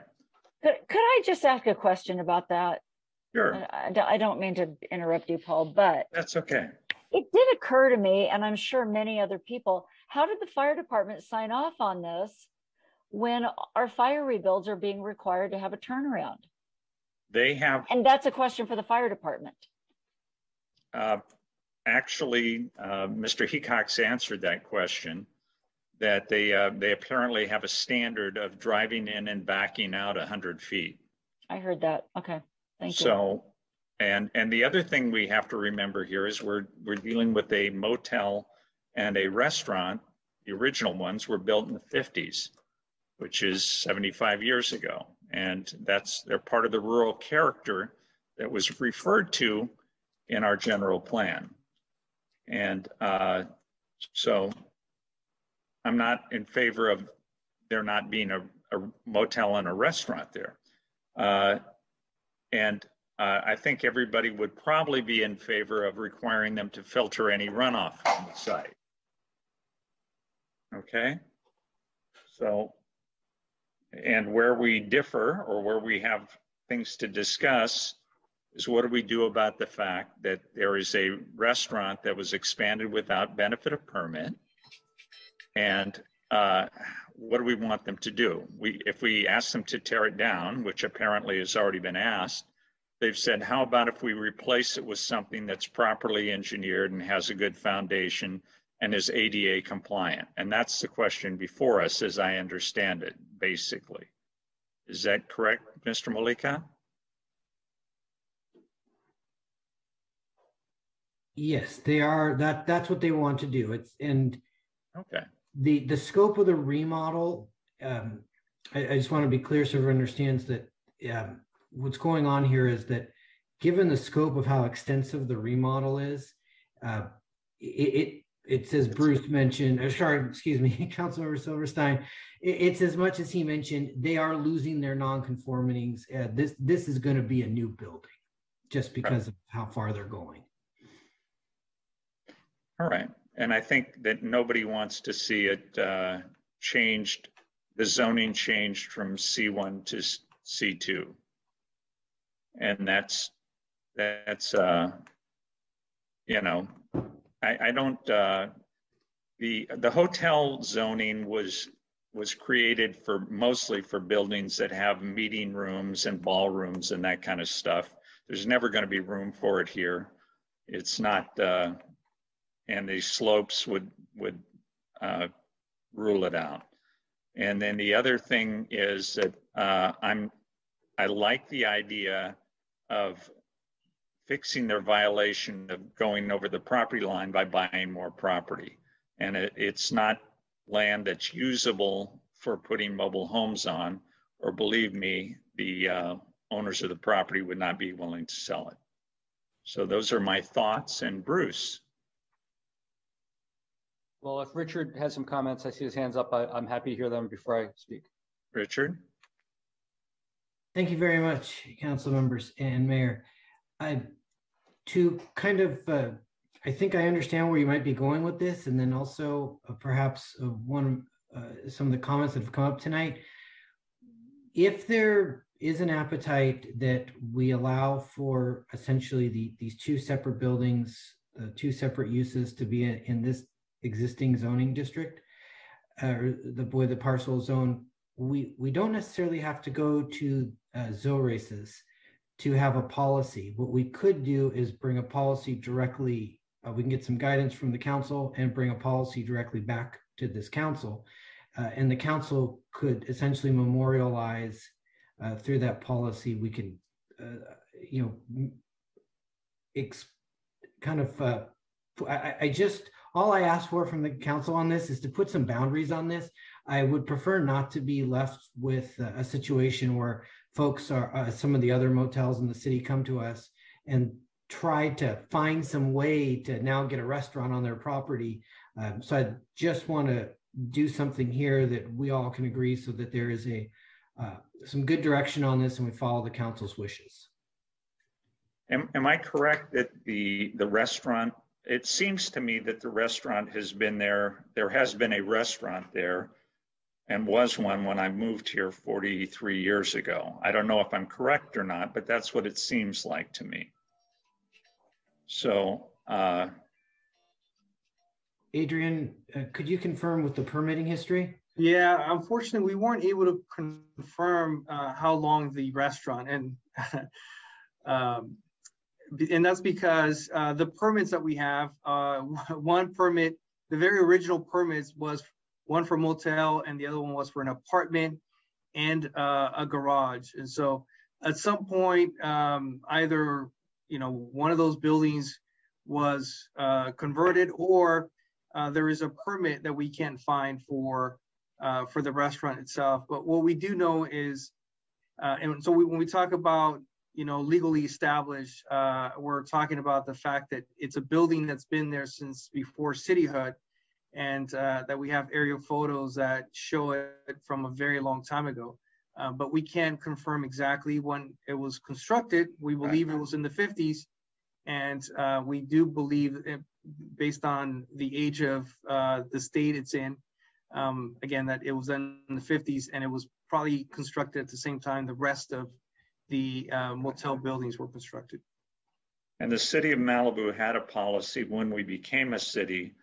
Could, could I just ask a question about that? Sure, I, I- I don't mean to interrupt you, Paul, but that's okay. it did occur to me, and I'm sure many other people, how did the fire department sign off on this when our fire rebuilds are being required to have a turnaround? They have And that's a question for the fire department. Uh, Actually, uh, Mr. Heacox answered that question, that they, uh, they apparently have a standard of driving in and backing out 100 feet. I heard that. Okay, thank you. So, and, and the other thing we have to remember here is we're, we're dealing with a motel and a restaurant. The original ones were built in the 50s, which is 75 years ago. And that's, they're part of the rural character that was referred to in our general plan. And uh, so I'm not in favor of there not being a, a motel and a restaurant there. Uh, and uh, I think everybody would probably be in favor of requiring them to filter any runoff from the site. Okay? So, and where we differ or where we have things to discuss is what do we do about the fact that there is a restaurant that was expanded without benefit of permit? And uh, what do we want them to do? We, if we ask them to tear it down, which apparently has already been asked, they've said, how about if we replace it with something that's properly engineered and has a good foundation and is ADA compliant? And that's the question before us, as I understand it, basically. Is that correct, Mr. Mollica? Yes, they are. That that's what they want to do. It's and Okay. the the scope of the remodel. Um, I, I just want to be clear so everyone understands that um, what's going on here is that given the scope of how extensive the remodel is, uh, it, it it's as Bruce mentioned, uh, sorry, excuse me, Councilmember Silverstein, it's as much as he mentioned, they are losing their non-conformings. Uh, this this is going to be a new building just because of how far they're going. All right. And I think that nobody wants to see it uh, changed, the zoning changed from C1 to C two, And that's, that's, uh, you know, I, I don't, uh, the, the hotel zoning was, was created for, mostly for buildings that have meeting rooms and ballrooms and that kind of stuff. There's never going to be room for it here. It's not, uh, and the slopes would, would uh, rule it out. And then the other thing is that uh, I'm, I like the idea of fixing their violation of going over the property line by buying more property. And it, it's not land that's usable for putting mobile homes on, or believe me, the uh, owners of the property would not be willing to sell it. So those are my thoughts. And Bruce, Well, if Richard has some comments, I see his hands up. I, I'm happy to hear them before I speak. Richard? Thank you very much, council members and mayor. I, to kind of, uh, I think I understand where you might be going with this, and then also uh, perhaps uh, one, uh, some of the comments that have come up tonight. If there is an appetite that we allow for essentially the, these two separate buildings, uh, two separate uses to be in, in this existing zoning district, uh, or the boy, the parcel zone, we, we don't necessarily have to go to uh, ZORACES to have a policy. What we could do is bring a policy directly, uh, we can get some guidance from the council and bring a policy directly back to this council. Uh, and the council could essentially memorialize uh, through that policy, we can, uh, you know, ex- kind of, uh, I, I- just, all I ask for from the council on this is to put some boundaries on this. I would prefer not to be left with a situation where folks are, uh, some of the other motels in the city come to us and try to find some way to now get a restaurant on their property. Um, so I just want to do something here that we all can agree so that there is a, uh, some good direction on this and we follow the council's wishes. Am, am I correct that the, the restaurant, it seems to me that the restaurant has been there, there has been a restaurant there and was one when I moved here 43 years ago. I don't know if I'm correct or not, but that's what it seems like to me. So, uh, Adrian, uh, could you confirm with the permitting history? Yeah, unfortunately, we weren't able to confirm uh, how long the restaurant and um, and that's because uh, the permits that we have, uh, one permit, the very original permits was one for motel and the other one was for an apartment and uh, a garage. And so at some point, um, either you know one of those buildings was uh, converted or uh, there is a permit that we can't find for uh, for the restaurant itself. But what we do know is, uh, and so we, when we talk about, you know, legally established, uh, we're talking about the fact that it's a building that's been there since before cityhood, and uh, that we have aerial photos that show it from a very long time ago. Uh, but we can't confirm exactly when it was constructed. We believe it was in the 50s, and uh, we do believe, it, based on the age of uh, the state it's in, um, again, that it was in the 50s and it was probably constructed at the same time the rest of the uh, motel buildings were constructed. And the city of Malibu had a policy when we became a city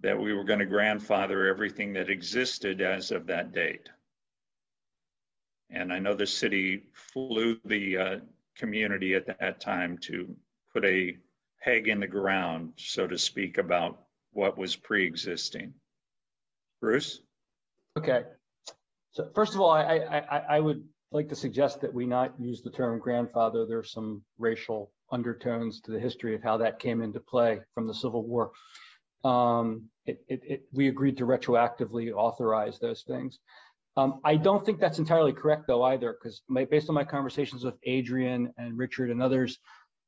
that we were going to grandfather everything that existed as of that date. And I know the city flew the uh, community at that time to put a peg in the ground, so to speak, about what was pre-existing. Bruce? Okay. So first of all, I, I, I, would like to suggest that we not use the term grandfather. There's some racial undertones to the history of how that came into play from the Civil War. Um, it, it, it, we agreed to retroactively authorize those things. Um, I don't think that's entirely correct though either, because based on my conversations with Adrian and Richard and others,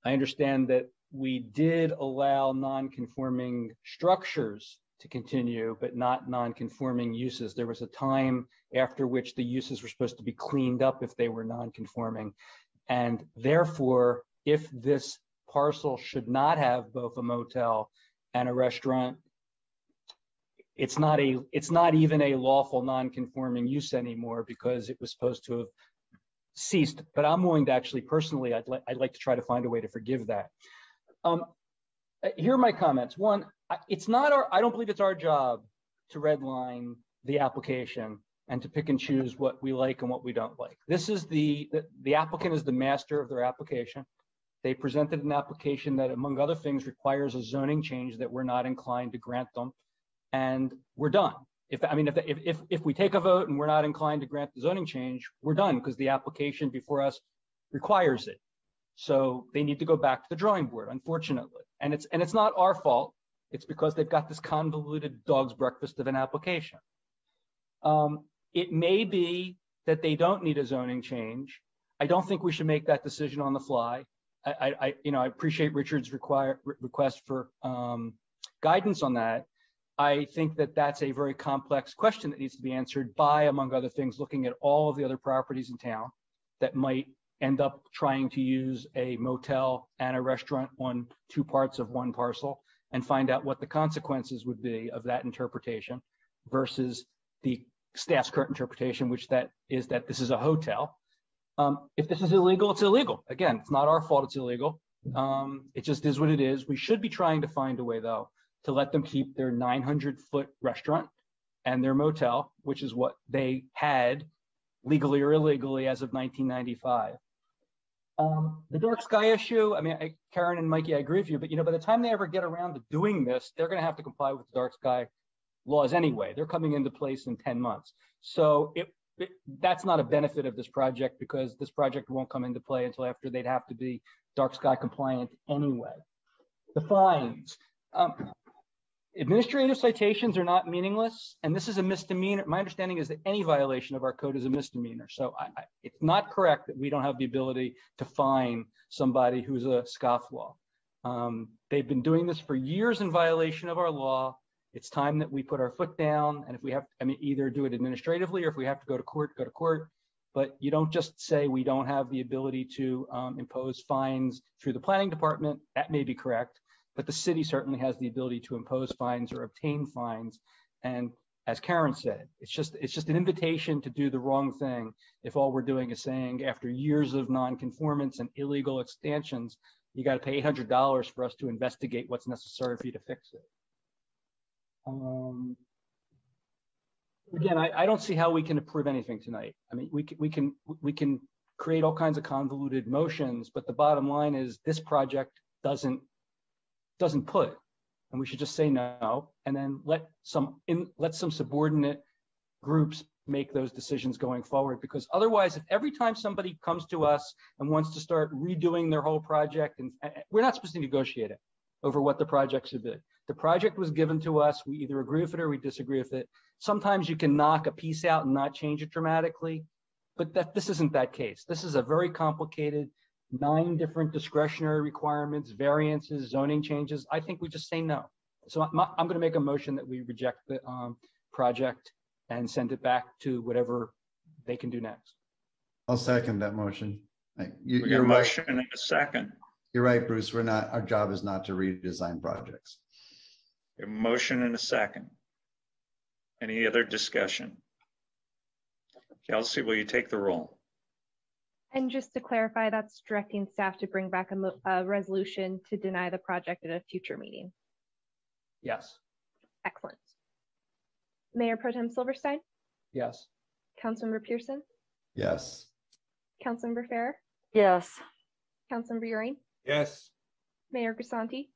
I understand that we did allow non-conforming structures to continue, but not non-conforming uses. There was a time after which the uses were supposed to be cleaned up if they were non-conforming. And therefore, if this parcel should not have both a motel and a restaurant, it's not a it's not even a lawful non-conforming use anymore because it was supposed to have ceased. But I'm willing to actually personally, I'd, li- I'd like to try to find a way to forgive that. Um, here are my comments. One, it's not our, I don't believe it's our job to redline the application and to pick and choose what we like and what we don't like. This is the, the, the applicant is the master of their application. They presented an application that, among other things, requires a zoning change that we're not inclined to grant them. And we're done. If, I mean, if, if, if, we take a vote and we're not inclined to grant the zoning change, we're done because the application before us requires it. So they need to go back to the drawing board, unfortunately. And it's, and it's not our fault. It's because they've got this convoluted dog's breakfast of an application. Um, it may be that they don't need a zoning change. I don't think we should make that decision on the fly. I, I, you know, I appreciate Richard's require, request for um, guidance on that. I think that that's a very complex question that needs to be answered by, among other things, looking at all of the other properties in town that might end up trying to use a motel and a restaurant on two parts of one parcel and find out what the consequences would be of that interpretation versus the staff's current interpretation, which that is that this is a hotel. Um, if this is illegal, it's illegal. Again, it's not our fault it's illegal. Um, it just is what it is. We should be trying to find a way, though, to let them keep their 900 foot restaurant and their motel, which is what they had legally or illegally as of 1995. Um, the dark sky issue, I mean, I, Karen and Mikke, I agree with you, but you know, by the time they ever get around to doing this, they're going to have to comply with the dark sky laws anyway. They're coming into place in 10 months. So it, that's not a benefit of this project because this project won't come into play until after they'd have to be dark sky compliant anyway. The fines. Um, administrative citations are not meaningless, and this is a misdemeanor. My understanding is that any violation of our code is a misdemeanor. So I, I, it's not correct that we don't have the ability to fine somebody who's a scofflaw. Um, they've been doing this for years in violation of our law. It's time that we put our foot down, and if we have, I mean, either do it administratively or if we have to go to court, go to court. But you don't just say we don't have the ability to um, impose fines through the planning department. That may be correct but the city certainly has the ability to impose fines or obtain fines. And as Karen said, it's just it's just an invitation to do the wrong thing if all we're doing is saying after years of nonconformance and illegal extensions, you got to pay $800 for us to investigate what's necessary for you to fix it. Um, again, I, I don't see how we can approve anything tonight. I mean, we can, we can we can create all kinds of convoluted motions, but the bottom line is this project doesn't doesn't put, and we should just say no, and then let some in let some subordinate groups make those decisions going forward. Because otherwise, if every time somebody comes to us and wants to start redoing their whole project, and we're not supposed to negotiate it over what the project should be. The project was given to us. We either agree with it or we disagree with it. Sometimes you can knock a piece out and not change it dramatically, but that this isn't that case. This is a very complicated nine different discretionary requirements, variances, zoning changes, I think we just say no. So I'm, I'm going to make a motion that we reject the um, project and send it back to whatever they can do next. I'll second that motion. You, we got a motion right. in a second. You're right, Bruce. We're not, our job is not to redesign projects. A motion in a second. Any other discussion? Kelsey, will you take the roll? And just to clarify, that's directing staff to bring back a, a, resolution to deny the project at a future meeting. Yes. Excellent. Mayor Pro Tem Silverstein? Yes. Councilmember Pierson? Yes. Councilmember Farrer? Yes. Councilmember Uhring? Yes. Mayor Grisanti?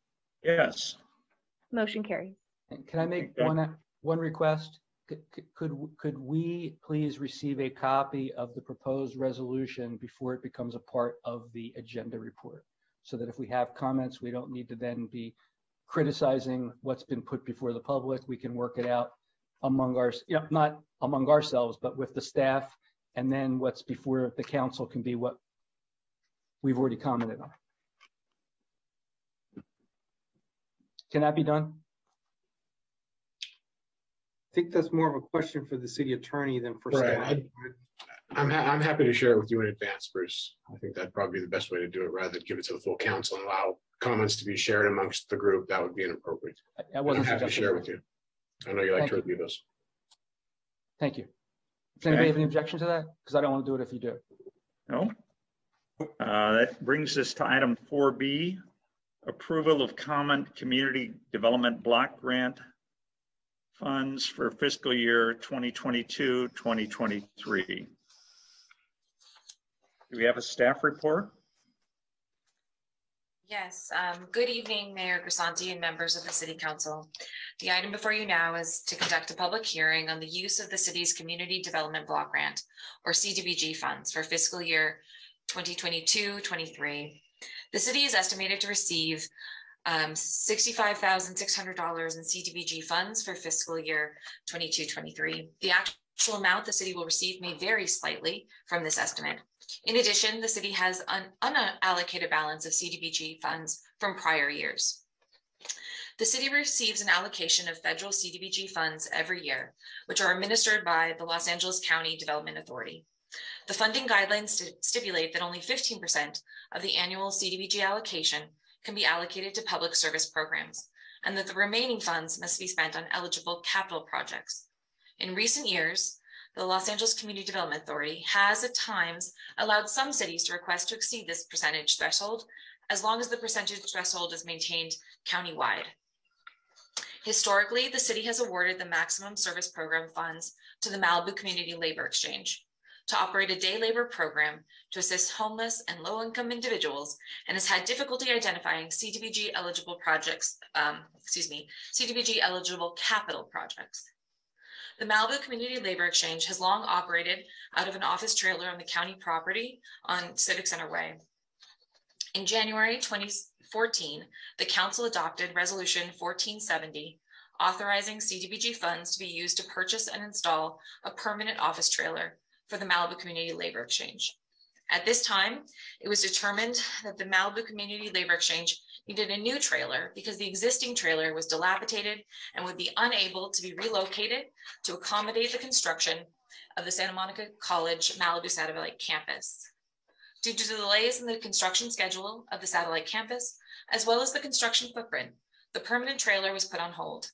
Yes. Motion carries. Can I make Okay. one, one request? Could, could, could we please receive a copy of the proposed resolution before it becomes a part of the agenda report? So that if we have comments, we don't need to then be criticizing what's been put before the public. We can work it out among our, you know, not among ourselves, but with the staff. And then what's before the council can be what we've already commented on. Can that be done? I think that's more of a question for the city attorney than for Right. staff. I- I'm, ha- I'm happy to share it with you in advance, Bruce. I think that'd probably be the best way to do it, rather than give it to the full council and allow comments to be shared amongst the group. That would be inappropriate. I I'm wasn't happy to suggesting share that. with you. I know you like Thank to you. review those. Thank you. Does anybody Okay. have any objection to that? Because I don't want to do it if you do. No. Uh, That brings us to item 4B, approval of common community development block grant funds for fiscal year 2022, 2023. Do we have a staff report? Yes, um, good evening, Mayor Grisanti and members of the City Council. The item before you now is to conduct a public hearing on the use of the city's Community Development Block Grant, or CDBG funds for fiscal year 2022-23. The city is estimated to receive um, $65,600 in CDBG funds for fiscal year 22-23. The actual amount the city will receive may vary slightly from this estimate. In addition, the city has an unallocated balance of CDBG funds from prior years. The city receives an allocation of federal CDBG funds every year, which are administered by the Los Angeles County Development Authority. The funding guidelines sti- stipulate that only 15% of the annual CDBG allocation can be allocated to public service programs, and that the remaining funds must be spent on eligible capital projects. In recent years, the Los Angeles Community Development Authority has at times allowed some cities to request to exceed this percentage threshold as long as the percentage threshold is maintained countywide. Historically, the city has awarded the maximum service program funds to the Malibu Community Labor Exchange to operate a day labor program to assist homeless and low-income individuals and has had difficulty identifying CDBG eligible projects, um, excuse me, CDBG eligible capital projects. The Malibu Community Labor Exchange has long operated out of an office trailer on the county property on Civic Center Way. In January 2014, the council adopted Resolution 1470, authorizing CDBG funds to be used to purchase and install a permanent office trailer for the Malibu Community Labor Exchange. At this time, it was determined that the Malibu Community Labor Exchange needed a new trailer because the existing trailer was dilapidated and would be unable to be relocated to accommodate the construction of the Santa Monica College Malibu Satellite Campus. Due to delays in the construction schedule of the satellite campus, as well as the construction footprint, the permanent trailer was put on hold.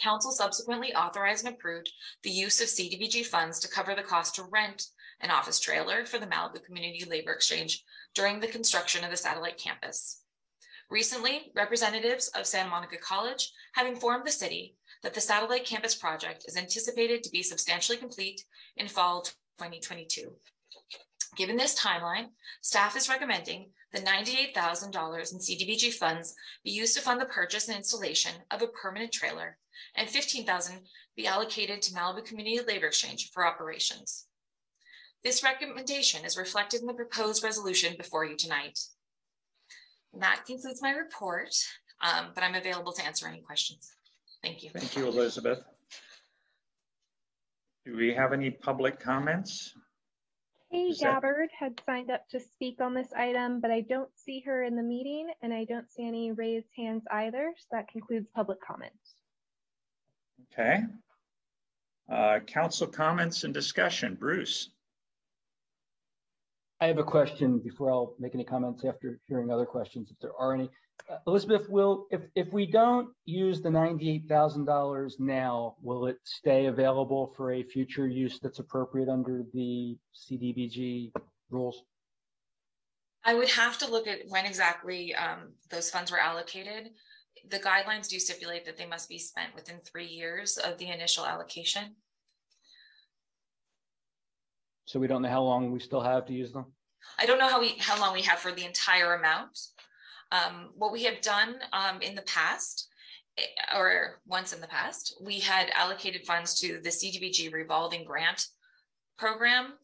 Council subsequently authorized and approved the use of CDBG funds to cover the cost to rent an office trailer for the Malibu Community Labor Exchange during the construction of the satellite campus. Recently, representatives of Santa Monica College have informed the city that the satellite campus project is anticipated to be substantially complete in fall 2022. Given this timeline, staff is recommending the $98,000 in CDBG funds be used to fund the purchase and installation of a permanent trailer and 15,000 be allocated to Malibu Community Labor Exchange for operations. This recommendation is reflected in the proposed resolution before you tonight. And that concludes my report, um, but I'm available to answer any questions. Thank you. Thank you, Elizabeth. Do we have any public comments? Kay Is that- Gabbard had signed up to speak on this item, but I don't see her in the meeting and I don't see any raised hands either. So that concludes public comments. Okay. Uh, Council comments and discussion. Bruce? I have a question before I'll make any comments after hearing other questions, if there are any. Uh, Elizabeth, will, if, if we don't use the ninety-eight thousand dollars now, will it stay available for a future use that's appropriate under the CDBG rules? I would have to look at when exactly um, those funds were allocated. The guidelines do stipulate that they must be spent within three years of the initial allocation. So we don't know how long we still have to use them? I don't know how we, how long we have for the entire amount. Um, what we have done um, in the past eh, or once in the past, we had allocated funds to the CDBG revolving grant program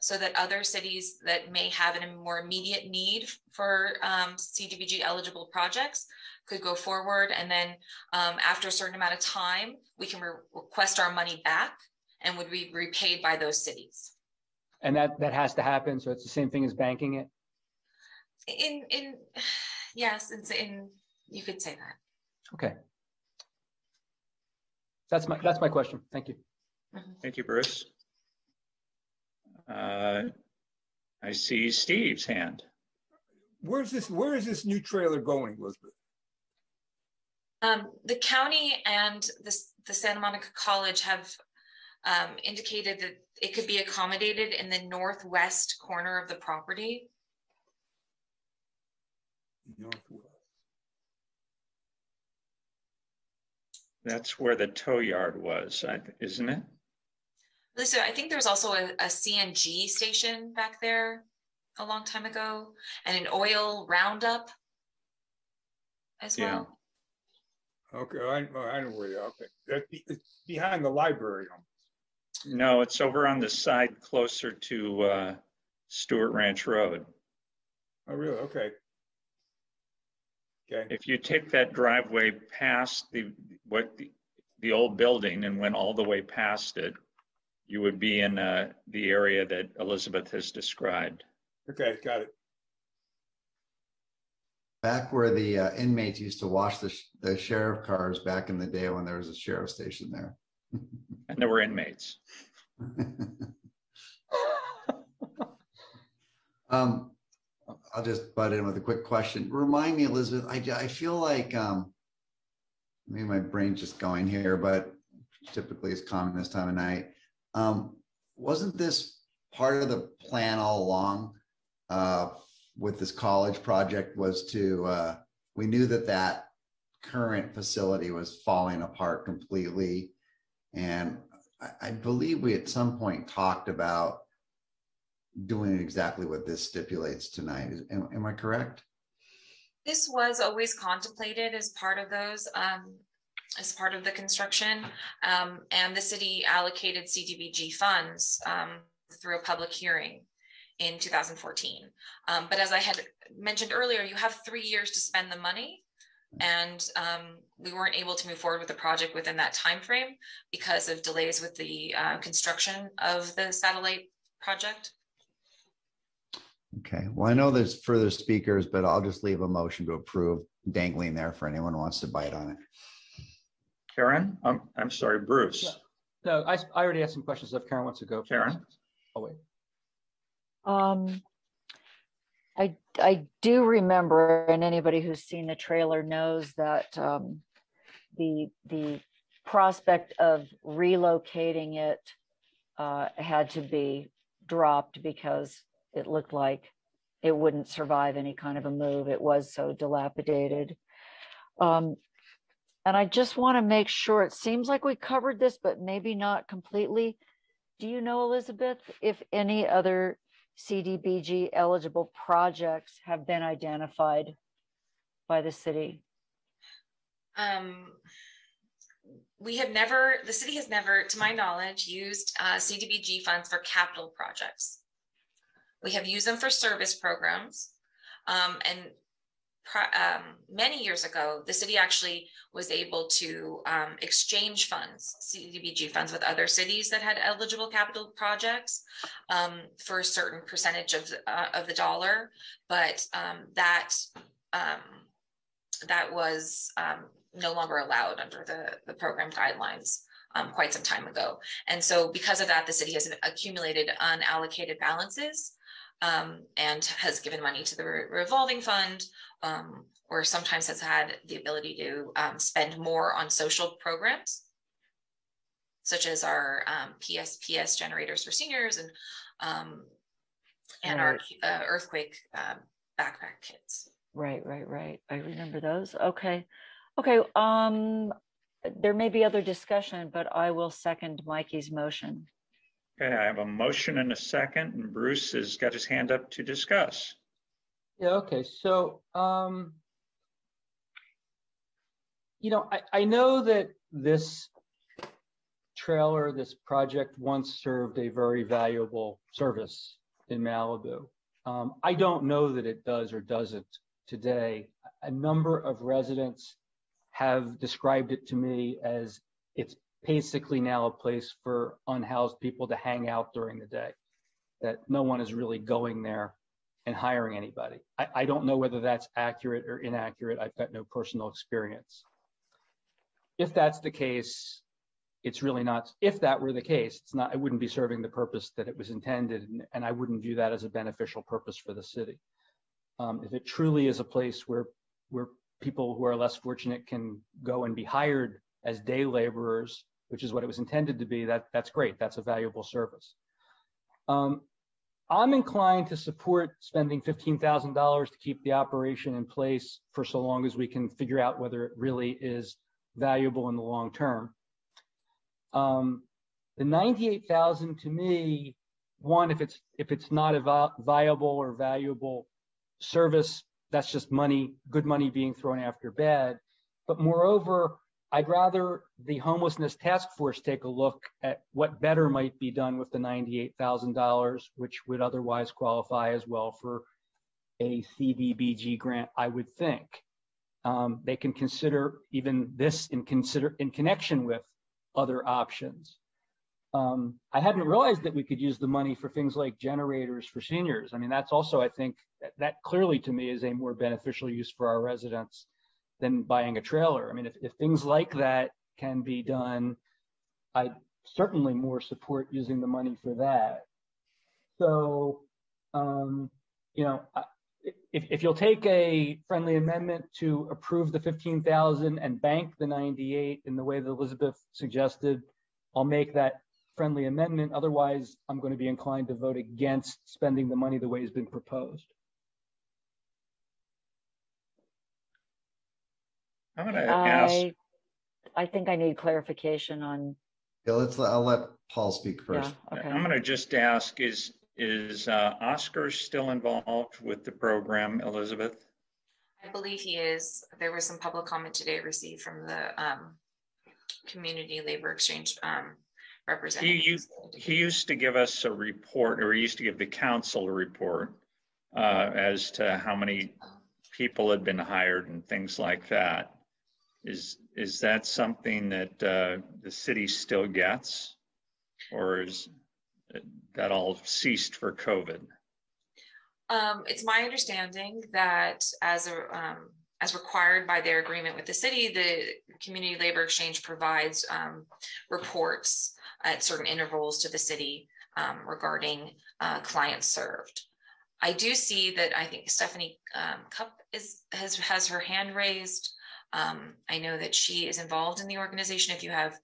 so that other cities that may have a more immediate need for um, CDBG eligible projects could go forward. And then um, after a certain amount of time, we can re request our money back and would be repaid by those cities. And that, that has to happen. So it's the same thing as banking it. In, in, yes, it's in, you could say that. Okay. That's my, that's my question. Thank you. Thank you, Bruce. Uh, I see Steve's hand. Where's this, where is this new trailer going, Elizabeth? Um, the county and the, the Santa Monica College have um, indicated that it could be accommodated in the northwest corner of the property. Northwest. That's where the tow yard was, isn't it? Lisa, I think there was also a, a CNG station back there a long time ago and an oil roundup as Yeah. well. Okay, I, I know where you are. Okay, it's behind the library. No, it's over on the side closer to uh, Stuart Ranch Road. Oh, really? Okay. Okay. If you take that driveway past the, what, the, the old building and went all the way past it, you would be in uh, the area that Elizabeth has described. Okay, got it. Back where the uh, inmates used to wash the, sh- the sheriff cars back in the day when there was a sheriff station there. And there were inmates. Um, I'll just butt in with a quick question. Remind me, Elizabeth, I, I feel like, um, maybe my brain's just going here, but typically it's common this time of night. Um, wasn't this part of the plan all along, uh, with this college project was to, uh, we knew that that current facility was falling apart completely. And I, I believe we at some point talked about doing exactly what this stipulates tonight. Am, am I correct? This was always contemplated as part of those, um, as part of the construction. Um, and the city allocated CDBG funds, um, through a public hearing in two thousand fourteen. Um, but as I had mentioned earlier, you have three years to spend the money. And, um, we weren't able to move forward with the project within that time frame because of delays with the, uh, construction of the satellite project. Okay, well, I know there's further speakers, but I'll just leave a motion to approve dangling there for anyone who wants to bite on it. Karen, I'm, I'm sorry, Bruce. No, I, I already asked some questions if Karen wants to go. Karen? Oh, wait. Um, I, I do remember, and anybody who's seen the trailer knows that, um, the, the prospect of relocating it, uh, had to be dropped because it looked like it wouldn't survive any kind of a move. It was so dilapidated. Um, and I just want to make sure, it seems like we covered this, but maybe not completely. Do you know, Elizabeth, if any other CDBG eligible projects have been identified by the city? Um, we have never, the city has never, to my knowledge, used uh, CDBG funds for capital projects. We have used them for service programs. Um, and um, many years ago, the city actually was able to um, exchange funds, CDBG funds, with other cities that had eligible capital projects um, for a certain percentage of, uh, of the dollar. But um, that um, that was um, no longer allowed under the, the program guidelines quite some time ago. And so because of that, the city has accumulated unallocated balances um, and has given money to the re- revolving fund um, or sometimes has had the ability to um, spend more on social programs such as our um, PSPS generators for seniors and um, and our uh, earthquake um, backpack kits. Right, right, right. I remember those. Okay. Okay. Um, there may be other discussion, but I will second Mikke's motion. Okay, I have a motion and a second, and Bruce has got his hand up to discuss. Yeah, okay, so, um, you know, I, I know that this trailer, this project once served a very valuable service in Malibu. Um, I don't know that it does or doesn't today. A number of residents have described it to me as it's basically now a place for unhoused people to hang out during the day, that no one is really going there and hiring anybody. I, I don't know whether that's accurate or inaccurate. I've got no personal experience. If that's the case, it's really not, if that were the case, it's not, it wouldn't be serving the purpose that it was intended. And, and I wouldn't view that as a beneficial purpose for the city. Um, if it truly is a place where, where people who are less fortunate can go and be hired as day laborers, which is what it was intended to be, that, that's great. That's a valuable service. Um, I'm inclined to support spending $15,000 to keep the operation in place for so long as we can figure out whether it really is valuable in the long term. Um, the 98,000 to me, one, if it's if it's not a viable or valuable service, that's just money, good money being thrown after bad. But moreover, I'd rather the homelessness task force take a look at what better might be done with the $98,000, which would otherwise qualify as well for a CDBG grant, I would think. Um, they can consider even this in consider in connection with other options. Um, I hadn't realized that we could use the money for things like generators for seniors. I mean, that's also, I think, that, that clearly to me is a more beneficial use for our residents than buying a trailer. I mean, if, if things like that can be done, I certainly more support using the money for that. So, um, you know, if, if you'll take a friendly amendment to approve the 15,000 and bank the 98 in the way that Elizabeth suggested, I'll make that friendly amendment. Otherwise, I'm going to be inclined to vote against spending the money the way it's been proposed. I'm going to ask. I, I think I need clarification on. Yeah, let's, I'll let Paul speak first. Yeah, okay. I'm going to just ask, is, is uh, Oscar still involved with the program, Elizabeth? I believe he is. There was some public comment today received from the um, Community Labor Exchange um, He representative. used, he used to give us a report, or he used to give the council a report uh, as to how many people had been hired and things like that. Is, is that something that uh, the city still gets? Or is that all ceased for COVID? Um, it's my understanding that as a, um, as required by their agreement with the city, the Community Labor Exchange provides, um, reports at certain intervals to the city, um, regarding, uh, clients served. I do see that I think Stephanie, um, Cup is, has, has her hand raised. Um, I know that she is involved in the organization. If you have,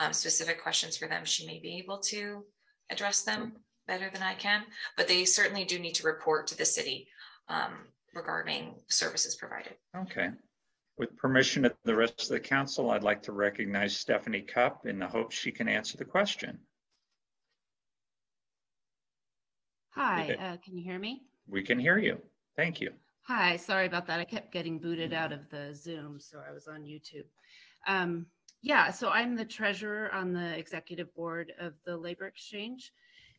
um, specific questions for them, she may be able to address them better than I can, but they certainly do need to report to the city um, regarding services provided. Okay. With permission of the rest of the council, I'd like to recognize Stephanie Cup in the hope she can answer the question. Hi, uh, can you hear me? We can hear you. Thank you. Hi, sorry about that. I kept getting booted out of the Zoom, so I was on YouTube. Um, yeah, so I'm the treasurer on the executive board of the Labor Exchange.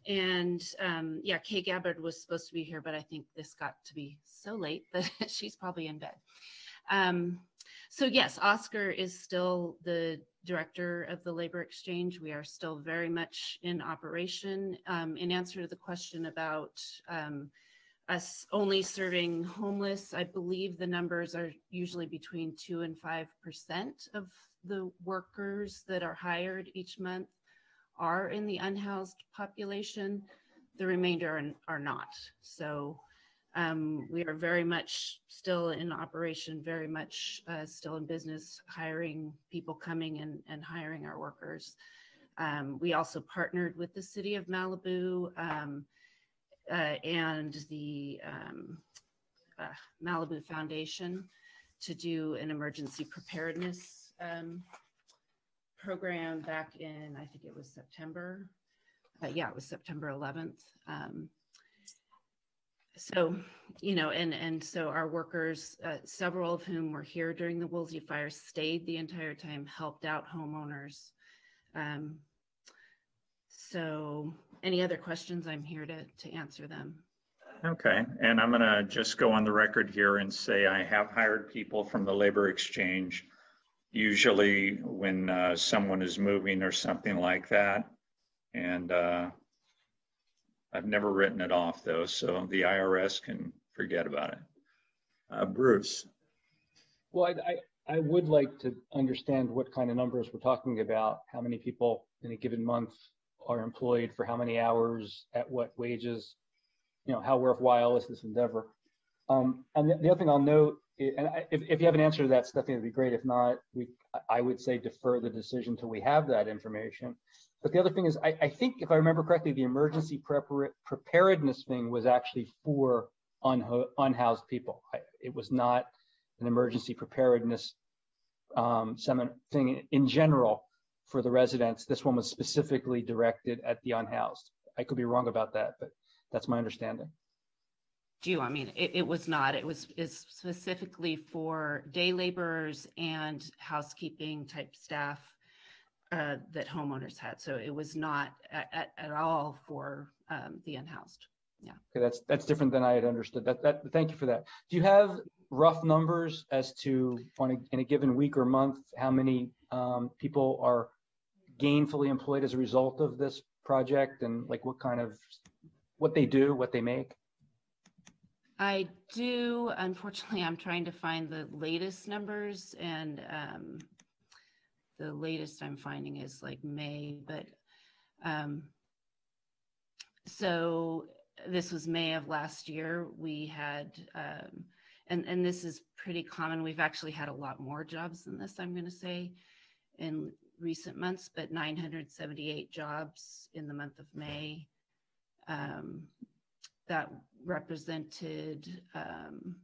And um, yeah, Kay Gabbard was supposed to be here, but I think this got to be so late that she's probably in bed. Um, so yes, Oscar is still the director of the Labor Exchange. We are still very much in operation. Um, in answer to the question about um, us only serving homeless, I believe the numbers are usually between two and five percent of the workers that are hired each month are in the unhoused population. The remainder are, are not. So um, we are very much still in operation, very much uh, still in business, hiring people coming and, and hiring our workers. Um, we also partnered with the city of Malibu um, and the um, uh, Malibu Foundation to do an emergency preparedness um, program back in, I think it was September. Uh, yeah, it was September 11th. Um, so, you know, and, and so our workers, uh, several of whom were here during the Woolsey fire stayed the entire time, helped out homeowners. Um, so any other questions, I'm here to, to answer them. Okay, and I'm gonna just go on the record here and say I have hired people from the labor exchange. Usually when uh, someone is moving or something like that. And uh, I've never written it off though, so the IRS can forget about it. Uh, Bruce, Well, I, I, I would like to understand what kind of numbers we're talking about, how many people in a given month are employed for how many hours, at what wages, you know, how worthwhile is this endeavor? Um, and the, the other thing I'll note, and I, if, if you have an answer to that, Stephanie, it'd be great. If not, we, I- would say defer the decision till we have that information. But the other thing is, I, I think if I remember correctly, the emergency prepar- preparedness thing was actually for unho- unhoused people. I, it was not an emergency preparedness um, semin- thing in general for the residents. This one was specifically directed at the unhoused. I could be wrong about that, but that's my understanding. Do you, I mean, it, it was not, it was, is specifically for day laborers and housekeeping type staff uh, that homeowners had. So it was not at, at, at all for um, the unhoused. Yeah. Okay, that's that's different than I had understood. That that thank you for that. Do you have rough numbers as to on a, in a given week or month how many um, people are gainfully employed as a result of this project and like what kind of what they do, what they make? I do, unfortunately, I'm trying to find the latest numbers and um, the latest I'm finding is like May, but um, so this was May of last year. We had, um, and, and this is pretty common. We've actually had a lot more jobs than this, I'm going to say, in recent months, but 978 jobs in the month of May. Um, that represented um,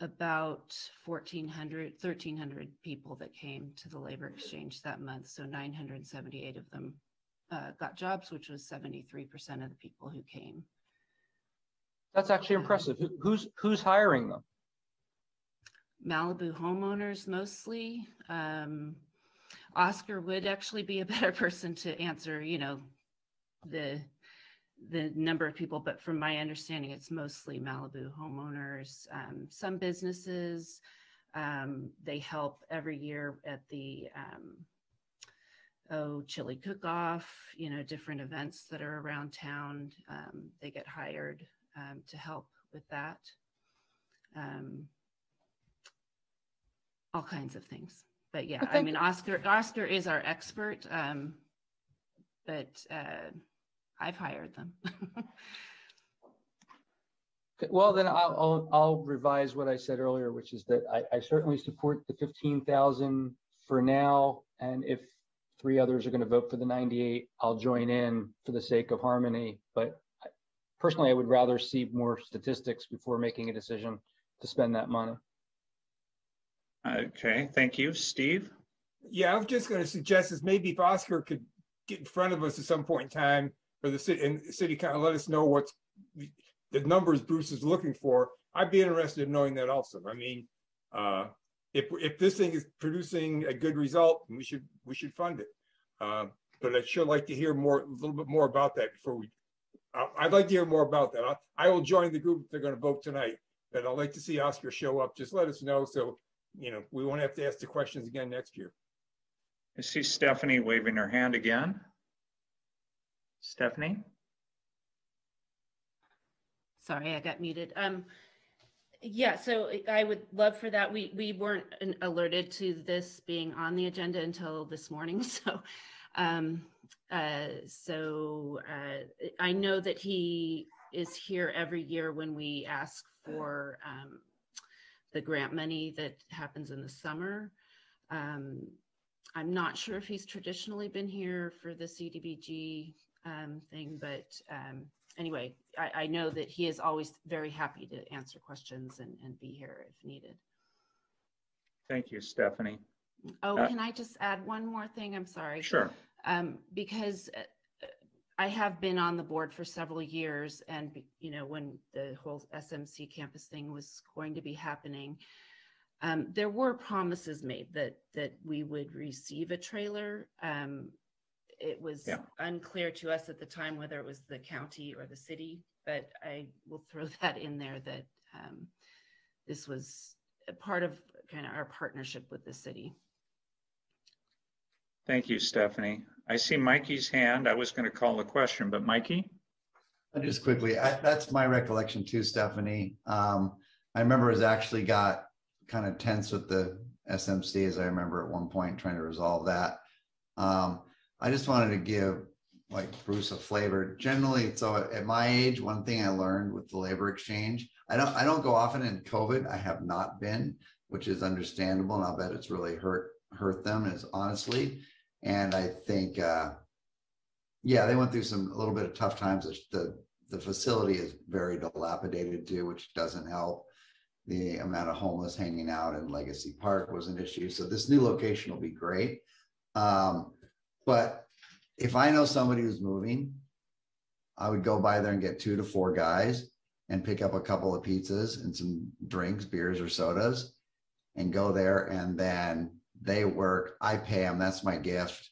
about 1,400, 1,300 people that came to the labor exchange that month. So 978 of them uh, got jobs, which was 73% of the people who came. That's actually impressive. Who, who's who's hiring them? Malibu homeowners mostly. Um, Oscar would actually be a better person to answer, you know, the the number of people, but from my understanding, it's mostly Malibu homeowners. Um, some businesses, um, they help every year at the um, oh chili cook-off, you know, different events that are around town. Um, they get hired um, to help with that. Um, all kinds of things. But yeah, I mean, Oscar Oscar is our expert, um, but uh, I've hired them. Okay, Well, then I'll, I'll, I'll revise what I said earlier, which is that I, I certainly support the fifteen thousand for now. And if three others are going to vote for the ninety-eight, I'll join in for the sake of harmony. But personally, I would rather see more statistics before making a decision to spend that money. Okay, thank you. Steve? Yeah, I was just gonna suggest is maybe if Oscar could get in front of us at some point in time for the city and the city kind of let us know what's the numbers Bruce is looking for. I'd be interested in knowing that also. I mean, uh, if if this thing is producing a good result, we should we should fund it. Uh, but I'd sure like to hear more, a little bit more about that before we. I- I'd like to hear more about that. I, I will join the group if they're going to vote tonight. But I'd like to see Oscar show up. Just let us know so you know we won't have to ask the questions again next year. I see Stephanie waving her hand again. Stephanie? Sorry, I got muted. Um, yeah, so I would love for that. We we weren't alerted to this being on the agenda until this morning. So, um, uh, so uh, I know that he is here every year when we ask for um, the grant money that happens in the summer. Um, I'm not sure if he's traditionally been here for the CDBG um, thing, but um, anyway, I, I know that he is always very happy to answer questions and, and be here if needed. Thank you, Stephanie. Oh, Uh, can I just add one more thing? I'm sorry. Sure. Um, because I have been on the board for several years and, you know, when the whole SMC campus thing was going to be happening, um, there were promises made that, that we would receive a trailer. Um, it was Yeah. unclear to us at the time whether it was the county or the city, but I will throw that in there that, um, this was a part of kind of our partnership with the city. Thank you, Stephanie. I see Mikke's hand. I was going to call the question, but Mikke? Uh, Just quickly, I, that's my recollection too, Stephanie. Um, I remember it actually got kind of tense with the SMC, as I remember at one point trying to resolve that. Um, I just wanted to give like Bruce a flavor. Generally, so at- at my age, one thing I learned with the labor exchange, I don't, I don't go often in COVID. I have not been, which is understandable. And I'll bet it's really hurt, hurt them is honestly. And I think, uh, yeah, they went through some, a little bit of tough times. The- The, facility is very dilapidated too, which doesn't help. The amount of homeless hanging out in Legacy Park was an issue. So this new location will be great. Um, but if I know somebody who's moving, I would go by there and get two to four guys and pick up a couple of pizzas and some drinks, beers or sodas and go there and then they work. I pay them. That's my gift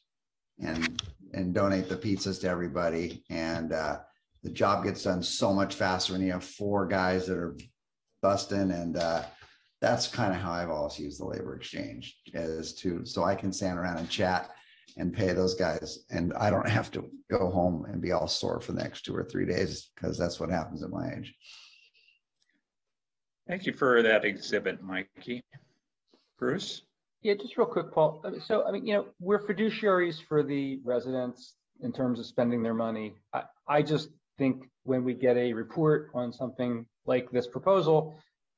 and, and donate the pizzas to everybody. And, uh, the job gets done so much faster when you have four guys that are busting and, uh, that's kind of how I've always used the labor exchange as to, so I can stand around and chat and pay those guys. And I don't have to go home and be all sore for the next two or three days because that's what happens at my age. Thank you for that exhibit, Mikke. Bruce? Yeah, just real quick, Paul. So, I mean, you know, we're fiduciaries for the residents in terms of spending their money. I, I just think when we get a report on something like this proposal,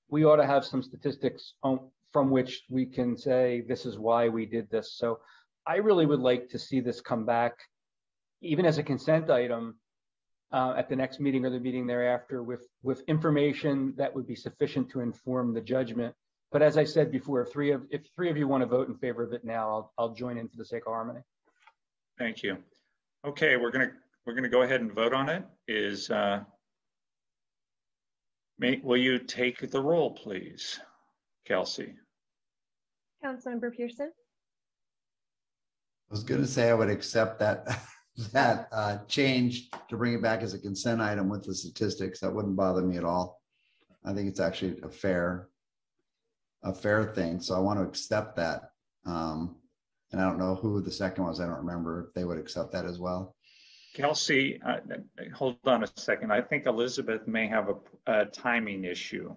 we ought to have some statistics on, from which we can say, this is why we did this. So I really would like to see this come back, even as a consent item, uh, at the next meeting or the meeting thereafter with, with information that would be sufficient to inform the judgment. But as I said before, if three of, if three of you want to vote in favor of it now, I'll, I'll join in for the sake of harmony. Thank you. Okay, we're gonna, we're gonna go ahead and vote on it. Is, uh, may, will you take the roll, please? Kelsey? Councilmember Pierson, I was gonna say I would accept that, that uh, change to bring it back as a consent item with the statistics. That wouldn't bother me at all. I think it's actually a fair, a fair thing. So I want to accept that. Um, and I don't know who the second was. I don't remember if they would accept that as well. Kelsey, uh, hold on a second. I think Elizabeth may have a, a timing issue.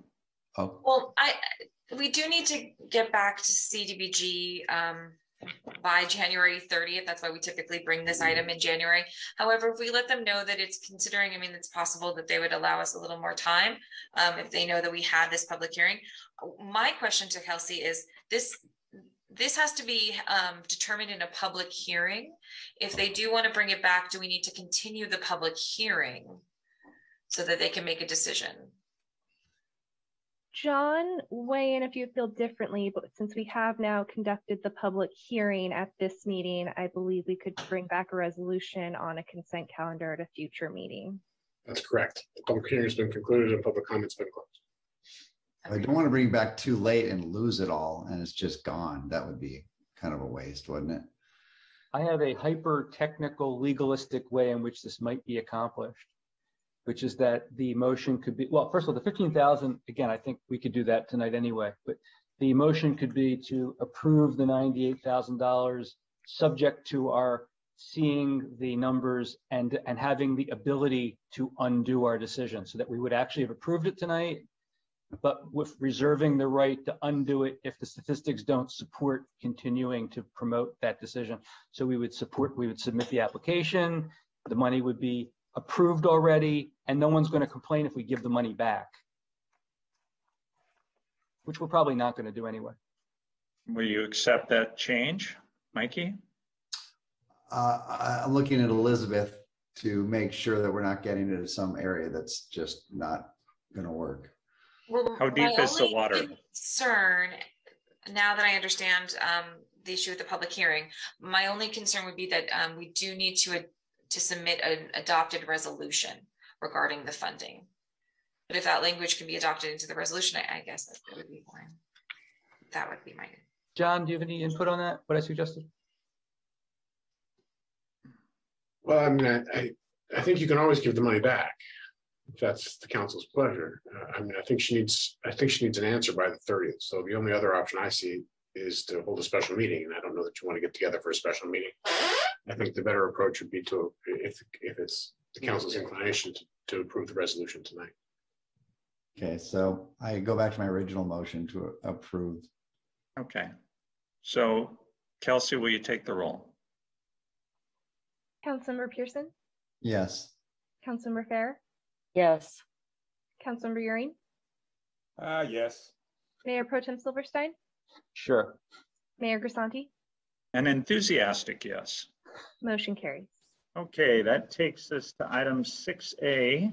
Oh, Well, I, we do need to get back to CDBG um, by January thirtieth. That's why we typically bring this item in January. However, if we let them know that it's considering, I mean, it's possible that they would allow us a little more time um, if they know that we had this public hearing. My question to Kelsey is this, this has to be um, determined in a public hearing. If they do want to bring it back, do we need to continue the public hearing so that they can make a decision? John, weigh in if you feel differently, but since we have now conducted the public hearing at this meeting, I believe we could bring back a resolution on a consent calendar at a future meeting. That's correct. The public hearing has been concluded and public comment's been closed. I don't want to bring it back too late and lose it all and it's just gone. That would be kind of a waste, wouldn't it? I have a hyper technical legalistic way in which this might be accomplished, which is that the motion could be, well, first of all, the 15,000, again, I think we could do that tonight anyway, but the motion could be to approve the $98,000 subject to our seeing the numbers and, and having the ability to undo our decision so that we would actually have approved it tonight, but with reserving the right to undo it if the statistics don't support continuing to promote that decision. So we would support, we would submit the application, the money would be approved already, and no one's going to complain if we give the money back. Which we're probably not going to do anyway. Will you accept that change, Mikke? Uh, I- I'm looking at Elizabeth to make sure that we're not getting into some area that's just not gonna work. Well, How deep my is the only water? Concern, now that I understand um, the issue with the public hearing, my only concern would be that um, we do need to, to submit an adopted resolution regarding the funding. But if that language can be adopted into the resolution, I, I guess that would be fine. That would be my. John, do you have any input on that? What I suggested? Well, I mean, I, I, I think you can always give the money back. If that's the council's pleasure. Uh, I mean, I think she needs, I think she needs an answer by the thirtieth. So the only other option I see is to hold a special meeting. And I don't know that you want to get together for a special meeting. I think the better approach would be to, if, if it's the council's inclination to, to approve the resolution tonight. Okay, so I go back to my original motion to approve. Okay. So Kelsey, will you take the roll? Councilmember Pierson, Yes. Councilmember Fair, Yes. Councilmember Uhring, Uh, yes. Mayor Pro Tem Silverstein, Sure. Mayor Grisanti, An enthusiastic yes. motion carries. Okay, that takes us to item six A,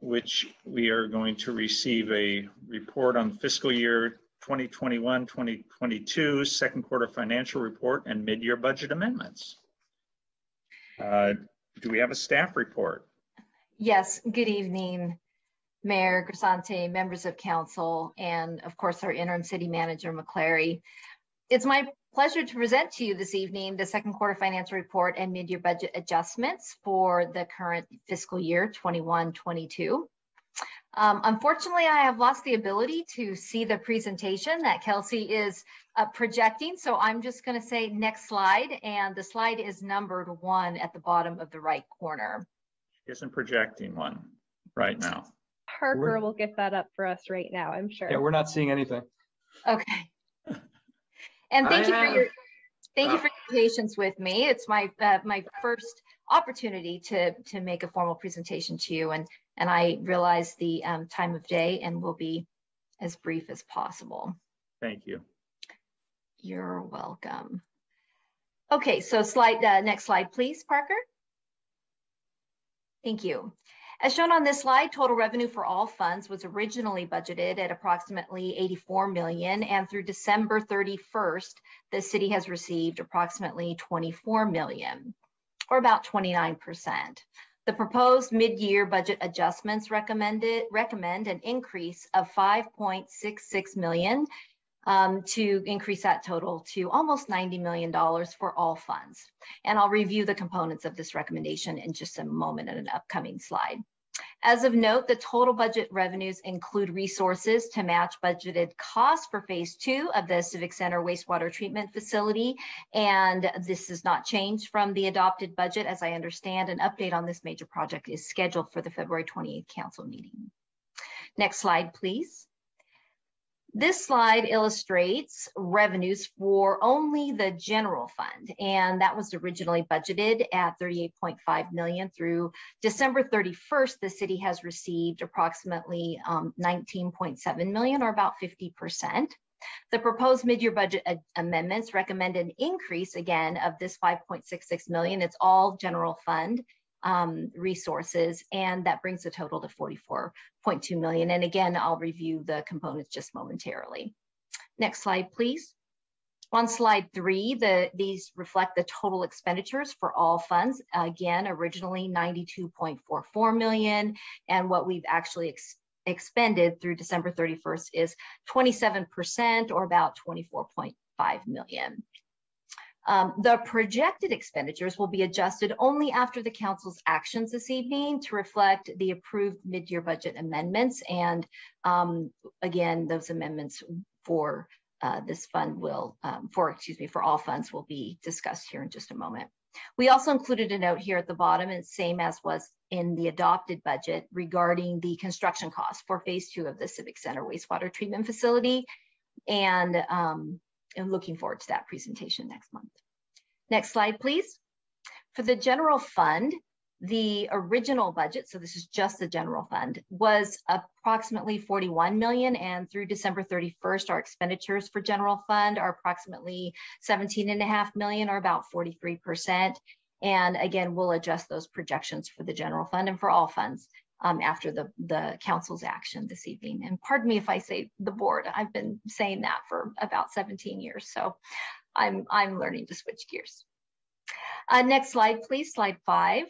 which we are going to receive a report on fiscal year 2021, 2022, second quarter financial report and mid-year budget amendments. Uh, Do we have a staff report? Yes, good evening, Mayor Grisanti, members of council, and of course, our interim city manager, McClary. It's my pleasure to present to you this evening the second quarter financial report and mid-year budget adjustments for the current fiscal year 21-22. Um, unfortunately, I have lost the ability to see the presentation that Kelsey is uh, projecting. So I'm just going to say next slide. And the slide is numbered one at the bottom of the right corner. Isn't projecting one right now. Parker We're- will get that up for us right now, I'm sure. Yeah, we're not seeing anything. Okay. And thank I you for your have- thank you uh, for your patience with me. It's my uh, my first opportunity to to make a formal presentation to you, and and I realize the um, time of day and will be as brief as possible. Thank you. You're welcome. Okay, so slide uh, next slide, please, Parker. Thank you. As shown on this slide, total revenue for all funds was originally budgeted at approximately 84 million, and through December 31st, the city has received approximately 24 million, or about 29%. The proposed mid-year budget adjustments recommended recommend an increase of 5.66 million um, to increase that total to almost $90 million for all funds. And I'll review the components of this recommendation in just a moment in an upcoming slide. As of note, the total budget revenues include resources to match budgeted costs for phase two of the Civic Center wastewater treatment facility. And this has not changed from the adopted budget. As I understand, an update on this major project is scheduled for the February 28th council meeting. Next slide, please. This slide illustrates revenues for only the general fund, and that was originally budgeted at 38.5 million through December 31st. The city has received approximately um, 19.7 million, or about 50%. The proposed mid-year budget amendments recommend an increase again of this 5.66 million. It's all general fund um, resources, and that brings the total to 44.2 million. And again, I'll review the components just momentarily. Next slide, please. On slide three, the, these reflect the total expenditures for all funds. Again, originally 92.44 million, and what we've actually ex expended through December 31st is 27% or about 24.5 million. Um, the projected expenditures will be adjusted only after the council's actions this evening to reflect the approved mid-year budget amendments. And um, again, those amendments for uh, this fund will, um, for, excuse me, for all funds will be discussed here in just a moment. We also included a note here at the bottom, and same as was in the adopted budget regarding the construction costs for phase two of the Civic Center wastewater treatment facility. And um, and looking forward to that presentation next month. Next slide, please. For the general fund, the original budget, so this is just the general fund, was approximately 41 million and through December 31st, our expenditures for general fund are approximately 17 and a half million or about 43%. And again, we'll adjust those projections for the general fund and for all funds um, after the, the council's action this evening. And pardon me if I say the board, I've been saying that for about 17 years. So I'm, I'm learning to switch gears. Uh, next slide, please, slide five.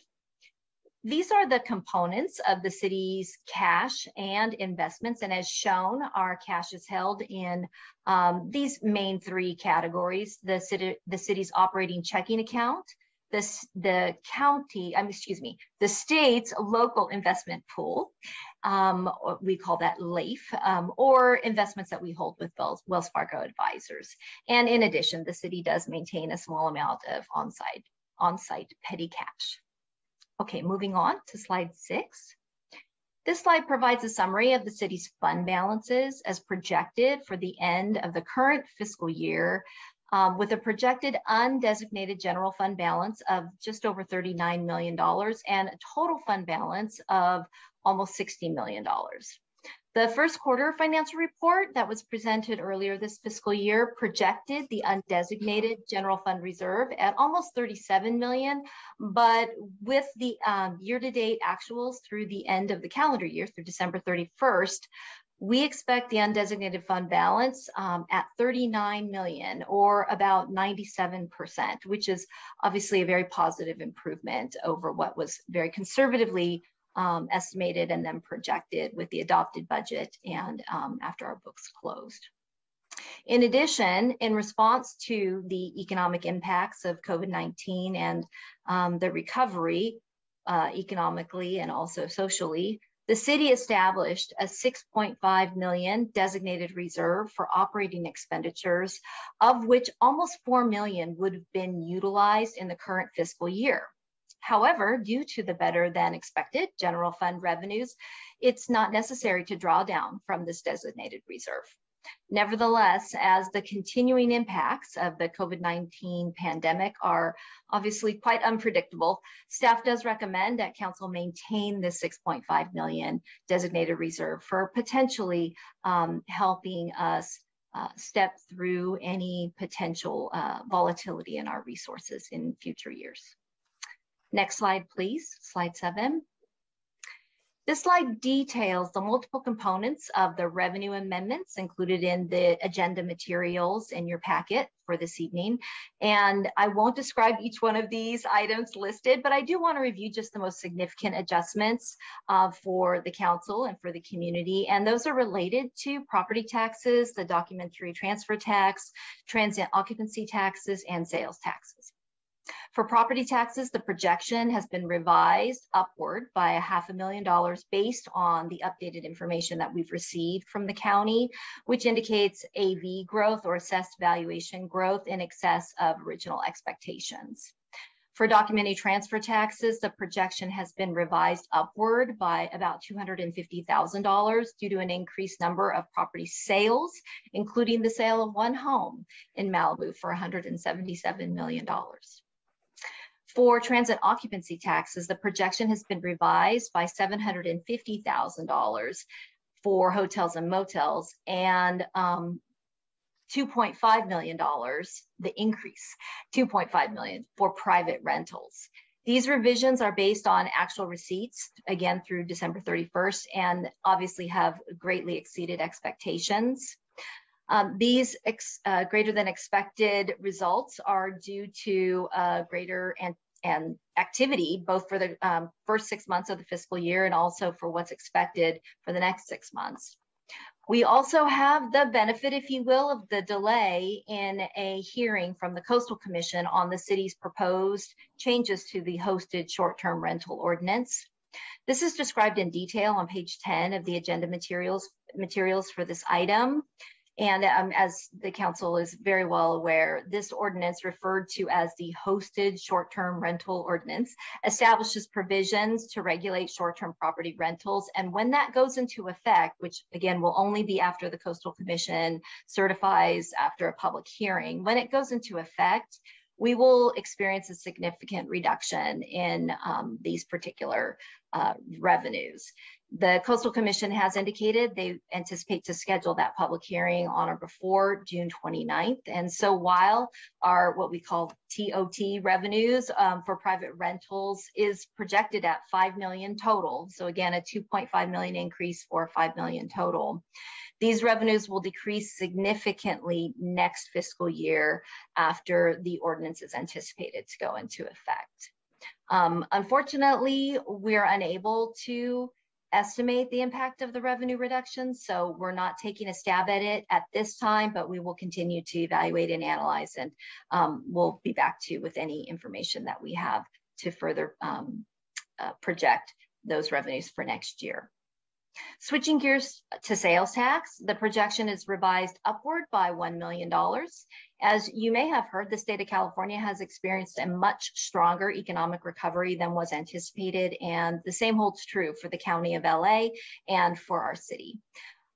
These are the components of the city's cash and investments. And as shown, our cash is held in um, these main three categories, the, city, the city's operating checking account, the, the county, excuse me, the state's local investment pool, um, we call that LAIF, um, or investments that we hold with Wells, Wells Fargo advisors. And in addition, the city does maintain a small amount of on-site on-site petty cash. Okay, moving on to slide six. This slide provides a summary of the city's fund balances as projected for the end of the current fiscal year um, with a projected undesignated general fund balance of just over $39 million and a total fund balance of almost $60 million. The first quarter financial report that was presented earlier this fiscal year projected the undesignated general fund reserve at almost 37 million, but with the um, year-to-date actuals through the end of the calendar year, through December 31st, we expect the undesignated fund balance um, at 39 million or about 97%, which is obviously a very positive improvement over what was very conservatively um, estimated and then projected with the adopted budget and um, after our books closed. In addition, in response to the economic impacts of COVID-19 and um, the recovery uh, economically and also socially, the city established a 6.5 million designated reserve for operating expenditures, of which almost 4 million would have been utilized in the current fiscal year. However, due to the better than expected general fund revenues, it's not necessary to draw down from this designated reserve. Nevertheless, as the continuing impacts of the COVID-19 pandemic are obviously quite unpredictable, staff does recommend that council maintain the 6.5 million designated reserve for potentially um, helping us uh, step through any potential uh, volatility in our resources in future years. Next slide, please, slide seven. This slide details the multiple components of the revenue amendments included in the agenda materials in your packet for this evening. And I won't describe each one of these items listed, but I do want to review just the most significant adjustments uh, for the council and for the community. And those are related to property taxes, the documentary transfer tax, transient occupancy taxes, and sales taxes. For property taxes, the projection has been revised upward by a half a million dollars based on the updated information that we've received from the county, which indicates AV growth or assessed valuation growth in excess of original expectations. For documentary transfer taxes, the projection has been revised upward by about $250,000 due to an increased number of property sales, including the sale of one home in Malibu for $177 million. For transit occupancy taxes, the projection has been revised by $750,000 for hotels and motels and um, $2.5 million, the increase, 2.5 million for private rentals. These revisions are based on actual receipts, again, through December 31st, and obviously have greatly exceeded expectations. Um, these ex, uh, greater than expected results are due to uh, greater and and activity, both for the um, first six months of the fiscal year and also for what's expected for the next six months. We also have the benefit, if you will, of the delay in a hearing from the Coastal Commission on the city's proposed changes to the hosted short-term rental ordinance. This is described in detail on page 10 of the agenda materials, materials for this item. And um, as the council is very well aware, this ordinance referred to as the hosted short-term rental ordinance establishes provisions to regulate short-term property rentals. And when that goes into effect, which again will only be after the Coastal Commission certifies after a public hearing, when it goes into effect, we will experience a significant reduction in um, these particular uh, revenues. The Coastal Commission has indicated they anticipate to schedule that public hearing on or before June 29th. And so while our what we call TOT revenues um, for private rentals is projected at 5 million total, so again, a 2.5 million increase for 5 million total. These revenues will decrease significantly next fiscal year after the ordinance is anticipated to go into effect. Um, unfortunately, we're unable to estimate the impact of the revenue reduction, so we're not taking a stab at it at this time, but we will continue to evaluate and analyze, and um, we'll be back to you with any information that we have to further um, uh, project those revenues for next year. Switching gears to sales tax, the projection is revised upward by $1 million. As you may have heard, the state of California has experienced a much stronger economic recovery than was anticipated, and the same holds true for the county of LA and for our city.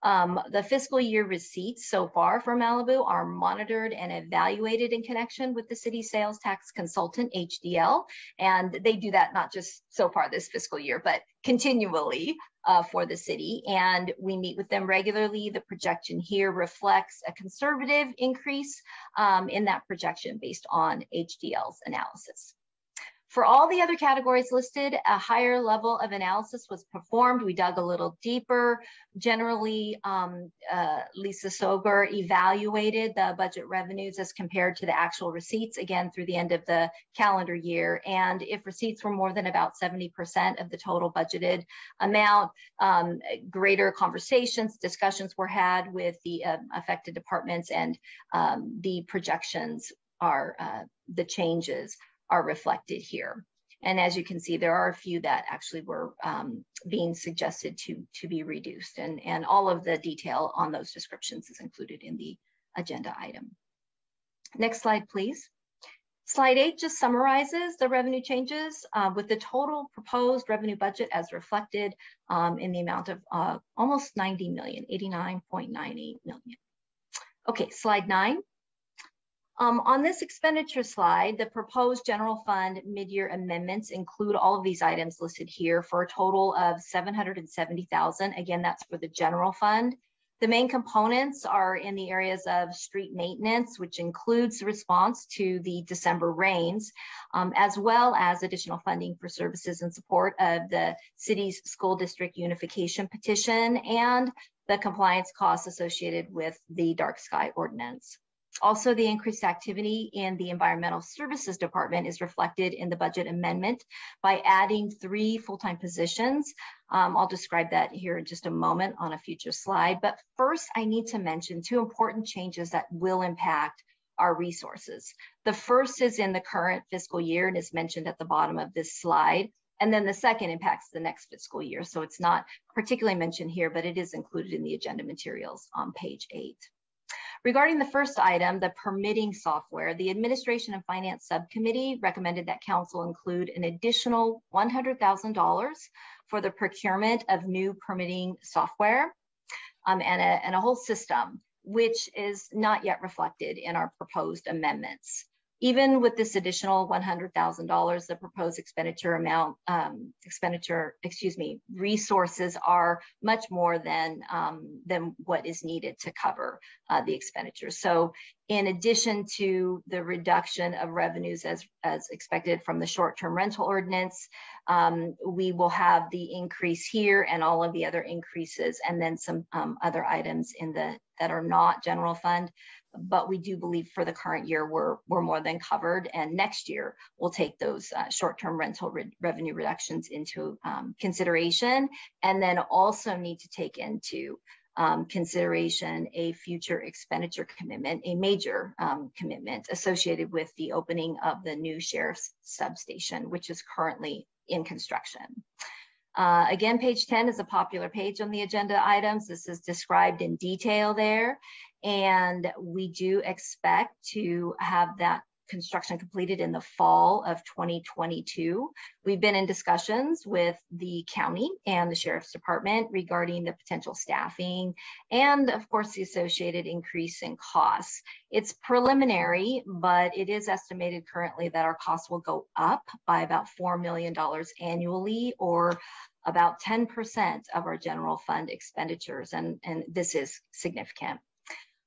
Um, the fiscal year receipts so far for Malibu are monitored and evaluated in connection with the city sales tax consultant, HDL. And they do that not just so far this fiscal year, but continually uh, for the city. And we meet with them regularly. The projection here reflects a conservative increase um, in that projection based on HDL's analysis. For all the other categories listed, a higher level of analysis was performed. We dug a little deeper. Generally, um, uh, Lisa Soghor evaluated the budget revenues as compared to the actual receipts, again, through the end of the calendar year. And if receipts were more than about 70% of the total budgeted amount, um, greater conversations, discussions were had with the uh, affected departments and um, the projections are uh, the changes are reflected here. And as you can see, there are a few that actually were um, being suggested to, to be reduced. And, and all of the detail on those descriptions is included in the agenda item. Next slide, please. Slide eight just summarizes the revenue changes uh, with the total proposed revenue budget as reflected um, in the amount of uh, almost 90 million, 89.98 million. Okay, slide nine. Um, on this expenditure slide, the proposed general fund mid-year amendments include all of these items listed here for a total of 770,000. Again, that's for the general fund. The main components are in the areas of street maintenance, which includes the response to the December rains, um, as well as additional funding for services and support of the city's school district unification petition and the compliance costs associated with the dark sky ordinance. Also, the increased activity in the Environmental Services Department is reflected in the budget amendment by adding three full-time positions. Um, I'll describe that here in just a moment on a future slide. But first, I need to mention two important changes that will impact our resources. The first is in the current fiscal year and is mentioned at the bottom of this slide. And then the second impacts the next fiscal year. So it's not particularly mentioned here, but it is included in the agenda materials on page eight. Regarding the first item, the permitting software, the Administration and Finance Subcommittee recommended that Council include an additional $100,000 for the procurement of new permitting software um, and, a, and a whole system, which is not yet reflected in our proposed amendments even with this additional $100,000, the proposed expenditure amount, um, expenditure, excuse me, resources are much more than, um, than what is needed to cover uh, the expenditures. So in addition to the reduction of revenues as, as expected from the short-term rental ordinance, um, we will have the increase here and all of the other increases and then some um, other items in the that are not general fund but we do believe for the current year we're we're more than covered and next year we'll take those uh, short-term rental re revenue reductions into um, consideration and then also need to take into um, consideration a future expenditure commitment, a major um, commitment associated with the opening of the new sheriff's substation, which is currently in construction. Uh, again, page 10 is a popular page on the agenda items. This is described in detail there. And we do expect to have that construction completed in the fall of 2022. We've been in discussions with the county and the sheriff's department regarding the potential staffing and of course the associated increase in costs. It's preliminary, but it is estimated currently that our costs will go up by about $4 million annually or about 10% of our general fund expenditures. And, and this is significant.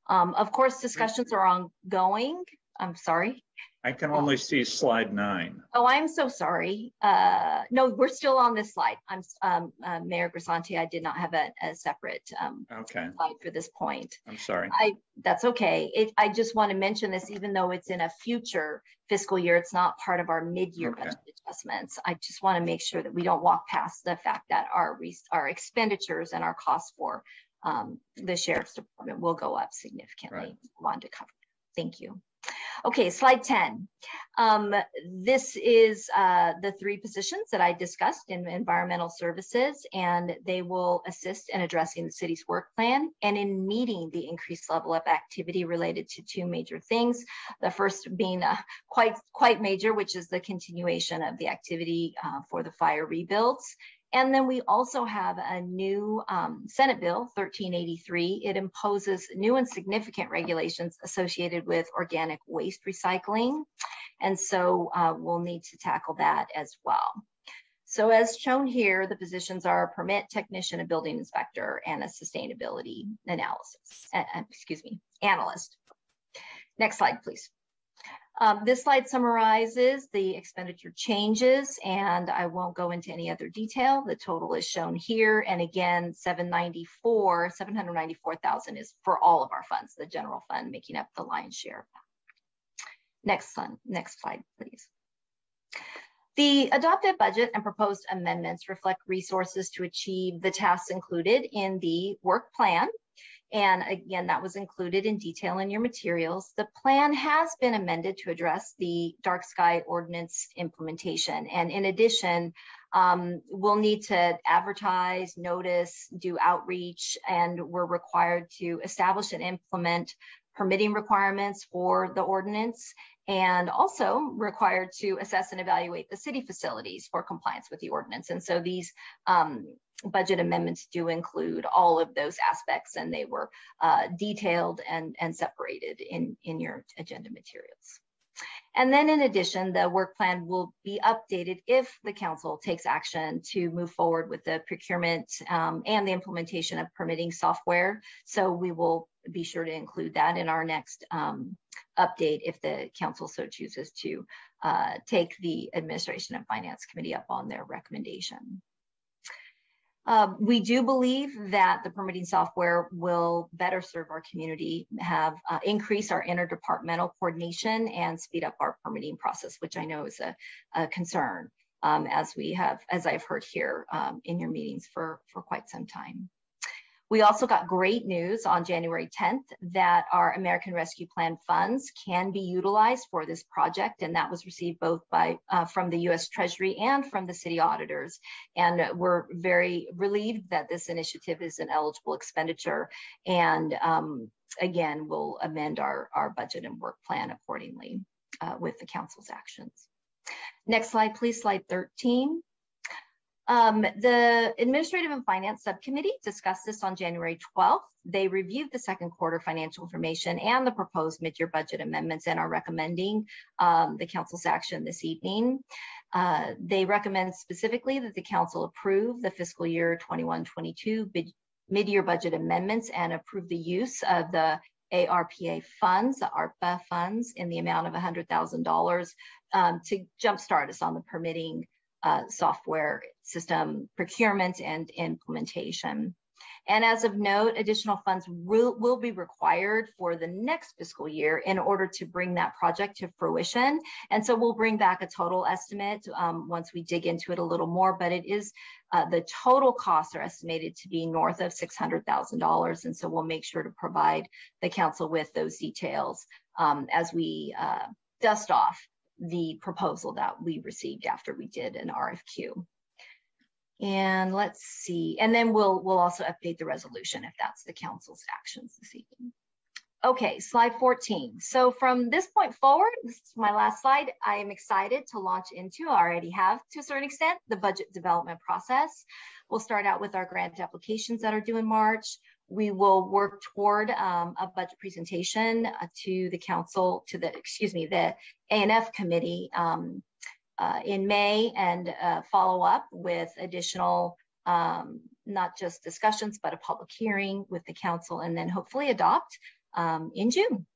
Um, of course, discussions are ongoing I'm sorry. I can only see slide nine. Oh, I'm so sorry. Uh, no, we're still on this slide. I'm um, uh, Mayor Grisanti. I did not have a, a separate um, Okay, slide for this point. I'm sorry. I that's okay. It, I just want to mention this, even though it's in a future fiscal year, it's not part of our mid-year Okay. budget adjustments. I just want to make sure that we don't walk past the fact that our our expenditures and our costs for um, the sheriff's department will go up significantly. Want to cover. Thank you. Okay, slide 10. Um, this is uh, the three positions that I discussed in environmental services, and they will assist in addressing the city's work plan and in meeting the increased level of activity related to two major things. The first being uh, quite, quite major, which is the continuation of the activity uh, for the fire rebuilds. And then we also have a new um, Senate Bill 1383. It imposes new and significant regulations associated with organic waste recycling. And so uh, we'll need to tackle that as well. So as shown here, the positions are a permit technician, a building inspector, and a sustainability analysis, uh, uh, excuse me, analyst. Next slide, please. Um, this slide summarizes the expenditure changes, and I won't go into any other detail. The total is shown here, and again, 794, 794,000 is for all of our funds, the general fund making up the lion's share. Next slide, next slide, please. The adopted budget and proposed amendments reflect resources to achieve the tasks included in the work plan and again, that was included in detail in your materials. The plan has been amended to address the dark sky ordinance implementation. And in addition, um, we'll need to advertise, notice, do outreach, and we're required to establish and implement permitting requirements for the ordinance and also required to assess and evaluate the city facilities for compliance with the ordinance. And so these um, budget amendments do include all of those aspects and they were uh, detailed and, and separated in, in your agenda materials. And then in addition, the work plan will be updated if the council takes action to move forward with the procurement um, and the implementation of permitting software. So we will be sure to include that in our next um, update if the council so chooses to uh, take the administration and finance committee up on their recommendation. Um, we do believe that the permitting software will better serve our community, have uh, increase our interdepartmental coordination and speed up our permitting process, which I know is a, a concern um, as we have, as I've heard here um, in your meetings for, for quite some time. We also got great news on January 10th that our American Rescue Plan funds can be utilized for this project, and that was received both by uh, from the U.S. Treasury and from the city auditors. And we're very relieved that this initiative is an eligible expenditure, and um, again, we'll amend our our budget and work plan accordingly uh, with the council's actions. Next slide, please. Slide 13. Um, the Administrative and Finance Subcommittee discussed this on January 12th. They reviewed the second quarter financial information and the proposed mid-year budget amendments and are recommending um, the council's action this evening. Uh, they recommend specifically that the council approve the fiscal year 21-22 mid-year budget amendments and approve the use of the ARPA funds, the ARPA funds, in the amount of $100,000 um, to jumpstart us on the permitting uh, software system procurement and implementation. And as of note, additional funds will, will be required for the next fiscal year in order to bring that project to fruition. And so we'll bring back a total estimate um, once we dig into it a little more, but it is uh, the total costs are estimated to be north of $600,000. And so we'll make sure to provide the council with those details um, as we uh, dust off the proposal that we received after we did an RFQ. And let's see, and then we'll we'll also update the resolution if that's the council's actions this evening. Okay, slide 14. So from this point forward, this is my last slide, I am excited to launch into, I already have to a certain extent, the budget development process. We'll start out with our grant applications that are due in March. We will work toward um, a budget presentation uh, to the council, to the, excuse me, the ANF committee um, uh, in May and uh, follow up with additional, um, not just discussions, but a public hearing with the council and then hopefully adopt um, in June.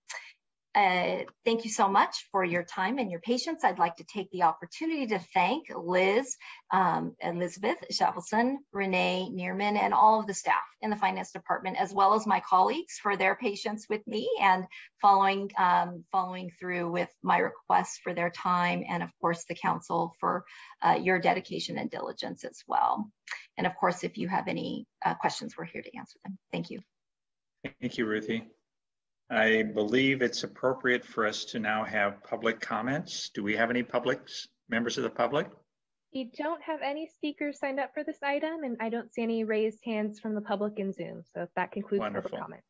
Uh, thank you so much for your time and your patience. I'd like to take the opportunity to thank Liz, um, Elizabeth Shavelson, Renee Neerman, and all of the staff in the finance department, as well as my colleagues for their patience with me and following, um, following through with my requests for their time, and of course the council for uh, your dedication and diligence as well. And of course, if you have any uh, questions, we're here to answer them. Thank you. Thank you, Ruthie. I believe it's appropriate for us to now have public comments. Do we have any publics, members of the public? We don't have any speakers signed up for this item, and I don't see any raised hands from the public in Zoom. So if that concludes Wonderful. public comment.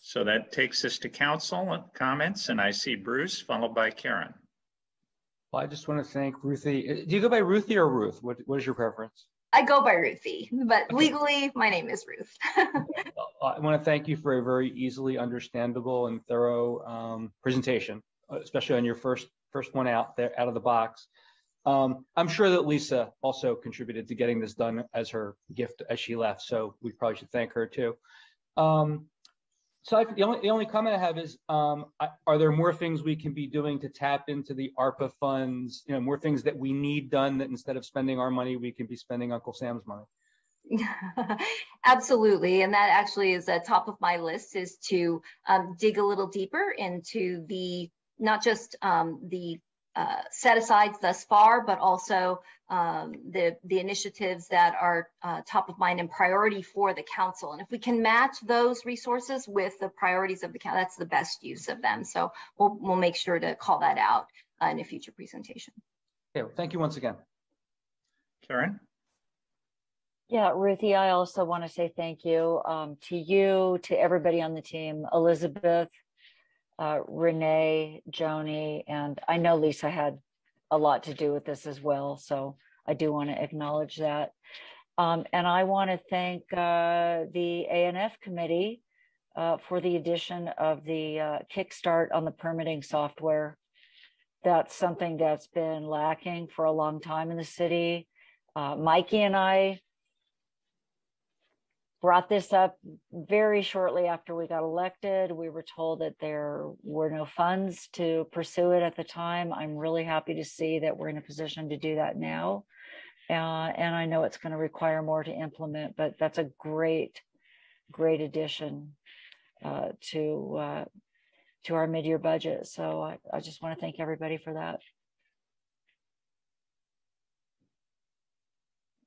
So that takes us to council comments, and I see Bruce followed by Karen. Well, I just want to thank Ruthie. Uh, Do you go by Ruthie or Ruth? What, what is your preference? I go by Ruthie, but legally my name is Ruth. I want to thank you for a very easily understandable and thorough um, presentation, especially on your first first one out there out of the box. Um, I'm sure that Lisa also contributed to getting this done as her gift as she left, so we probably should thank her too. Um, so I, the only the only comment I have is, um, are there more things we can be doing to tap into the ARPA funds? You know, more things that we need done that instead of spending our money, we can be spending Uncle Sam's money. Absolutely. And that actually is at top of my list is to um, dig a little deeper into the, not just um, the uh, set asides thus far, but also um, the, the initiatives that are uh, top of mind and priority for the council. And if we can match those resources with the priorities of the council, that's the best use of them. So we'll, we'll make sure to call that out uh, in a future presentation. Okay, well, thank you once again. Karen? Yeah, Ruthie, I also want to say thank you um, to you, to everybody on the team, Elizabeth, uh, Renee, Joni, and I know Lisa had a lot to do with this as well. So I do want to acknowledge that. Um, and I want to thank uh, the ANF committee uh, for the addition of the uh, Kickstart on the permitting software. That's something that's been lacking for a long time in the city. Uh, Mikke and I brought this up very shortly after we got elected. We were told that there were no funds to pursue it at the time. I'm really happy to see that we're in a position to do that now. Uh, and I know it's going to require more to implement, but that's a great, great addition uh, to uh, to our mid-year budget. So I, I just want to thank everybody for that.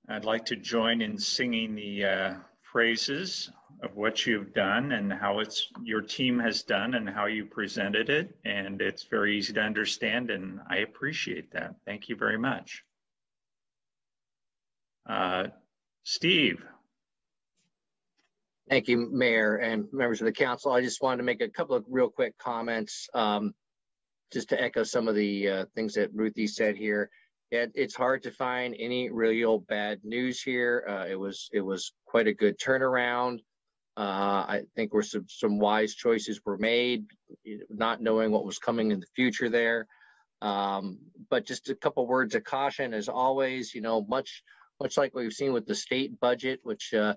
I'd like to join in singing the uh, praises of what you've done and how it's your team has done and how you presented it. And it's very easy to understand, and I appreciate that. Thank you very much. Uh, Steve. Thank you, Mayor and members of the council. I just wanted to make a couple of real quick comments, um, just to echo some of the uh, things that Ruthie said here. It, it's hard to find any real bad news here. Uh, it was it was quite a good turnaround. Uh, I think were some some wise choices were made, not knowing what was coming in the future there. Um, but just a couple words of caution, as always. You know, much much like we've seen with the state budget, which uh,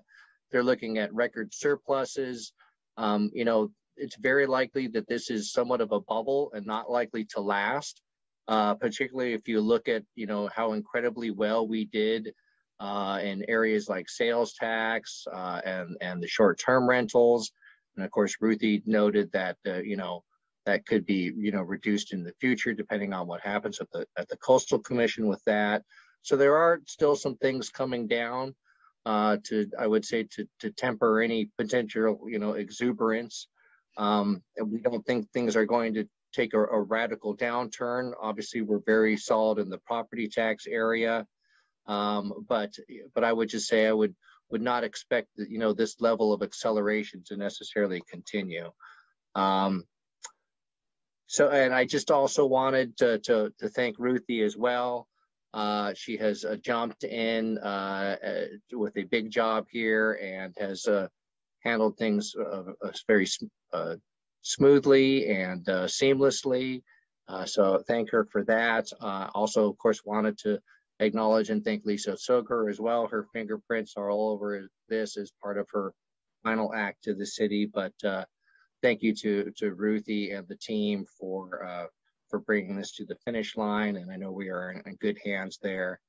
they're looking at record surpluses. Um, you know, it's very likely that this is somewhat of a bubble and not likely to last uh, particularly if you look at you know how incredibly well we did uh, in areas like sales tax uh, and and the short-term rentals, and of course Ruthie noted that uh, you know that could be you know reduced in the future depending on what happens at the at the coastal commission with that. So there are still some things coming down uh, to I would say to to temper any potential you know exuberance. Um, we don't think things are going to take a, a, radical downturn. Obviously, we're very solid in the property tax area, um, but but I would just say I would would not expect that you know this level of acceleration to necessarily continue. Um, so, and I just also wanted to to, to thank Ruthie as well. Uh, she has uh, jumped in uh, uh with a big job here and has uh, handled things uh, very smoothly and uh, seamlessly. Uh, so thank her for that. Uh, also, of course, wanted to acknowledge and thank Lisa Soghor as well. Her fingerprints are all over this as part of her final act to the city, but uh, thank you to to Ruthie and the team for uh, for bringing this to the finish line, and I know we are in, in good hands there.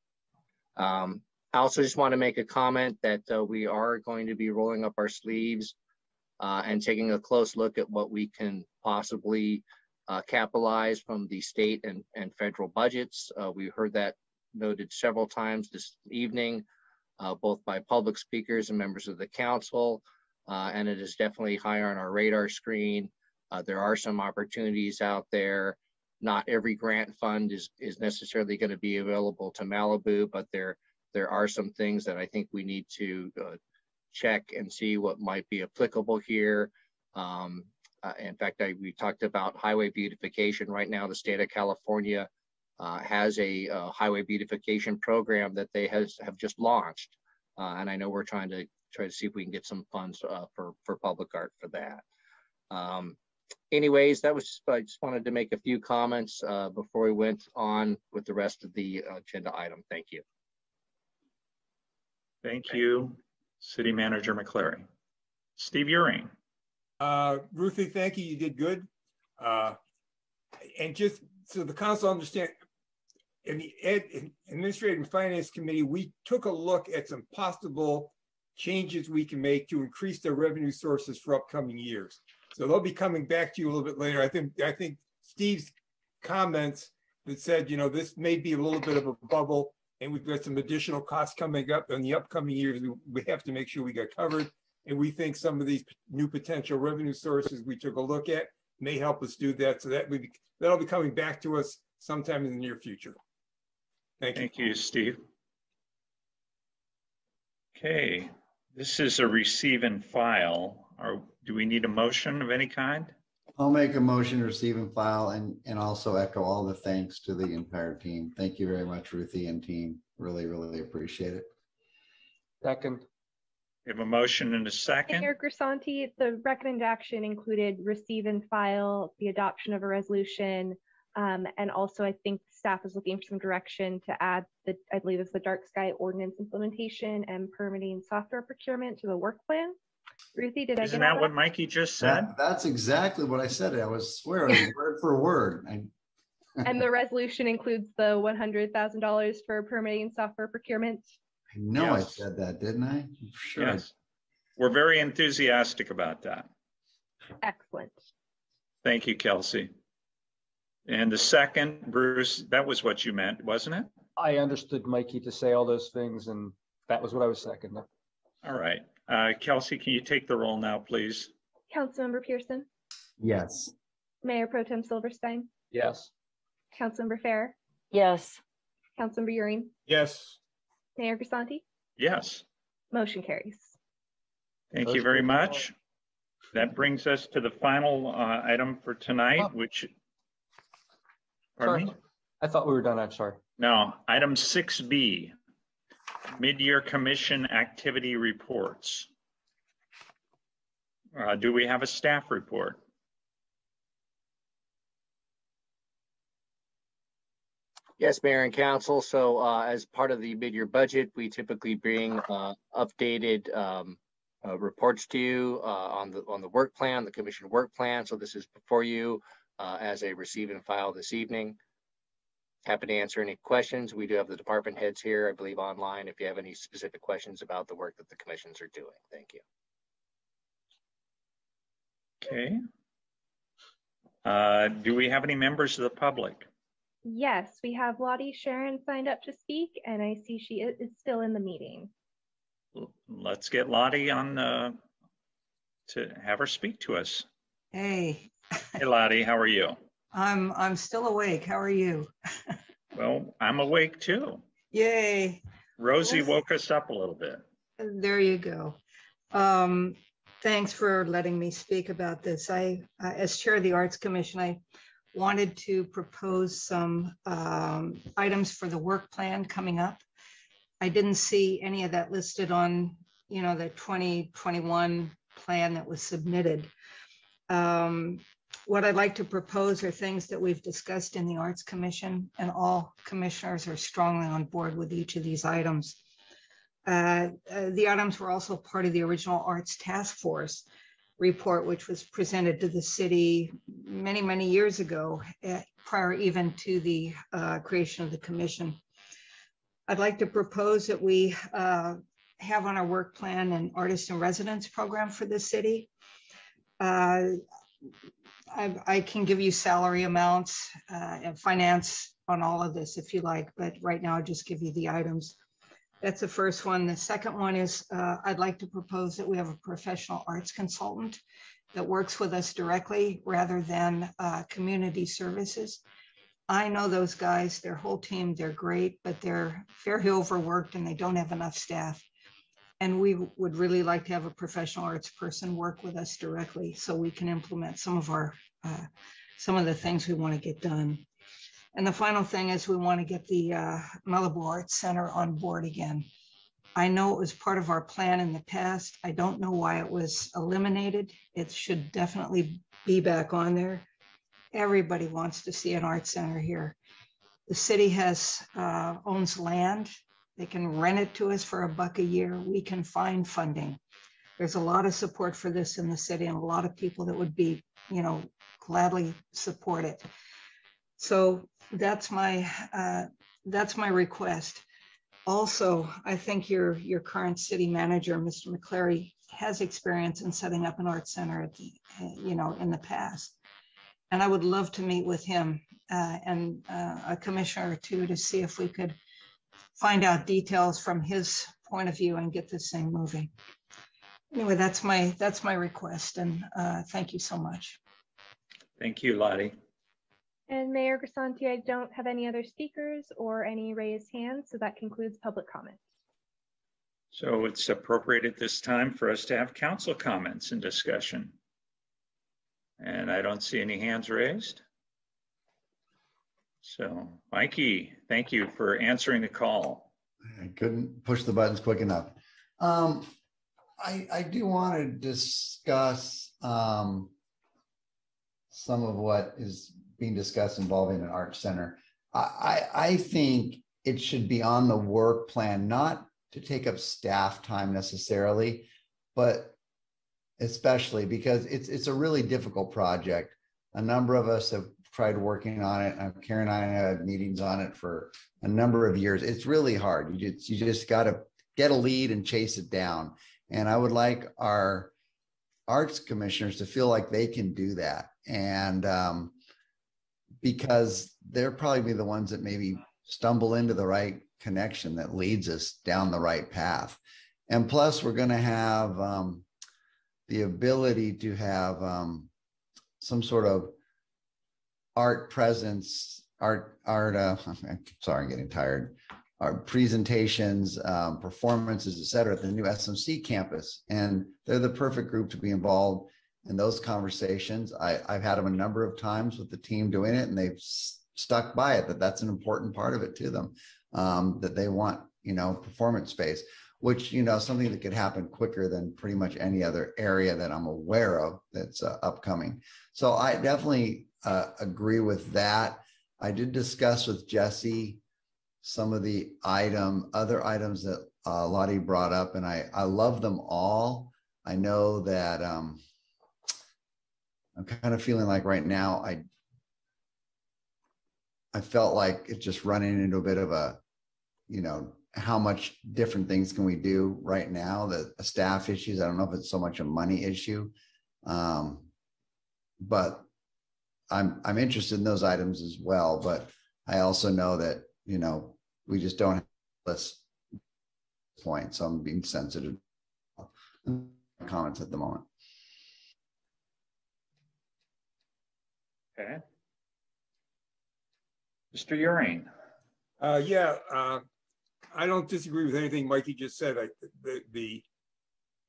Um, I also just want to make a comment that uh, we are going to be rolling up our sleeves uh, and taking a close look at what we can possibly uh, capitalize from the state and, and federal budgets. Uh, we heard that noted several times this evening, uh, both by public speakers and members of the council, uh, and it is definitely higher on our radar screen. there are some opportunities out there not every grant fund is is necessarily going to be available to Malibu, but there there are some things that I think we need to uh, check and see what might be applicable here. Um, uh, in fact, I, we talked about highway beautification. Right now, the state of California uh, has a, a, highway beautification program that they has have just launched, uh, and I know we're trying to try to see if we can get some funds uh, for for public art for that. Um, anyways, that was, I just wanted to make a few comments uh, before we went on with the rest of the agenda item. Thank you. Thank you, City Manager McClary. Steve Uhring. Uh, Ruthie, thank you. You did good. Uh, and just so the council understand, in the Ed, in Administrative and Finance Committee, we took a look at some possible changes we can make to increase the revenue sources for upcoming years. So they'll be coming back to you a little bit later. I think I think Steve's comments that said, you know, this may be a little bit of a bubble and we've got some additional costs coming up in the upcoming years. We have to make sure we get covered. And we think some of these new potential revenue sources we took a look at may help us do that. So that we that'll be coming back to us sometime in the near future. Thank you. Thank you, Steve. Okay, this is a receive and file. Or do we need a motion of any kind? I'll make a motion to receive and file and, and also echo all the thanks to the entire team. Thank you very much, Ruthie and team. Really, really appreciate it. Second. We have a motion and a second. Mayor Grisanti, the recommended action included receive and file, the adoption of a resolution, um, and also I think staff is looking for some direction to add the, I believe it's the dark sky ordinance implementation and permitting software procurement to the work plan. Ruthie, did I Isn't get that all what Mikke just said? That, that's exactly what I said. I was swearing word for word. I, And the resolution includes the one hundred thousand dollars for permitting software procurement. I know I said that, didn't I? Sure. Yes. We're very enthusiastic about that. Excellent. Thank you, Kelsey. And the second, Bruce, that was what you meant, wasn't it? I understood Mikke to say all those things, and that was what I was seconding. All right. Uh, Kelsey, can you take the roll now, please? Councilmember Pierson, Yes. Mayor Pro Tem Silverstein, Yes. Councilmember Farrer, Yes. Councilmember Uhring, Yes. Mayor Grisanti, Yes. motion carries. Thank you very much. That brings us to the final uh, item for tonight, which, pardon me? Sorry. I thought we were done. I'm sorry. No, item 6B, mid-year commission activity reports. Uh, Do we have a staff report? Yes, Mayor and Council. So uh, as part of the mid-year budget, we typically bring uh, updated um, uh, reports to you uh, on the on the work plan, the commission work plan. So this is before you uh, as a receive and file this evening. Happy to answer any questions. We do have the department heads here, I believe, online if you have any specific questions about the work that the commissions are doing. Thank you. Okay. Uh, Do we have any members of the public? Yes, we have Lottie Sharon signed up to speak, and I see she is still in the meeting. Let's get Lottie on uh, to have her speak to us. Hey, Hey Lottie, how are you? I'm I'm still awake. How are you? Well, I'm awake too. Yay. Rosie woke us up a little bit. There you go. Um, thanks for letting me speak about this. I, I- as chair of the Arts Commission, I wanted to propose some um, items for the work plan coming up. I didn't see any of that listed on, you know, the 2021 plan that was submitted. Um, What I'd like to propose are things that we've discussed in the Arts Commission, and all commissioners are strongly on board with each of these items. Uh, uh, The items were also part of the original Arts Task Force. report, which was presented to the city many, many years ago, eh, prior even to the uh, creation of the commission. I'd like to propose that we uh, have on our work plan an artist in residence program for the city. I, I can give you salary amounts uh, and finance on all of this if you like, but right now I'll just give you the items. That's the first one. The second one is uh, I'd like to propose that we have a professional arts consultant that works with us directly rather than uh, community services. I know those guys, their whole team, they're great, but they're very overworked and they don't have enough staff. And we would really like to have a professional arts person work with us directly so we can implement some of our, uh, some of the things we want to get done. And the final thing is we want to get the uh, Malibu Arts Center on board again. I know it was part of our plan in the past. I don't know why it was eliminated. It should definitely be back on there. Everybody wants to see an art center here. The city has uh, owns land. They can rent it to us for a buck a year. We can find funding. There's a lot of support for this in the city and a lot of people that would be, you know, gladly support it. So that's my uh, that's my request. Also, I think your your current city manager, Mr. McClary, has experience in setting up an art center, at the, you know, in the past, and I would love to meet with him uh, and uh, a commissioner or two to see if we could find out details from his point of view and get this thing moving. Anyway, that's my that's my request, and uh, thank you so much. Thank you, Lottie. And Mayor Grisanti, I don't have any other speakers or any raised hands, so that concludes public comments. So it's appropriate at this time for us to have council comments and discussion. And I don't see any hands raised. So Mikke, thank you for answering the call. I couldn't push the buttons quick enough. Um, I, I do want to discuss um, some of what is being discussed involving an art center. I, I, I think it should be on the work plan, not to take up staff time necessarily, but especially because it's it's a really difficult project. A number of us have tried working on it. Karen and I had meetings on it for a number of years. It's really hard. You just you just got to get a lead and chase it down. And I would like our arts commissioners to feel like they can do that. And um, because they're probably be the ones that maybe stumble into the right connection that leads us down the right path. And plus, we're going to have um, the ability to have um, some sort of art presence, art, art. Uh, sorry, I'm getting tired. Our presentations, um, performances, et cetera, at the new SMC campus, and they're the perfect group to be involved in those conversations. I, I've had them a number of times with the team doing it, and they've stuck by it. That that's an important part of it to them. Um, that they want, you know, performance space, which you know something that could happen quicker than pretty much any other area that I'm aware of that's uh, upcoming. So I definitely uh, agree with that. I did discuss with Jesse some of the item other items that uh, Lottie brought up, and I I love them all. I know that um, I'm kind of feeling like right now I I felt like it's just running into a bit of a, you know, how much different things can we do right now? The staff issues. I don't know if it's so much a money issue, um, but I'm I'm interested in those items as well. But I also know that you know we just don't have this point, so I'm being sensitive comments at the moment. Okay. Mr. Uhring. Uh, yeah, uh, I don't disagree with anything Mikke just said. I, the, the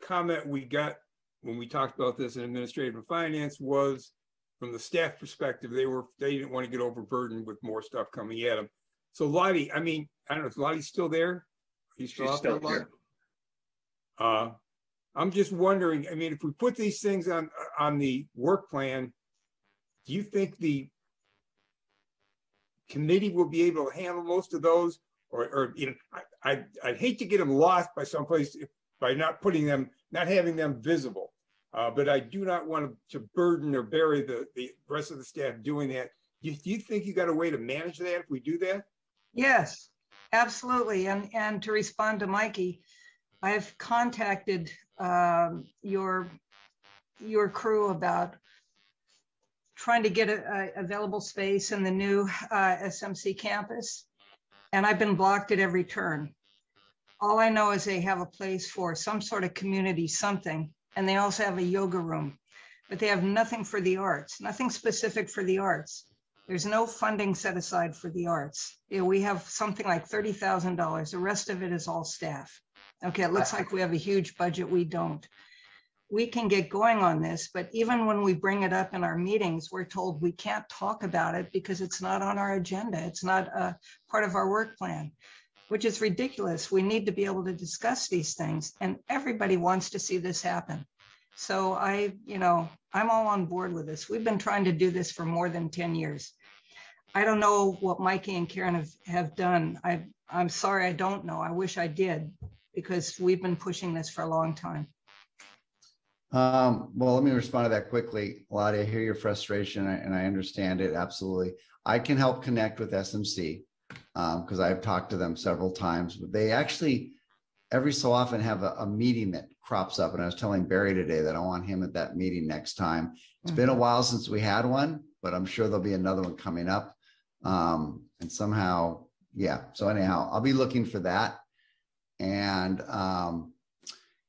comment we got when we talked about this in administrative and finance was from the staff perspective, they were they didn't want to get overburdened with more stuff coming at them. So Lottie, I mean, I don't know if Lottie's still there. Are you still She's still there, Uh, I'm just wondering. I mean, if we put these things on on the work plan, do you think the committee will be able to handle most of those? Or, or you know, I, I, I'd hate to get them lost by someplace if, by not putting them, not having them visible. Uh, but I do not want to burden or bury the, the rest of the staff doing that. Do you, do you think you got a way to manage that if we do that? Yes, absolutely. And, and to respond to Mikke, I've contacted um, your, your crew about trying to get a, a available space in the new uh, SMC campus. And I've been blocked at every turn. All I know is they have a place for some sort of community something, and they also have a yoga room, but they have nothing for the arts, nothing specific for the arts. There's no funding set aside for the arts. You know, we have something like $30,000. The rest of it is all staff. Okay, it looks like we have a huge budget. We don't. We can get going on this, but even when we bring it up in our meetings, we're told we can't talk about it because it's not on our agenda. It's not a part of our work plan, which is ridiculous. We need to be able to discuss these things and everybody wants to see this happen. So I, you know, I'm all on board with this. We've been trying to do this for more than 10 years. I don't know what Mikke and Karen have, have done. I, I'm sorry, I don't know. I wish I did because we've been pushing this for a long time. Um, well, let me respond to that quickly. Lottie, I hear your frustration and I understand it absolutely. I can help connect with SMC because um, I've talked to them several times. But they actually every so often have a, a, meeting that crops up. And I was telling Barry today that I want him at that meeting next time. It's mm-hmm. been a mm-hmm. while since we had one, but I'm sure there'll be another one coming up. Um, and somehow, yeah. So anyhow, I'll be looking for that. And um,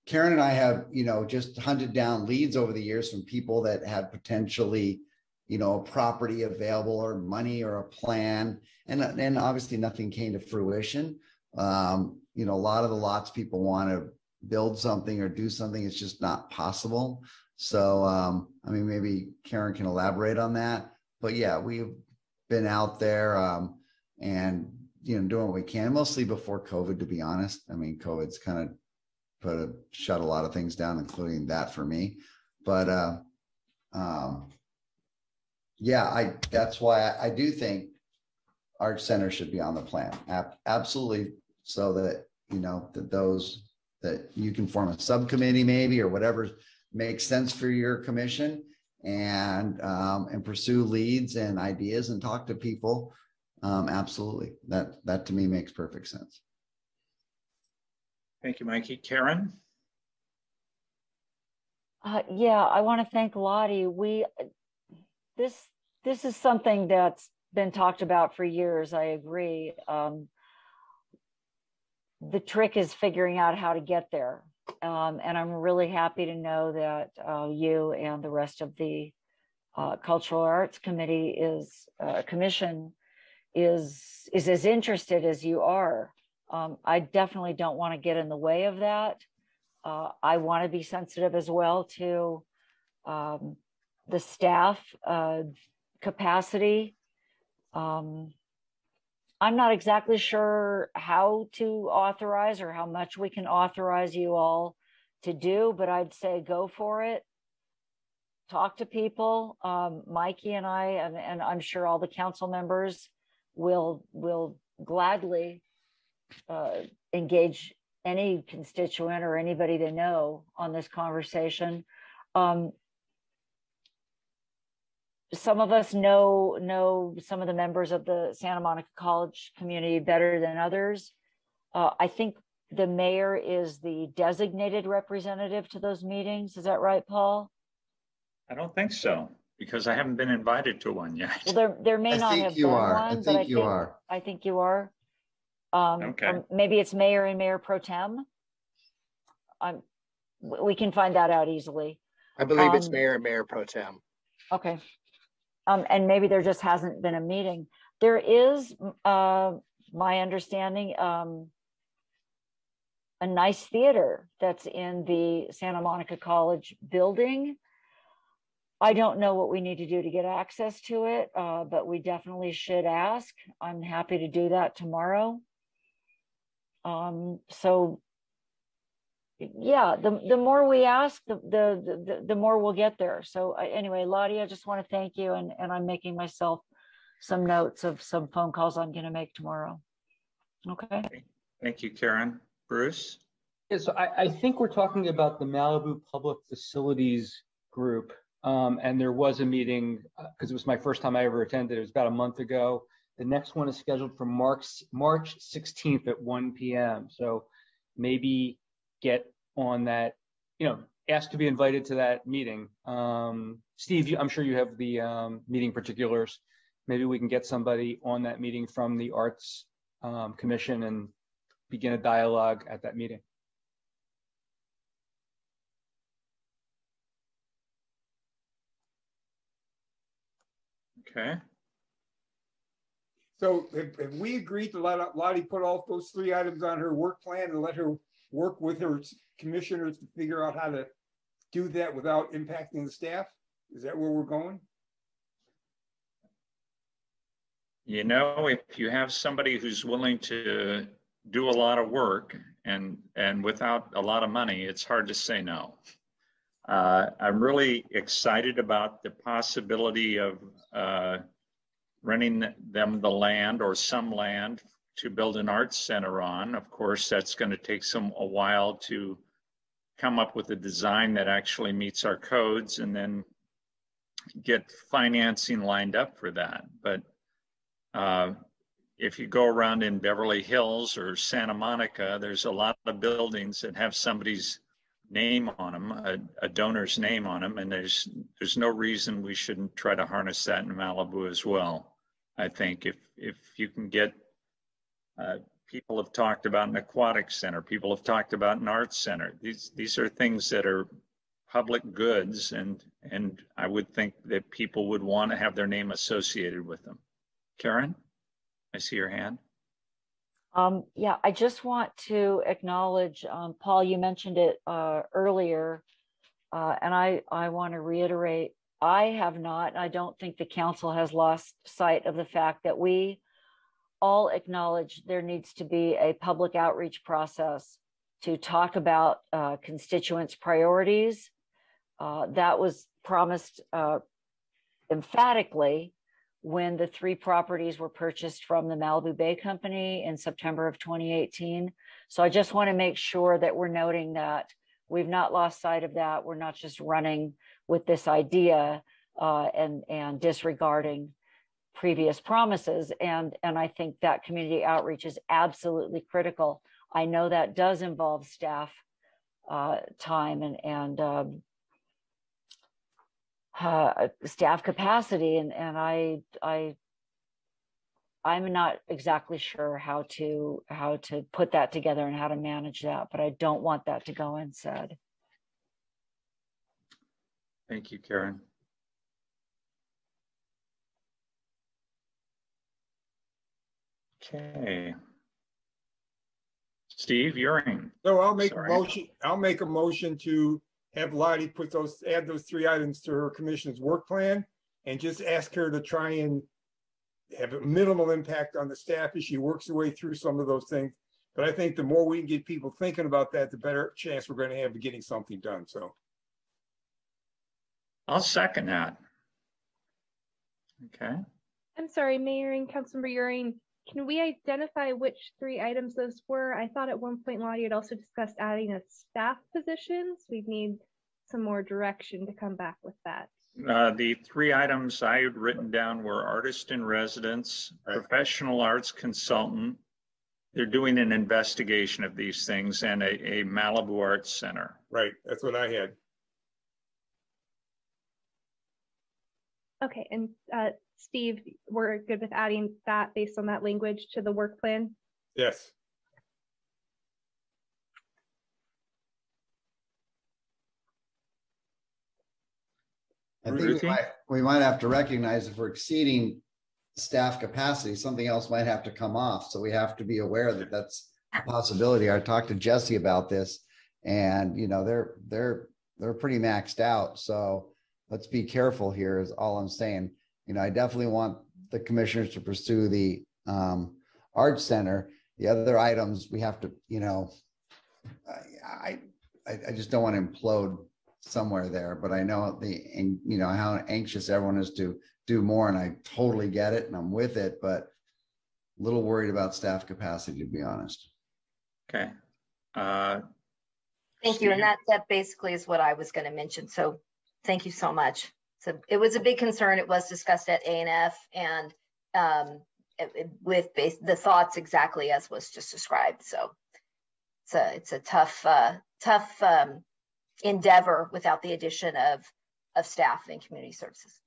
Karen and I have, you know, just hunted down leads over the years from people that had potentially, you know, a property available or money or a plan. And, and obviously nothing came to fruition. Um, you know, a lot of the lots people want to build something or do something, it's just not possible. So, um, I mean, maybe Karen can elaborate on that. But yeah, we've been out there um, and you know doing what we can, mostly before COVID. To be honest, I mean, COVID's kind of put a shut a lot of things down, including that for me. But uh, um, yeah, I that's why I, I do think Art Center should be on the plan. Ab- absolutely, so that you know that those that you can form a subcommittee maybe or whatever makes sense for your commission and um, and pursue leads and ideas and talk to people. Um, absolutely. That that to me makes perfect sense. Thank you Mikke. Karen? Uh, yeah i want to thank lottie. We this this is something that's been talked about for years i agree um, the trick is figuring out how to get there. Um, and I'm really happy to know that uh, you and the rest of the uh, Cultural Arts Committee is uh, Commission is is as interested as you are. Um, I definitely don't want to get in the way of that. Uh, I want to be sensitive as well to um, the staff uh, capacity. Um, I'm not exactly sure how to authorize or how much we can authorize you all to do, but I'd say go for it. Talk to people. Um, Mikke and I, and, and I'm sure all the council members will will gladly uh, engage any constituent or anybody they know on this conversation. Um, some of us know know some of the members of the Santa Monica College community better than others. Uh, I think the mayor is the designated representative to those meetings. Is that right, Paul? I don't think so because I haven't been invited to one yet. Well, there there may I not have you been are. one, I think but I you think are. I think you are. Um, Okay. or maybe it's mayor and mayor pro tem. Um, w- we can find that out easily. I believe it's Um, Mayor and Mayor Pro Tem. Okay. Um, and maybe there just hasn't been a meeting. There is, uh, my understanding, um, a nice theater that's in the Santa Monica College building. I don't know what we need to do to get access to it, uh, but we definitely should ask. I'm happy to do that tomorrow. Um, so yeah, the, the more we ask, the, the, the, the more we'll get there. So I, anyway, Lottie, I just want to thank you and, and I'm making myself some notes of some phone calls I'm going to make tomorrow. Okay. Thank you, Karen. Bruce? Yeah, so I, I think we're talking about the Malibu Public Facilities Group. Um, and there was a meeting, because it was my first time I ever attended, it was about a month ago. The next one is scheduled for March, March 16th at 1 PM. So maybe get on that, you know, ask to be invited to that meeting. Um, Steve, you- I'm sure you have the um, meeting particulars. Maybe we can get somebody on that meeting from the Arts um, Commission and begin a dialogue at that meeting. Okay. So have, have we agreed to let Lottie put all those three items on her work plan and let her work with her commissioners to figure out how to do that without impacting the staff? Is that where we're going? You know, if you have somebody who's willing to do a lot of work and, and without a lot of money, it's hard to say no. Uh, I'm really excited about the possibility of uh, renting them the land or some land to build an arts center on. Of course, that's going to take some a while to come up with a design that actually meets our codes and then get financing lined up for that. But uh, if you go around in Beverly Hills or Santa Monica, there's a lot of buildings that have somebody's name on them, a, a donor's name on them, and there's there's no reason we shouldn't try to harness that in Malibu as well. I think if if you can get uh, people have talked about an aquatic center, people have talked about an arts center. These these are things that are public goods, and and I would think that people would want to have their name associated with them. Karen, I see your hand. Um, yeah, I just want to acknowledge, um, Paul, you mentioned it uh, earlier, uh, and I, I want to reiterate, I have not, I don't think the council has lost sight of the fact that we all acknowledge there needs to be a public outreach process to talk about uh, constituents' priorities. Uh, that was promised uh, emphatically when the three properties were purchased from the Malibu Bay Company in September of 2018. So I just want to make sure that we're noting that we've not lost sight of that. We're not just running with this idea uh, and and disregarding previous promises. And and I think that community outreach is absolutely critical. I know that does involve staff uh, time and and um, uh, staff capacity and and I I I'm not exactly sure how to how to put that together and how to manage that, but I don't want that to go unsaid. Thank you, Karen. Okay. Steve Uhring. So I'll make a motion, I'll make a motion to have Lottie put those, add those three items to her commission's work plan and just ask her to try and have a minimal impact on the staff as she works her way through some of those things. But I think the more we can get people thinking about that, the better chance we're going to have of getting something done. So I'll second that. Okay. I'm sorry, Mayor and Councilmember Uhring, can we identify which three items those were? I thought at one point Lottie had also discussed adding a staff position, so We'd need some more direction to come back with that. Uh, the three items I had written down were artist in residence, professional arts consultant. They're doing an investigation of these things and a, a Malibu Arts Center. Right, that's what I had. Okay, and uh, Steve, we're good with adding that based on that language to the work plan? Yes. I think we might, we might have to recognize if we're exceeding staff capacity, something else might have to come off. So we have to be aware that that's a possibility. I talked to Jesse about this and, you know, they're, they're, they're pretty maxed out. So let's be careful here is all I'm saying. You know, I definitely want the commissioners to pursue the um, Arts Center. The other items we have to, you know, I, I, I just don't want to implode somewhere there, but I know the, and you know, how anxious everyone is to do more and I totally get it and I'm with it, but a little worried about staff capacity, to be honest. Okay. Uh, Thank you. And that, that basically is what I was going to mention. So thank you so much. So it was a big concern. It was discussed at A and F and um, it- it- with base, the thoughts exactly as was just described. So it's a, it's a tough, uh, tough um, endeavor without the addition of, of staff and community services.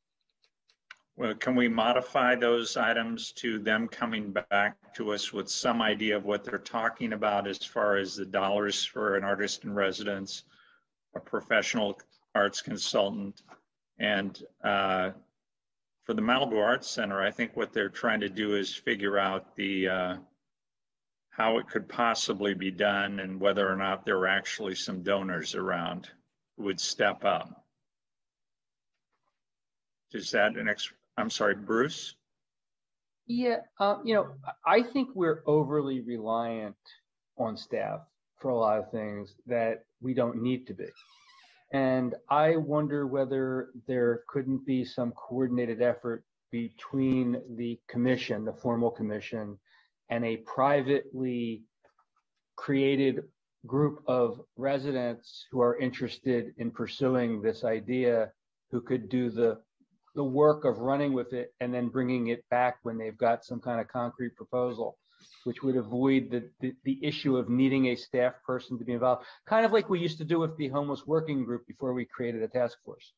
Well, can we modify those items to them coming back to us with some idea of what they're talking about as far as the dollars for an artist in residence, a professional arts consultant, and uh, for the Malibu Arts Center, I think what they're trying to do is figure out the uh, how it could possibly be done and whether or not there are actually some donors around who would step up. Is that an ex, I'm sorry, Bruce? Yeah, um, you know, I think we're overly reliant on staff for a lot of things that we don't need to be. And I wonder whether there couldn't be some coordinated effort between the commission, the formal commission, and a privately created group of residents who are interested in pursuing this idea, who could do the the work of running with it and then bringing it back when they've got some kind of concrete proposal, which would avoid the, the, the issue of needing a staff person to be involved, kind of like we used to do with the homeless working group before we created a task force.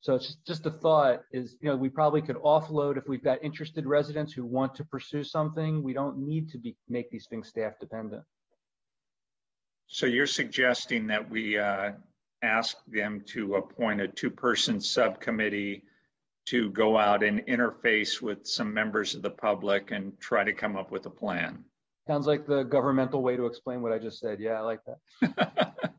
So it's just, just a thought is, you know, we probably could offload if we've got interested residents who want to pursue something. We don't need to be make these things staff dependent. So you're suggesting that we uh, ask them to appoint a two-person subcommittee to go out and interface with some members of the public and try to come up with a plan? Sounds like the governmental way to explain what I just said. Yeah, I like that.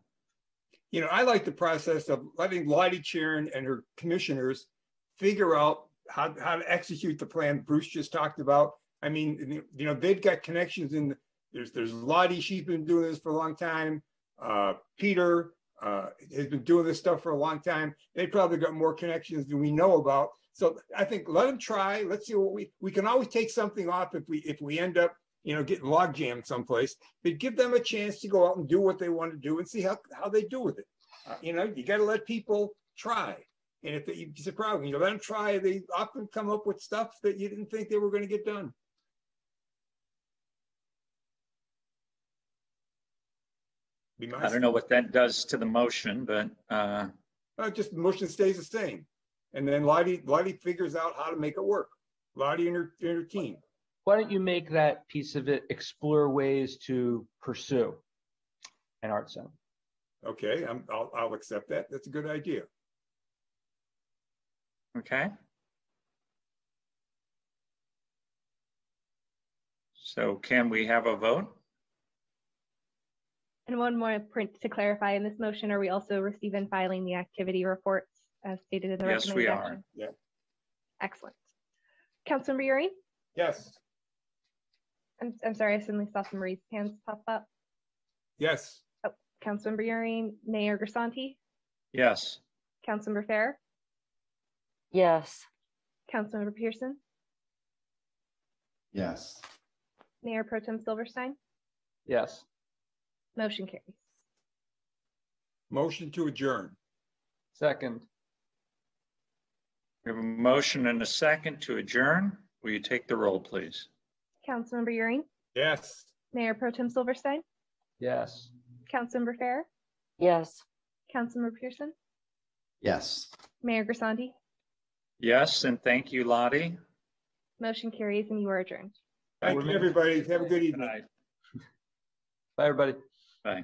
You know, I like the process of letting Lottie Charon and her commissioners figure out how, how to execute the plan Bruce just talked about. I mean, you know, they've got connections in, there's, there's Lottie, she's been doing this for a long time. Uh, Peter, uh, has been doing this stuff for a long time. They probably got more connections than we know about. So I think let them try. Let's see what we, we can always take something off if we, if we end up, you know, getting log jammed someplace, but give them a chance to go out and do what they want to do and see how, how they do with it. Uh, you know, you got to let people try. And if they, it's a problem, you let them try. They often come up with stuff that you didn't think they were going to get done. Be my I don't know what that does to the motion, but uh, Uh, just the motion stays the same. And then Lottie, Lottie figures out how to make it work. Lottie and her, and her team. Why don't you make that piece of it explore ways to pursue an art center? Okay, I'm, I'll, I'll accept that. That's a good idea. okay. So can we have a vote? And one more print to clarify, in this motion, are we also receiving filing the activity reports as stated in the resolution? Yes, we are. action? Yeah. Excellent. Councilmember Uhring? Yes, I'm, I'm sorry, I suddenly saw some raised hands pop up. yes, Oh, Councilmember Uhring, Mayor Grisanti, Yes. Councilmember Farrer, Yes. Councilmember Pierson, Yes. Mayor Pro Tem Silverstein, Yes. Motion carries. motion to adjourn. Second. We have a motion and a second to adjourn. Will you take the roll, please? Councilmember Uhring, Yes. Mayor Pro Tem Silverstein, Yes. Councilmember Farrer, Yes. Councilmember Pierson, Yes. Mayor Grisanti, Yes, and thank you, Lottie. motion carries and you are adjourned. Thank you, everybody. Have a good Good evening. night. Bye, everybody. Bye.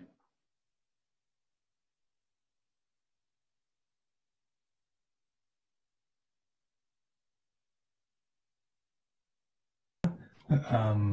Um,